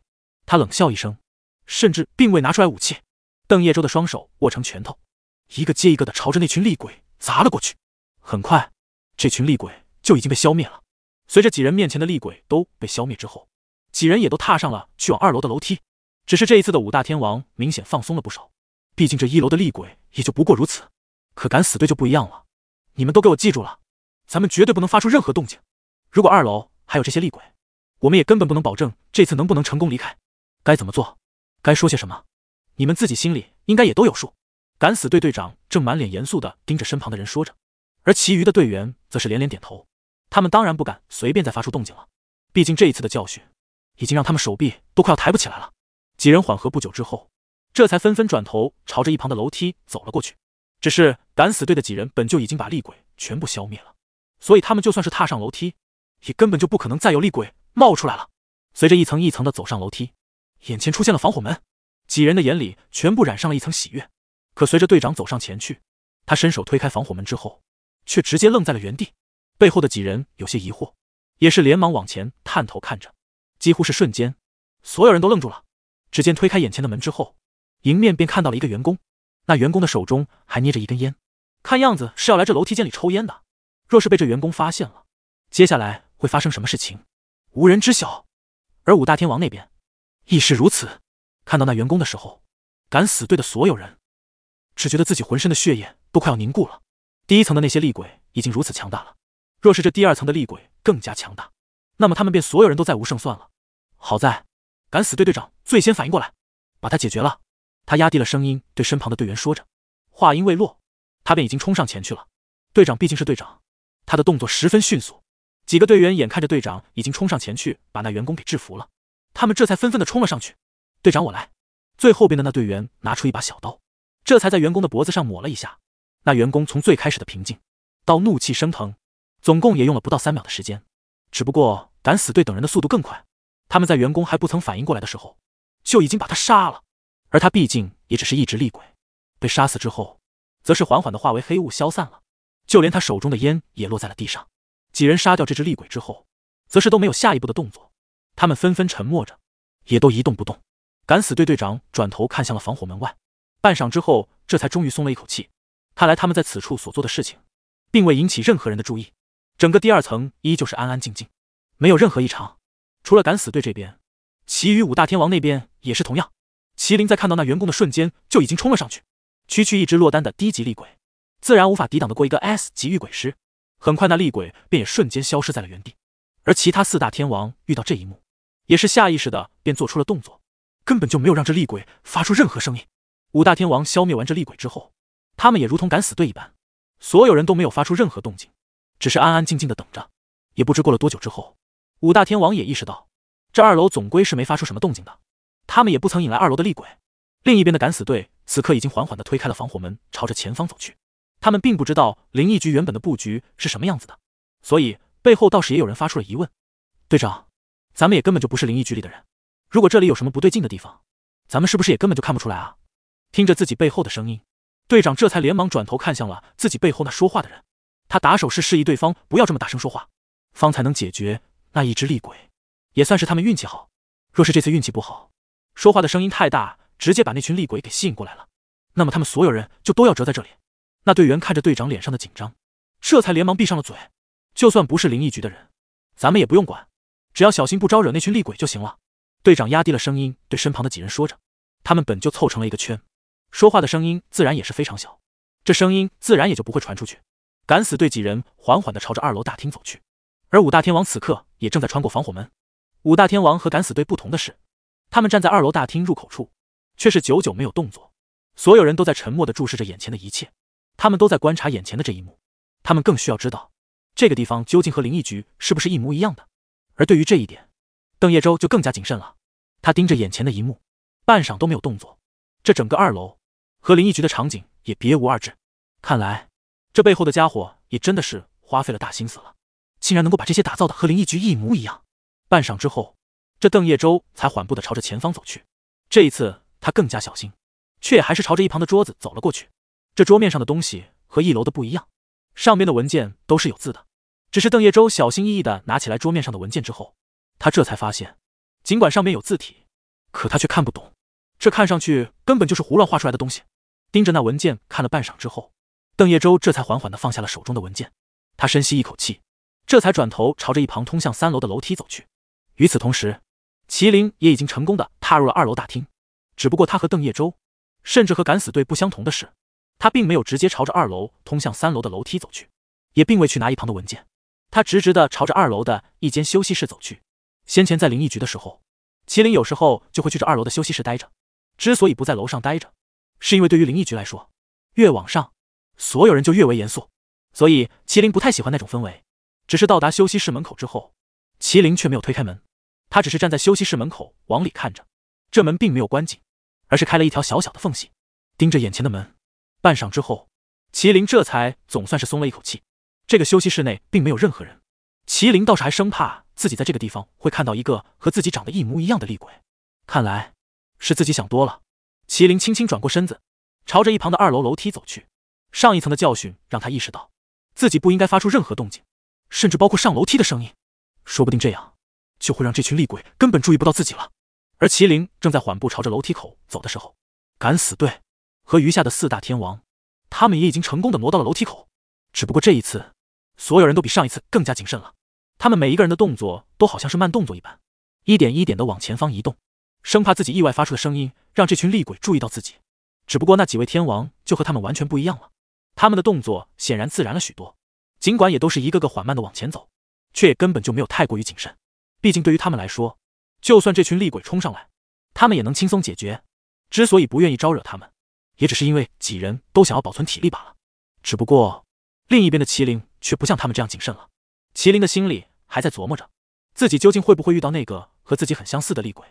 他冷笑一声，甚至并未拿出来武器。邓叶舟的双手握成拳头，一个接一个的朝着那群厉鬼砸了过去。很快，这群厉鬼就已经被消灭了。随着几人面前的厉鬼都被消灭之后，几人也都踏上了去往二楼的楼梯。只是这一次的五大天王明显放松了不少，毕竟这一楼的厉鬼也就不过如此。可敢死队就不一样了，你们都给我记住了，咱们绝对不能发出任何动静。如果二楼还有这些厉鬼，我们也根本不能保证这次能不能成功离开。该怎么做？该说些什么？你们自己心里应该也都有数。敢死队队长正满脸严肃的盯着身旁的人说着，而其余的队员则是连连点头。他们当然不敢随便再发出动静了，毕竟这一次的教训已经让他们手臂都快要抬不起来了。几人缓和不久之后，这才纷纷转头朝着一旁的楼梯走了过去。只是敢死队的几人本就已经把厉鬼全部消灭了，所以他们就算是踏上楼梯，也根本就不可能再有厉鬼冒出来了。随着一层一层的走上楼梯，眼前出现了防火门，几人的眼里全部染上了一层喜悦。可随着队长走上前去，他伸手推开防火门之后，却直接愣在了原地。背后的几人有些疑惑，也是连忙往前探头看着。几乎是瞬间，所有人都愣住了。只见推开眼前的门之后，迎面便看到了一个员工，那员工的手中还捏着一根烟，看样子是要来这楼梯间里抽烟的。若是被这员工发现了，接下来会发生什么事情，无人知晓。而五大天王那边亦是如此。看到那员工的时候，敢死队的所有人只觉得自己浑身的血液都快要凝固了。第一层的那些厉鬼已经如此强大了，若是这第二层的厉鬼更加强大，那么他们便所有人都再无胜算了。好在敢死队队长最先反应过来，把他解决了。他压低了声音对身旁的队员说着，话音未落，他便已经冲上前去了。队长毕竟是队长，他的动作十分迅速。几个队员眼看着队长已经冲上前去，把那员工给制服了，他们这才纷纷的冲了上去。队长，我来。最后边的那队员拿出一把小刀，这才在员工的脖子上抹了一下。那员工从最开始的平静到怒气升腾，总共也用了不到三秒的时间。只不过敢死队等人的速度更快，他们在员工还不曾反应过来的时候，就已经把他杀了。而他毕竟也只是一只厉鬼，被杀死之后，则是缓缓的化为黑雾消散了，就连他手中的烟也落在了地上。几人杀掉这只厉鬼之后，则是都没有下一步的动作，他们纷纷沉默着，也都一动不动。敢死队队长转头看向了防火门外，半晌之后，这才终于松了一口气。看来他们在此处所做的事情，并未引起任何人的注意，整个第二层依旧是安安静静，没有任何异常。除了敢死队这边，其余五大天王那边也是同样。麒麟在看到那员工的瞬间，就已经冲了上去。区区一只落单的低级厉鬼，自然无法抵挡得过一个 S 级御鬼师。很快，那厉鬼便也瞬间消失在了原地。而其他四大天王遇到这一幕，也是下意识的便做出了动作，根本就没有让这厉鬼发出任何声音。五大天王消灭完这厉鬼之后，他们也如同敢死队一般，所有人都没有发出任何动静，只是安安静静的等着。也不知过了多久之后，五大天王也意识到，这二楼总归是没发出什么动静的，他们也不曾引来二楼的厉鬼。另一边的敢死队此刻已经缓缓的推开了防火门，朝着前方走去。他们并不知道灵异局原本的布局是什么样子的，所以背后倒是也有人发出了疑问：“队长，咱们也根本就不是灵异局里的人，如果这里有什么不对劲的地方，咱们是不是也根本就看不出来啊？”听着自己背后的声音，队长这才连忙转头看向了自己背后那说话的人，他打手势示意对方不要这么大声说话，方才能解决那一只厉鬼，也算是他们运气好。若是这次运气不好，说话的声音太大，直接把那群厉鬼给吸引过来了，那么他们所有人就都要折在这里。那队员看着队长脸上的紧张，这才连忙闭上了嘴。就算不是灵异局的人，咱们也不用管，只要小心不招惹那群厉鬼就行了。队长压低了声音对身旁的几人说着，他们本就凑成了一个圈，说话的声音自然也是非常小，这声音自然也就不会传出去。敢死队几人缓缓地朝着二楼大厅走去，而五大天王此刻也正在穿过防火门。五大天王和敢死队不同的是，他们站在二楼大厅入口处，却是久久没有动作，所有人都在沉默地注视着眼前的一切。他们都在观察眼前的这一幕，他们更需要知道这个地方究竟和灵异局是不是一模一样的。而对于这一点，邓叶舟就更加谨慎了。他盯着眼前的一幕，半晌都没有动作。这整个二楼和灵异局的场景也别无二致。看来这背后的家伙也真的是花费了大心思了，竟然能够把这些打造的和灵异局一模一样。半晌之后，这邓叶舟才缓步的朝着前方走去。这一次他更加小心，却也还是朝着一旁的桌子走了过去。这桌面上的东西和一楼的不一样，上边的文件都是有字的。只是邓叶舟小心翼翼的拿起来桌面上的文件之后，他这才发现，尽管上面有字体，可他却看不懂。这看上去根本就是胡乱画出来的东西。盯着那文件看了半晌之后，邓叶舟这才缓缓的放下了手中的文件。他深吸一口气，这才转头朝着一旁通向三楼的楼梯走去。与此同时，麒麟也已经成功的踏入了二楼大厅。只不过他和邓叶舟，甚至和敢死队不相同的是。他并没有直接朝着二楼通向三楼的楼梯走去，也并未去拿一旁的文件，他直直的朝着二楼的一间休息室走去。先前在灵异局的时候，麒麟有时候就会去这二楼的休息室待着。之所以不在楼上待着，是因为对于灵异局来说，越往上，所有人就越为严肃。所以麒麟不太喜欢那种氛围。只是到达休息室门口之后，麒麟却没有推开门，他只是站在休息室门口往里看着。这门并没有关紧，而是开了一条小小的缝隙，盯着眼前的门。半晌之后，麒麟这才总算是松了一口气。这个休息室内并没有任何人，麒麟倒是还生怕自己在这个地方会看到一个和自己长得一模一样的厉鬼。看来是自己想多了。麒麟轻轻转过身子，朝着一旁的二楼楼梯走去。上一层的教训让他意识到，自己不应该发出任何动静，甚至包括上楼梯的声音。说不定这样，就会让这群厉鬼根本注意不到自己了。而麒麟正在缓步朝着楼梯口走的时候，敢死队和余下的四大天王，他们也已经成功的挪到了楼梯口。只不过这一次，所有人都比上一次更加谨慎了。他们每一个人的动作都好像是慢动作一般，一点一点的往前方移动，生怕自己意外发出的声音让这群厉鬼注意到自己。只不过那几位天王就和他们完全不一样了，他们的动作显然自然了许多，尽管也都是一个个缓慢的往前走，却也根本就没有太过于谨慎。毕竟对于他们来说，就算这群厉鬼冲上来，他们也能轻松解决。之所以不愿意招惹他们，也只是因为几人都想要保存体力罢了。只不过另一边的麒麟却不像他们这样谨慎了。麒麟的心里还在琢磨着，自己究竟会不会遇到那个和自己很相似的厉鬼？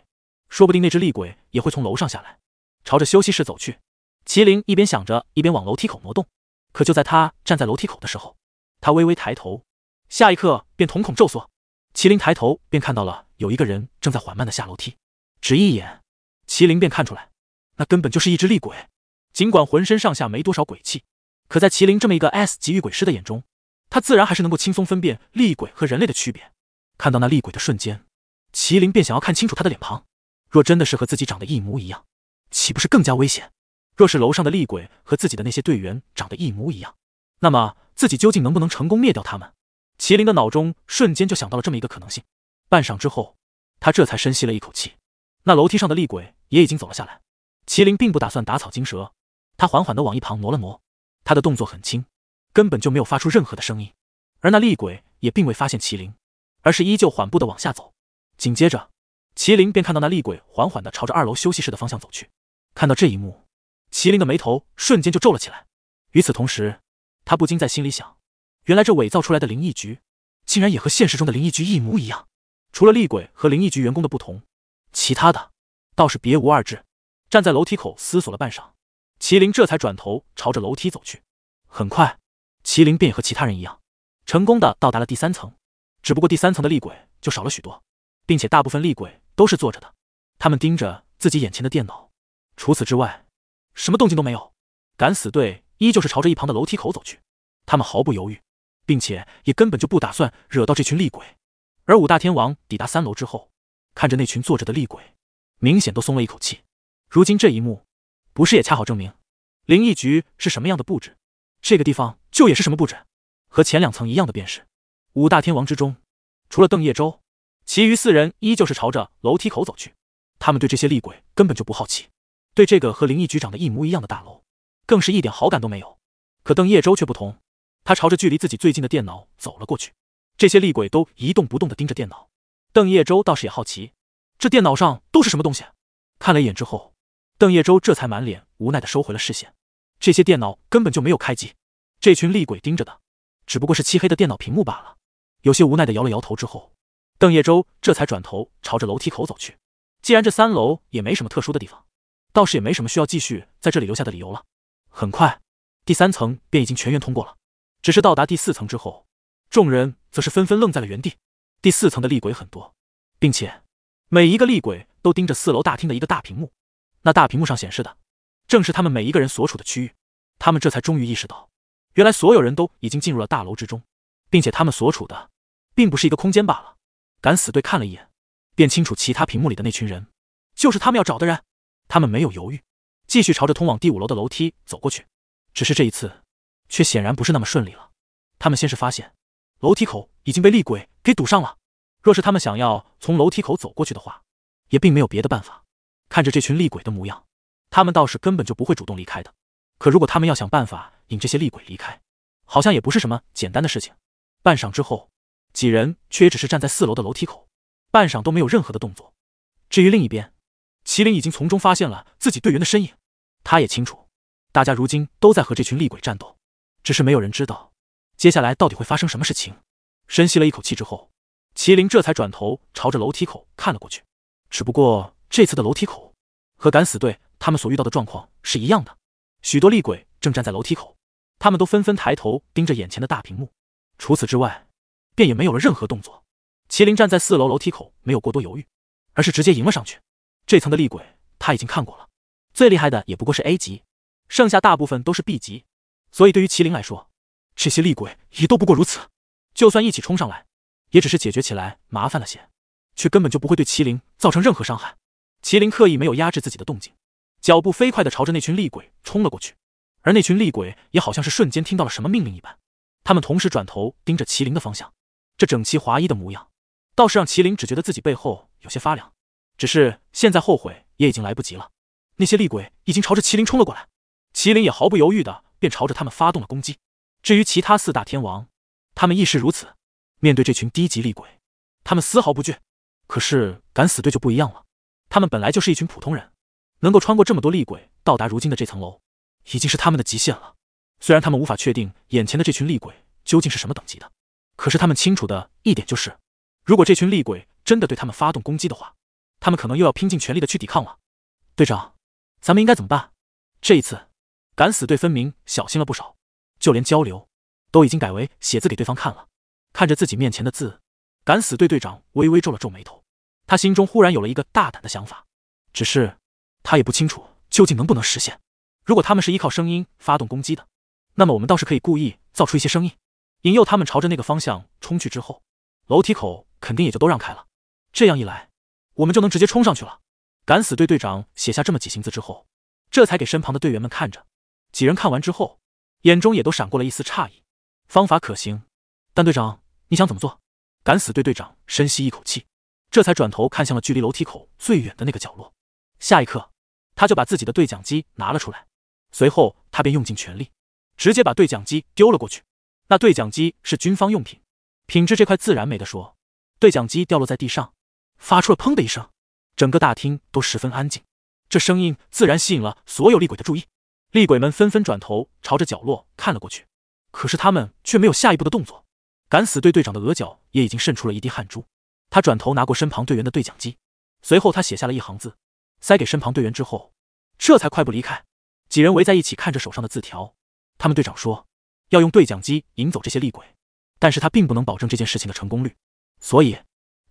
说不定那只厉鬼也会从楼上下来，朝着休息室走去。麒麟一边想着，一边往楼梯口挪动。可就在他站在楼梯口的时候，他微微抬头，下一刻便瞳孔骤缩。麒麟抬头便看到了有一个人正在缓慢的下楼梯，只一眼，麒麟便看出来，那根本就是一只厉鬼。尽管浑身上下没多少鬼气，可在麒麟这么一个 S 级御鬼师的眼中，他自然还是能够轻松分辨厉鬼和人类的区别。看到那厉鬼的瞬间，麒麟便想要看清楚他的脸庞。若真的是和自己长得一模一样，岂不是更加危险？若是楼上的厉鬼和自己的那些队员长得一模一样，那么自己究竟能不能成功灭掉他们？麒麟的脑中瞬间就想到了这么一个可能性。半晌之后，他这才深吸了一口气。那楼梯上的厉鬼也已经走了下来。麒麟并不打算打草惊蛇，他缓缓地往一旁挪了挪。他的动作很轻，根本就没有发出任何的声音。而那厉鬼也并未发现麒麟，而是依旧缓步的往下走。紧接着，麒麟便看到那厉鬼缓缓的朝着二楼休息室的方向走去。看到这一幕，麒麟的眉头瞬间就皱了起来。与此同时，他不禁在心里想。原来这伪造出来的灵异局，竟然也和现实中的灵异局一模一样。除了厉鬼和灵异局员工的不同，其他的倒是别无二致。站在楼梯口思索了半晌，麒麟这才转头朝着楼梯走去。很快，麒麟便也和其他人一样，成功的到达了第三层。只不过第三层的厉鬼就少了许多，并且大部分厉鬼都是坐着的，他们盯着自己眼前的电脑，除此之外，什么动静都没有。敢死队依旧是朝着一旁的楼梯口走去，他们毫不犹豫。并且也根本就不打算惹到这群厉鬼，而五大天王抵达三楼之后，看着那群坐着的厉鬼，明显都松了一口气。如今这一幕，不是也恰好证明灵异局是什么样的布置，这个地方就也是什么布置，和前两层一样的便是。五大天王之中，除了邓叶舟，其余四人依旧是朝着楼梯口走去。他们对这些厉鬼根本就不好奇，对这个和灵异局长的一模一样的大楼，更是一点好感都没有。可邓叶舟却不同。他朝着距离自己最近的电脑走了过去，这些厉鬼都一动不动的盯着电脑。邓叶舟倒是也好奇，这电脑上都是什么东西？看了一眼之后，邓叶舟这才满脸无奈的收回了视线。这些电脑根本就没有开机，这群厉鬼盯着的只不过是漆黑的电脑屏幕罢了。有些无奈的摇了摇头之后，邓叶舟这才转头朝着楼梯口走去。既然这三楼也没什么特殊的地方，倒是也没什么需要继续在这里留下的理由了。很快，第三层便已经全员通过了。只是到达第四层之后，众人则是纷纷愣在了原地。第四层的厉鬼很多，并且每一个厉鬼都盯着四楼大厅的一个大屏幕，那大屏幕上显示的正是他们每一个人所处的区域。他们这才终于意识到，原来所有人都已经进入了大楼之中，并且他们所处的并不是一个空间罢了。敢死队看了一眼，便清楚其他屏幕里的那群人就是他们要找的人。他们没有犹豫，继续朝着通往第五楼的楼梯走过去。只是这一次。却显然不是那么顺利了。他们先是发现楼梯口已经被厉鬼给堵上了，若是他们想要从楼梯口走过去的话，也并没有别的办法。看着这群厉鬼的模样，他们倒是根本就不会主动离开的。可如果他们要想办法引这些厉鬼离开，好像也不是什么简单的事情。半晌之后，几人却也只是站在四楼的楼梯口，半晌都没有任何的动作。至于另一边，麒麟已经从中发现了自己队员的身影，他也清楚。大家如今都在和这群厉鬼战斗，只是没有人知道接下来到底会发生什么事情。深吸了一口气之后，麒麟这才转头朝着楼梯口看了过去。只不过这次的楼梯口和敢死队他们所遇到的状况是一样的，许多厉鬼正站在楼梯口，他们都纷纷抬头盯着眼前的大屏幕。除此之外，便也没有了任何动作。麒麟站在四楼楼梯口，没有过多犹豫，而是直接迎了上去。这层的厉鬼他已经看过了，最厉害的也不过是 A 级，剩下大部分都是 B 级，所以对于麒麟来说，这些厉鬼也都不过如此。就算一起冲上来，也只是解决起来麻烦了些，却根本就不会对麒麟造成任何伤害。麒麟刻意没有压制自己的动静，脚步飞快的朝着那群厉鬼冲了过去，而那群厉鬼也好像是瞬间听到了什么命令一般，他们同时转头盯着麒麟的方向。这整齐划一的模样，倒是让麒麟只觉得自己背后有些发凉。只是现在后悔也已经来不及了，那些厉鬼已经朝着麒麟冲了过来，麒麟也毫不犹豫的便朝着他们发动了攻击。至于其他四大天王，他们亦是如此。面对这群低级厉鬼，他们丝毫不惧。可是敢死队就不一样了，他们本来就是一群普通人，能够穿过这么多厉鬼到达如今的这层楼，已经是他们的极限了。虽然他们无法确定眼前的这群厉鬼究竟是什么等级的。可是他们清楚的一点就是，如果这群厉鬼真的对他们发动攻击的话，他们可能又要拼尽全力的去抵抗了。队长，咱们应该怎么办？这一次，敢死队分明小心了不少，就连交流都已经改为写字给对方看了。看着自己面前的字，敢死队队长微微皱了皱眉头，他心中忽然有了一个大胆的想法，只是他也不清楚究竟能不能实现。如果他们是依靠声音发动攻击的，那么我们倒是可以故意造出一些声音。引诱他们朝着那个方向冲去之后，楼梯口肯定也就都让开了。这样一来，我们就能直接冲上去了。敢死队队长写下这么几行字之后，这才给身旁的队员们看着。几人看完之后，眼中也都闪过了一丝诧异。方法可行，但队长你想怎么做？敢死队队长深吸一口气，这才转头看向了距离楼梯口最远的那个角落。下一刻，他就把自己的对讲机拿了出来，随后他便用尽全力，直接把对讲机丢了过去。那对讲机是军方用品，品质这块自然没得说。对讲机掉落在地上，发出了砰的一声，整个大厅都十分安静。这声音自然吸引了所有厉鬼的注意，厉鬼们纷纷转头朝着角落看了过去。可是他们却没有下一步的动作。敢死队队长的额角也已经渗出了一滴汗珠，他转头拿过身旁队员的对讲机，随后他写下了一行字，塞给身旁队员之后，这才快步离开。几人围在一起看着手上的字条，他们队长说。要用对讲机引走这些厉鬼，但是他并不能保证这件事情的成功率，所以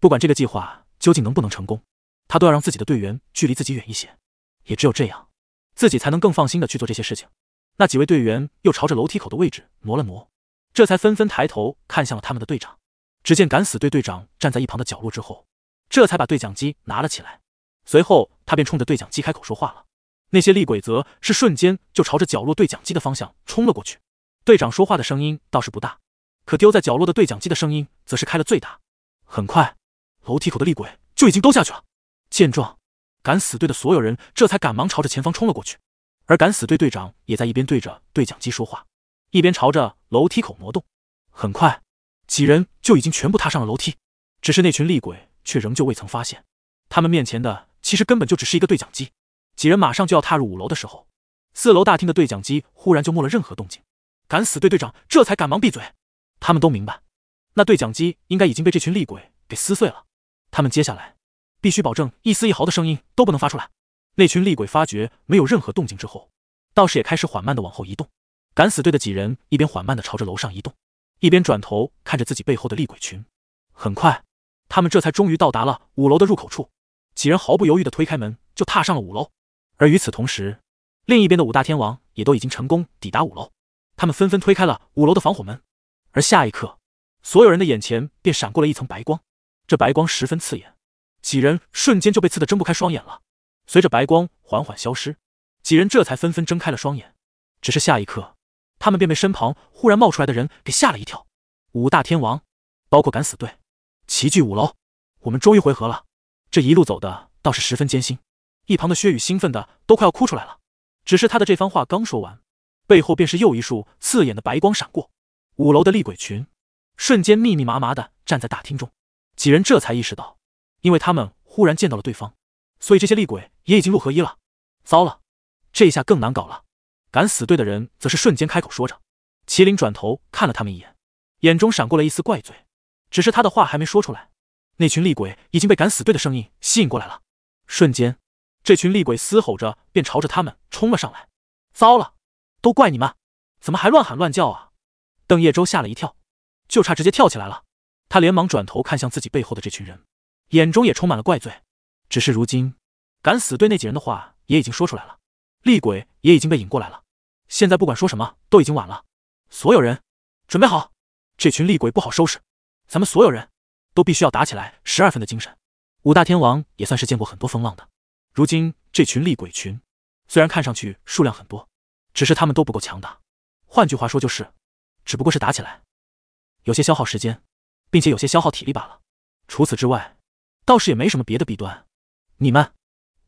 不管这个计划究竟能不能成功，他都要让自己的队员距离自己远一些，也只有这样，自己才能更放心的去做这些事情。那几位队员又朝着楼梯口的位置挪了挪，这才纷纷抬头看向了他们的队长。只见敢死队队长站在一旁的角落之后，这才把对讲机拿了起来，随后他便冲着对讲机开口说话了。那些厉鬼则是瞬间就朝着角落对讲机的方向冲了过去。队长说话的声音倒是不大，可丢在角落的对讲机的声音则是开了最大。很快，楼梯口的厉鬼就已经都下去了。见状，敢死队的所有人这才赶忙朝着前方冲了过去，而敢死队队长也在一边对着对讲机说话，一边朝着楼梯口挪动。很快，几人就已经全部踏上了楼梯，只是那群厉鬼却仍旧未曾发现，他们面前的其实根本就只是一个对讲机。几人马上就要踏入五楼的时候，四楼大厅的对讲机忽然就没了任何动静。敢死队队长这才赶忙闭嘴，他们都明白，那对讲机应该已经被这群厉鬼给撕碎了。他们接下来必须保证一丝一毫的声音都不能发出来。那群厉鬼发觉没有任何动静之后，倒是也开始缓慢的往后移动。敢死队的几人一边缓慢的朝着楼上移动，一边转头看着自己背后的厉鬼群。很快，他们这才终于到达了五楼的入口处。几人毫不犹豫的推开门，就踏上了五楼。而与此同时，另一边的五大天王也都已经成功抵达五楼。他们纷纷推开了五楼的防火门，而下一刻，所有人的眼前便闪过了一层白光，这白光十分刺眼，几人瞬间就被刺得睁不开双眼了。随着白光缓缓消失，几人这才纷纷睁开了双眼。只是下一刻，他们便被身旁忽然冒出来的人给吓了一跳。五大天王，包括敢死队，齐聚五楼，我们终于回合了。这一路走的倒是十分艰辛，一旁的薛宇兴奋的都快要哭出来了。只是他的这番话刚说完。背后便是又一束刺眼的白光闪过，五楼的厉鬼群瞬间密密麻麻的站在大厅中，几人这才意识到，因为他们忽然见到了对方，所以这些厉鬼也已经入合一了。糟了，这下更难搞了！敢死队的人则是瞬间开口说着。麒麟转头看了他们一眼，眼中闪过了一丝怪罪。只是他的话还没说出来，那群厉鬼已经被敢死队的声音吸引过来了。瞬间，这群厉鬼嘶吼着便朝着他们冲了上来。糟了，都怪你们，怎么还乱喊乱叫啊！邓叶舟吓了一跳，就差直接跳起来了。他连忙转头看向自己背后的这群人，眼中也充满了怪罪。只是如今，敢死队那几人的话也已经说出来了，厉鬼也已经被引过来了。现在不管说什么，都已经晚了。所有人准备好，这群厉鬼不好收拾。咱们所有人都必须要打起来，十二分的精神。五大天王也算是见过很多风浪的，如今这群厉鬼群虽然看上去数量很多，只是他们都不够强大。换句话说，就是只不过是打起来，有些消耗时间，并且有些消耗体力罢了。除此之外，倒是也没什么别的弊端。你们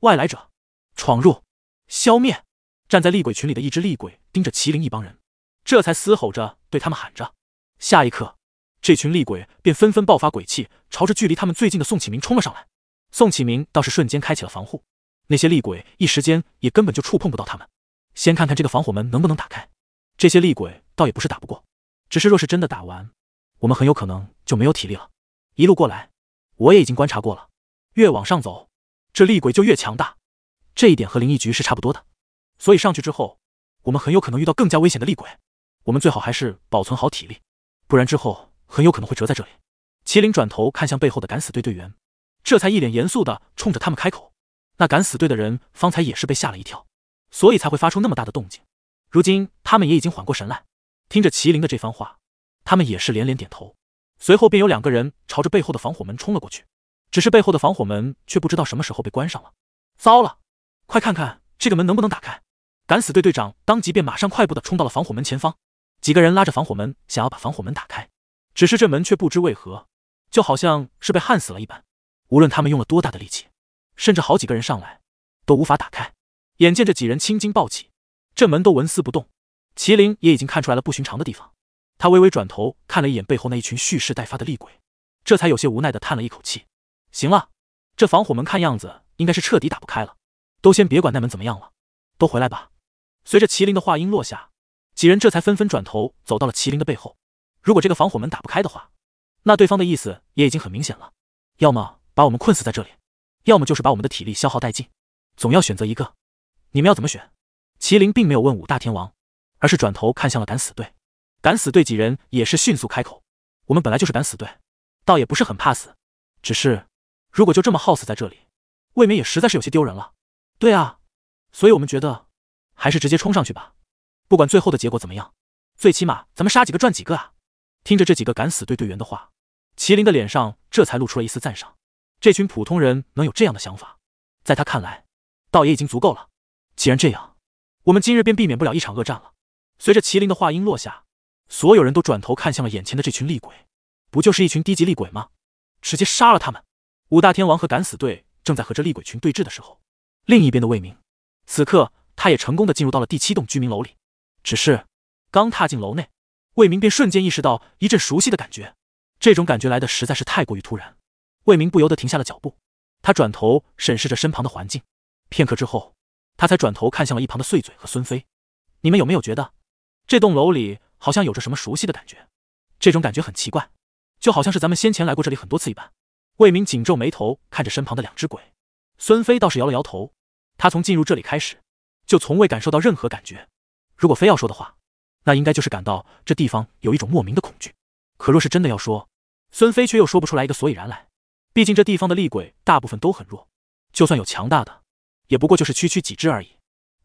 外来者，闯入，消灭！站在厉鬼群里的一只厉鬼盯着麒麟一帮人，这才嘶吼着对他们喊着。下一刻。这群厉鬼便纷纷爆发鬼气，朝着距离他们最近的宋启明冲了上来。宋启明倒是瞬间开启了防护，那些厉鬼一时间也根本就触碰不到他们。先看看这个防火门能不能打开。这些厉鬼倒也不是打不过，只是若是真的打完，我们很有可能就没有体力了。一路过来，我也已经观察过了，越往上走，这厉鬼就越强大。这一点和灵异局是差不多的。所以上去之后，我们很有可能遇到更加危险的厉鬼。我们最好还是保存好体力，不然之后。很有可能会折在这里。麒麟转头看向背后的敢死队队员，这才一脸严肃的冲着他们开口。那敢死队的人方才也是被吓了一跳，所以才会发出那么大的动静。如今他们也已经缓过神来，听着麒麟的这番话，他们也是连连点头。随后便有两个人朝着背后的防火门冲了过去，只是背后的防火门却不知道什么时候被关上了。糟了，快看看这个门能不能打开！敢死队队长当即便马上快步的冲到了防火门前方，几个人拉着防火门，想要把防火门打开。只是这门却不知为何，就好像是被焊死了一般。无论他们用了多大的力气，甚至好几个人上来，都无法打开。眼见着几人青筋暴起，这门都纹丝不动。麒麟也已经看出来了不寻常的地方，他微微转头看了一眼背后那一群蓄势待发的厉鬼，这才有些无奈的叹了一口气。行了，这防火门看样子应该是彻底打不开了。都先别管那门怎么样了，都回来吧。随着麒麟的话音落下，几人这才纷纷转头走到了麒麟的背后。如果这个防火门打不开的话，那对方的意思也已经很明显了，要么把我们困死在这里，要么就是把我们的体力消耗殆尽，总要选择一个。你们要怎么选？麒麟并没有问五大天王，而是转头看向了敢死队。敢死队几人也是迅速开口：“我们本来就是敢死队，倒也不是很怕死，只是如果就这么耗死在这里，未免也实在是有些丢人了。”对啊，所以我们觉得还是直接冲上去吧，不管最后的结果怎么样，最起码咱们杀几个赚几个啊！听着这几个敢死队队员的话，麒麟的脸上这才露出了一丝赞赏。这群普通人能有这样的想法，在他看来，倒也已经足够了。既然这样，我们今日便避免不了一场恶战了。随着麒麟的话音落下，所有人都转头看向了眼前的这群厉鬼。不就是一群低级厉鬼吗？直接杀了他们！五大天王和敢死队正在和这厉鬼群对峙的时候，另一边的魏明，此刻他也成功的进入到了第七栋居民楼里。只是刚踏进楼内。魏明便瞬间意识到一阵熟悉的感觉，这种感觉来的实在是太过于突然，魏明不由得停下了脚步。他转头审视着身旁的环境，片刻之后，他才转头看向了一旁的碎嘴和孙飞：“你们有没有觉得这栋楼里好像有着什么熟悉的感觉？这种感觉很奇怪，就好像是咱们先前来过这里很多次一般。”魏明紧皱眉头看着身旁的两只鬼，孙飞倒是摇了摇头，他从进入这里开始，就从未感受到任何感觉。如果非要说的话，那应该就是感到这地方有一种莫名的恐惧。可若是真的要说，孙飞却又说不出来一个所以然来。毕竟这地方的厉鬼大部分都很弱，就算有强大的，也不过就是区区几只而已。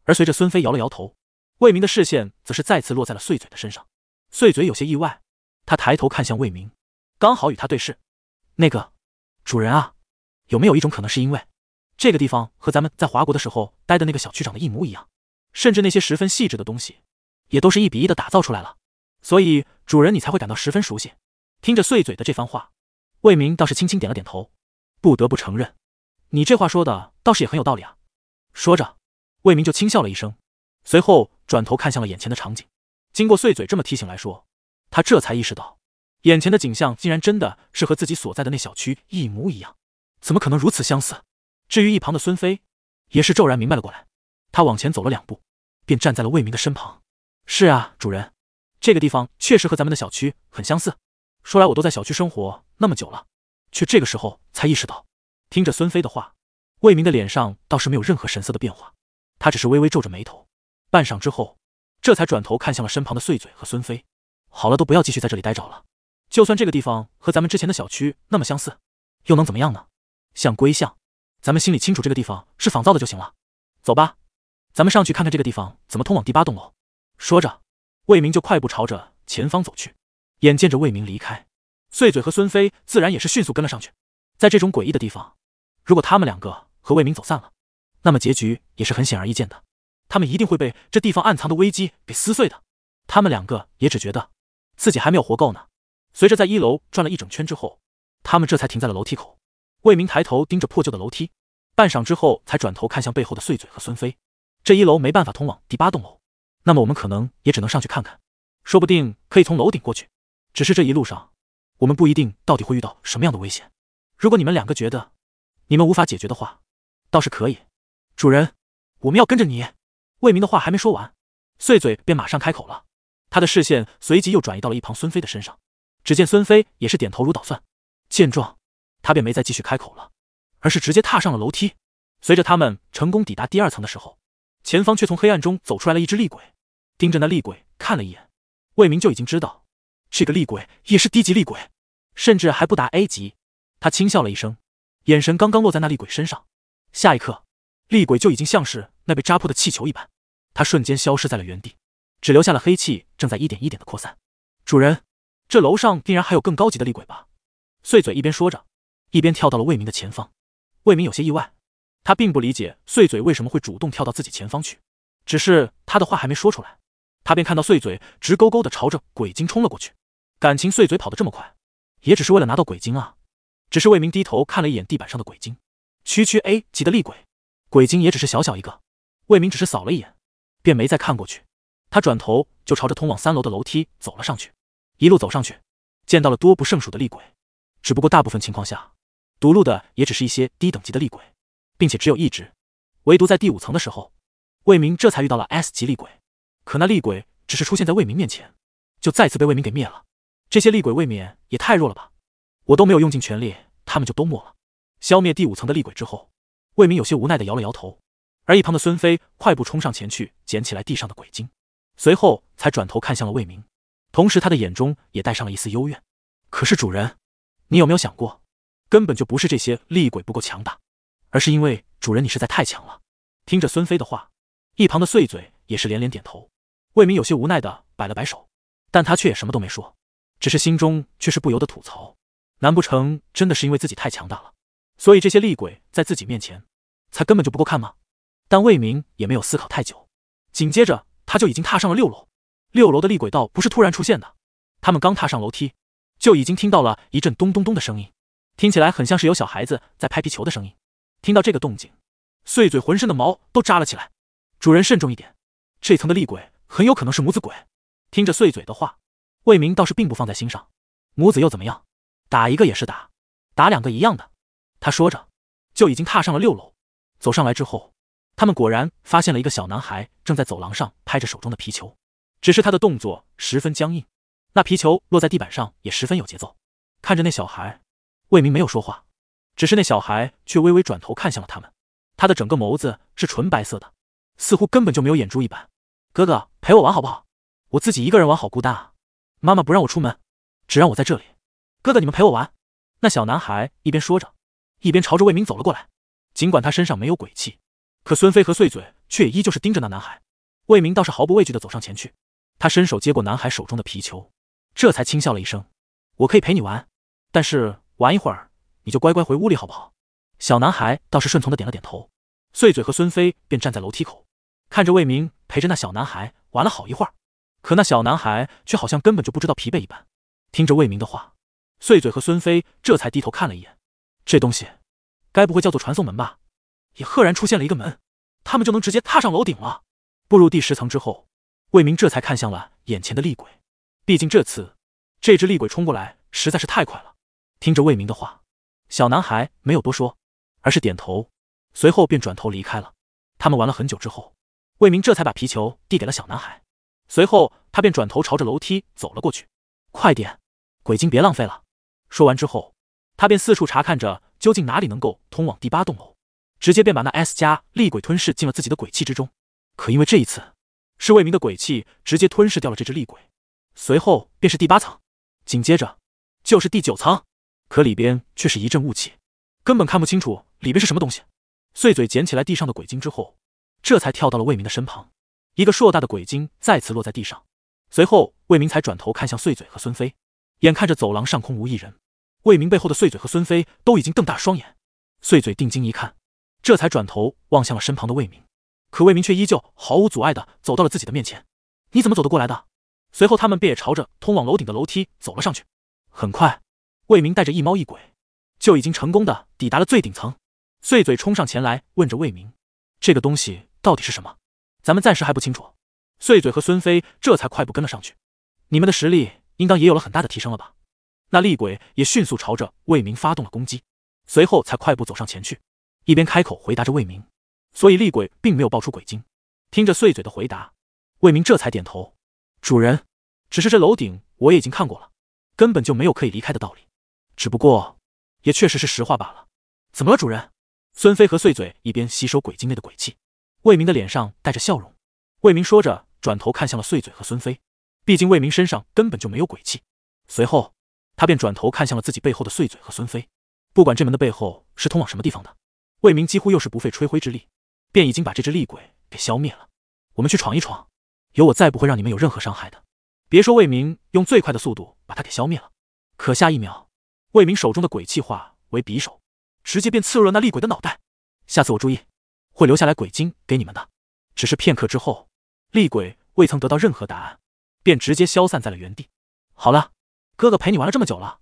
而随着孙飞摇了摇头，魏明的视线则是再次落在了碎嘴的身上。碎嘴有些意外，他抬头看向魏明，刚好与他对视。那个主人啊，有没有一种可能，是因为这个地方和咱们在华国的时候待的那个小区长得一模一样，甚至那些十分细致的东西？也都是一比一的打造出来了，所以主人你才会感到十分熟悉。听着碎嘴的这番话，魏明倒是轻轻点了点头。不得不承认，你这话说的倒是也很有道理啊。说着，魏明就轻笑了一声，随后转头看向了眼前的场景。经过碎嘴这么提醒来说，他这才意识到，眼前的景象竟然真的是和自己所在的那小区一模一样，怎么可能如此相似？至于一旁的孙飞，也是骤然明白了过来。他往前走了两步。便站在了魏明的身旁。是啊，主人，这个地方确实和咱们的小区很相似。说来我都在小区生活那么久了，却这个时候才意识到。听着孙飞的话，魏明的脸上倒是没有任何神色的变化，他只是微微皱着眉头，半晌之后，这才转头看向了身旁的碎嘴和孙飞。好了，都不要继续在这里待着了。就算这个地方和咱们之前的小区那么相似，又能怎么样呢？像归像，咱们心里清楚这个地方是仿造的就行了。走吧，咱们上去看看这个地方怎么通往第八栋楼。说着，魏明就快步朝着前方走去。眼见着魏明离开，碎嘴和孙飞自然也是迅速跟了上去。在这种诡异的地方，如果他们两个和魏明走散了，那么结局也是很显而易见的，他们一定会被这地方暗藏的危机给撕碎的。他们两个也只觉得自己还没有活够呢。随着在一楼转了一整圈之后，他们这才停在了楼梯口。魏明抬头盯着破旧的楼梯，半晌之后才转头看向背后的碎嘴和孙飞。这一楼没办法通往第八栋楼，那么我们可能也只能上去看看，说不定可以从楼顶过去。只是这一路上，我们不一定到底会遇到什么样的危险。如果你们两个觉得你们无法解决的话，倒是可以。主人，我们要跟着你。魏明的话还没说完，碎嘴便马上开口了。他的视线随即又转移到了一旁孙飞的身上。只见孙飞也是点头如捣蒜，见状，他便没再继续开口了，而是直接踏上了楼梯。随着他们成功抵达第二层的时候，前方却从黑暗中走出来了一只厉鬼，盯着那厉鬼看了一眼，魏明就已经知道，这个厉鬼也是低级厉鬼，甚至还不达 A 级。他轻笑了一声，眼神刚刚落在那厉鬼身上，下一刻，厉鬼就已经像是那被扎破的气球一般，他瞬间消失在了原地，只留下了黑气正在一点一点的扩散。主人。这楼上定然还有更高级的厉鬼吧？碎嘴一边说着，一边跳到了魏明的前方。魏明有些意外，他并不理解碎嘴为什么会主动跳到自己前方去。只是他的话还没说出来，他便看到碎嘴直勾勾的朝着鬼精冲了过去。感情碎嘴跑得这么快，也只是为了拿到鬼精啊！只是魏明低头看了一眼地板上的鬼精，区区 A 级的厉鬼，鬼精也只是小小一个。魏明只是扫了一眼，便没再看过去。他转头就朝着通往三楼的楼梯走了上去。一路走上去，见到了多不胜数的厉鬼，只不过大部分情况下，堵路的也只是一些低等级的厉鬼，并且只有一只。唯独在第五层的时候，魏明这才遇到了 S 级厉鬼。可那厉鬼只是出现在魏明面前，就再次被魏明给灭了。这些厉鬼未免也太弱了吧！我都没有用尽全力，他们就都没了。消灭第五层的厉鬼之后，魏明有些无奈的摇了摇头，而一旁的孙飞快步冲上前去捡起来地上的鬼精，随后才转头看向了魏明。同时，他的眼中也带上了一丝幽怨。可是，主人，你有没有想过，根本就不是这些厉鬼不够强大，而是因为主人你实在太强了。听着孙飞的话，一旁的碎嘴也是连连点头。魏明有些无奈的摆了摆手，但他却也什么都没说，只是心中却是不由得吐槽：难不成真的是因为自己太强大了，所以这些厉鬼在自己面前才根本就不够看吗？但魏明也没有思考太久，紧接着他就已经踏上了六楼。六楼的厉鬼道不是突然出现的，他们刚踏上楼梯，就已经听到了一阵咚咚咚的声音，听起来很像是有小孩子在拍皮球的声音。听到这个动静，碎嘴浑身的毛都扎了起来。主人慎重一点，这层的厉鬼很有可能是母子鬼。听着碎嘴的话，魏明倒是并不放在心上。母子又怎么样？打一个也是打，打两个一样的。他说着，就已经踏上了六楼。走上来之后，他们果然发现了一个小男孩正在走廊上拍着手中的皮球。只是他的动作十分僵硬，那皮球落在地板上也十分有节奏。看着那小孩，魏明没有说话，只是那小孩却微微转头看向了他们。他的整个眸子是纯白色的，似乎根本就没有眼珠一般。哥哥陪我玩好不好？我自己一个人玩好孤单啊！妈妈不让我出门，只让我在这里。哥哥，你们陪我玩。那小男孩一边说着，一边朝着魏明走了过来。尽管他身上没有鬼气，可孙飞和碎嘴却也依旧是盯着那男孩。魏明倒是毫不畏惧的走上前去。他伸手接过男孩手中的皮球，这才轻笑了一声：“我可以陪你玩，但是玩一会儿你就乖乖回屋里好不好？”小男孩倒是顺从的点了点头。碎嘴和孙飞便站在楼梯口，看着魏明陪着那小男孩玩了好一会儿。可那小男孩却好像根本就不知道疲惫一般。听着魏明的话，碎嘴和孙飞这才低头看了一眼，这东西该不会叫做传送门吧？也赫然出现了一个门，他们就能直接踏上楼顶了。步入第十层之后。魏明这才看向了眼前的厉鬼，毕竟这次这只厉鬼冲过来实在是太快了。听着魏明的话，小男孩没有多说，而是点头，随后便转头离开了。他们玩了很久之后，魏明这才把皮球递给了小男孩，随后他便转头朝着楼梯走了过去。快点，鬼精别浪费了！说完之后，他便四处查看着，究竟哪里能够通往第八栋楼，直接便把那 S 加厉鬼吞噬进了自己的鬼气之中。可因为这一次是魏明的鬼气直接吞噬掉了这只厉鬼，随后便是第八层，紧接着就是第九层，可里边却是一阵雾气，根本看不清楚里边是什么东西。碎嘴捡起来地上的鬼晶之后，这才跳到了魏明的身旁，一个硕大的鬼晶再次落在地上。随后，魏明才转头看向碎嘴和孙飞，眼看着走廊上空无一人，魏明背后的碎嘴和孙飞都已经瞪大双眼。碎嘴定睛一看，这才转头望向了身旁的魏明，可魏明却依旧毫无阻碍的走到了自己的面前。你怎么走得过来的？随后，他们便也朝着通往楼顶的楼梯走了上去。很快，魏明带着一猫一鬼就已经成功的抵达了最顶层。碎嘴冲上前来问着魏明：“这个东西到底是什么？咱们暂时还不清楚。”碎嘴和孙飞这才快步跟了上去，你们的实力应当也有了很大的提升了吧？那厉鬼也迅速朝着魏明发动了攻击，随后才快步走上前去，一边开口回答着魏明。所以厉鬼并没有爆出鬼精。听着碎嘴的回答，魏明这才点头。主人，只是这楼顶我也已经看过了，根本就没有可以离开的道理，只不过也确实是实话罢了。怎么了，主人？孙飞和碎嘴一边吸收鬼精内的鬼气，魏明的脸上带着笑容。魏明说着。转头看向了碎嘴和孙飞，毕竟魏明身上根本就没有鬼气。随后，他便转头看向了自己背后的碎嘴和孙飞。不管这门的背后是通往什么地方的，魏明几乎又是不费吹灰之力，便已经把这只厉鬼给消灭了。我们去闯一闯，有我再不会让你们有任何伤害的。别说魏明用最快的速度把他给消灭了，可下一秒，魏明手中的鬼气化为匕首，直接便刺入了那厉鬼的脑袋。下次我注意，会留下来鬼精给你们的。只是片刻之后。厉鬼未曾得到任何答案，便直接消散在了原地。好了，哥哥陪你玩了这么久了，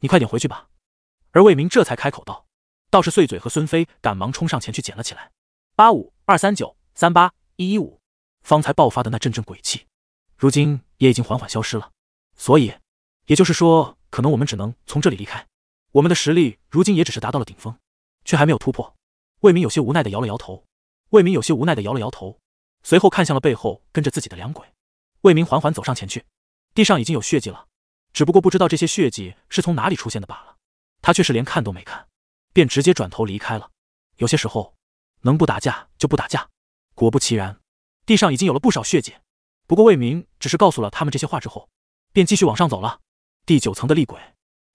你快点回去吧。而魏明这才开口道：“倒是碎嘴和孙飞赶忙冲上前去捡了起来。八五二三九三八一一五，方才爆发的那阵阵鬼气，如今也已经缓缓消失了。所以，也就是说，可能我们只能从这里离开。我们的实力如今也只是达到了顶峰，却还没有突破。”魏明有些无奈的摇了摇头。魏明有些无奈的摇了摇头。随后看向了背后跟着自己的两鬼，魏明缓缓走上前去，地上已经有血迹了，只不过不知道这些血迹是从哪里出现的罢了。他却是连看都没看，便直接转头离开了。有些时候，能不打架就不打架。果不其然，地上已经有了不少血迹。不过魏明只是告诉了他们这些话之后，便继续往上走了。第九层的厉鬼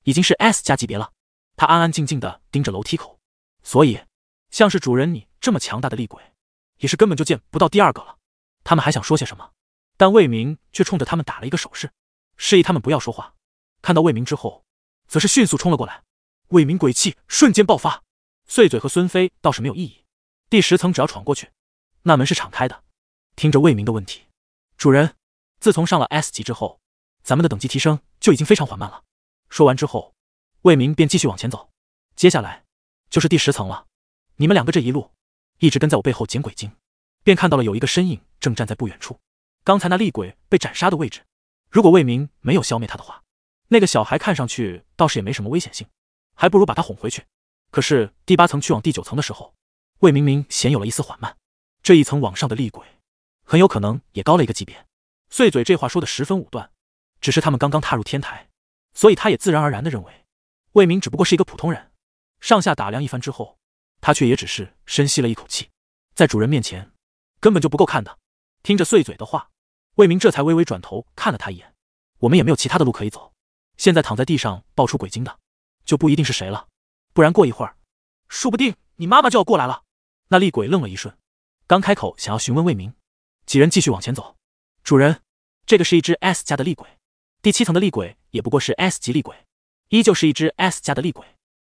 已经是 S 加级别了，他安安静静的盯着楼梯口，所以像是主人你这么强大的厉鬼。也是根本就见不到第二个了。他们还想说些什么，但魏明却冲着他们打了一个手势，示意他们不要说话。看到魏明之后，则是迅速冲了过来。魏明鬼气瞬间爆发，碎嘴和孙飞倒是没有异议。第十层只要闯过去，那门是敞开的。听着魏明的问题，主人，自从上了 S 级之后，咱们的等级提升就已经非常缓慢了。说完之后，魏明便继续往前走。接下来就是第十层了。你们两个这一路。一直跟在我背后捡鬼精，便看到了有一个身影正站在不远处。刚才那厉鬼被斩杀的位置，如果魏明没有消灭他的话，那个小孩看上去倒是也没什么危险性，还不如把他哄回去。可是第八层去往第九层的时候，魏明明显有了一丝缓慢。这一层往上的厉鬼，很有可能也高了一个级别。碎嘴这话说的十分武断，只是他们刚刚踏入天台，所以他也自然而然的认为，魏明只不过是一个普通人。上下打量一番之后。他却也只是深吸了一口气，在主人面前根本就不够看的。听着碎嘴的话，魏明这才微微转头看了他一眼。我们也没有其他的路可以走，现在躺在地上爆出鬼精的，就不一定是谁了。不然过一会儿，说不定你妈妈就要过来了。那厉鬼愣了一瞬，刚开口想要询问魏明，几人继续往前走。主人，这个是一只 S 家的厉鬼，第七层的厉鬼也不过是 S 级厉鬼，依旧是一只 S 加的厉鬼。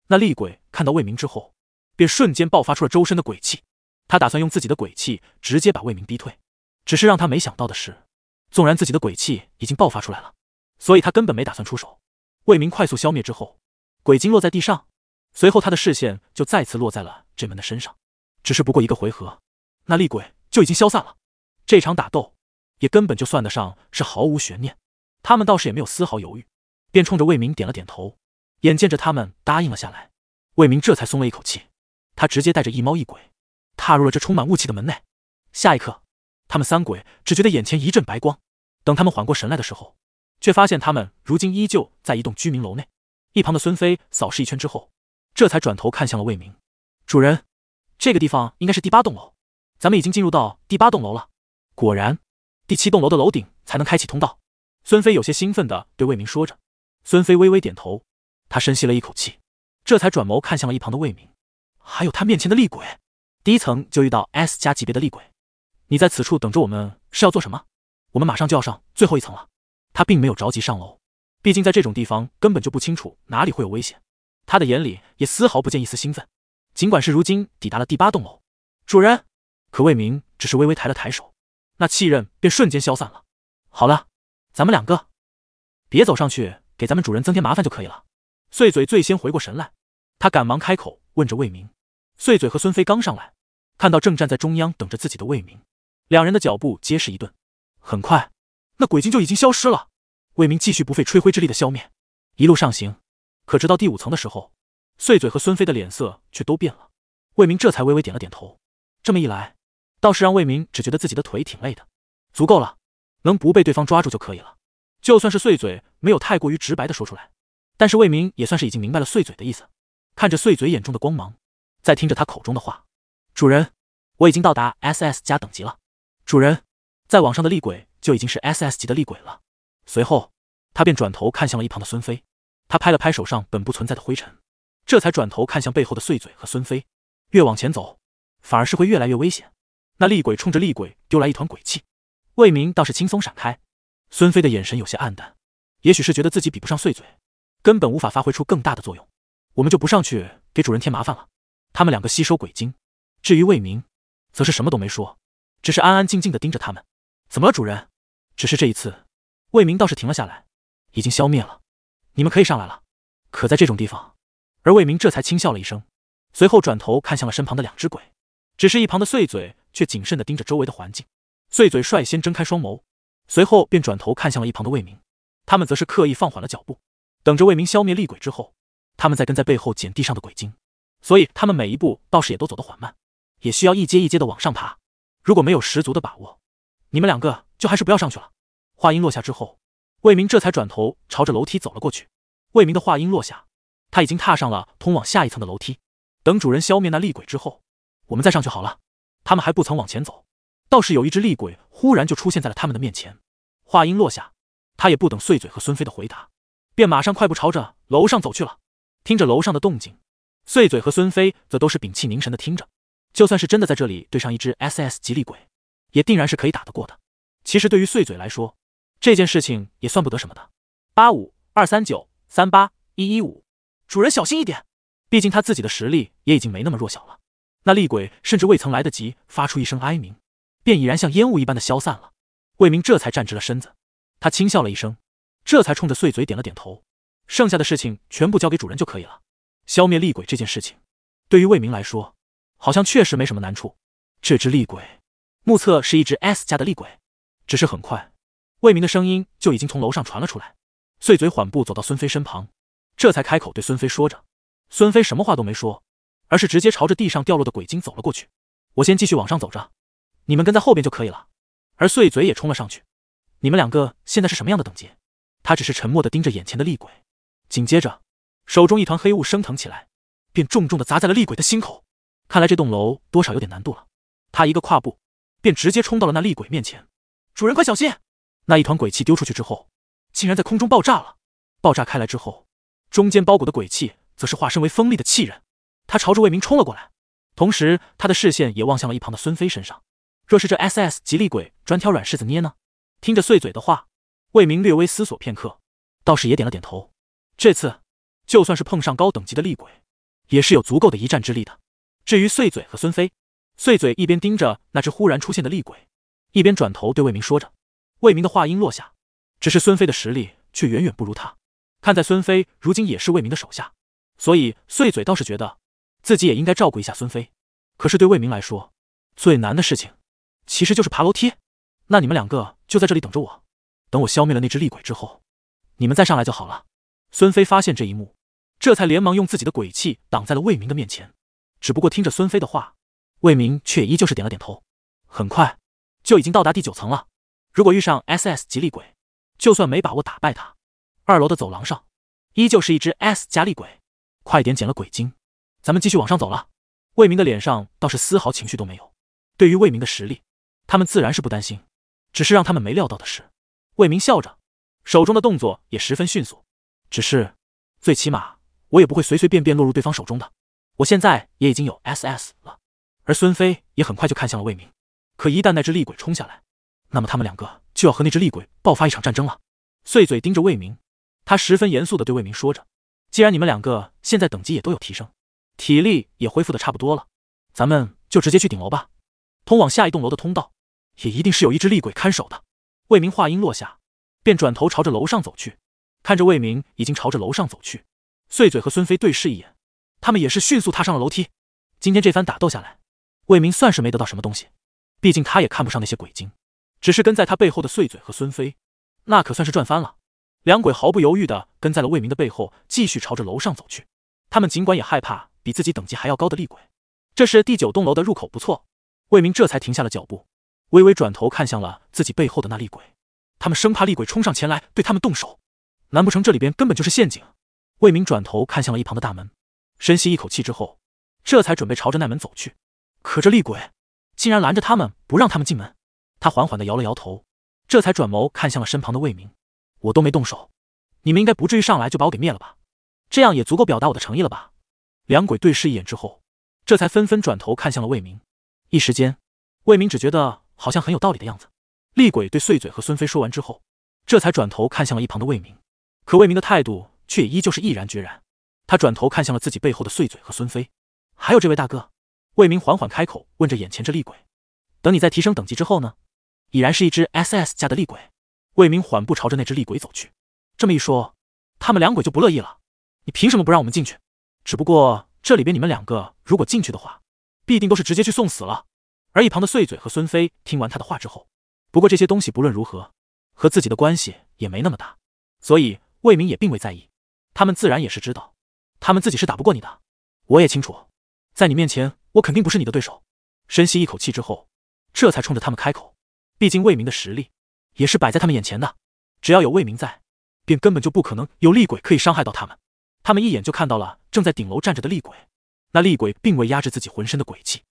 那厉鬼看到魏明之后。便瞬间爆发出了周身的鬼气，他打算用自己的鬼气直接把魏明逼退。只是让他没想到的是，纵然自己的鬼气已经爆发出来了，所以他根本没打算出手。魏明快速消灭之后，鬼精落在地上，随后他的视线就再次落在了这门的身上。只是不过一个回合，那厉鬼就已经消散了。这场打斗也根本就算得上是毫无悬念，他们倒是也没有丝毫犹豫，便冲着魏明点了点头。眼见着他们答应了下来，魏明这才松了一口气。他直接带着一猫一鬼，踏入了这充满雾气的门内。下一刻，他们三鬼只觉得眼前一阵白光，等他们缓过神来的时候，却发现他们如今依旧在一栋居民楼内。一旁的孙飞扫视一圈之后，这才转头看向了魏明主人。这个地方应该是第八栋楼，咱们已经进入到第八栋楼了。果然，第七栋楼的楼顶才能开启通道。孙飞有些兴奋的对魏明说着。孙飞微微点头，他深吸了一口气，这才转眸看向了一旁的魏明，还有他面前的厉鬼。第一层就遇到 S 加级别的厉鬼，你在此处等着我们是要做什么？我们马上就要上最后一层了。他并没有着急上楼，毕竟在这种地方根本就不清楚哪里会有危险。他的眼里也丝毫不见一丝兴奋。尽管是如今抵达了第八栋楼，主人，可魏明只是微微抬了抬手，那气刃便瞬间消散了。好了，咱们两个别走上去，给咱们主人增添麻烦就可以了。碎嘴最先回过神来，他赶忙开口问着魏明。碎嘴和孙飞刚上来，看到正站在中央等着自己的魏明，两人的脚步皆是一顿。很快，那鬼精就已经消失了。魏明继续不费吹灰之力的消灭，一路上行。可直到第五层的时候，碎嘴和孙飞的脸色却都变了。魏明这才微微点了点头。这么一来，倒是让魏明只觉得自己的腿挺累的。足够了，能不被对方抓住就可以了。就算是碎嘴没有太过于直白的说出来，但是魏明也算是已经明白了碎嘴的意思。看着碎嘴眼中的光芒。在听着他口中的话，主人，我已经到达 SS 加等级了。主人，在网上的厉鬼就已经是 SS 级的厉鬼了。随后，他便转头看向了一旁的孙飞，他拍了拍手上本不存在的灰尘，这才转头看向背后的碎嘴和孙飞。越往前走，反而是会越来越危险。那厉鬼冲着厉鬼丢来一团鬼气，魏明倒是轻松闪开。孙飞的眼神有些黯淡，也许是觉得自己比不上碎嘴，根本无法发挥出更大的作用。我们就不上去给主人添麻烦了。他们两个吸收鬼精，至于魏明，则是什么都没说，只是安安静静的盯着他们。怎么了，主人？只是这一次，魏明倒是停了下来，已经消灭了。你们可以上来了。可在这种地方，而魏明这才轻笑了一声，随后转头看向了身旁的两只鬼。只是一旁的碎嘴却谨慎的盯着周围的环境。碎嘴率先睁开双眸，随后便转头看向了一旁的魏明，他们则是刻意放缓了脚步，等着魏明消灭厉鬼之后，他们再跟在背后捡地上的鬼精。所以他们每一步倒是也都走得缓慢，也需要一阶一阶的往上爬。如果没有十足的把握，你们两个就还是不要上去了。话音落下之后，魏明这才转头朝着楼梯走了过去。魏明的话音落下，他已经踏上了通往下一层的楼梯。等主人消灭那厉鬼之后，我们再上去好了。他们还不曾往前走，倒是有一只厉鬼忽然就出现在了他们的面前。话音落下，他也不等碎嘴和孙飞的回答，便马上快步朝着楼上走去了。听着楼上的动静。碎嘴和孙飞则都是屏气凝神的听着，就算是真的在这里对上一只 SS 级厉鬼，也定然是可以打得过的。其实对于碎嘴来说，这件事情也算不得什么的。八五二三九三八一一五，主人小心一点，毕竟他自己的实力也已经没那么弱小了。那厉鬼甚至未曾来得及发出一声哀鸣，便已然像烟雾一般的消散了。魏明这才站直了身子，他轻笑了一声，这才冲着碎嘴点了点头。剩下的事情全部交给主人就可以了。消灭厉鬼这件事情，对于魏明来说，好像确实没什么难处。这只厉鬼，目测是一只 S 家的厉鬼。只是很快，魏明的声音就已经从楼上传了出来。碎嘴缓步走到孙飞身旁，这才开口对孙飞说着。孙飞什么话都没说，而是直接朝着地上掉落的鬼精走了过去。我先继续往上走着，你们跟在后边就可以了。而碎嘴也冲了上去。你们两个现在是什么样的等级？他只是沉默的盯着眼前的厉鬼，紧接着。手中一团黑雾升腾起来，便重重的砸在了厉鬼的心口。看来这栋楼多少有点难度了。他一个跨步，便直接冲到了那厉鬼面前。主人快小心！那一团鬼气丢出去之后，竟然在空中爆炸了。爆炸开来之后，中间包裹的鬼气则是化身为锋利的气刃。他朝着魏明冲了过来，同时他的视线也望向了一旁的孙飞身上。若是这 SS 级厉鬼专挑软柿子捏呢？听着碎嘴的话，魏明略微思索片刻，倒是也点了点头。这次。就算是碰上高等级的厉鬼，也是有足够的一战之力的。至于碎嘴和孙飞，碎嘴一边盯着那只忽然出现的厉鬼，一边转头对魏明说着。魏明的话音落下，只是孙飞的实力却远远不如他。看在孙飞如今也是魏明的手下，所以碎嘴倒是觉得自己也应该照顾一下孙飞。可是对魏明来说，最难的事情其实就是爬楼梯。那你们两个就在这里等着我，等我消灭了那只厉鬼之后，你们再上来就好了。孙飞发现这一幕。这才连忙用自己的鬼气挡在了魏明的面前。只不过听着孙飞的话，魏明却依旧是点了点头。很快，就已经到达第九层了。如果遇上 SS 级厉鬼，就算没把握打败他，二楼的走廊上依旧是一只 S 加厉鬼。快点捡了鬼晶，咱们继续往上走了。魏明的脸上倒是丝毫情绪都没有。对于魏明的实力，他们自然是不担心。只是让他们没料到的是，魏明笑着，手中的动作也十分迅速。只是，最起码我也不会随随便便落入对方手中的。我现在也已经有 SS 了。而孙飞也很快就看向了魏明。可一旦那只厉鬼冲下来，那么他们两个就要和那只厉鬼爆发一场战争了。碎嘴盯着魏明，他十分严肃的对魏明说着：“既然你们两个现在等级也都有提升，体力也恢复的差不多了，咱们就直接去顶楼吧。通往下一栋楼的通道。”也一定是有一只厉鬼看守的。魏明话音落下，便转头朝着楼上走去。看着魏明已经朝着楼上走去，碎嘴和孙飞对视一眼，他们也是迅速踏上了楼梯。今天这番打斗下来，魏明算是没得到什么东西，毕竟他也看不上那些鬼精。只是跟在他背后的碎嘴和孙飞，那可算是赚翻了。两鬼毫不犹豫的跟在了魏明的背后，继续朝着楼上走去。他们尽管也害怕比自己等级还要高的厉鬼。这是第九栋楼的入口，不错。魏明这才停下了脚步。微微转头看向了自己背后的那厉鬼，他们生怕厉鬼冲上前来对他们动手，难不成这里边根本就是陷阱？魏明转头看向了一旁的大门，深吸一口气之后，这才准备朝着那门走去。可这厉鬼竟然拦着他们，不让他们进门。他缓缓的摇了摇头，这才转眸看向了身旁的魏明：“我都没动手，你们应该不至于上来就把我给灭了吧？这样也足够表达我的诚意了吧？”两鬼对视一眼之后，这才纷纷转头看向了魏明。一时间，魏明只觉得。好像很有道理的样子。厉鬼对碎嘴和孙飞说完之后，这才转头看向了一旁的魏明。可魏明的态度却也依旧是毅然决然。他转头看向了自己背后的碎嘴和孙飞，还有这位大哥。魏明缓缓开口问着眼前这厉鬼：“等你再提升等级之后呢？”已然是一只 SS 加的厉鬼。魏明缓步朝着那只厉鬼走去。这么一说，他们两鬼就不乐意了。你凭什么不让我们进去？只不过这里边你们两个如果进去的话，必定都是直接去送死了。而一旁的碎嘴和孙飞听完他的话之后，不过这些东西不论如何和自己的关系也没那么大，所以魏明也并未在意。他们自然也是知道，他们自己是打不过你的。我也清楚，在你面前我肯定不是你的对手。深吸一口气之后，这才冲着他们开口。毕竟魏明的实力也是摆在他们眼前的，只要有魏明在，便根本就不可能有厉鬼可以伤害到他们。他们一眼就看到了正在顶楼站着的厉鬼，那厉鬼并未压制自己浑身的鬼气。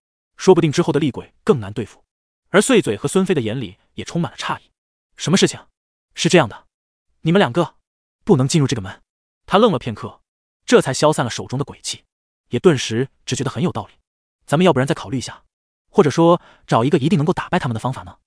说不定之后的厉鬼更难对付，而碎嘴和孙飞的眼里也充满了诧异。什么事情？是这样的，你们两个不能进入这个门。他愣了片刻，这才消散了手中的鬼气，也顿时只觉得很有道理。咱们要不然再考虑一下，或者说找一个一定能够打败他们的方法呢？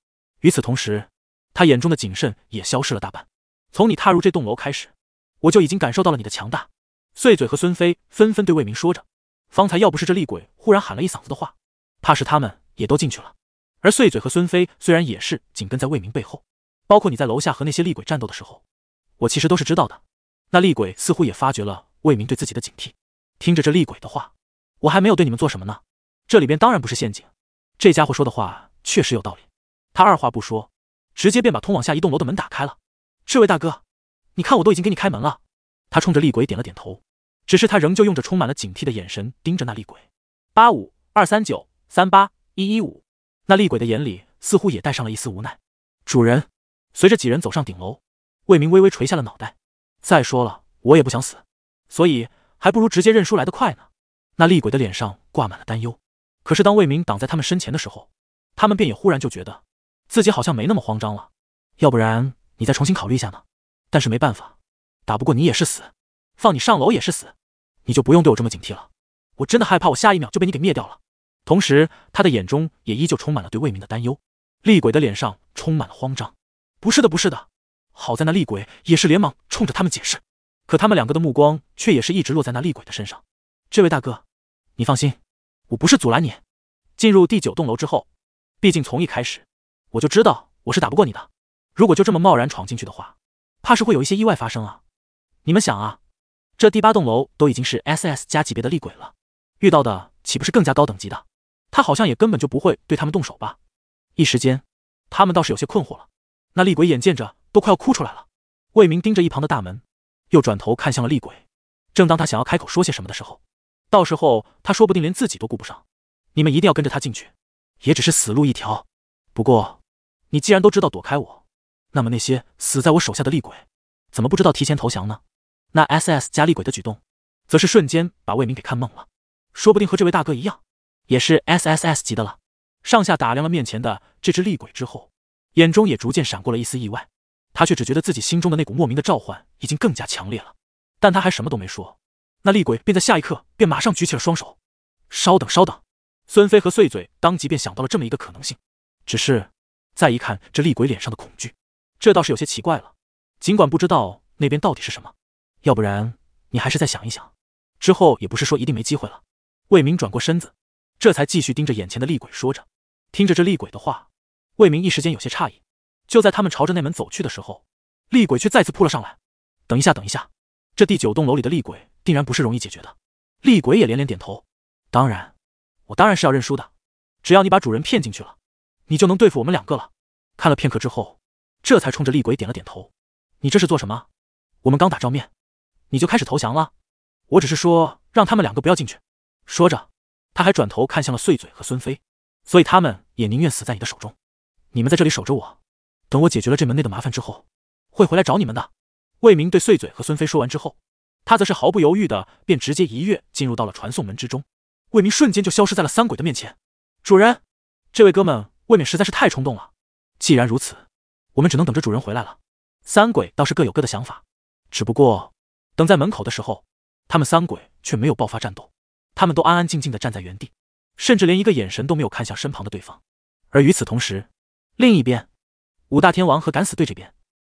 与此同时，他眼中的谨慎也消失了大半。从你踏入这栋楼开始，我就已经感受到了你的强大。碎嘴和孙飞纷纷对魏明说着，方才要不是这厉鬼忽然喊了一嗓子的话。怕是他们也都进去了，而碎嘴和孙飞虽然也是紧跟在魏明背后，包括你在楼下和那些厉鬼战斗的时候，我其实都是知道的。那厉鬼似乎也发觉了魏明对自己的警惕，听着这厉鬼的话，我还没有对你们做什么呢，这里边当然不是陷阱。这家伙说的话确实有道理。他二话不说，直接便把通往下一栋楼的门打开了。这位大哥，你看我都已经给你开门了。他冲着厉鬼点了点头，只是他仍旧用着充满了警惕的眼神盯着那厉鬼。八五二三九。三八一一五，那厉鬼的眼里似乎也带上了一丝无奈。主人，随着几人走上顶楼，魏明微微垂下了脑袋。再说了，我也不想死，所以还不如直接认输来得快呢。那厉鬼的脸上挂满了担忧。可是当魏明挡在他们身前的时候，他们便也忽然就觉得自己好像没那么慌张了。要不然你再重新考虑一下呢？但是没办法，打不过你也是死，放你上楼也是死，你就不用对我这么警惕了。我真的害怕我下一秒就被你给灭掉了。同时，他的眼中也依旧充满了对魏明的担忧。厉鬼的脸上充满了慌张。不是的，不是的。好在那厉鬼也是连忙冲着他们解释，可他们两个的目光却也是一直落在那厉鬼的身上。这位大哥，你放心，我不是阻拦你进入第九栋楼之后。毕竟从一开始我就知道我是打不过你的。如果就这么贸然闯进去的话，怕是会有一些意外发生啊。你们想啊，这第八栋楼都已经是 SS 加级别的厉鬼了，遇到的岂不是更加高等级的？他好像也根本就不会对他们动手吧？一时间，他们倒是有些困惑了。那厉鬼眼见着都快要哭出来了。魏明盯着一旁的大门，又转头看向了厉鬼。正当他想要开口说些什么的时候，到时候他说不定连自己都顾不上。你们一定要跟着他进去，也只是死路一条。不过你既然都知道躲开我，那么那些死在我手下的厉鬼，怎么不知道提前投降呢？那 S S 加厉鬼的举动，则是瞬间把魏明给看懵了。说不定和这位大哥一样，也是 S S S 级的了。上下打量了面前的这只厉鬼之后，眼中也逐渐闪过了一丝意外。他却只觉得自己心中的那股莫名的召唤已经更加强烈了。但他还什么都没说，那厉鬼便在下一刻便马上举起了双手。稍等，稍等！孙飞和碎嘴当即便想到了这么一个可能性。只是再一看这厉鬼脸上的恐惧，这倒是有些奇怪了。尽管不知道那边到底是什么。要不然你还是再想一想，之后也不是说一定没机会了。魏明转过身子，这才继续盯着眼前的厉鬼说着。听着这厉鬼的话，魏明一时间有些诧异。就在他们朝着那门走去的时候，厉鬼却再次扑了上来。等一下，等一下，这第九栋楼里的厉鬼定然不是容易解决的。厉鬼也连连点头。当然，我当然是要认输的。只要你把主人骗进去了，你就能对付我们两个了。看了片刻之后，这才冲着厉鬼点了点头。你这是做什么？我们刚打照面。你就开始投降了？我只是说让他们两个不要进去。说着，他还转头看向了碎嘴和孙飞，所以他们也宁愿死在你的手中。你们在这里守着我，等我解决了这门内的麻烦之后，会回来找你们的。魏明对碎嘴和孙飞说完之后，他则是毫不犹豫的便直接一跃进入到了传送门之中。魏明瞬间就消失在了三鬼的面前。主人，这位哥们未免实在是太冲动了。既然如此，我们只能等着主人回来了。三鬼倒是各有各的想法，只不过。等在门口的时候，他们三鬼却没有爆发战斗，他们都安安静静的站在原地，甚至连一个眼神都没有看向身旁的对方。而与此同时，另一边，五大天王和敢死队这边，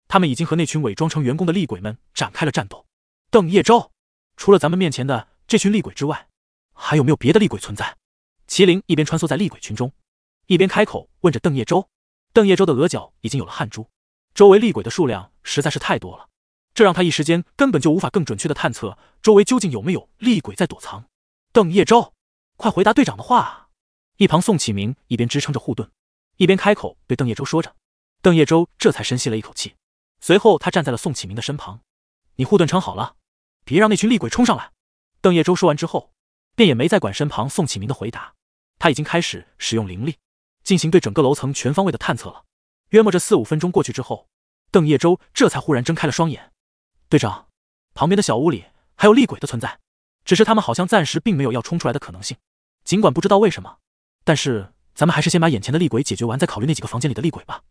他们已经和那群伪装成员工的厉鬼们展开了战斗。邓叶舟，除了咱们面前的这群厉鬼之外，还有没有别的厉鬼存在？麒麟一边穿梭在厉鬼群中，一边开口问着邓叶舟。邓叶舟的额角已经有了汗珠，周围厉鬼的数量实在是太多了。这让他一时间根本就无法更准确的探测周围究竟有没有厉鬼在躲藏。邓叶舟，快回答队长的话！一旁宋启明一边支撑着护盾，一边开口对邓叶舟说着。邓叶舟这才深吸了一口气，随后他站在了宋启明的身旁：“你护盾撑好了，别让那群厉鬼冲上来。”邓叶舟说完之后，便也没再管身旁宋启明的回答，他已经开始使用灵力进行对整个楼层全方位的探测了。约莫着四五分钟过去之后，邓叶舟这才忽然睁开了双眼。队长，旁边的小屋里还有厉鬼的存在，只是他们好像暂时并没有要冲出来的可能性。尽管不知道为什么，但是咱们还是先把眼前的厉鬼解决完，再考虑那几个房间里的厉鬼吧。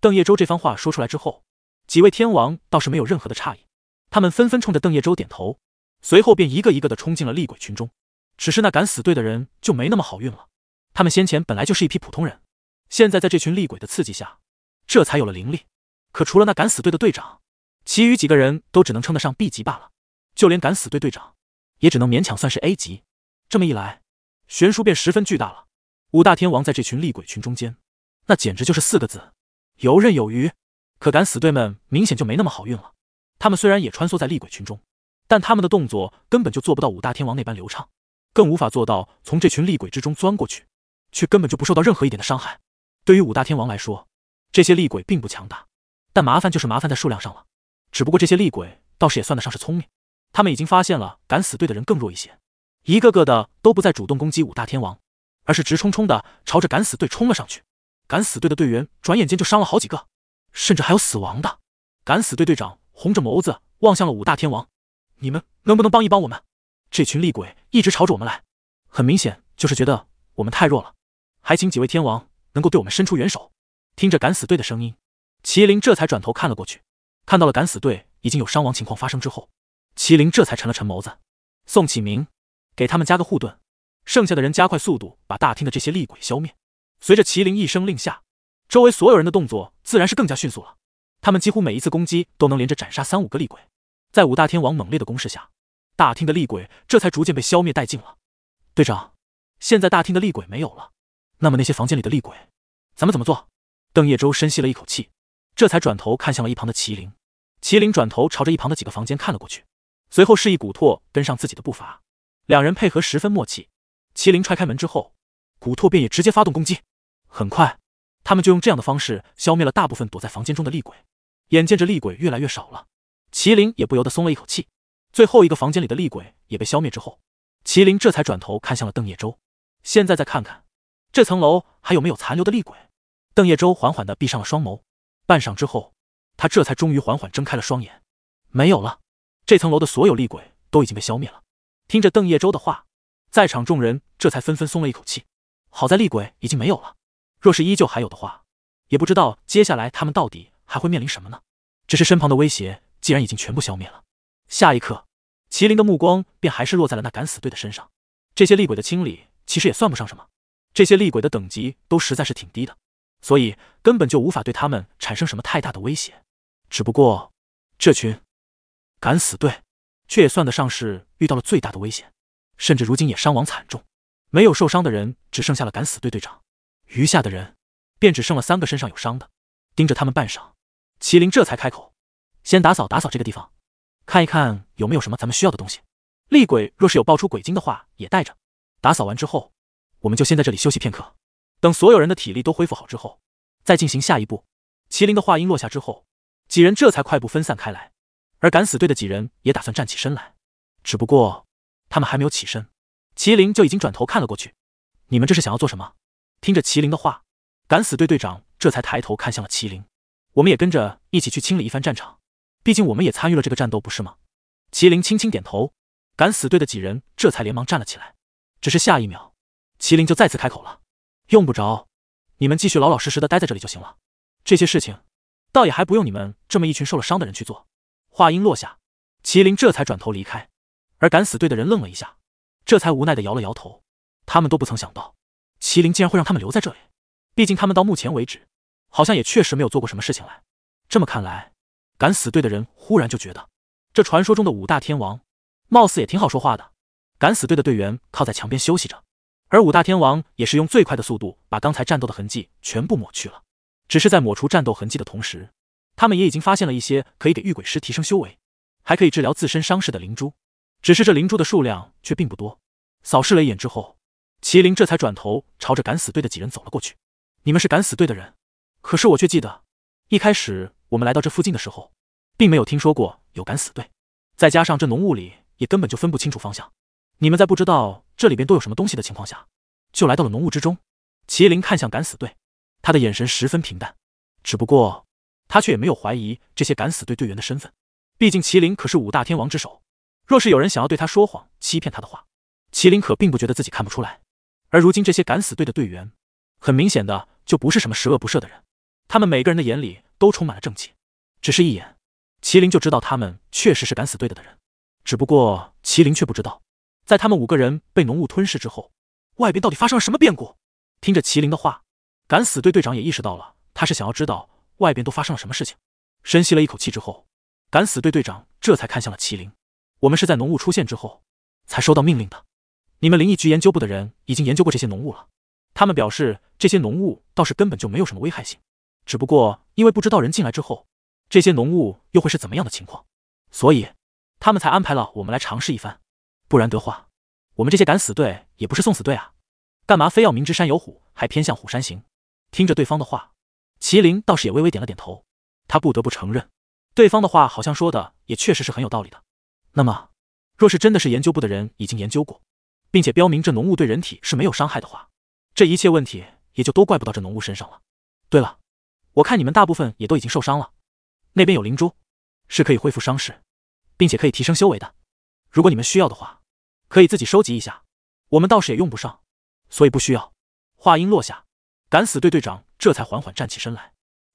邓叶舟这番话说出来之后，几位天王倒是没有任何的诧异，他们纷纷冲着邓叶舟点头，随后便一个一个的冲进了厉鬼群中。只是那敢死队的人就没那么好运了，他们先前本来就是一批普通人，现在在这群厉鬼的刺激下，这才有了灵力。可除了那敢死队的队长。其余几个人都只能称得上 B 级罢了，就连敢死队队长也只能勉强算是 A 级。这么一来，悬殊便十分巨大了。五大天王在这群厉鬼群中间，那简直就是四个字：游刃有余。可敢死队们明显就没那么好运了。他们虽然也穿梭在厉鬼群中，但他们的动作根本就做不到五大天王那般流畅，更无法做到从这群厉鬼之中钻过去，却根本就不受到任何一点的伤害。对于五大天王来说，这些厉鬼并不强大，但麻烦就是麻烦在数量上了。只不过这些厉鬼倒是也算得上是聪明，他们已经发现了敢死队的人更弱一些，一个个的都不再主动攻击五大天王，而是直冲冲的朝着敢死队冲了上去。敢死队的队员转眼间就伤了好几个，甚至还有死亡的。敢死队队长红着眸子望向了五大天王：“你们能不能帮一帮我们？这群厉鬼一直朝着我们来，很明显就是觉得我们太弱了，还请几位天王能够对我们伸出援手。”听着敢死队的声音，麒麟这才转头看了过去。看到了敢死队已经有伤亡情况发生之后，麒麟这才沉了沉眸子。宋启明，给他们加个护盾，剩下的人加快速度把大厅的这些厉鬼消灭。随着麒麟一声令下，周围所有人的动作自然是更加迅速了。他们几乎每一次攻击都能连着斩杀三五个厉鬼。在五大天王猛烈的攻势下，大厅的厉鬼这才逐渐被消灭殆尽了。队长，现在大厅的厉鬼没有了，那么那些房间里的厉鬼，咱们怎么做？邓叶舟深吸了一口气，这才转头看向了一旁的麒麟。麒麟转头朝着一旁的几个房间看了过去，随后示意古拓跟上自己的步伐，两人配合十分默契。麒麟踹开门之后，古拓便也直接发动攻击。很快，他们就用这样的方式消灭了大部分躲在房间中的厉鬼。眼见着厉鬼越来越少了，麒麟也不由得松了一口气。最后一个房间里的厉鬼也被消灭之后，麒麟这才转头看向了邓叶舟。现在再看看这层楼还有没有残留的厉鬼。邓叶舟缓缓的闭上了双眸，半晌之后，他这才终于缓缓睁开了双眼。没有了，这层楼的所有厉鬼都已经被消灭了。听着邓叶舟的话，在场众人这才纷纷松了一口气。好在厉鬼已经没有了，若是依旧还有的话，也不知道接下来他们到底还会面临什么呢？只是身旁的威胁既然已经全部消灭了，下一刻，麒麟的目光便还是落在了那敢死队的身上。这些厉鬼的清理其实也算不上什么，这些厉鬼的等级都实在是挺低的。所以根本就无法对他们产生什么太大的威胁。只不过，这群敢死队却也算得上是遇到了最大的危险，甚至如今也伤亡惨重。没有受伤的人只剩下了敢死队队长，余下的人便只剩了三个身上有伤的。盯着他们半晌，麒麟这才开口：“先打扫打扫这个地方，看一看有没有什么咱们需要的东西。厉鬼若是有爆出鬼精的话，也带着。打扫完之后，我们就先在这里休息片刻。”等所有人的体力都恢复好之后，再进行下一步。麒麟的话音落下之后，几人这才快步分散开来，而敢死队的几人也打算站起身来。只不过他们还没有起身，麒麟就已经转头看了过去。你们这是想要做什么？听着麒麟的话，敢死队队长这才抬头看向了麒麟。我们也跟着一起去清理一番战场，毕竟我们也参与了这个战斗，不是吗？麒麟轻轻点头，敢死队的几人这才连忙站了起来。只是下一秒，麒麟就再次开口了。用不着，你们继续老老实实的待在这里就行了。这些事情，倒也还不用你们这么一群受了伤的人去做。话音落下，麒麟这才转头离开，而敢死队的人愣了一下，这才无奈的摇了摇头。他们都不曾想到，麒麟竟然会让他们留在这里。毕竟他们到目前为止，好像也确实没有做过什么事情来。这么看来，敢死队的人忽然就觉得，这传说中的五大天王，貌似也挺好说话的。敢死队的队员靠在墙边休息着。而五大天王也是用最快的速度把刚才战斗的痕迹全部抹去了。只是在抹除战斗痕迹的同时，他们也已经发现了一些可以给御鬼师提升修为，还可以治疗自身伤势的灵珠。只是这灵珠的数量却并不多。扫视了一眼之后，麒麟这才转头朝着敢死队的几人走了过去。你们是敢死队的人，可是我却记得，一开始我们来到这附近的时候，并没有听说过有敢死队。再加上这浓雾里也根本就分不清楚方向。你们在不知道这里边都有什么东西的情况下，就来到了浓雾之中。麒麟看向敢死队，他的眼神十分平淡，只不过他却也没有怀疑这些敢死队队员的身份。毕竟麒麟可是五大天王之首，若是有人想要对他说谎、欺骗他的话，麒麟可并不觉得自己看不出来。而如今这些敢死队的队员，很明显的就不是什么十恶不赦的人，他们每个人的眼里都充满了正气。只是一眼，麒麟就知道他们确实是敢死队的的人。只不过麒麟却不知道。在他们五个人被浓雾吞噬之后，外边到底发生了什么变故？听着麒麟的话，敢死队队长也意识到了，他是想要知道外边都发生了什么事情。深吸了一口气之后，敢死队队长这才看向了麒麟：“我们是在浓雾出现之后才收到命令的。你们灵异局研究部的人已经研究过这些浓雾了，他们表示这些浓雾倒是根本就没有什么危害性，只不过因为不知道人进来之后，这些浓雾又会是怎么样的情况，所以他们才安排了我们来尝试一番。”不然的话，我们这些敢死队也不是送死队啊，干嘛非要明知山有虎，还偏向虎山行？听着对方的话，麒麟倒是也微微点了点头。他不得不承认，对方的话好像说的也确实是很有道理的。那么，若是真的是研究部的人已经研究过，并且标明这浓雾对人体是没有伤害的话，这一切问题也就都怪不到这浓雾身上了。对了，我看你们大部分也都已经受伤了，那边有灵珠，是可以恢复伤势，并且可以提升修为的。如果你们需要的话，可以自己收集一下，我们倒是也用不上，所以不需要。话音落下，敢死队队长这才缓缓站起身来。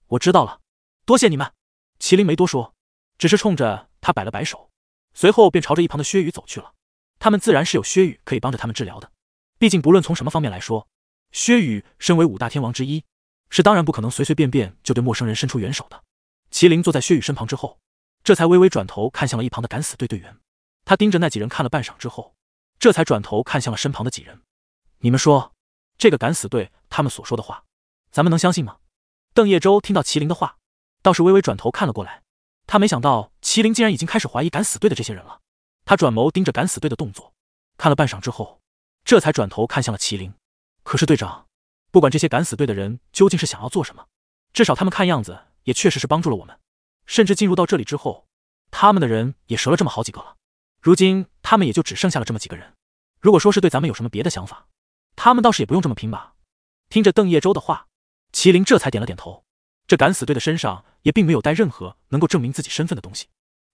我知道了，多谢你们。麒麟没多说，只是冲着他摆了摆手，随后便朝着一旁的薛宇走去了。他们自然是有薛宇可以帮着他们治疗的，毕竟不论从什么方面来说，薛宇身为五大天王之一，是当然不可能随随便便就对陌生人伸出援手的。麒麟坐在薛宇身旁之后，这才微微转头看向了一旁的敢死队队员，他盯着那几人看了半晌之后。这才转头看向了身旁的几人，你们说，这个敢死队他们所说的话，咱们能相信吗？邓叶舟听到麒麟的话，倒是微微转头看了过来。他没想到麒麟竟然已经开始怀疑敢死队的这些人了。他转眸盯着敢死队的动作，看了半晌之后，这才转头看向了麒麟。可是队长，不管这些敢死队的人究竟是想要做什么，至少他们看样子也确实是帮助了我们。甚至进入到这里之后，他们的人也折了这么好几个了。如今他们也就只剩下了这么几个人。如果说是对咱们有什么别的想法，他们倒是也不用这么拼吧。听着邓叶舟的话，麒麟这才点了点头。这敢死队的身上也并没有带任何能够证明自己身份的东西。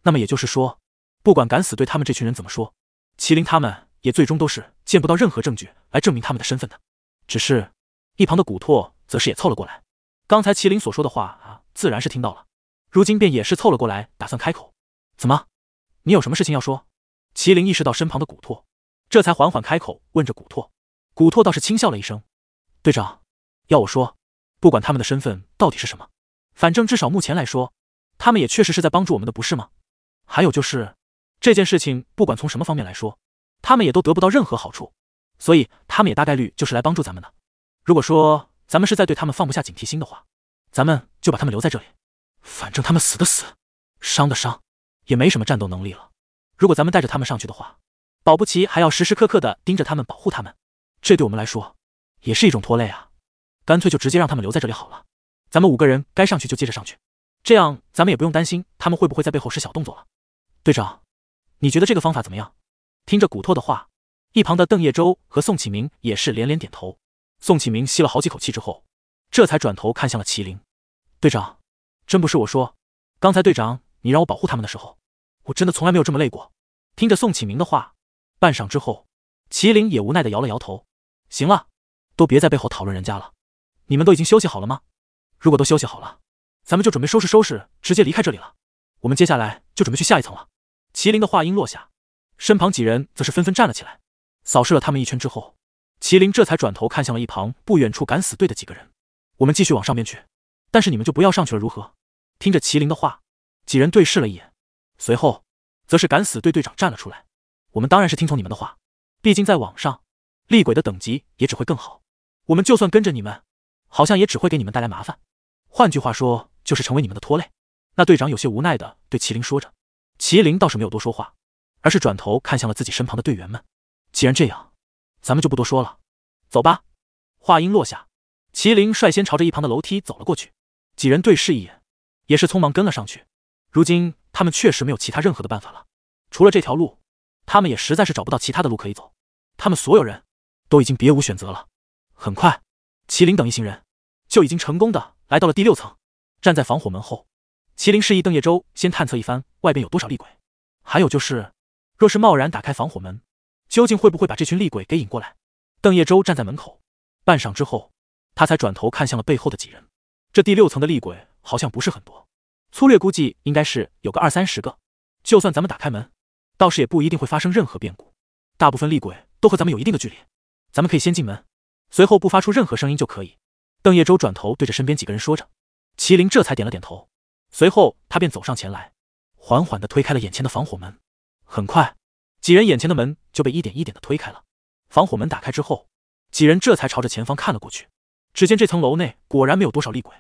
那么也就是说，不管敢死队他们这群人怎么说，麒麟他们也最终都是见不到任何证据来证明他们的身份的。只是，一旁的古拓则是也凑了过来。刚才麒麟所说的话啊，自然是听到了，如今便也是凑了过来，打算开口。怎么，你有什么事情要说？麒麟意识到身旁的古拓，这才缓缓开口问着古拓。古拓倒是轻笑了一声：“队长，要我说，不管他们的身份到底是什么，反正至少目前来说，他们也确实是在帮助我们的，不是吗？还有就是这件事情，不管从什么方面来说，他们也都得不到任何好处，所以他们也大概率就是来帮助咱们的。如果说……”咱们是在对他们放不下警惕心的话，咱们就把他们留在这里。反正他们死的死，伤的伤，也没什么战斗能力了。如果咱们带着他们上去的话，保不齐还要时时刻刻的盯着他们，保护他们，这对我们来说也是一种拖累啊。干脆就直接让他们留在这里好了。咱们五个人该上去就接着上去，这样咱们也不用担心他们会不会在背后使小动作了。队长，你觉得这个方法怎么样？听着古拓的话，一旁的邓叶舟和宋启明也是连连点头。宋启明吸了好几口气之后，这才转头看向了麒麟队长。真不是我说，刚才队长你让我保护他们的时候，我真的从来没有这么累过。听着宋启明的话，半晌之后，麒麟也无奈的摇了摇头。行了，都别在背后讨论人家了。你们都已经休息好了吗？如果都休息好了，咱们就准备收拾收拾，直接离开这里了。我们接下来就准备去下一层了。麒麟的话音落下，身旁几人则是纷纷站了起来，扫视了他们一圈之后。麒麟这才转头看向了一旁不远处敢死队的几个人，我们继续往上面去，但是你们就不要上去了，如何？听着麒麟的话，几人对视了一眼，随后，则是敢死队队长站了出来。我们当然是听从你们的话，毕竟在网上，厉鬼的等级也只会更好。我们就算跟着你们，好像也只会给你们带来麻烦。换句话说，就是成为你们的拖累。那队长有些无奈的对麒麟说着，麒麟倒是没有多说话，而是转头看向了自己身旁的队员们。既然这样。咱们就不多说了，走吧。话音落下，麒麟率先朝着一旁的楼梯走了过去。几人对视一眼，也是匆忙跟了上去。如今他们确实没有其他任何的办法了，除了这条路，他们也实在是找不到其他的路可以走。他们所有人都已经别无选择了。很快，麒麟等一行人就已经成功的来到了第六层。站在防火门后，麒麟示意邓叶舟先探测一番外边有多少厉鬼，还有就是，若是贸然打开防火门。究竟会不会把这群厉鬼给引过来？邓叶舟站在门口，半晌之后，他才转头看向了背后的几人。这第六层的厉鬼好像不是很多，粗略估计应该是有个二三十个。就算咱们打开门，倒是也不一定会发生任何变故。大部分厉鬼都和咱们有一定的距离，咱们可以先进门，随后不发出任何声音就可以。邓叶舟转头对着身边几个人说着，麒麟这才点了点头，随后他便走上前来，缓缓地推开了眼前的防火门。很快。几人眼前的门就被一点一点的推开了，防火门打开之后，几人这才朝着前方看了过去。只见这层楼内果然没有多少厉鬼，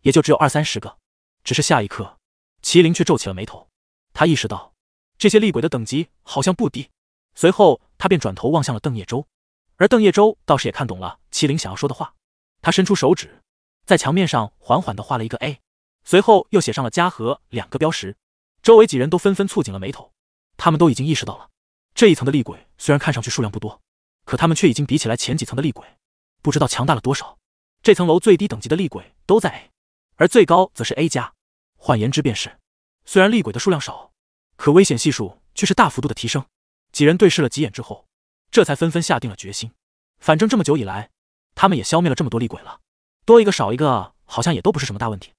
也就只有二三十个。只是下一刻，麒麟却皱起了眉头，他意识到这些厉鬼的等级好像不低。随后，他便转头望向了邓叶舟，而邓叶舟倒是也看懂了麒麟想要说的话，他伸出手指，在墙面上缓缓的画了一个 A，随后又写上了加和两个标识。周围几人都纷纷蹙紧了眉头，他们都已经意识到了。这一层的厉鬼虽然看上去数量不多，可他们却已经比起来前几层的厉鬼，不知道强大了多少。这层楼最低等级的厉鬼都在 A，而最高则是 A 加。换言之，便是虽然厉鬼的数量少，可危险系数却是大幅度的提升。几人对视了几眼之后，这才纷纷下定了决心。反正这么久以来，他们也消灭了这么多厉鬼了，多一个少一个，好像也都不是什么大问题。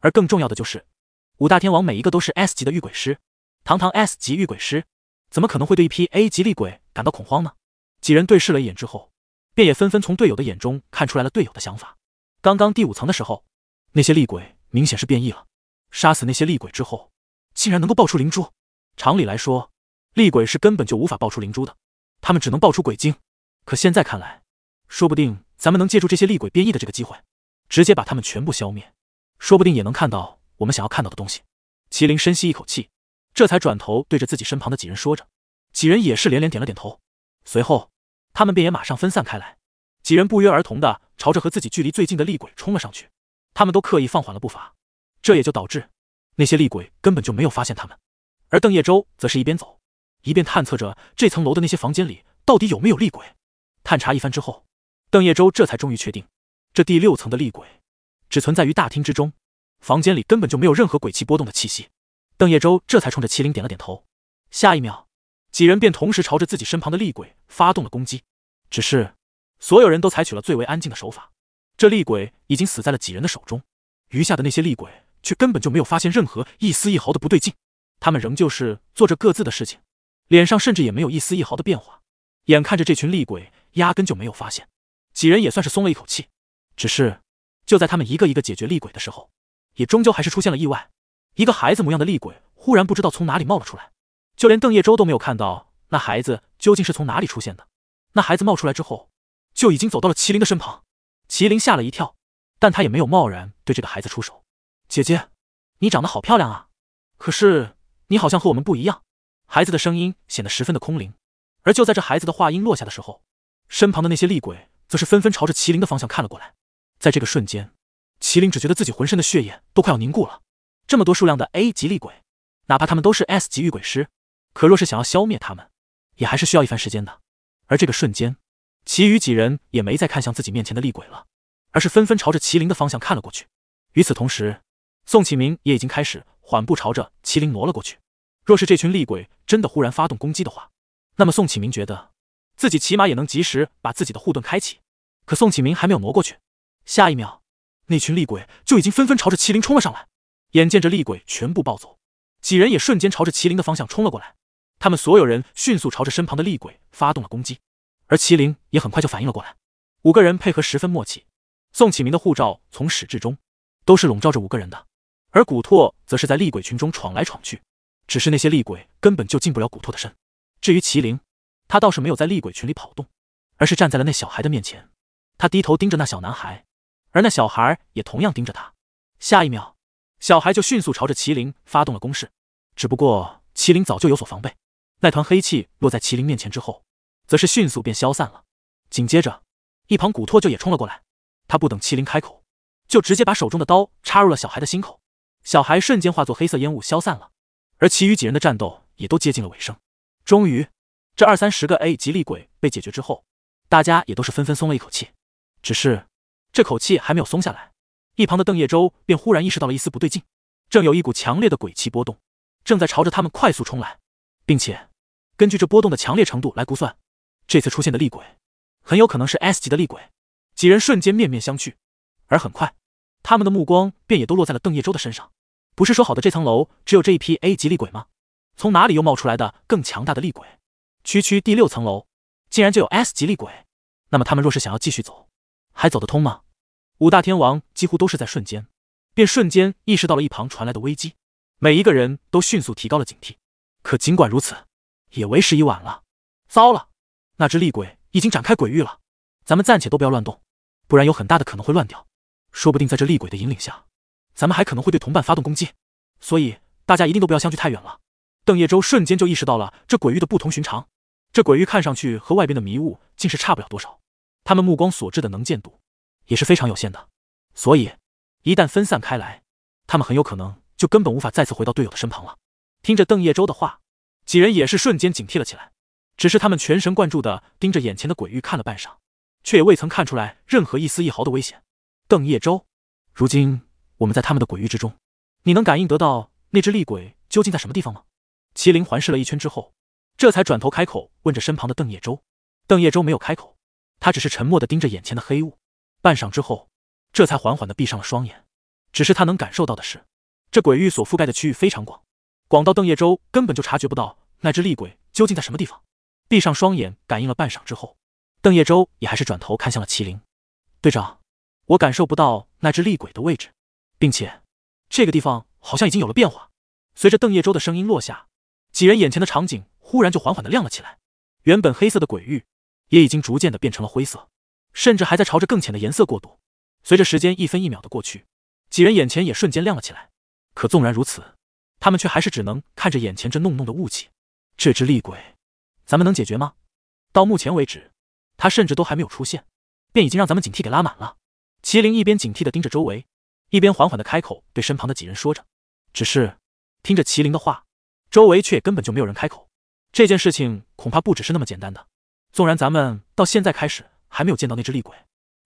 而更重要的就是，五大天王每一个都是 S 级的御鬼师，堂堂 S 级御鬼师。怎么可能会对一批 A 级厉鬼感到恐慌呢？几人对视了一眼之后，便也纷纷从队友的眼中看出来了队友的想法。刚刚第五层的时候，那些厉鬼明显是变异了。杀死那些厉鬼之后，竟然能够爆出灵珠。常理来说，厉鬼是根本就无法爆出灵珠的，他们只能爆出鬼精。可现在看来，说不定咱们能借助这些厉鬼变异的这个机会，直接把他们全部消灭，说不定也能看到我们想要看到的东西。麒麟深吸一口气。这才转头对着自己身旁的几人说着，几人也是连连点了点头。随后，他们便也马上分散开来，几人不约而同的朝着和自己距离最近的厉鬼冲了上去。他们都刻意放缓了步伐，这也就导致那些厉鬼根本就没有发现他们。而邓叶舟则是一边走，一边探测着这层楼的那些房间里到底有没有厉鬼。探查一番之后，邓叶舟这才终于确定，这第六层的厉鬼只存在于大厅之中，房间里根本就没有任何鬼气波动的气息。邓叶舟这才冲着麒麟点了点头。下一秒，几人便同时朝着自己身旁的厉鬼发动了攻击。只是，所有人都采取了最为安静的手法。这厉鬼已经死在了几人的手中，余下的那些厉鬼却根本就没有发现任何一丝一毫的不对劲。他们仍旧是做着各自的事情，脸上甚至也没有一丝一毫的变化。眼看着这群厉鬼压根就没有发现，几人也算是松了一口气。只是，就在他们一个一个解决厉鬼的时候，也终究还是出现了意外。一个孩子模样的厉鬼忽然不知道从哪里冒了出来，就连邓叶舟都没有看到那孩子究竟是从哪里出现的。那孩子冒出来之后，就已经走到了麒麟的身旁。麒麟吓了一跳，但他也没有贸然对这个孩子出手。姐姐，你长得好漂亮啊！可是你好像和我们不一样。孩子的声音显得十分的空灵。而就在这孩子的话音落下的时候，身旁的那些厉鬼则是纷纷朝着麒麟的方向看了过来。在这个瞬间，麒麟只觉得自己浑身的血液都快要凝固了。这么多数量的 A 级厉鬼，哪怕他们都是 S 级御鬼师，可若是想要消灭他们，也还是需要一番时间的。而这个瞬间，其余几人也没再看向自己面前的厉鬼了，而是纷纷朝着麒麟的方向看了过去。与此同时，宋启明也已经开始缓步朝着麒麟挪了过去。若是这群厉鬼真的忽然发动攻击的话，那么宋启明觉得自己起码也能及时把自己的护盾开启。可宋启明还没有挪过去。下一秒，那群厉鬼就已经纷纷朝着麒麟冲了上来。眼见着厉鬼全部暴走，几人也瞬间朝着麒麟的方向冲了过来。他们所有人迅速朝着身旁的厉鬼发动了攻击，而麒麟也很快就反应了过来。五个人配合十分默契。宋启明的护罩从始至终都是笼罩着五个人的，而古拓则是在厉鬼群中闯来闯去。只是那些厉鬼根本就进不了古拓的身。至于麒麟，他倒是没有在厉鬼群里跑动，而是站在了那小孩的面前。他低头盯着那小男孩。而那小孩也同样盯着他，下一秒，小孩就迅速朝着麒麟发动了攻势。只不过麒麟早就有所防备，那团黑气落在麒麟面前之后，则是迅速便消散了。紧接着，一旁古拓就也冲了过来，他不等麒麟开口，就直接把手中的刀插入了小孩的心口，小孩瞬间化作黑色烟雾消散了。而其余几人的战斗也都接近了尾声。终于，这二三十个 A 级厉鬼被解决之后，大家也都是纷纷松了一口气。只是。这口气还没有松下来，一旁的邓叶舟便忽然意识到了一丝不对劲，正有一股强烈的鬼气波动，正在朝着他们快速冲来，并且根据这波动的强烈程度来估算，这次出现的厉鬼很有可能是 S 级的厉鬼。几人瞬间面面相觑，而很快，他们的目光便也都落在了邓叶舟的身上。不是说好的这层楼只有这一批 A 级厉鬼吗？从哪里又冒出来的更强大的厉鬼？区区第六层楼竟然就有 S 级厉鬼？那么他们若是想要继续走，还走得通吗？五大天王几乎都是在瞬间，便瞬间意识到了一旁传来的危机，每一个人都迅速提高了警惕。可尽管如此，也为时已晚了。糟了，那只厉鬼已经展开鬼域了，咱们暂且都不要乱动，不然有很大的可能会乱掉。说不定在这厉鬼的引领下，咱们还可能会对同伴发动攻击。所以大家一定都不要相距太远了。邓叶舟瞬间就意识到了这鬼域的不同寻常，这鬼域看上去和外边的迷雾竟是差不了多少。他们目光所至的能见度。也是非常有限的，所以一旦分散开来，他们很有可能就根本无法再次回到队友的身旁了。听着邓叶舟的话，几人也是瞬间警惕了起来。只是他们全神贯注的盯着眼前的鬼域看了半晌，却也未曾看出来任何一丝一毫的危险。邓叶舟，如今我们在他们的鬼域之中，你能感应得到那只厉鬼究竟在什么地方吗？麒麟环视了一圈之后，这才转头开口问着身旁的邓叶舟。邓叶舟没有开口，他只是沉默的盯着眼前的黑雾。半晌之后，这才缓缓的闭上了双眼。只是他能感受到的是，这鬼域所覆盖的区域非常广，广到邓叶舟根本就察觉不到那只厉鬼究竟在什么地方。闭上双眼，感应了半晌之后，邓叶舟也还是转头看向了麒麟队长。我感受不到那只厉鬼的位置，并且这个地方好像已经有了变化。随着邓叶舟的声音落下，几人眼前的场景忽然就缓缓的亮了起来。原本黑色的鬼域，也已经逐渐的变成了灰色。甚至还在朝着更浅的颜色过渡。随着时间一分一秒的过去，几人眼前也瞬间亮了起来。可纵然如此，他们却还是只能看着眼前这浓浓的雾气。这只厉鬼，咱们能解决吗？到目前为止，他甚至都还没有出现，便已经让咱们警惕给拉满了。麒麟一边警惕的盯着周围，一边缓缓的开口对身旁的几人说着。只是听着麒麟的话，周围却根本就没有人开口。这件事情恐怕不只是那么简单的。纵然咱们到现在开始。还没有见到那只厉鬼，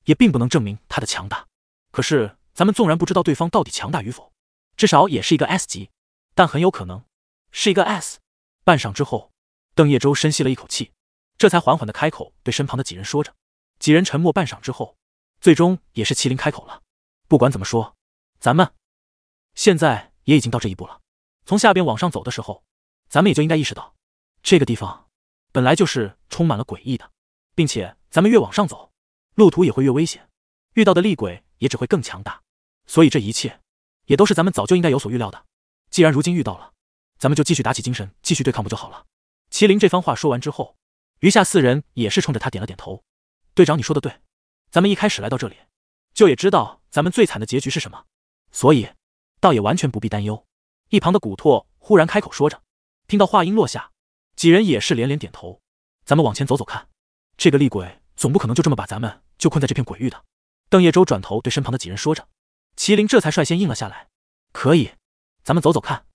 也并不能证明他的强大。可是咱们纵然不知道对方到底强大与否，至少也是一个 S 级，但很有可能是一个 S。半晌之后，邓叶舟深吸了一口气，这才缓缓的开口对身旁的几人说着。几人沉默半晌之后，最终也是麒麟开口了：“不管怎么说，咱们现在也已经到这一步了。从下边往上走的时候，咱们也就应该意识到，这个地方本来就是充满了诡异的，并且咱们越往上走，路途也会越危险，遇到的厉鬼也只会更强大。所以这一切也都是咱们早就应该有所预料的。既然如今遇到了，咱们就继续打起精神，继续对抗不就好了？”麒麟这番话说完之后，余下四人也是冲着他点了点头。队长，你说的对，咱们一开始来到这里，就也知道咱们最惨的结局是什么，所以倒也完全不必担忧。一旁的古拓忽然开口说着，听到话音落下，几人也是连连点头。咱们往前走走看，这个厉鬼总不可能就这么把咱们就困在这片鬼域的。邓叶舟转头对身旁的几人说着，麒麟这才率先应了下来。可以，咱们走走看。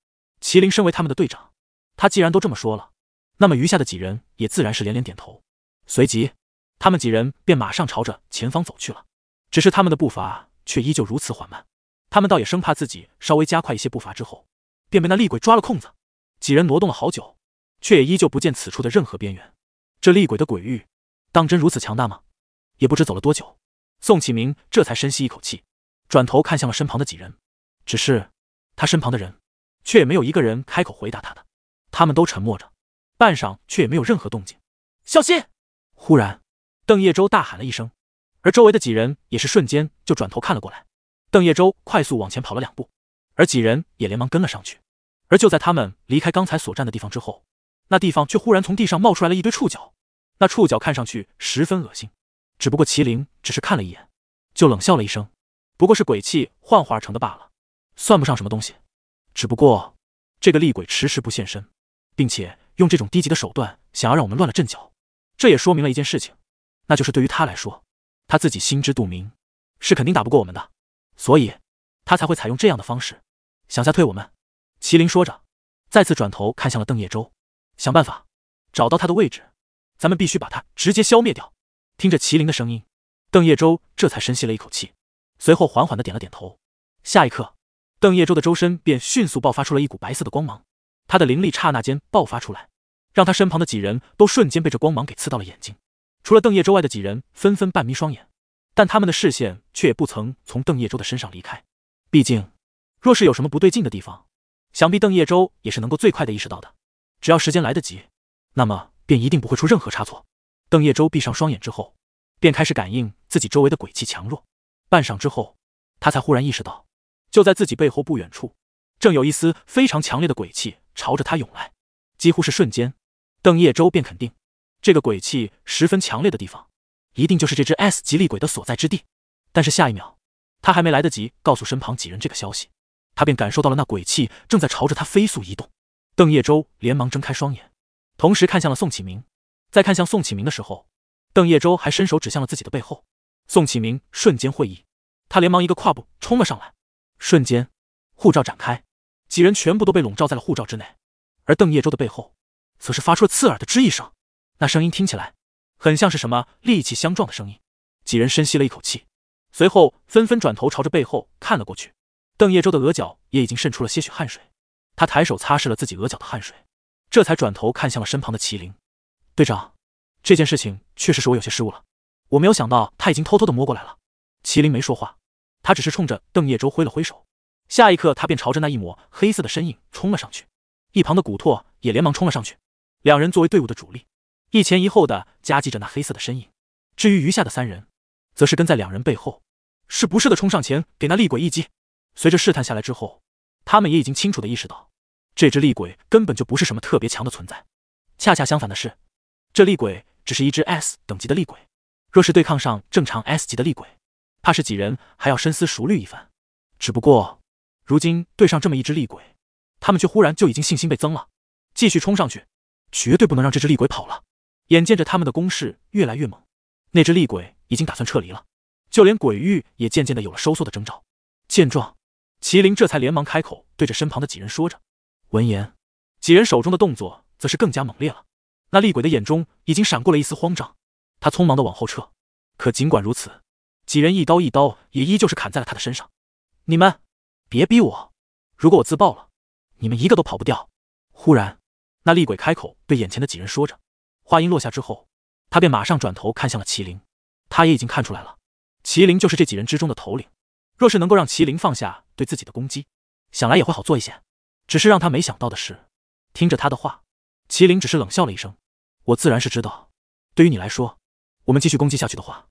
麒麟身为他们的队长，他既然都这么说了，那么余下的几人也自然是连连点头。随即。他们几人便马上朝着前方走去了，只是他们的步伐却依旧如此缓慢。他们倒也生怕自己稍微加快一些步伐之后，便被那厉鬼抓了空子。几人挪动了好久，却也依旧不见此处的任何边缘。这厉鬼的鬼域，当真如此强大吗？也不知走了多久，宋启明这才深吸一口气，转头看向了身旁的几人。只是他身旁的人，却也没有一个人开口回答他的。他们都沉默着，半晌却也没有任何动静。小心！忽然。邓叶舟大喊了一声，而周围的几人也是瞬间就转头看了过来。邓叶舟快速往前跑了两步，而几人也连忙跟了上去。而就在他们离开刚才所站的地方之后，那地方却忽然从地上冒出来了一堆触角。那触角看上去十分恶心，只不过麒麟只是看了一眼，就冷笑了一声：“不过是鬼气幻化而成的罢了，算不上什么东西。只不过这个厉鬼迟迟不现身，并且用这种低级的手段想要让我们乱了阵脚，这也说明了一件事情。”那就是对于他来说，他自己心知肚明，是肯定打不过我们的，所以他才会采用这样的方式，想吓退我们。麒麟说着，再次转头看向了邓叶舟，想办法找到他的位置，咱们必须把他直接消灭掉。听着麒麟的声音，邓叶舟这才深吸了一口气，随后缓缓的点了点头。下一刻，邓叶舟的周身便迅速爆发出了一股白色的光芒，他的灵力刹那间爆发出来，让他身旁的几人都瞬间被这光芒给刺到了眼睛。除了邓叶舟外的几人纷纷半眯双眼，但他们的视线却也不曾从邓叶舟的身上离开。毕竟，若是有什么不对劲的地方，想必邓叶舟也是能够最快的意识到的。只要时间来得及，那么便一定不会出任何差错。邓叶舟闭上双眼之后，便开始感应自己周围的鬼气强弱。半晌之后，他才忽然意识到，就在自己背后不远处，正有一丝非常强烈的鬼气朝着他涌来。几乎是瞬间，邓叶舟便肯定。这个鬼气十分强烈的地方，一定就是这只 S 级厉鬼的所在之地。但是下一秒，他还没来得及告诉身旁几人这个消息，他便感受到了那鬼气正在朝着他飞速移动。邓叶舟连忙睁开双眼，同时看向了宋启明。在看向宋启明的时候，邓叶舟还伸手指向了自己的背后。宋启明瞬间会意，他连忙一个跨步冲了上来，瞬间护罩展开，几人全部都被笼罩在了护罩之内。而邓叶舟的背后，则是发出了刺耳的吱一声。那声音听起来很像是什么利器相撞的声音。几人深吸了一口气，随后纷纷转头朝着背后看了过去。邓叶舟的额角也已经渗出了些许汗水，他抬手擦拭了自己额角的汗水，这才转头看向了身旁的麒麟队长。这件事情确实是我有些失误了，我没有想到他已经偷偷的摸过来了。麒麟没说话，他只是冲着邓叶舟挥了挥手。下一刻，他便朝着那一抹黑色的身影冲了上去。一旁的古拓也连忙冲了上去，两人作为队伍的主力。一前一后的夹击着那黑色的身影，至于余下的三人，则是跟在两人背后，是不是的冲上前给那厉鬼一击。随着试探下来之后，他们也已经清楚的意识到，这只厉鬼根本就不是什么特别强的存在。恰恰相反的是，这厉鬼只是一只 S 等级的厉鬼，若是对抗上正常 S 级的厉鬼，怕是几人还要深思熟虑一番。只不过，如今对上这么一只厉鬼，他们却忽然就已经信心倍增了，继续冲上去，绝对不能让这只厉鬼跑了。眼见着他们的攻势越来越猛，那只厉鬼已经打算撤离了，就连鬼域也渐渐的有了收缩的征兆。见状，麒麟这才连忙开口，对着身旁的几人说着。闻言，几人手中的动作则是更加猛烈了。那厉鬼的眼中已经闪过了一丝慌张，他匆忙的往后撤。可尽管如此，几人一刀一刀也依旧是砍在了他的身上。你们别逼我，如果我自爆了，你们一个都跑不掉。忽然，那厉鬼开口对眼前的几人说着，话音落下之后，他便马上转头看向了麒麟。他也已经看出来了，麒麟就是这几人之中的头领。若是能够让麒麟放下对自己的攻击，想来也会好做一些。只是让他没想到的是，听着他的话，麒麟只是冷笑了一声：“我自然是知道，对于你来说，我们继续攻击下去的话，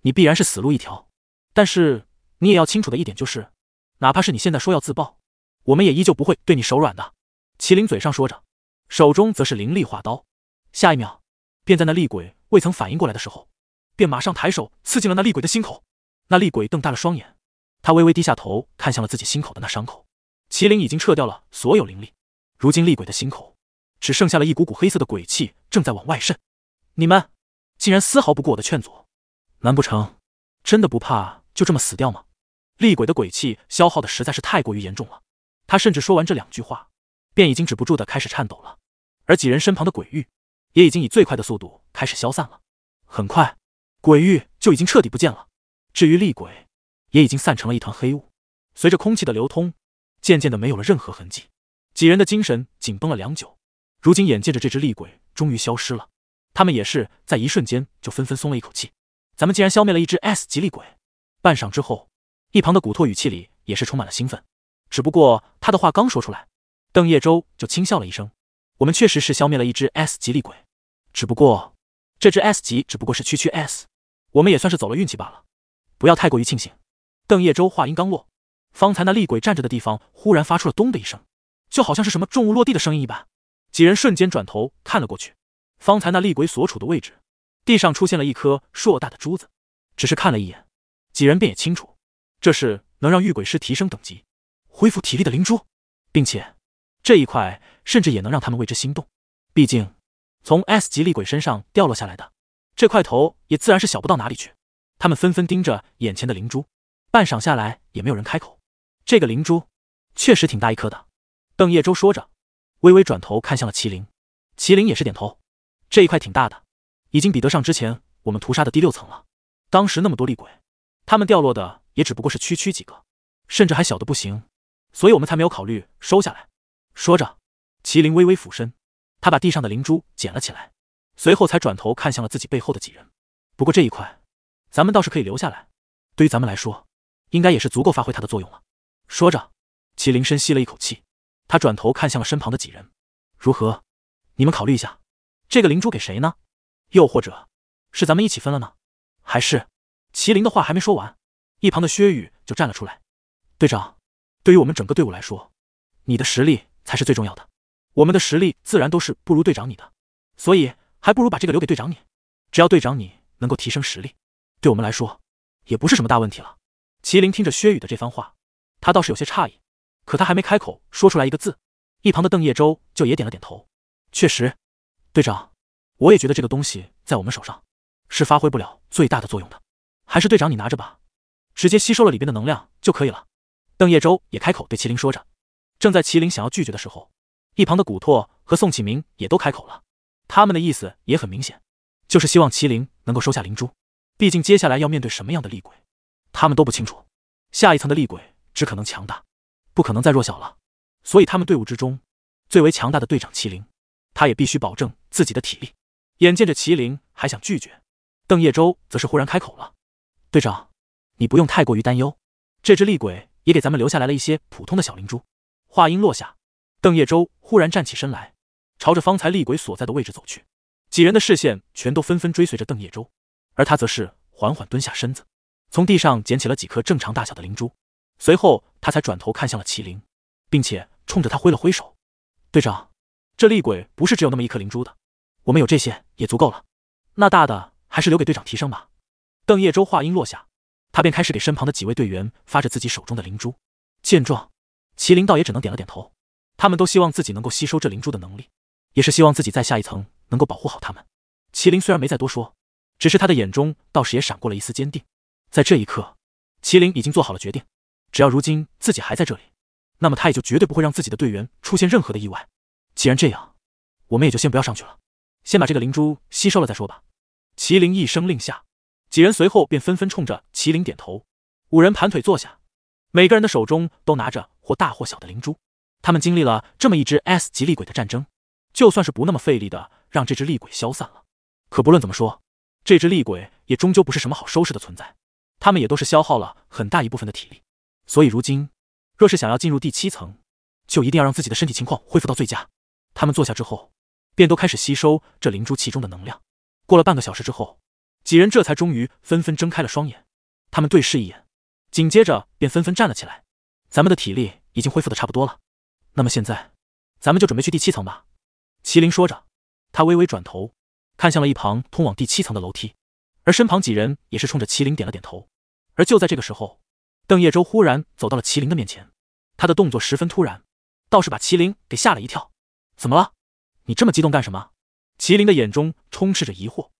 你必然是死路一条。但是你也要清楚的一点就是，哪怕是你现在说要自爆，我们也依旧不会对你手软的。”麒麟嘴上说着，手中则是凌厉画刀，下一秒，便在那厉鬼未曾反应过来的时候，便马上抬手刺进了那厉鬼的心口。那厉鬼瞪大了双眼。他微微低下头，看向了自己心口的那伤口。麒麟已经撤掉了所有灵力，如今厉鬼的心口只剩下了一股股黑色的鬼气，正在往外渗。你们竟然丝毫不顾我的劝阻，难不成真的不怕就这么死掉吗？厉鬼的鬼气消耗的实在是太过于严重了，他甚至说完这两句话，便已经止不住的开始颤抖了。而几人身旁的鬼域也已经以最快的速度开始消散了，很快鬼域就已经彻底不见了。至于厉鬼，也已经散成了一团黑雾，随着空气的流通，渐渐的没有了任何痕迹。几人的精神紧绷了良久，如今眼见着这只厉鬼终于消失了，他们也是在一瞬间就纷纷松了一口气。咱们竟然消灭了一只 S 级厉鬼！半晌之后，一旁的古拓语气里也是充满了兴奋。只不过他的话刚说出来，邓叶舟就轻笑了一声：“我们确实是消灭了一只 S 级厉鬼，只不过这只 S 级只不过是区区 S，我们也算是走了运气罢了，不要太过于庆幸。”邓叶舟话音刚落，方才那厉鬼站着的地方忽然发出了“咚”的一声，就好像是什么重物落地的声音一般。几人瞬间转头看了过去，方才那厉鬼所处的位置，地上出现了一颗硕大的珠子。只是看了一眼，几人便也清楚，这是能让御鬼师提升等级、恢复体力的灵珠，并且这一块甚至也能让他们为之心动。毕竟从 S 级厉鬼身上掉落下来的这块头，也自然是小不到哪里去。他们纷纷盯着眼前的灵珠。半晌下来，也没有人开口。这个灵珠确实挺大一颗的。邓叶舟说着，微微转头看向了麒麟，麒麟也是点头。这一块挺大的，已经比得上之前我们屠杀的第六层了。当时那么多厉鬼，他们掉落的也只不过是区区几个，甚至还小的不行，所以我们才没有考虑收下来。说着，麒麟微微俯身，他把地上的灵珠捡了起来，随后才转头看向了自己背后的几人。不过这一块，咱们倒是可以留下来，对于咱们来说。应该也是足够发挥它的作用了。说着，麒麟深吸了一口气，他转头看向了身旁的几人：“如何？你们考虑一下，这个灵珠给谁呢？又或者，是咱们一起分了呢？还是……”麒麟的话还没说完，一旁的薛宇就站了出来：“队长，对于我们整个队伍来说，你的实力才是最重要的。我们的实力自然都是不如队长你的，所以还不如把这个留给队长你。只要队长你能够提升实力，对我们来说也不是什么大问题了。”麒麟听着薛宇的这番话，他倒是有些诧异，可他还没开口说出来一个字，一旁的邓叶舟就也点了点头。确实，队长，我也觉得这个东西在我们手上是发挥不了最大的作用的，还是队长你拿着吧，直接吸收了里边的能量就可以了。邓叶舟也开口对麒麟说着。正在麒麟想要拒绝的时候，一旁的古拓和宋启明也都开口了，他们的意思也很明显，就是希望麒麟能够收下灵珠，毕竟接下来要面对什么样的厉鬼。他们都不清楚，下一层的厉鬼只可能强大，不可能再弱小了。所以他们队伍之中最为强大的队长麒麟，他也必须保证自己的体力。眼见着麒麟还想拒绝，邓叶舟则是忽然开口了：“队长，你不用太过于担忧，这只厉鬼也给咱们留下来了一些普通的小灵珠。”话音落下，邓叶舟忽然站起身来，朝着方才厉鬼所在的位置走去。几人的视线全都纷纷追随着邓叶舟，而他则是缓缓蹲下身子。从地上捡起了几颗正常大小的灵珠，随后他才转头看向了麒麟，并且冲着他挥了挥手：“队长，这厉鬼不是只有那么一颗灵珠的，我们有这些也足够了。那大的还是留给队长提升吧。”邓叶舟话音落下，他便开始给身旁的几位队员发着自己手中的灵珠。见状，麒麟倒也只能点了点头。他们都希望自己能够吸收这灵珠的能力，也是希望自己在下一层能够保护好他们。麒麟虽然没再多说，只是他的眼中倒是也闪过了一丝坚定。在这一刻，麒麟已经做好了决定，只要如今自己还在这里，那么他也就绝对不会让自己的队员出现任何的意外。既然这样，我们也就先不要上去了，先把这个灵珠吸收了再说吧。麒麟一声令下，几人随后便纷纷冲着麒麟点头。五人盘腿坐下，每个人的手中都拿着或大或小的灵珠。他们经历了这么一只 S 级厉鬼的战争，就算是不那么费力的让这只厉鬼消散了，可不论怎么说，这只厉鬼也终究不是什么好收拾的存在。他们也都是消耗了很大一部分的体力，所以如今若是想要进入第七层，就一定要让自己的身体情况恢复到最佳。他们坐下之后，便都开始吸收这灵珠其中的能量。过了半个小时之后，几人这才终于纷纷睁开了双眼。他们对视一眼，紧接着便纷纷站了起来。咱们的体力已经恢复的差不多了，那么现在，咱们就准备去第七层吧。麒麟说着，他微微转头，看向了一旁通往第七层的楼梯，而身旁几人也是冲着麒麟点了点头。而就在这个时候，邓叶舟忽然走到了麒麟的面前，他的动作十分突然，倒是把麒麟给吓了一跳。怎么了？你这么激动干什么？麒麟的眼中充斥着疑惑，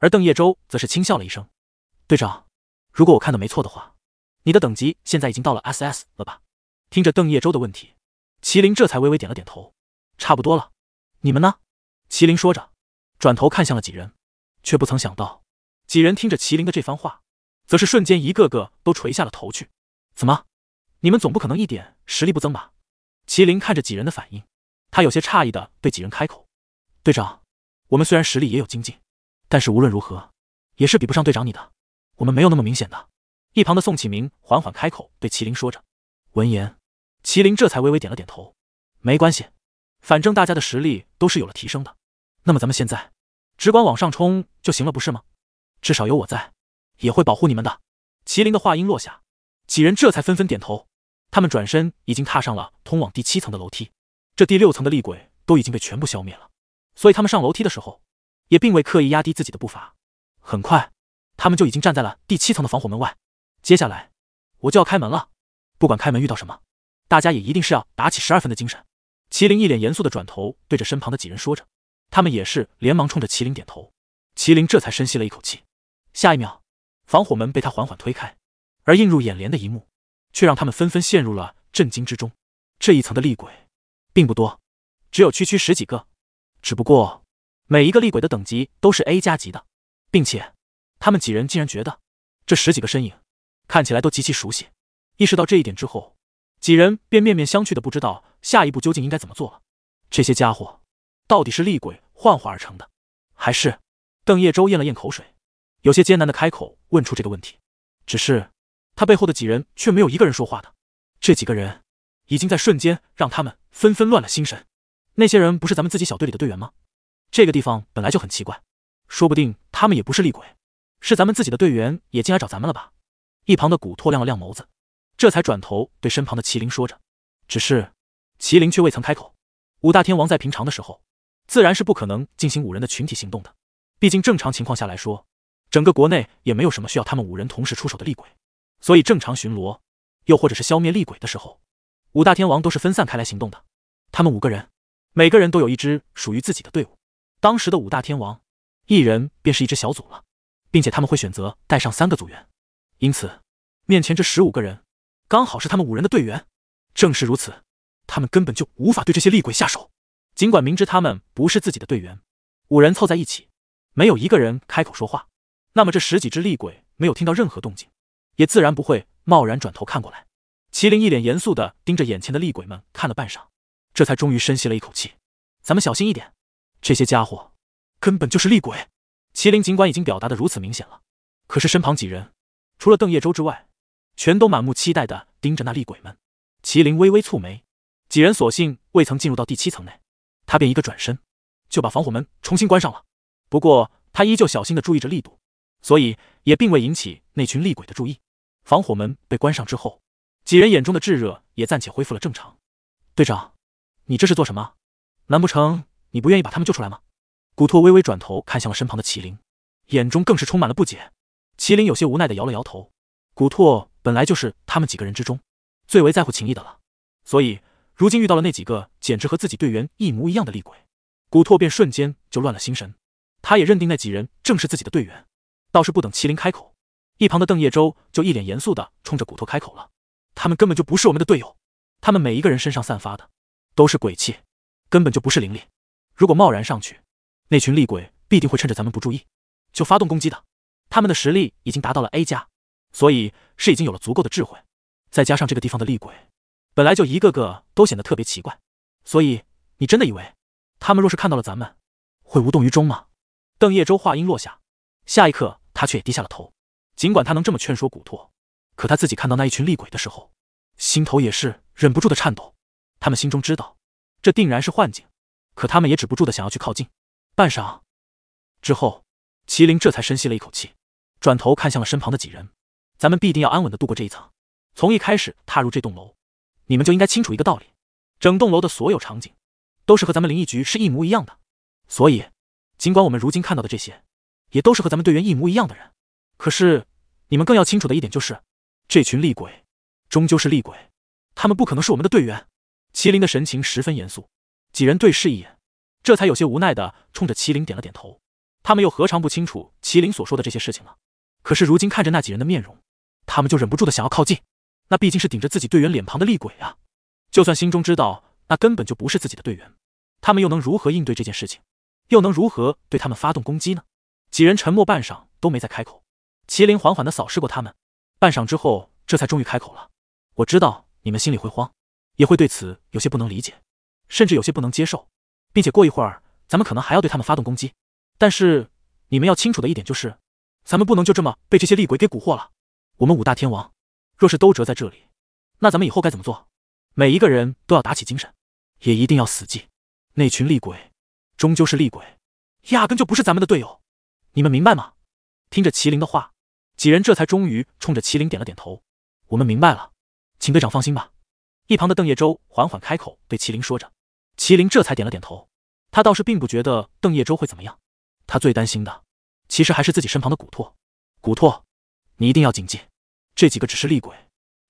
而邓叶舟则是轻笑了一声：“队长，如果我看的没错的话，你的等级现在已经到了 SS 了吧？”听着邓叶舟的问题，麒麟这才微微点了点头：“差不多了。”你们呢？麒麟说着，转头看向了几人，却不曾想到，几人听着麒麟的这番话。则是瞬间，一个个都垂下了头去。怎么？你们总不可能一点实力不增吧？麒麟看着几人的反应，他有些诧异的对几人开口：“队长，我们虽然实力也有精进，但是无论如何，也是比不上队长你的。我们没有那么明显的。”一旁的宋启明缓缓开口对麒麟说着。闻言，麒麟这才微微点了点头：“没关系，反正大家的实力都是有了提升的。那么咱们现在只管往上冲就行了，不是吗？至少有我在。”也会保护你们的。麒麟的话音落下，几人这才纷纷点头。他们转身已经踏上了通往第七层的楼梯。这第六层的厉鬼都已经被全部消灭了，所以他们上楼梯的时候也并未刻意压低自己的步伐。很快，他们就已经站在了第七层的防火门外。接下来，我就要开门了。不管开门遇到什么，大家也一定是要打起十二分的精神。麒麟一脸严肃的转头对着身旁的几人说着，他们也是连忙冲着麒麟点头。麒麟这才深吸了一口气。下一秒。防火门被他缓缓推开，而映入眼帘的一幕，却让他们纷纷陷入了震惊之中。这一层的厉鬼并不多，只有区区十几个。只不过每一个厉鬼的等级都是 A 加级的，并且他们几人竟然觉得这十几个身影看起来都极其熟悉。意识到这一点之后，几人便面面相觑的不知道下一步究竟应该怎么做了。这些家伙到底是厉鬼幻化而成的，还是……邓叶舟咽了咽口水。有些艰难的开口问出这个问题，只是他背后的几人却没有一个人说话的。这几个人已经在瞬间让他们纷纷乱了心神。那些人不是咱们自己小队里的队员吗？这个地方本来就很奇怪，说不定他们也不是厉鬼，是咱们自己的队员也进来找咱们了吧？一旁的古拓亮了亮眸子，这才转头对身旁的麒麟说着。只是麒麟却未曾开口。五大天王在平常的时候，自然是不可能进行五人的群体行动的，毕竟正常情况下来说。整个国内也没有什么需要他们五人同时出手的厉鬼，所以正常巡逻，又或者是消灭厉鬼的时候，五大天王都是分散开来行动的。他们五个人，每个人都有一支属于自己的队伍。当时的五大天王，一人便是一支小组了，并且他们会选择带上三个组员。因此，面前这十五个人，刚好是他们五人的队员。正是如此，他们根本就无法对这些厉鬼下手。尽管明知他们不是自己的队员，五人凑在一起，没有一个人开口说话。那么这十几只厉鬼没有听到任何动静，也自然不会贸然转头看过来。麒麟一脸严肃的盯着眼前的厉鬼们看了半晌，这才终于深吸了一口气：“咱们小心一点，这些家伙根本就是厉鬼。”麒麟尽管已经表达的如此明显了，可是身旁几人除了邓叶舟之外，全都满目期待的盯着那厉鬼们。麒麟微微蹙眉，几人索性未曾进入到第七层内，他便一个转身就把防火门重新关上了。不过他依旧小心的注意着力度。所以也并未引起那群厉鬼的注意。防火门被关上之后，几人眼中的炙热也暂且恢复了正常。队长，你这是做什么？难不成你不愿意把他们救出来吗？古拓微微转头看向了身旁的麒麟，眼中更是充满了不解。麒麟有些无奈的摇了摇头。古拓本来就是他们几个人之中最为在乎情谊的了，所以如今遇到了那几个简直和自己队员一模一样的厉鬼，古拓便瞬间就乱了心神。他也认定那几人正是自己的队员。倒是不等麒麟开口，一旁的邓叶舟就一脸严肃的冲着古拓开口了：“他们根本就不是我们的队友，他们每一个人身上散发的都是鬼气，根本就不是灵力。如果贸然上去，那群厉鬼必定会趁着咱们不注意就发动攻击的。他们的实力已经达到了 A 加，所以是已经有了足够的智慧，再加上这个地方的厉鬼，本来就一个个都显得特别奇怪，所以你真的以为他们若是看到了咱们，会无动于衷吗？邓叶舟话音落下，下一刻他却也低下了头。尽管他能这么劝说古拓，可他自己看到那一群厉鬼的时候，心头也是忍不住的颤抖。他们心中知道，这定然是幻境，可他们也止不住的想要去靠近。半晌之后，麒麟这才深吸了一口气，转头看向了身旁的几人：“咱们必定要安稳的度过这一层。从一开始踏入这栋楼，你们就应该清楚一个道理：整栋楼的所有场景，都是和咱们灵异局是一模一样的。所以，尽管我们如今看到的这些，也都是和咱们队员一模一样的人。”可是，你们更要清楚的一点就是，这群厉鬼终究是厉鬼，他们不可能是我们的队员。麒麟的神情十分严肃，几人对视一眼，这才有些无奈的冲着麒麟点了点头。他们又何尝不清楚麒麟所说的这些事情了？可是如今看着那几人的面容，他们就忍不住的想要靠近。那毕竟是顶着自己队员脸庞的厉鬼啊！就算心中知道那根本就不是自己的队员，他们又能如何应对这件事情？又能如何对他们发动攻击呢？几人沉默半晌，都没再开口。麒麟缓缓的扫视过他们，半晌之后，这才终于开口了：“我知道你们心里会慌，也会对此有些不能理解，甚至有些不能接受，并且过一会儿，咱们可能还要对他们发动攻击。但是你们要清楚的一点就是，咱们不能就这么被这些厉鬼给蛊惑了。我们五大天王若是都折在这里，那咱们以后该怎么做？每一个人都要打起精神，也一定要死记，那群厉鬼终究是厉鬼，压根就不是咱们的队友。你们明白吗？”听着麒麟的话。几人这才终于冲着麒麟点了点头，我们明白了，请队长放心吧。一旁的邓叶舟缓缓开口对麒麟说着，麒麟这才点了点头。他倒是并不觉得邓叶舟会怎么样，他最担心的其实还是自己身旁的古拓。古拓，你一定要谨记，这几个只是厉鬼，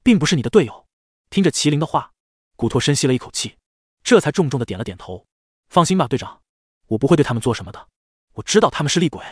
并不是你的队友。听着麒麟的话，古拓深吸了一口气，这才重重的点了点头。放心吧，队长，我不会对他们做什么的。我知道他们是厉鬼。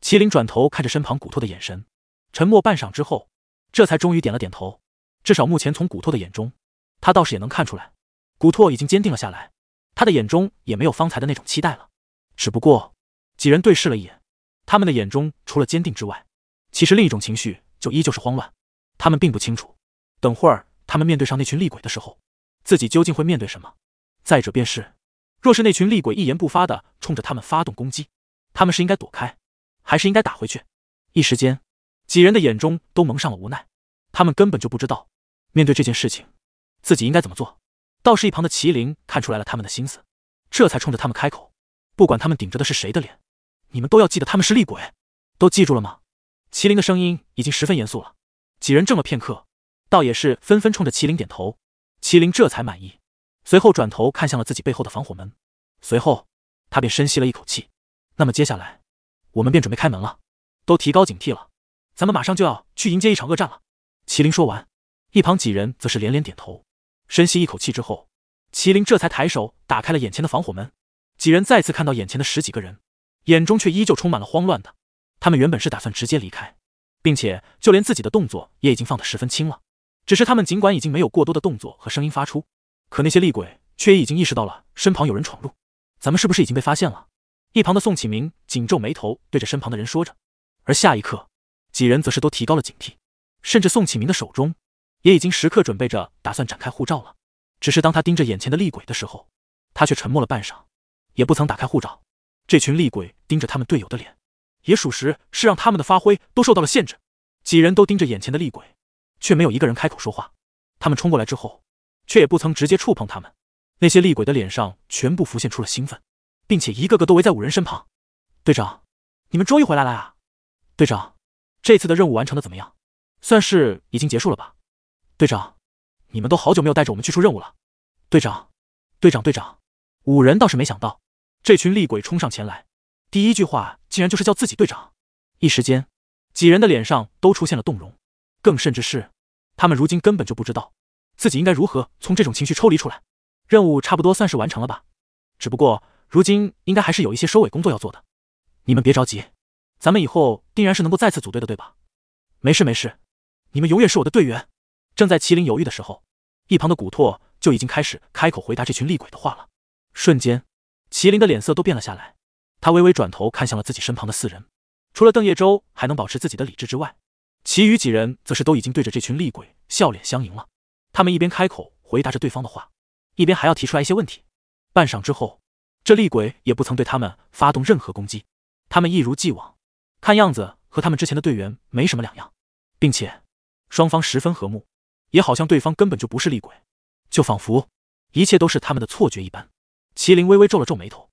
麒麟转头看着身旁古拓的眼神。沉默半晌之后，这才终于点了点头。至少目前从古拓的眼中，他倒是也能看出来，古拓已经坚定了下来。他的眼中也没有方才的那种期待了。只不过几人对视了一眼，他们的眼中除了坚定之外，其实另一种情绪就依旧是慌乱。他们并不清楚，等会儿他们面对上那群厉鬼的时候，自己究竟会面对什么。再者便是，若是那群厉鬼一言不发的冲着他们发动攻击，他们是应该躲开，还是应该打回去？一时间。几人的眼中都蒙上了无奈，他们根本就不知道面对这件事情自己应该怎么做。倒是一旁的麒麟看出来了他们的心思，这才冲着他们开口：“不管他们顶着的是谁的脸，你们都要记得他们是厉鬼，都记住了吗？”麒麟的声音已经十分严肃了。几人怔了片刻，倒也是纷纷冲着麒麟点头。麒麟这才满意，随后转头看向了自己背后的防火门，随后他便深吸了一口气：“那么接下来，我们便准备开门了，都提高警惕了。”咱们马上就要去迎接一场恶战了。麒麟说完，一旁几人则是连连点头。深吸一口气之后，麒麟这才抬手打开了眼前的防火门。几人再次看到眼前的十几个人，眼中却依旧充满了慌乱的。他们原本是打算直接离开，并且就连自己的动作也已经放得十分轻了。只是他们尽管已经没有过多的动作和声音发出，可那些厉鬼却也已经意识到了身旁有人闯入。咱们是不是已经被发现了？一旁的宋启明紧皱眉头，对着身旁的人说着。而下一刻。几人则是都提高了警惕，甚至宋启明的手中也已经时刻准备着，打算展开护照了。只是当他盯着眼前的厉鬼的时候，他却沉默了半晌，也不曾打开护照。这群厉鬼盯着他们队友的脸，也属实是让他们的发挥都受到了限制。几人都盯着眼前的厉鬼，却没有一个人开口说话。他们冲过来之后，却也不曾直接触碰他们。那些厉鬼的脸上全部浮现出了兴奋，并且一个个都围在五人身旁。队长，你们终于回来了啊！队长。这次的任务完成的怎么样？算是已经结束了吧，队长。你们都好久没有带着我们去出任务了，队长，队长，队长。五人倒是没想到，这群厉鬼冲上前来，第一句话竟然就是叫自己队长。一时间，几人的脸上都出现了动容，更甚至是，他们如今根本就不知道自己应该如何从这种情绪抽离出来。任务差不多算是完成了吧，只不过如今应该还是有一些收尾工作要做的。你们别着急。咱们以后定然是能够再次组队的，对吧？没事没事，你们永远是我的队员。正在麒麟犹豫的时候，一旁的古拓就已经开始开口回答这群厉鬼的话了。瞬间，麒麟的脸色都变了下来，他微微转头看向了自己身旁的四人，除了邓叶舟还能保持自己的理智之外，其余几人则是都已经对着这群厉鬼笑脸相迎了。他们一边开口回答着对方的话，一边还要提出来一些问题。半晌之后，这厉鬼也不曾对他们发动任何攻击，他们一如既往，看样子和他们之前的队员没什么两样，并且双方十分和睦，也好像对方根本就不是厉鬼，就仿佛一切都是他们的错觉一般。麒麟微微皱了皱眉头，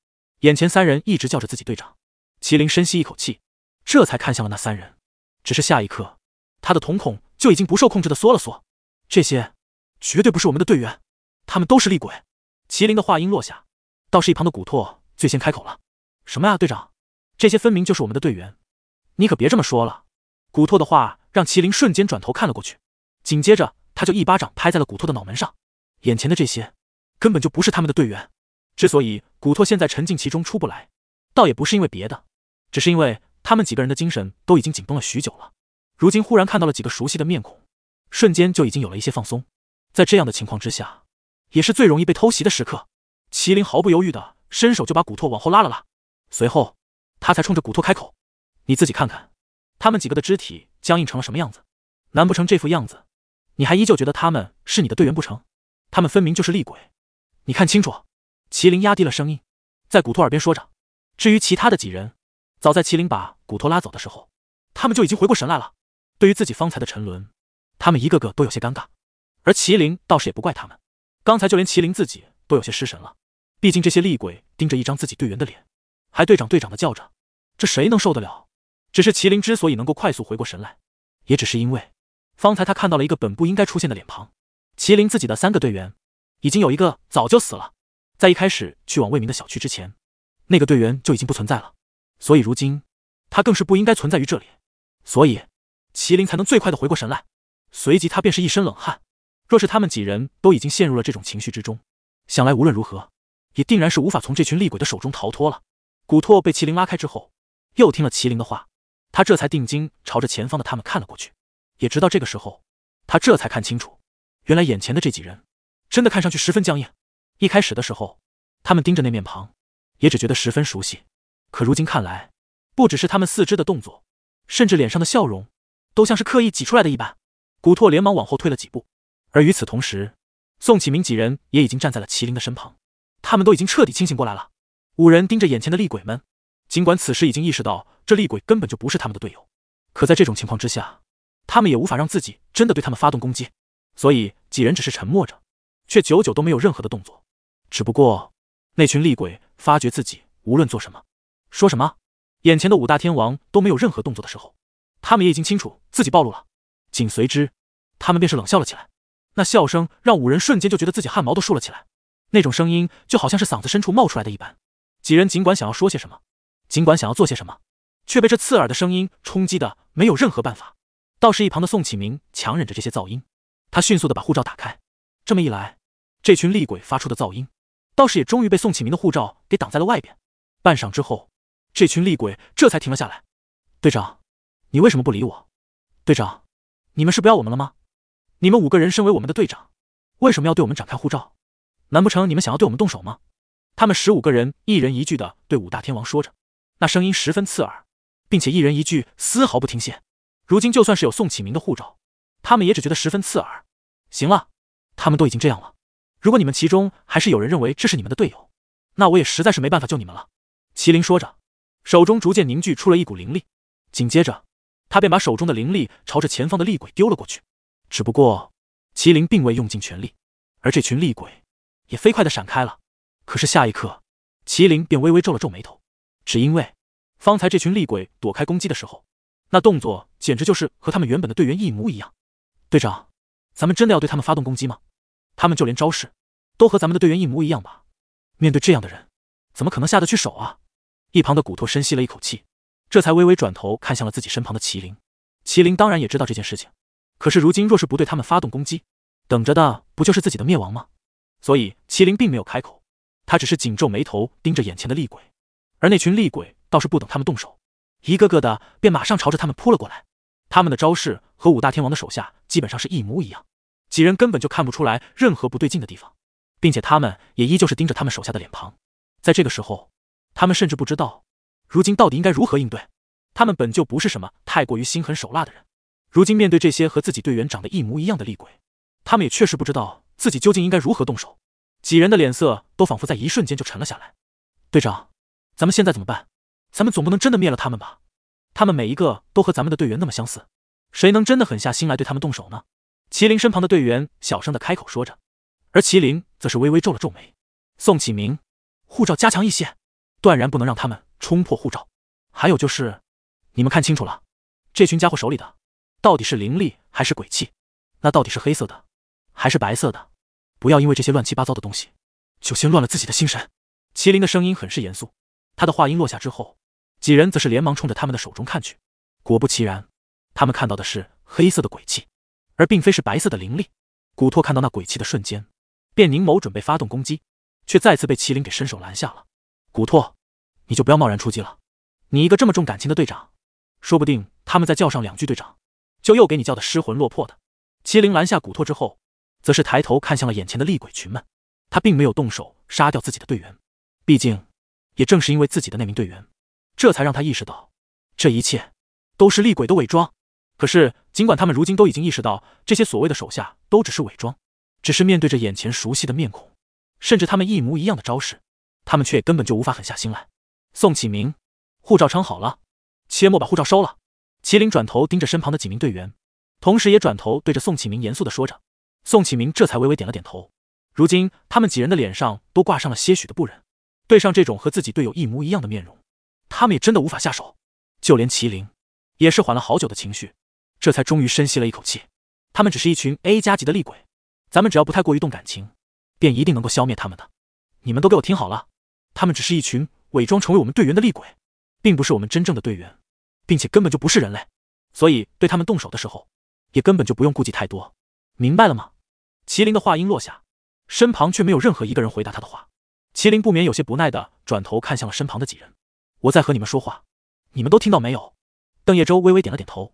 眼前三人一直叫着自己队长。麒麟深吸一口气，这才看向了那三人。只是下一刻，他的瞳孔就已经不受控制的缩了缩。这些绝对不是我们的队员，他们都是厉鬼。麒麟的话音落下，倒是一旁的古拓最先开口了：“什么呀，队长？这些分明就是我们的队员，你可别这么说了。”古拓的话让麒麟瞬间转头看了过去，紧接着他就一巴掌拍在了古拓的脑门上。眼前的这些根本就不是他们的队员。之所以古拓现在沉浸其中出不来，倒也不是因为别的，只是因为他们几个人的精神都已经紧绷了许久了。如今忽然看到了几个熟悉的面孔，瞬间就已经有了一些放松。在这样的情况之下，也是最容易被偷袭的时刻。麒麟毫不犹豫的伸手就把古拓往后拉了拉，随后他才冲着古拓开口：“你自己看看，他们几个的肢体僵硬成了什么样子？难不成这副样子，你还依旧觉得他们是你的队员不成？他们分明就是厉鬼，你看清楚。”麒麟压低了声音，在古托耳边说着。至于其他的几人，早在麒麟把古托拉走的时候，他们就已经回过神来了。对于自己方才的沉沦，他们一个个都有些尴尬。而麒麟倒是也不怪他们，刚才就连麒麟自己都有些失神了。毕竟这些厉鬼盯着一张自己队员的脸，还队长队长的叫着，这谁能受得了？只是麒麟之所以能够快速回过神来，也只是因为方才他看到了一个本不应该出现的脸庞。麒麟自己的三个队员，已经有一个早就死了。在一开始去往魏明的小区之前，那个队员就已经不存在了，所以如今他更是不应该存在于这里，所以麒麟才能最快的回过神来。随即他便是一身冷汗。若是他们几人都已经陷入了这种情绪之中，想来无论如何也定然是无法从这群厉鬼的手中逃脱了。古拓被麒麟拉开之后，又听了麒麟的话，他这才定睛朝着前方的他们看了过去。也直到这个时候，他这才看清楚，原来眼前的这几人真的看上去十分僵硬。一开始的时候，他们盯着那面庞，也只觉得十分熟悉。可如今看来，不只是他们四肢的动作，甚至脸上的笑容，都像是刻意挤出来的一般。古拓连忙往后退了几步，而与此同时，宋启明几人也已经站在了麒麟的身旁。他们都已经彻底清醒过来了。五人盯着眼前的厉鬼们，尽管此时已经意识到这厉鬼根本就不是他们的队友，可在这种情况之下，他们也无法让自己真的对他们发动攻击，所以几人只是沉默着，却久久都没有任何的动作。只不过，那群厉鬼发觉自己无论做什么、说什么，眼前的五大天王都没有任何动作的时候，他们也已经清楚自己暴露了。紧随之，他们便是冷笑了起来。那笑声让五人瞬间就觉得自己汗毛都竖了起来，那种声音就好像是嗓子深处冒出来的一般。几人尽管想要说些什么，尽管想要做些什么，却被这刺耳的声音冲击的没有任何办法。倒是一旁的宋启明强忍着这些噪音，他迅速的把护照打开。这么一来，这群厉鬼发出的噪音。倒是也终于被宋启明的护照给挡在了外边。半晌之后，这群厉鬼这才停了下来。队长，你为什么不理我？队长，你们是不要我们了吗？你们五个人身为我们的队长，为什么要对我们展开护照？难不成你们想要对我们动手吗？他们十五个人一人一句的对五大天王说着，那声音十分刺耳，并且一人一句丝毫不停歇。如今就算是有宋启明的护照，他们也只觉得十分刺耳。行了，他们都已经这样了。如果你们其中还是有人认为这是你们的队友，那我也实在是没办法救你们了。”麒麟说着，手中逐渐凝聚出了一股灵力，紧接着他便把手中的灵力朝着前方的厉鬼丢了过去。只不过，麒麟并未用尽全力，而这群厉鬼也飞快的闪开了。可是下一刻，麒麟便微微皱了皱眉头，只因为方才这群厉鬼躲开攻击的时候，那动作简直就是和他们原本的队员一模一样。队长，咱们真的要对他们发动攻击吗？他们就连招式都和咱们的队员一模一样吧？面对这样的人，怎么可能下得去手啊？一旁的古托深吸了一口气，这才微微转头看向了自己身旁的麒麟。麒麟当然也知道这件事情，可是如今若是不对他们发动攻击，等着的不就是自己的灭亡吗？所以麒麟并没有开口，他只是紧皱眉头，盯着眼前的厉鬼。而那群厉鬼倒是不等他们动手，一个个的便马上朝着他们扑了过来。他们的招式和五大天王的手下基本上是一模一样。几人根本就看不出来任何不对劲的地方，并且他们也依旧是盯着他们手下的脸庞。在这个时候，他们甚至不知道如今到底应该如何应对。他们本就不是什么太过于心狠手辣的人，如今面对这些和自己队员长得一模一样的厉鬼，他们也确实不知道自己究竟应该如何动手。几人的脸色都仿佛在一瞬间就沉了下来。队长，咱们现在怎么办？咱们总不能真的灭了他们吧？他们每一个都和咱们的队员那么相似，谁能真的狠下心来对他们动手呢？麒麟身旁的队员小声的开口说着，而麒麟则是微微皱了皱眉。宋启明，护照加强一些，断然不能让他们冲破护照。还有就是，你们看清楚了，这群家伙手里的到底是灵力还是鬼气？那到底是黑色的还是白色的？不要因为这些乱七八糟的东西，就先乱了自己的心神。麒麟的声音很是严肃，他的话音落下之后。几人则是连忙冲着他们的手中看去，果不其然，他们看到的是黑色的鬼气，而并非是白色的灵力。古拓看到那鬼气的瞬间，便凝眸准备发动攻击，却再次被麒麟给伸手拦下了。古拓，你就不要贸然出击了。你一个这么重感情的队长，说不定他们再叫上两句队长，就又给你叫的失魂落魄的。麒麟拦下古拓之后，则是抬头看向了眼前的厉鬼群们，他并没有动手杀掉自己的队员，毕竟，也正是因为自己的那名队员。这才让他意识到，这一切都是厉鬼的伪装。可是，尽管他们如今都已经意识到这些所谓的手下都只是伪装，只是面对着眼前熟悉的面孔，甚至他们一模一样的招式，他们却根本就无法狠下心来。宋启明，护照撑好了，切莫把护照收了。麒麟转头盯着身旁的几名队员，同时也转头对着宋启明严肃的说着。宋启明这才微微点了点头。如今，他们几人的脸上都挂上了些许的不忍，对上这种和自己队友一模一样的面容。他们也真的无法下手，就连麒麟也是缓了好久的情绪，这才终于深吸了一口气。他们只是一群 A 加级的厉鬼，咱们只要不太过于动感情，便一定能够消灭他们的。你们都给我听好了，他们只是一群伪装成为我们队员的厉鬼，并不是我们真正的队员，并且根本就不是人类，所以对他们动手的时候，也根本就不用顾忌太多，明白了吗？麒麟的话音落下，身旁却没有任何一个人回答他的话，麒麟不免有些不耐的转头看向了身旁的几人。我在和你们说话，你们都听到没有？邓叶舟微微点了点头。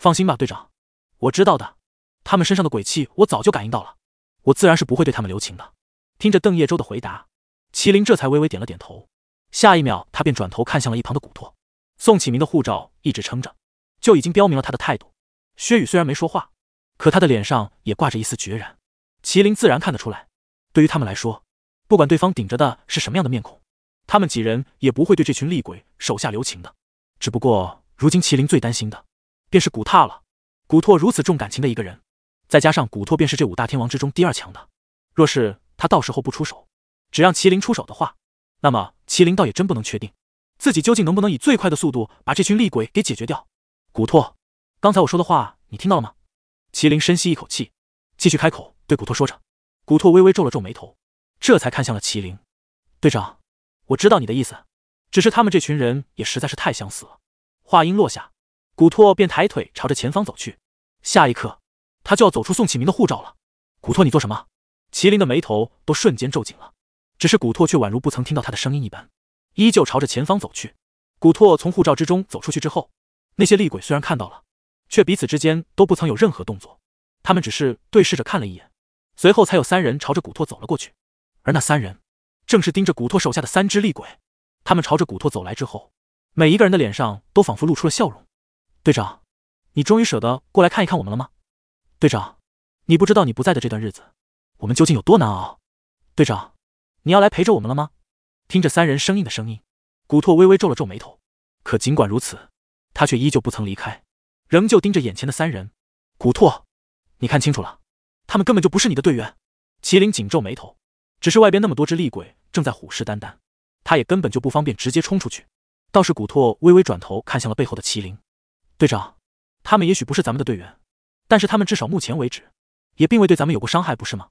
放心吧，队长，我知道的。他们身上的鬼气，我早就感应到了，我自然是不会对他们留情的。听着邓叶舟的回答，麒麟这才微微点了点头。下一秒，他便转头看向了一旁的古拓。宋启明的护照一直撑着，就已经标明了他的态度。薛宇虽然没说话，可他的脸上也挂着一丝决然。麒麟自然看得出来，对于他们来说，不管对方顶着的是什么样的面孔。他们几人也不会对这群厉鬼手下留情的，只不过如今麒麟最担心的便是古拓了。古拓如此重感情的一个人，再加上古拓便是这五大天王之中第二强的，若是他到时候不出手，只让麒麟出手的话，那么麒麟倒也真不能确定自己究竟能不能以最快的速度把这群厉鬼给解决掉。古拓，刚才我说的话你听到了吗？麒麟深吸一口气，继续开口对古拓说着。古拓微微皱了皱眉头，这才看向了麒麟队长。我知道你的意思，只是他们这群人也实在是太相似了。话音落下，古拓便抬腿朝着前方走去。下一刻，他就要走出宋启明的护照了。古拓，你做什么？麒麟的眉头都瞬间皱紧了。只是古拓却宛如不曾听到他的声音一般，依旧朝着前方走去。古拓从护照之中走出去之后，那些厉鬼虽然看到了，却彼此之间都不曾有任何动作。他们只是对视着看了一眼，随后才有三人朝着古拓走了过去。而那三人。正是盯着古拓手下的三只厉鬼，他们朝着古拓走来之后，每一个人的脸上都仿佛露出了笑容。队长，你终于舍得过来看一看我们了吗？队长，你不知道你不在的这段日子，我们究竟有多难熬。队长，你要来陪着我们了吗？听着三人生硬的声音，古拓微微皱了皱眉头。可尽管如此，他却依旧不曾离开，仍旧盯着眼前的三人。古拓，你看清楚了，他们根本就不是你的队员。麒麟紧皱眉头，只是外边那么多只厉鬼。正在虎视眈眈，他也根本就不方便直接冲出去。倒是古拓微微转头看向了背后的麒麟队长，他们也许不是咱们的队员，但是他们至少目前为止也并未对咱们有过伤害，不是吗？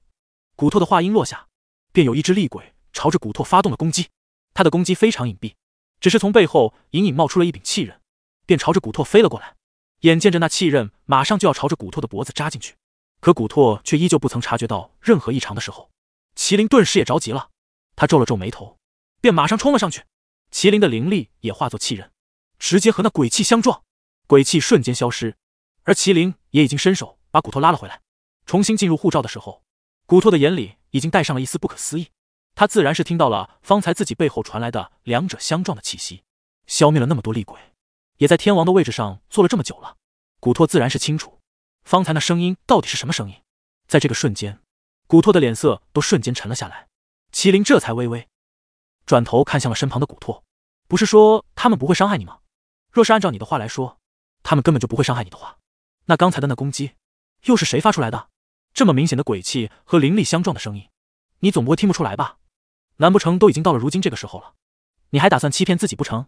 古拓的话音落下，便有一只厉鬼朝着古拓发动了攻击。他的攻击非常隐蔽，只是从背后隐隐冒出了一柄气刃，便朝着古拓飞了过来。眼见着那气刃马上就要朝着古拓的脖子扎进去，可古拓却依旧不曾察觉到任何异常的时候，麒麟顿时也着急了。他皱了皱眉头，便马上冲了上去。麒麟的灵力也化作气刃，直接和那鬼气相撞，鬼气瞬间消失。而麒麟也已经伸手把古拓拉了回来。重新进入护照的时候，古拓的眼里已经带上了一丝不可思议。他自然是听到了方才自己背后传来的两者相撞的气息。消灭了那么多厉鬼，也在天王的位置上坐了这么久了，古拓自然是清楚，方才那声音到底是什么声音？在这个瞬间，古拓的脸色都瞬间沉了下来。麒麟这才微微转头看向了身旁的古拓，不是说他们不会伤害你吗？若是按照你的话来说，他们根本就不会伤害你的话，那刚才的那攻击又是谁发出来的？这么明显的鬼气和灵力相撞的声音，你总不会听不出来吧？难不成都已经到了如今这个时候了，你还打算欺骗自己不成？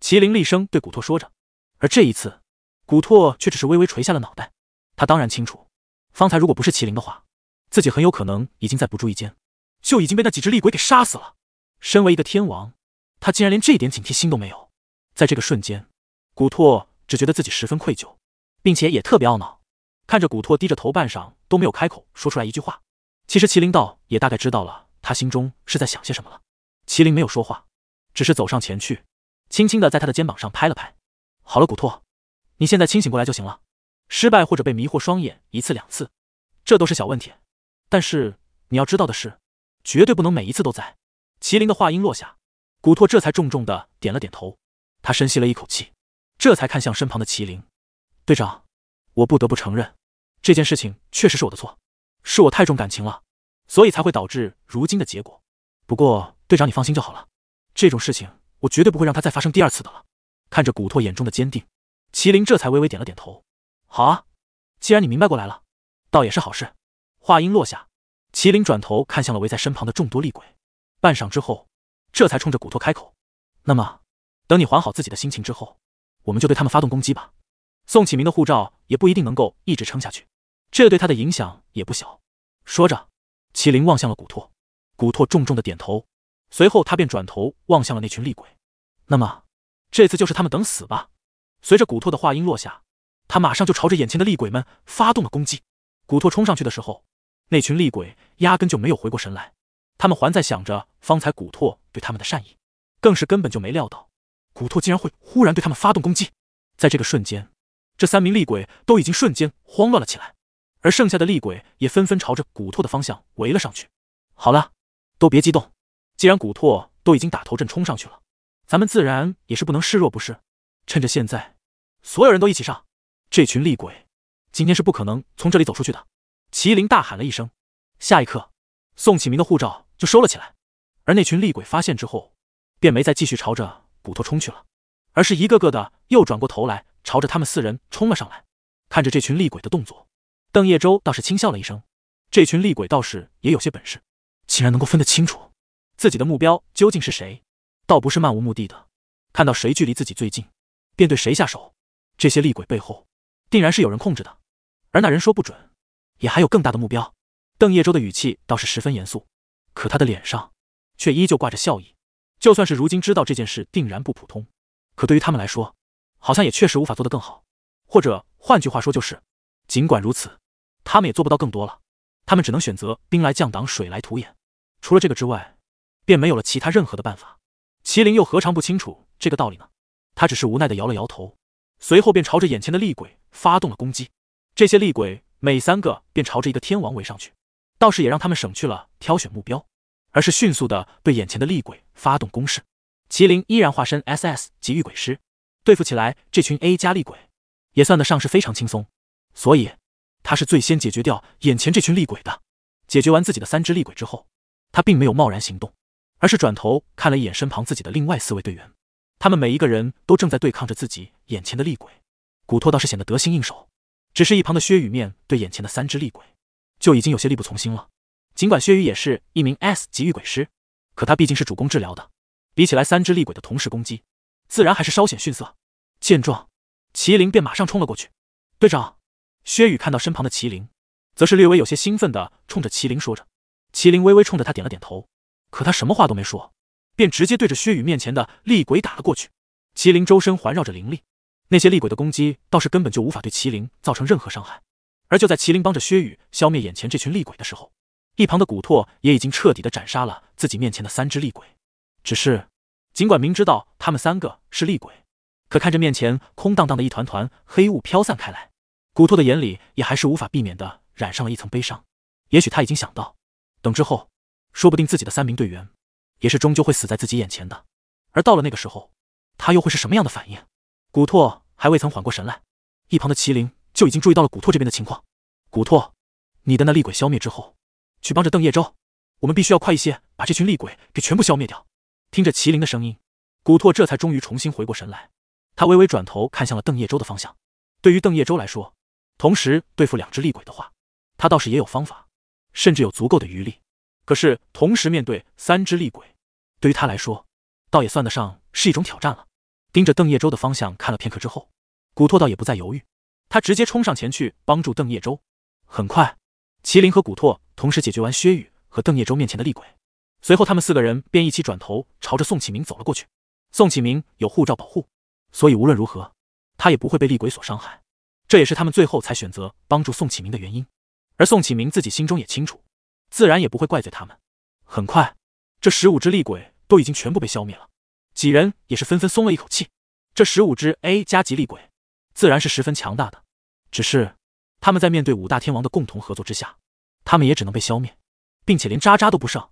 麒麟厉声对古拓说着，而这一次，古拓却只是微微垂下了脑袋。他当然清楚，方才如果不是麒麟的话，自己很有可能已经在不注意间就已经被那几只厉鬼给杀死了。身为一个天王，他竟然连这点警惕心都没有。在这个瞬间，古拓只觉得自己十分愧疚，并且也特别懊恼。看着古拓低着头，半晌都没有开口说出来一句话。其实麒麟道也大概知道了他心中是在想些什么了。麒麟没有说话，只是走上前去，轻轻的在他的肩膀上拍了拍。好了，古拓，你现在清醒过来就行了。失败或者被迷惑双眼一次两次，这都是小问题。但是你要知道的是，绝对不能每一次都在。麒麟的话音落下，古拓这才重重的点了点头。他深吸了一口气，这才看向身旁的麒麟队长。我不得不承认，这件事情确实是我的错，是我太重感情了，所以才会导致如今的结果。不过队长你放心就好了，这种事情我绝对不会让它再发生第二次的了。看着古拓眼中的坚定，麒麟这才微微点了点头。好啊，既然你明白过来了，倒也是好事。话音落下，麒麟转头看向了围在身旁的众多厉鬼，半晌之后，这才冲着古拓开口：“那么，等你缓好自己的心情之后，我们就对他们发动攻击吧。宋启明的护照也不一定能够一直撑下去，这对他的影响也不小。”说着，麒麟望向了古拓，古拓重重的点头，随后他便转头望向了那群厉鬼：“那么，这次就是他们等死吧。”随着古拓的话音落下。他马上就朝着眼前的厉鬼们发动了攻击。古拓冲上去的时候，那群厉鬼压根就没有回过神来，他们还在想着方才古拓对他们的善意，更是根本就没料到古拓竟然会忽然对他们发动攻击。在这个瞬间，这三名厉鬼都已经瞬间慌乱了起来，而剩下的厉鬼也纷纷朝着古拓的方向围了上去。好了，都别激动，既然古拓都已经打头阵冲上去了，咱们自然也是不能示弱，不是？趁着现在，所有人都一起上！这群厉鬼今天是不可能从这里走出去的！麒麟大喊了一声，下一刻，宋启明的护照就收了起来。而那群厉鬼发现之后，便没再继续朝着骨头冲去了，而是一个个的又转过头来，朝着他们四人冲了上来。看着这群厉鬼的动作，邓叶舟倒是轻笑了一声：这群厉鬼倒是也有些本事，竟然能够分得清楚自己的目标究竟是谁，倒不是漫无目的的，看到谁距离自己最近，便对谁下手。这些厉鬼背后。定然是有人控制的，而那人说不准，也还有更大的目标。邓叶舟的语气倒是十分严肃，可他的脸上却依旧挂着笑意。就算是如今知道这件事定然不普通，可对于他们来说，好像也确实无法做得更好。或者换句话说，就是尽管如此，他们也做不到更多了。他们只能选择兵来将挡，水来土掩。除了这个之外，便没有了其他任何的办法。麒麟又何尝不清楚这个道理呢？他只是无奈的摇了摇头。随后便朝着眼前的厉鬼发动了攻击，这些厉鬼每三个便朝着一个天王围上去，倒是也让他们省去了挑选目标，而是迅速的对眼前的厉鬼发动攻势。麒麟依然化身 SS 级御鬼师，对付起来这群 A 加厉鬼也算得上是非常轻松，所以他是最先解决掉眼前这群厉鬼的。解决完自己的三只厉鬼之后，他并没有贸然行动，而是转头看了一眼身旁自己的另外四位队员。他们每一个人都正在对抗着自己眼前的厉鬼，古拓倒是显得得心应手，只是一旁的薛雨面对眼前的三只厉鬼，就已经有些力不从心了。尽管薛雨也是一名 S 级御鬼师，可他毕竟是主攻治疗的，比起来三只厉鬼的同时攻击，自然还是稍显逊色。见状，麒麟便马上冲了过去。队长，薛雨看到身旁的麒麟，则是略微有些兴奋的冲着麒麟说着。麒麟微微冲着他点了点头，可他什么话都没说。便直接对着薛宇面前的厉鬼打了过去。麒麟周身环绕着灵力，那些厉鬼的攻击倒是根本就无法对麒麟造成任何伤害。而就在麒麟帮着薛宇消灭眼前这群厉鬼的时候，一旁的古拓也已经彻底的斩杀了自己面前的三只厉鬼。只是，尽管明知道他们三个是厉鬼，可看着面前空荡荡的一团团黑雾飘散开来，古拓的眼里也还是无法避免的染上了一层悲伤。也许他已经想到，等之后，说不定自己的三名队员。也是终究会死在自己眼前的，而到了那个时候，他又会是什么样的反应？古拓还未曾缓过神来，一旁的麒麟就已经注意到了古拓这边的情况。古拓，你的那厉鬼消灭之后，去帮着邓叶舟。我们必须要快一些，把这群厉鬼给全部消灭掉。听着麒麟的声音，古拓这才终于重新回过神来。他微微转头看向了邓叶舟的方向。对于邓叶舟来说，同时对付两只厉鬼的话，他倒是也有方法，甚至有足够的余力。可是同时面对三只厉鬼，对于他来说，倒也算得上是一种挑战了。盯着邓叶舟的方向看了片刻之后，古拓倒也不再犹豫，他直接冲上前去帮助邓叶舟。很快，麒麟和古拓同时解决完薛宇。和邓叶舟面前的厉鬼，随后他们四个人便一起转头朝着宋启明走了过去。宋启明有护照保护，所以无论如何，他也不会被厉鬼所伤害。这也是他们最后才选择帮助宋启明的原因。而宋启明自己心中也清楚，自然也不会怪罪他们。很快，这十五只厉鬼都已经全部被消灭了，几人也是纷纷松了一口气。这十五只 A 加级厉鬼，自然是十分强大的，只是他们在面对五大天王的共同合作之下，他们也只能被消灭。并且连渣渣都不剩。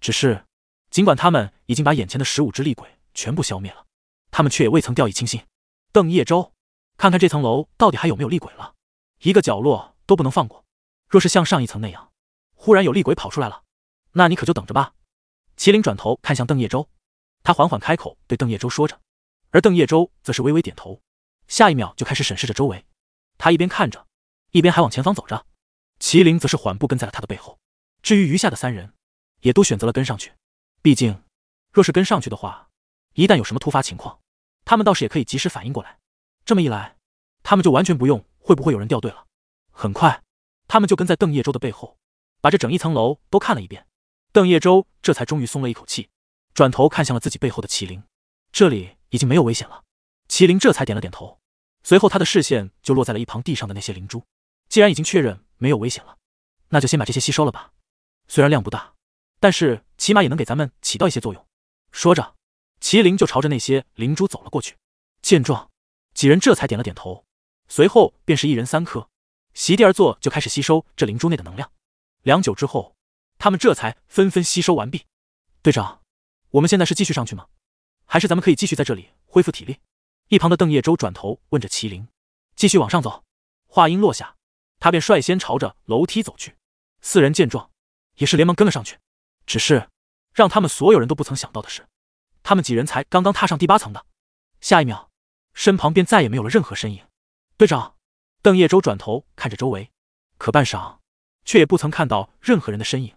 只是，尽管他们已经把眼前的十五只厉鬼全部消灭了，他们却也未曾掉以轻心。邓叶舟，看看这层楼到底还有没有厉鬼了，一个角落都不能放过。若是像上一层那样，忽然有厉鬼跑出来了，那你可就等着吧。麒麟转头看向邓叶舟，他缓缓开口对邓叶舟说着，而邓叶舟则是微微点头，下一秒就开始审视着周围。他一边看着，一边还往前方走着。麒麟则是缓步跟在了他的背后。至于余下的三人，也都选择了跟上去。毕竟，若是跟上去的话，一旦有什么突发情况，他们倒是也可以及时反应过来。这么一来，他们就完全不用会不会有人掉队了。很快，他们就跟在邓叶舟的背后，把这整一层楼都看了一遍。邓叶舟这才终于松了一口气，转头看向了自己背后的麒麟。这里已经没有危险了。麒麟这才点了点头，随后他的视线就落在了一旁地上的那些灵珠。既然已经确认没有危险了，那就先把这些吸收了吧。虽然量不大，但是起码也能给咱们起到一些作用。说着，麒麟就朝着那些灵珠走了过去。见状，几人这才点了点头，随后便是一人三颗，席地而坐，就开始吸收这灵珠内的能量。良久之后，他们这才纷纷吸收完毕。队长，我们现在是继续上去吗？还是咱们可以继续在这里恢复体力？一旁的邓叶舟转头问着麒麟：“继续往上走。”话音落下，他便率先朝着楼梯走去。四人见状。也是连忙跟了上去，只是让他们所有人都不曾想到的是，他们几人才刚刚踏上第八层的，下一秒，身旁便再也没有了任何身影。队长，邓叶舟转头看着周围，可半晌，却也不曾看到任何人的身影。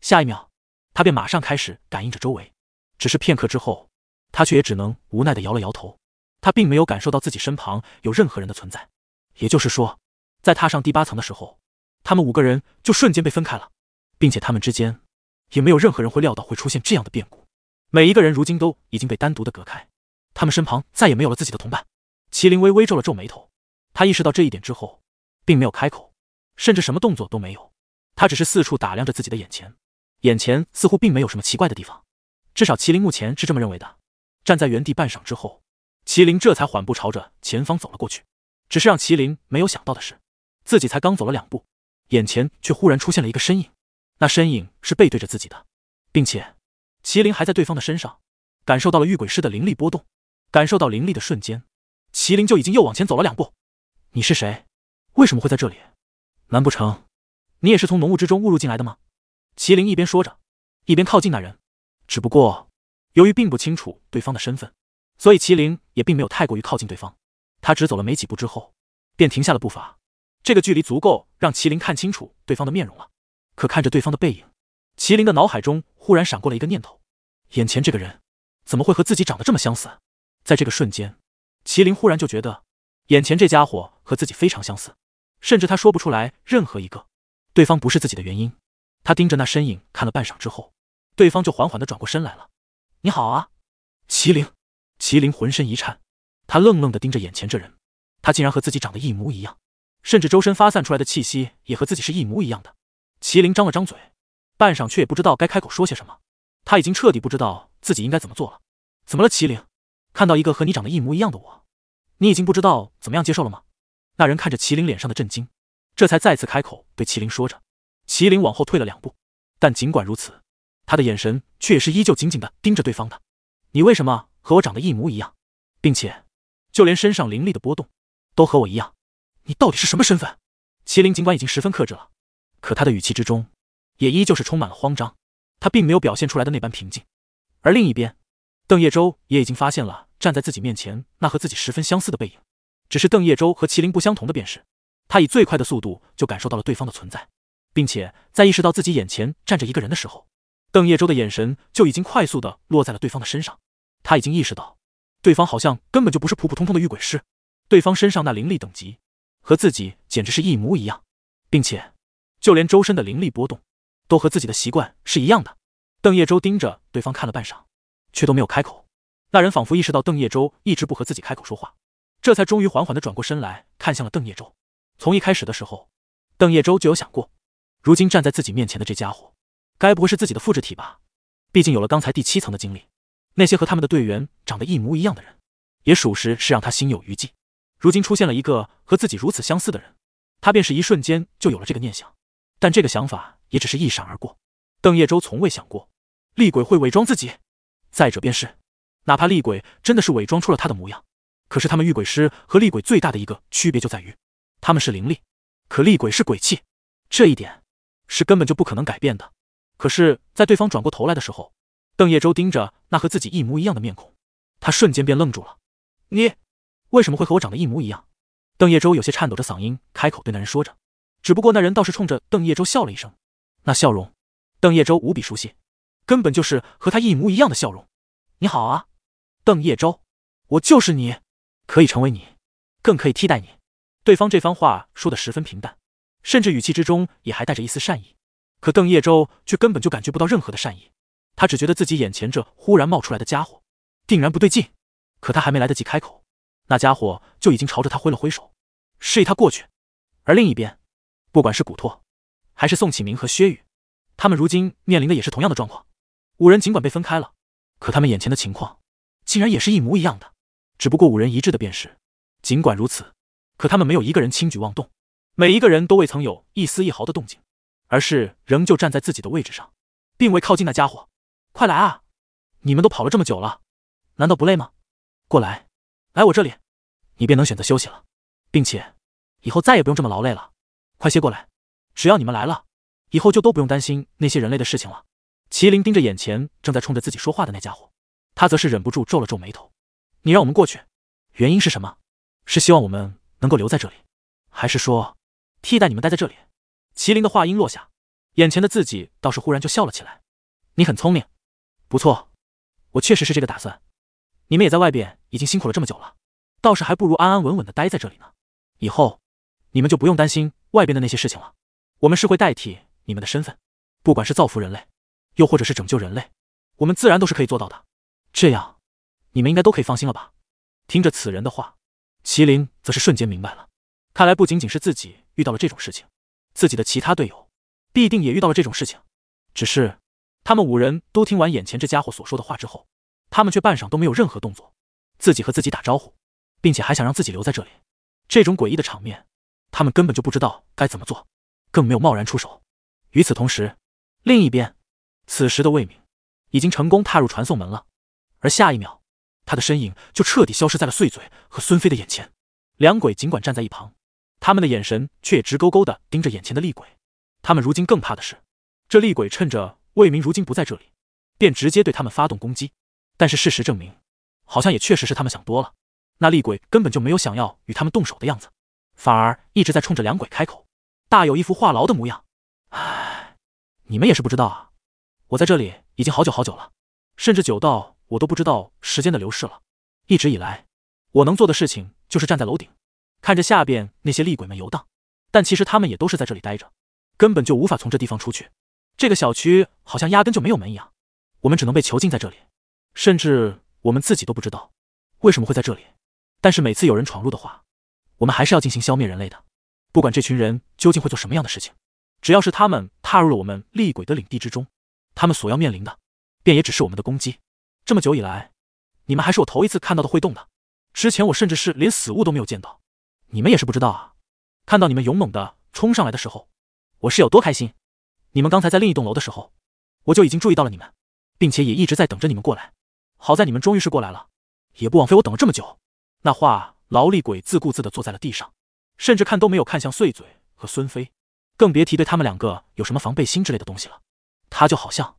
下一秒，他便马上开始感应着周围，只是片刻之后，他却也只能无奈的摇了摇头，他并没有感受到自己身旁有任何人的存在。也就是说，在踏上第八层的时候，他们五个人就瞬间被分开了。并且他们之间也没有任何人会料到会出现这样的变故。每一个人如今都已经被单独的隔开，他们身旁再也没有了自己的同伴。麒麟微微皱了皱眉头，他意识到这一点之后，并没有开口，甚至什么动作都没有。他只是四处打量着自己的眼前，眼前似乎并没有什么奇怪的地方，至少麒麟目前是这么认为的。站在原地半晌之后，麒麟这才缓步朝着前方走了过去。只是让麒麟没有想到的是，自己才刚走了两步，眼前却忽然出现了一个身影。那身影是背对着自己的，并且麒麟还在对方的身上感受到了御鬼师的灵力波动。感受到灵力的瞬间，麒麟就已经又往前走了两步。你是谁？为什么会在这里？难不成你也是从浓雾之中误入进来的吗？麒麟一边说着，一边靠近那人。只不过由于并不清楚对方的身份，所以麒麟也并没有太过于靠近对方。他只走了没几步之后，便停下了步伐。这个距离足够让麒麟看清楚对方的面容了。可看着对方的背影，麒麟的脑海中忽然闪过了一个念头：眼前这个人怎么会和自己长得这么相似？在这个瞬间，麒麟忽然就觉得眼前这家伙和自己非常相似，甚至他说不出来任何一个对方不是自己的原因。他盯着那身影看了半晌之后，对方就缓缓的转过身来了：“你好啊，麒麟。”麒麟浑身一颤，他愣愣的盯着眼前这人，他竟然和自己长得一模一样，甚至周身发散出来的气息也和自己是一模一样的。麒麟张了张嘴，半晌却也不知道该开口说些什么。他已经彻底不知道自己应该怎么做了。怎么了，麒麟？看到一个和你长得一模一样的我，你已经不知道怎么样接受了吗？那人看着麒麟脸上的震惊，这才再次开口对麒麟说着。麒麟往后退了两步，但尽管如此，他的眼神却也是依旧紧紧的盯着对方的。你为什么和我长得一模一样，并且就连身上灵力的波动都和我一样？你到底是什么身份？麒麟尽管已经十分克制了，可他的语气之中也依旧是充满了慌张。他并没有表现出来的那般平静。而另一边，邓叶舟也已经发现了站在自己面前那和自己十分相似的背影。只是邓叶舟和麒麟不相同的便是，他以最快的速度就感受到了对方的存在，并且在意识到自己眼前站着一个人的时候，邓叶舟的眼神就已经快速的落在了对方的身上。他已经意识到，对方好像根本就不是普普通通的御鬼师，对方身上那灵力等级。和自己简直是一模一样，并且就连周身的灵力波动都和自己的习惯是一样的。邓叶舟盯着对方看了半晌，却都没有开口。那人仿佛意识到邓叶舟一直不和自己开口说话，这才终于缓缓的转过身来看向了邓叶舟。从一开始的时候，邓叶舟就有想过，如今站在自己面前的这家伙，该不会是自己的复制体吧？毕竟有了刚才第七层的经历，那些和他们的队员长得一模一样的人，也属实是让他心有余悸。如今出现了一个和自己如此相似的人，他便是一瞬间就有了这个念想，但这个想法也只是一闪而过。邓叶舟从未想过厉鬼会伪装自己，再者便是，哪怕厉鬼真的是伪装出了他的模样，可是他们御鬼师和厉鬼最大的一个区别就在于，他们是灵力，可厉鬼是鬼气，这一点是根本就不可能改变的。可是，在对方转过头来的时候，邓叶舟盯着那和自己一模一样的面孔，他瞬间便愣住了。你。为什么会和我长得一模一样？邓叶舟有些颤抖着嗓音开口对那人说着，只不过那人倒是冲着邓叶舟笑了一声，那笑容，邓叶舟无比熟悉，根本就是和他一模一样的笑容。你好啊，邓叶舟，我就是你，可以成为你，更可以替代你。对方这番话说的十分平淡，甚至语气之中也还带着一丝善意，可邓叶舟却根本就感觉不到任何的善意，他只觉得自己眼前这忽然冒出来的家伙定然不对劲，可他还没来得及开口。那家伙就已经朝着他挥了挥手，示意他过去。而另一边，不管是古拓，还是宋启明和薛宇，他们如今面临的也是同样的状况。五人尽管被分开了，可他们眼前的情况竟然也是一模一样的。只不过五人一致的便是，尽管如此，可他们没有一个人轻举妄动，每一个人都未曾有一丝一毫的动静，而是仍旧站在自己的位置上，并未靠近那家伙。快来啊！你们都跑了这么久了，难道不累吗？过来。来我这里，你便能选择休息了，并且以后再也不用这么劳累了。快些过来，只要你们来了，以后就都不用担心那些人类的事情了。麒麟盯着眼前正在冲着自己说话的那家伙，他则是忍不住皱了皱眉头。你让我们过去，原因是什么？是希望我们能够留在这里，还是说替代你们待在这里？麒麟的话音落下，眼前的自己倒是忽然就笑了起来。你很聪明，不错，我确实是这个打算。你们也在外边已经辛苦了这么久了，倒是还不如安安稳稳的待在这里呢。以后你们就不用担心外边的那些事情了。我们是会代替你们的身份，不管是造福人类，又或者是拯救人类，我们自然都是可以做到的。这样，你们应该都可以放心了吧？听着此人的话，麒麟则是瞬间明白了。看来不仅仅是自己遇到了这种事情，自己的其他队友必定也遇到了这种事情。只是他们五人都听完眼前这家伙所说的话之后。他们却半晌都没有任何动作，自己和自己打招呼，并且还想让自己留在这里。这种诡异的场面，他们根本就不知道该怎么做，更没有贸然出手。与此同时，另一边，此时的魏明已经成功踏入传送门了，而下一秒，他的身影就彻底消失在了碎嘴和孙飞的眼前。两鬼尽管站在一旁，他们的眼神却也直勾勾的盯着眼前的厉鬼。他们如今更怕的是，这厉鬼趁着魏明如今不在这里，便直接对他们发动攻击。但是事实证明，好像也确实是他们想多了。那厉鬼根本就没有想要与他们动手的样子，反而一直在冲着两鬼开口，大有一副话痨的模样。唉，你们也是不知道啊，我在这里已经好久好久了，甚至久到我都不知道时间的流逝了。一直以来，我能做的事情就是站在楼顶，看着下边那些厉鬼们游荡。但其实他们也都是在这里待着，根本就无法从这地方出去。这个小区好像压根就没有门一样，我们只能被囚禁在这里。甚至我们自己都不知道为什么会在这里，但是每次有人闯入的话，我们还是要进行消灭人类的。不管这群人究竟会做什么样的事情，只要是他们踏入了我们厉鬼的领地之中，他们所要面临的，便也只是我们的攻击。这么久以来，你们还是我头一次看到的会动的，之前我甚至是连死物都没有见到。你们也是不知道啊，看到你们勇猛的冲上来的时候，我是有多开心。你们刚才在另一栋楼的时候，我就已经注意到了你们，并且也一直在等着你们过来。好在你们终于是过来了，也不枉费我等了这么久。那话，劳力鬼自顾自的坐在了地上，甚至看都没有看向碎嘴和孙飞，更别提对他们两个有什么防备心之类的东西了。他就好像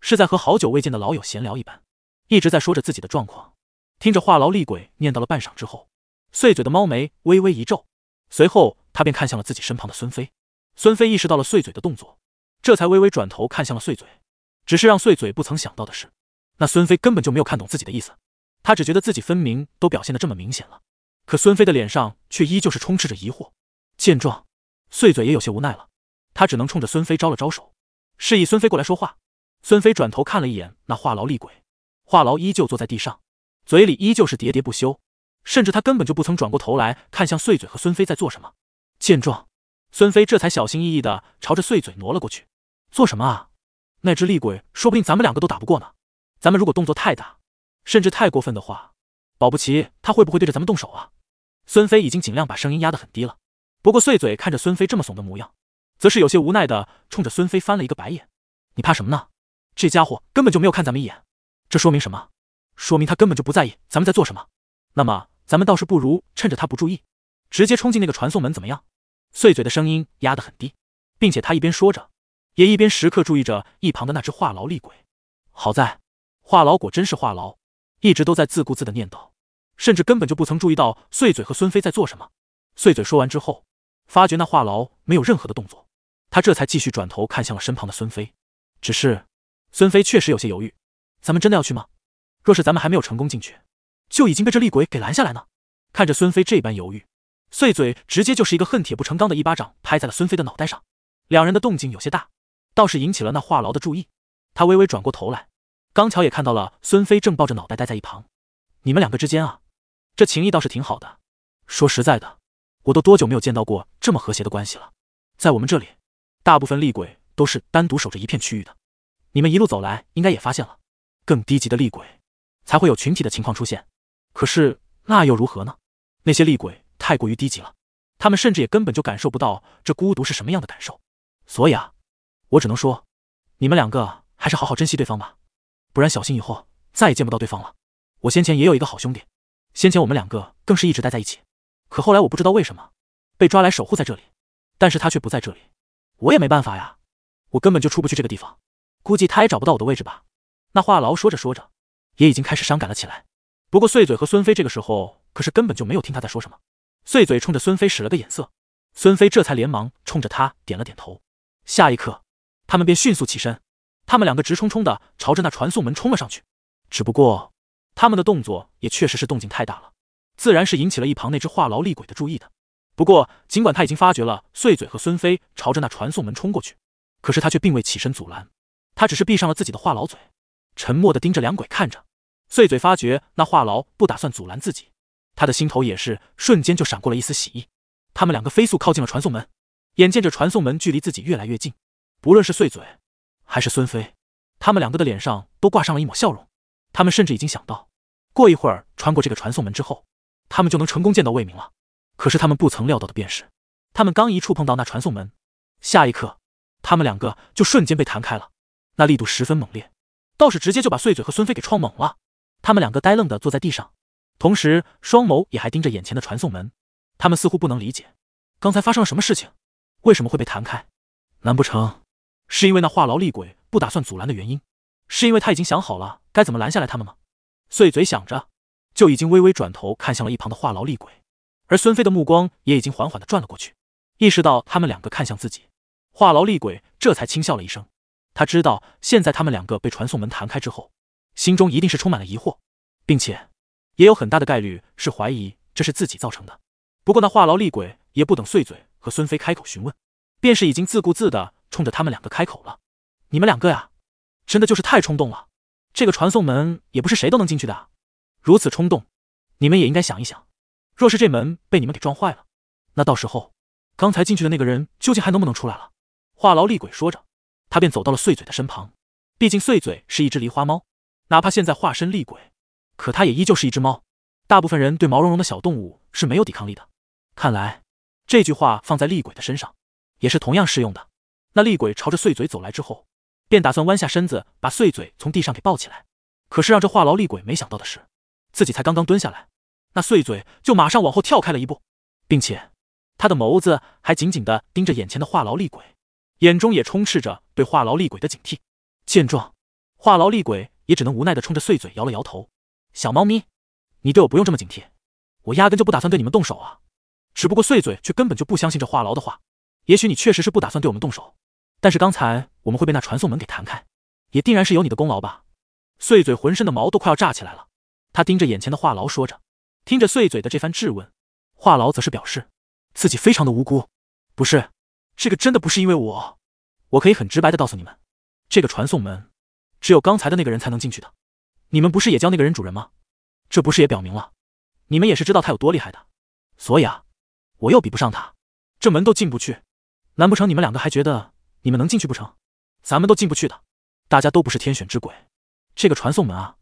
是在和好久未见的老友闲聊一般，一直在说着自己的状况。听着话痨厉鬼念叨了半晌之后，碎嘴的猫眉微微一皱，随后他便看向了自己身旁的孙飞。孙飞意识到了碎嘴的动作，这才微微转头看向了碎嘴。只是让碎嘴不曾想到的是，那孙飞根本就没有看懂自己的意思。他只觉得自己分明都表现的这么明显了，可孙飞的脸上却依旧是充斥着疑惑。见状，碎嘴也有些无奈了，他只能冲着孙飞招了招手，示意孙飞过来说话。孙飞转头看了一眼那话痨厉鬼，话痨依旧坐在地上。嘴里依旧是喋喋不休，甚至他根本就不曾转过头来看向碎嘴和孙飞在做什么。见状，孙飞这才小心翼翼的朝着碎嘴挪了过去。做什么啊？那只厉鬼说不定咱们两个都打不过呢。咱们如果动作太大，甚至太过分的话，保不齐他会不会对着咱们动手啊？孙飞已经尽量把声音压得很低了。不过碎嘴看着孙飞这么怂的模样，则是有些无奈的冲着孙飞翻了一个白眼。你怕什么呢？这家伙根本就没有看咱们一眼，这说明什么？说明他根本就不在意咱们在做什么。那么，咱们倒是不如趁着他不注意，直接冲进那个传送门，怎么样？碎嘴的声音压得很低，并且他一边说着，也一边时刻注意着一旁的那只话痨厉鬼。好在，话痨果真是话痨，一直都在自顾自的念叨，甚至根本就不曾注意到碎嘴和孙飞在做什么。碎嘴说完之后，发觉那话痨没有任何的动作，他这才继续转头看向了身旁的孙飞。只是，孙飞确实有些犹豫：咱们真的要去吗？若是咱们还没有成功进去，就已经被这厉鬼给拦下来呢？看着孙飞这般犹豫，碎嘴直接就是一个恨铁不成钢的一巴掌拍在了孙飞的脑袋上。两人的动静有些大，倒是引起了那话痨的注意。他微微转过头来，刚巧也看到了孙飞正抱着脑袋待在一旁。你们两个之间啊，这情谊倒是挺好的。说实在的，我都多久没有见到过这么和谐的关系了？在我们这里，大部分厉鬼都是单独守着一片区域的。你们一路走来，应该也发现了，更低级的厉鬼。才会有群体的情况出现，可是那又如何呢？那些厉鬼太过于低级了，他们甚至也根本就感受不到这孤独是什么样的感受。所以啊，我只能说，你们两个还是好好珍惜对方吧，不然小心以后再也见不到对方了。我先前也有一个好兄弟，先前我们两个更是一直待在一起，可后来我不知道为什么被抓来守护在这里，但是他却不在这里，我也没办法呀，我根本就出不去这个地方，估计他也找不到我的位置吧。那话痨说着说着。也已经开始伤感了起来。不过碎嘴和孙飞这个时候可是根本就没有听他在说什么。碎嘴冲着孙飞使了个眼色，孙飞这才连忙冲着他点了点头。下一刻，他们便迅速起身，他们两个直冲冲的朝着那传送门冲了上去。只不过，他们的动作也确实是动静太大了，自然是引起了一旁那只话痨厉鬼的注意的。不过，尽管他已经发觉了碎嘴和孙飞朝着那传送门冲过去，可是他却并未起身阻拦，他只是闭上了自己的话痨嘴。沉默的盯着两鬼看着，碎嘴发觉那话痨不打算阻拦自己，他的心头也是瞬间就闪过了一丝喜意。他们两个飞速靠近了传送门，眼见着传送门距离自己越来越近，不论是碎嘴还是孙飞，他们两个的脸上都挂上了一抹笑容。他们甚至已经想到，过一会儿穿过这个传送门之后，他们就能成功见到魏明了。可是他们不曾料到的便是，他们刚一触碰到那传送门，下一刻，他们两个就瞬间被弹开了，那力度十分猛烈。倒是直接就把碎嘴和孙飞给撞懵了，他们两个呆愣的坐在地上，同时双眸也还盯着眼前的传送门。他们似乎不能理解刚才发生了什么事情，为什么会被弹开？难不成是因为那话痨厉鬼不打算阻拦的原因？是因为他已经想好了该怎么拦下来他们吗？碎嘴想着，就已经微微转头看向了一旁的话痨厉鬼，而孙飞的目光也已经缓缓的转了过去，意识到他们两个看向自己，话痨厉鬼这才轻笑了一声。他知道，现在他们两个被传送门弹开之后，心中一定是充满了疑惑，并且也有很大的概率是怀疑这是自己造成的。不过那话痨厉鬼也不等碎嘴和孙飞开口询问，便是已经自顾自的冲着他们两个开口了：“你们两个呀，真的就是太冲动了。这个传送门也不是谁都能进去的，如此冲动，你们也应该想一想，若是这门被你们给撞坏了，那到时候刚才进去的那个人究竟还能不能出来了？”话痨厉鬼说着。他便走到了碎嘴的身旁，毕竟碎嘴是一只狸花猫，哪怕现在化身厉鬼，可它也依旧是一只猫。大部分人对毛茸茸的小动物是没有抵抗力的，看来这句话放在厉鬼的身上也是同样适用的。那厉鬼朝着碎嘴走来之后，便打算弯下身子把碎嘴从地上给抱起来。可是让这话痨厉鬼没想到的是，自己才刚刚蹲下来，那碎嘴就马上往后跳开了一步，并且他的眸子还紧紧的盯着眼前的话痨厉鬼，眼中也充斥着对话痨厉鬼的警惕。见状，话痨厉鬼也只能无奈的冲着碎嘴摇了摇头：“小猫咪，你对我不用这么警惕，我压根就不打算对你们动手啊。只不过碎嘴却根本就不相信这话痨的话。也许你确实是不打算对我们动手，但是刚才我们会被那传送门给弹开，也定然是有你的功劳吧？”碎嘴浑身的毛都快要炸起来了，他盯着眼前的话痨说着。听着碎嘴的这番质问，话痨则是表示自己非常的无辜。不是，这个真的不是因为我，我可以很直白的告诉你们，这个传送门只有刚才的那个人才能进去的。你们不是也叫那个人主人吗？这不是也表明了，你们也是知道他有多厉害的。所以啊，我又比不上他，这门都进不去，难不成你们两个还觉得你们能进去不成？咱们都进不去的，大家都不是天选之鬼。这个传送门啊，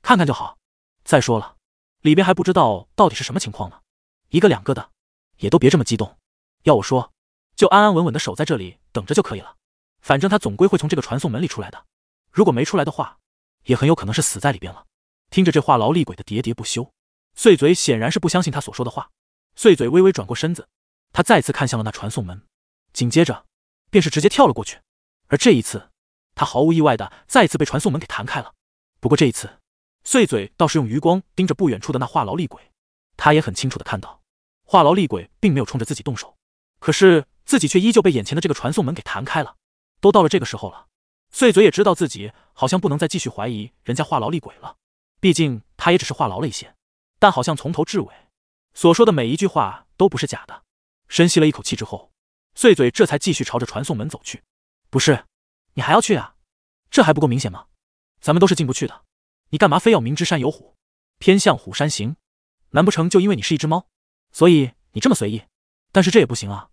看看就好。再说了。里边还不知道到底是什么情况呢，一个两个的，也都别这么激动。要我说，就安安稳稳的守在这里等着就可以了。反正他总归会从这个传送门里出来的，如果没出来的话，也很有可能是死在里边了。听着这话痨厉鬼的喋喋不休，碎嘴显然是不相信他所说的话。碎嘴微微转过身子，他再次看向了那传送门，紧接着便是直接跳了过去。而这一次，他毫无意外的再次被传送门给弹开了。不过这一次。碎嘴倒是用余光盯着不远处的那话痨厉鬼，他也很清楚的看到，话痨厉鬼并没有冲着自己动手，可是自己却依旧被眼前的这个传送门给弹开了。都到了这个时候了，碎嘴也知道自己好像不能再继续怀疑人家话痨厉鬼了，毕竟他也只是话痨了一些，但好像从头至尾所说的每一句话都不是假的。深吸了一口气之后，碎嘴这才继续朝着传送门走去。不是，你还要去啊？这还不够明显吗？咱们都是进不去的。你干嘛非要明知山有虎，偏向虎山行？难不成就因为你是一只猫，所以你这么随意？但是这也不行啊，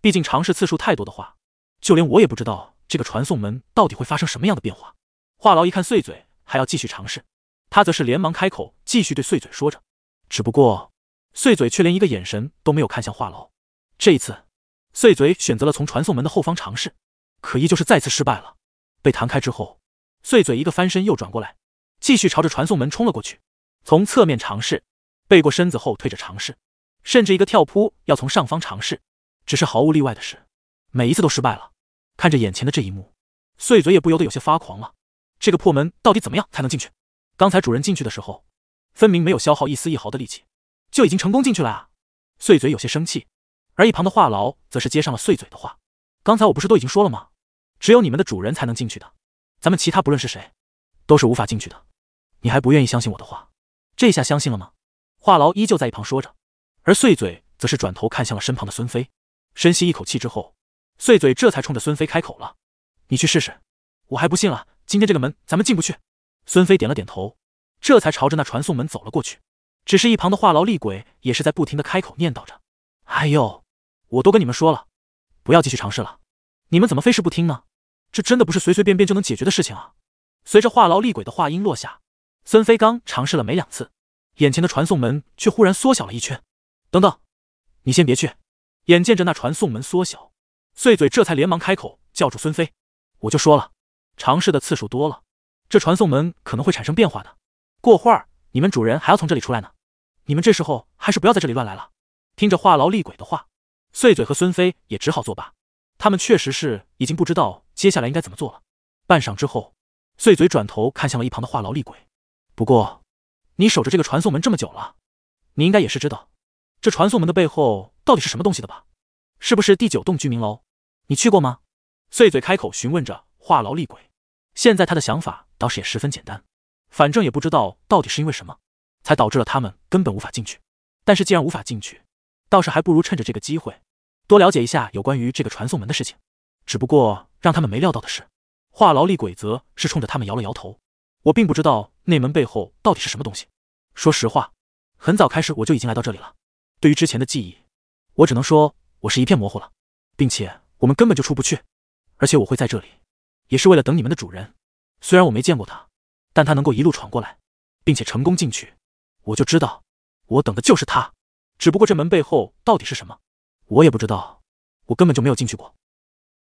毕竟尝试次数太多的话，就连我也不知道这个传送门到底会发生什么样的变化。话痨一看碎嘴还要继续尝试，他则是连忙开口继续对碎嘴说着。只不过碎嘴却连一个眼神都没有看向话痨。这一次，碎嘴选择了从传送门的后方尝试，可依旧是再次失败了。被弹开之后，碎嘴一个翻身又转过来。继续朝着传送门冲了过去，从侧面尝试，背过身子后退着尝试，甚至一个跳扑要从上方尝试，只是毫无例外的是，每一次都失败了。看着眼前的这一幕，碎嘴也不由得有些发狂了。这个破门到底怎么样才能进去？刚才主人进去的时候，分明没有消耗一丝一毫的力气，就已经成功进去了啊！碎嘴有些生气，而一旁的话痨则是接上了碎嘴的话：“刚才我不是都已经说了吗？只有你们的主人才能进去的，咱们其他不论是谁，都是无法进去的。”你还不愿意相信我的话，这下相信了吗？话痨依旧在一旁说着，而碎嘴则是转头看向了身旁的孙飞，深吸一口气之后，碎嘴这才冲着孙飞开口了：“你去试试，我还不信了，今天这个门咱们进不去。”孙飞点了点头，这才朝着那传送门走了过去。只是一旁的话痨厉鬼也是在不停的开口念叨着：“哎呦，我都跟你们说了，不要继续尝试了，你们怎么非是不听呢？这真的不是随随便便就能解决的事情啊！”随着话痨厉鬼的话音落下。孙飞刚尝试了没两次，眼前的传送门却忽然缩小了一圈。等等，你先别去！眼见着那传送门缩小，碎嘴这才连忙开口叫住孙飞：“我就说了，尝试的次数多了，这传送门可能会产生变化的。过会儿你们主人还要从这里出来呢，你们这时候还是不要在这里乱来了。”听着话痨厉鬼的话，碎嘴和孙飞也只好作罢。他们确实是已经不知道接下来应该怎么做了。半晌之后，碎嘴转头看向了一旁的话痨厉鬼。不过，你守着这个传送门这么久了，你应该也是知道，这传送门的背后到底是什么东西的吧？是不是第九栋居民楼？你去过吗？碎嘴开口询问着话痨厉鬼。现在他的想法倒是也十分简单，反正也不知道到底是因为什么，才导致了他们根本无法进去。但是既然无法进去，倒是还不如趁着这个机会，多了解一下有关于这个传送门的事情。只不过让他们没料到的是，话痨厉鬼则是冲着他们摇了摇头。我并不知道内门背后到底是什么东西。说实话，很早开始我就已经来到这里了。对于之前的记忆，我只能说我是一片模糊了，并且我们根本就出不去。而且我会在这里，也是为了等你们的主人。虽然我没见过他，但他能够一路闯过来，并且成功进去，我就知道我等的就是他。只不过这门背后到底是什么，我也不知道。我根本就没有进去过。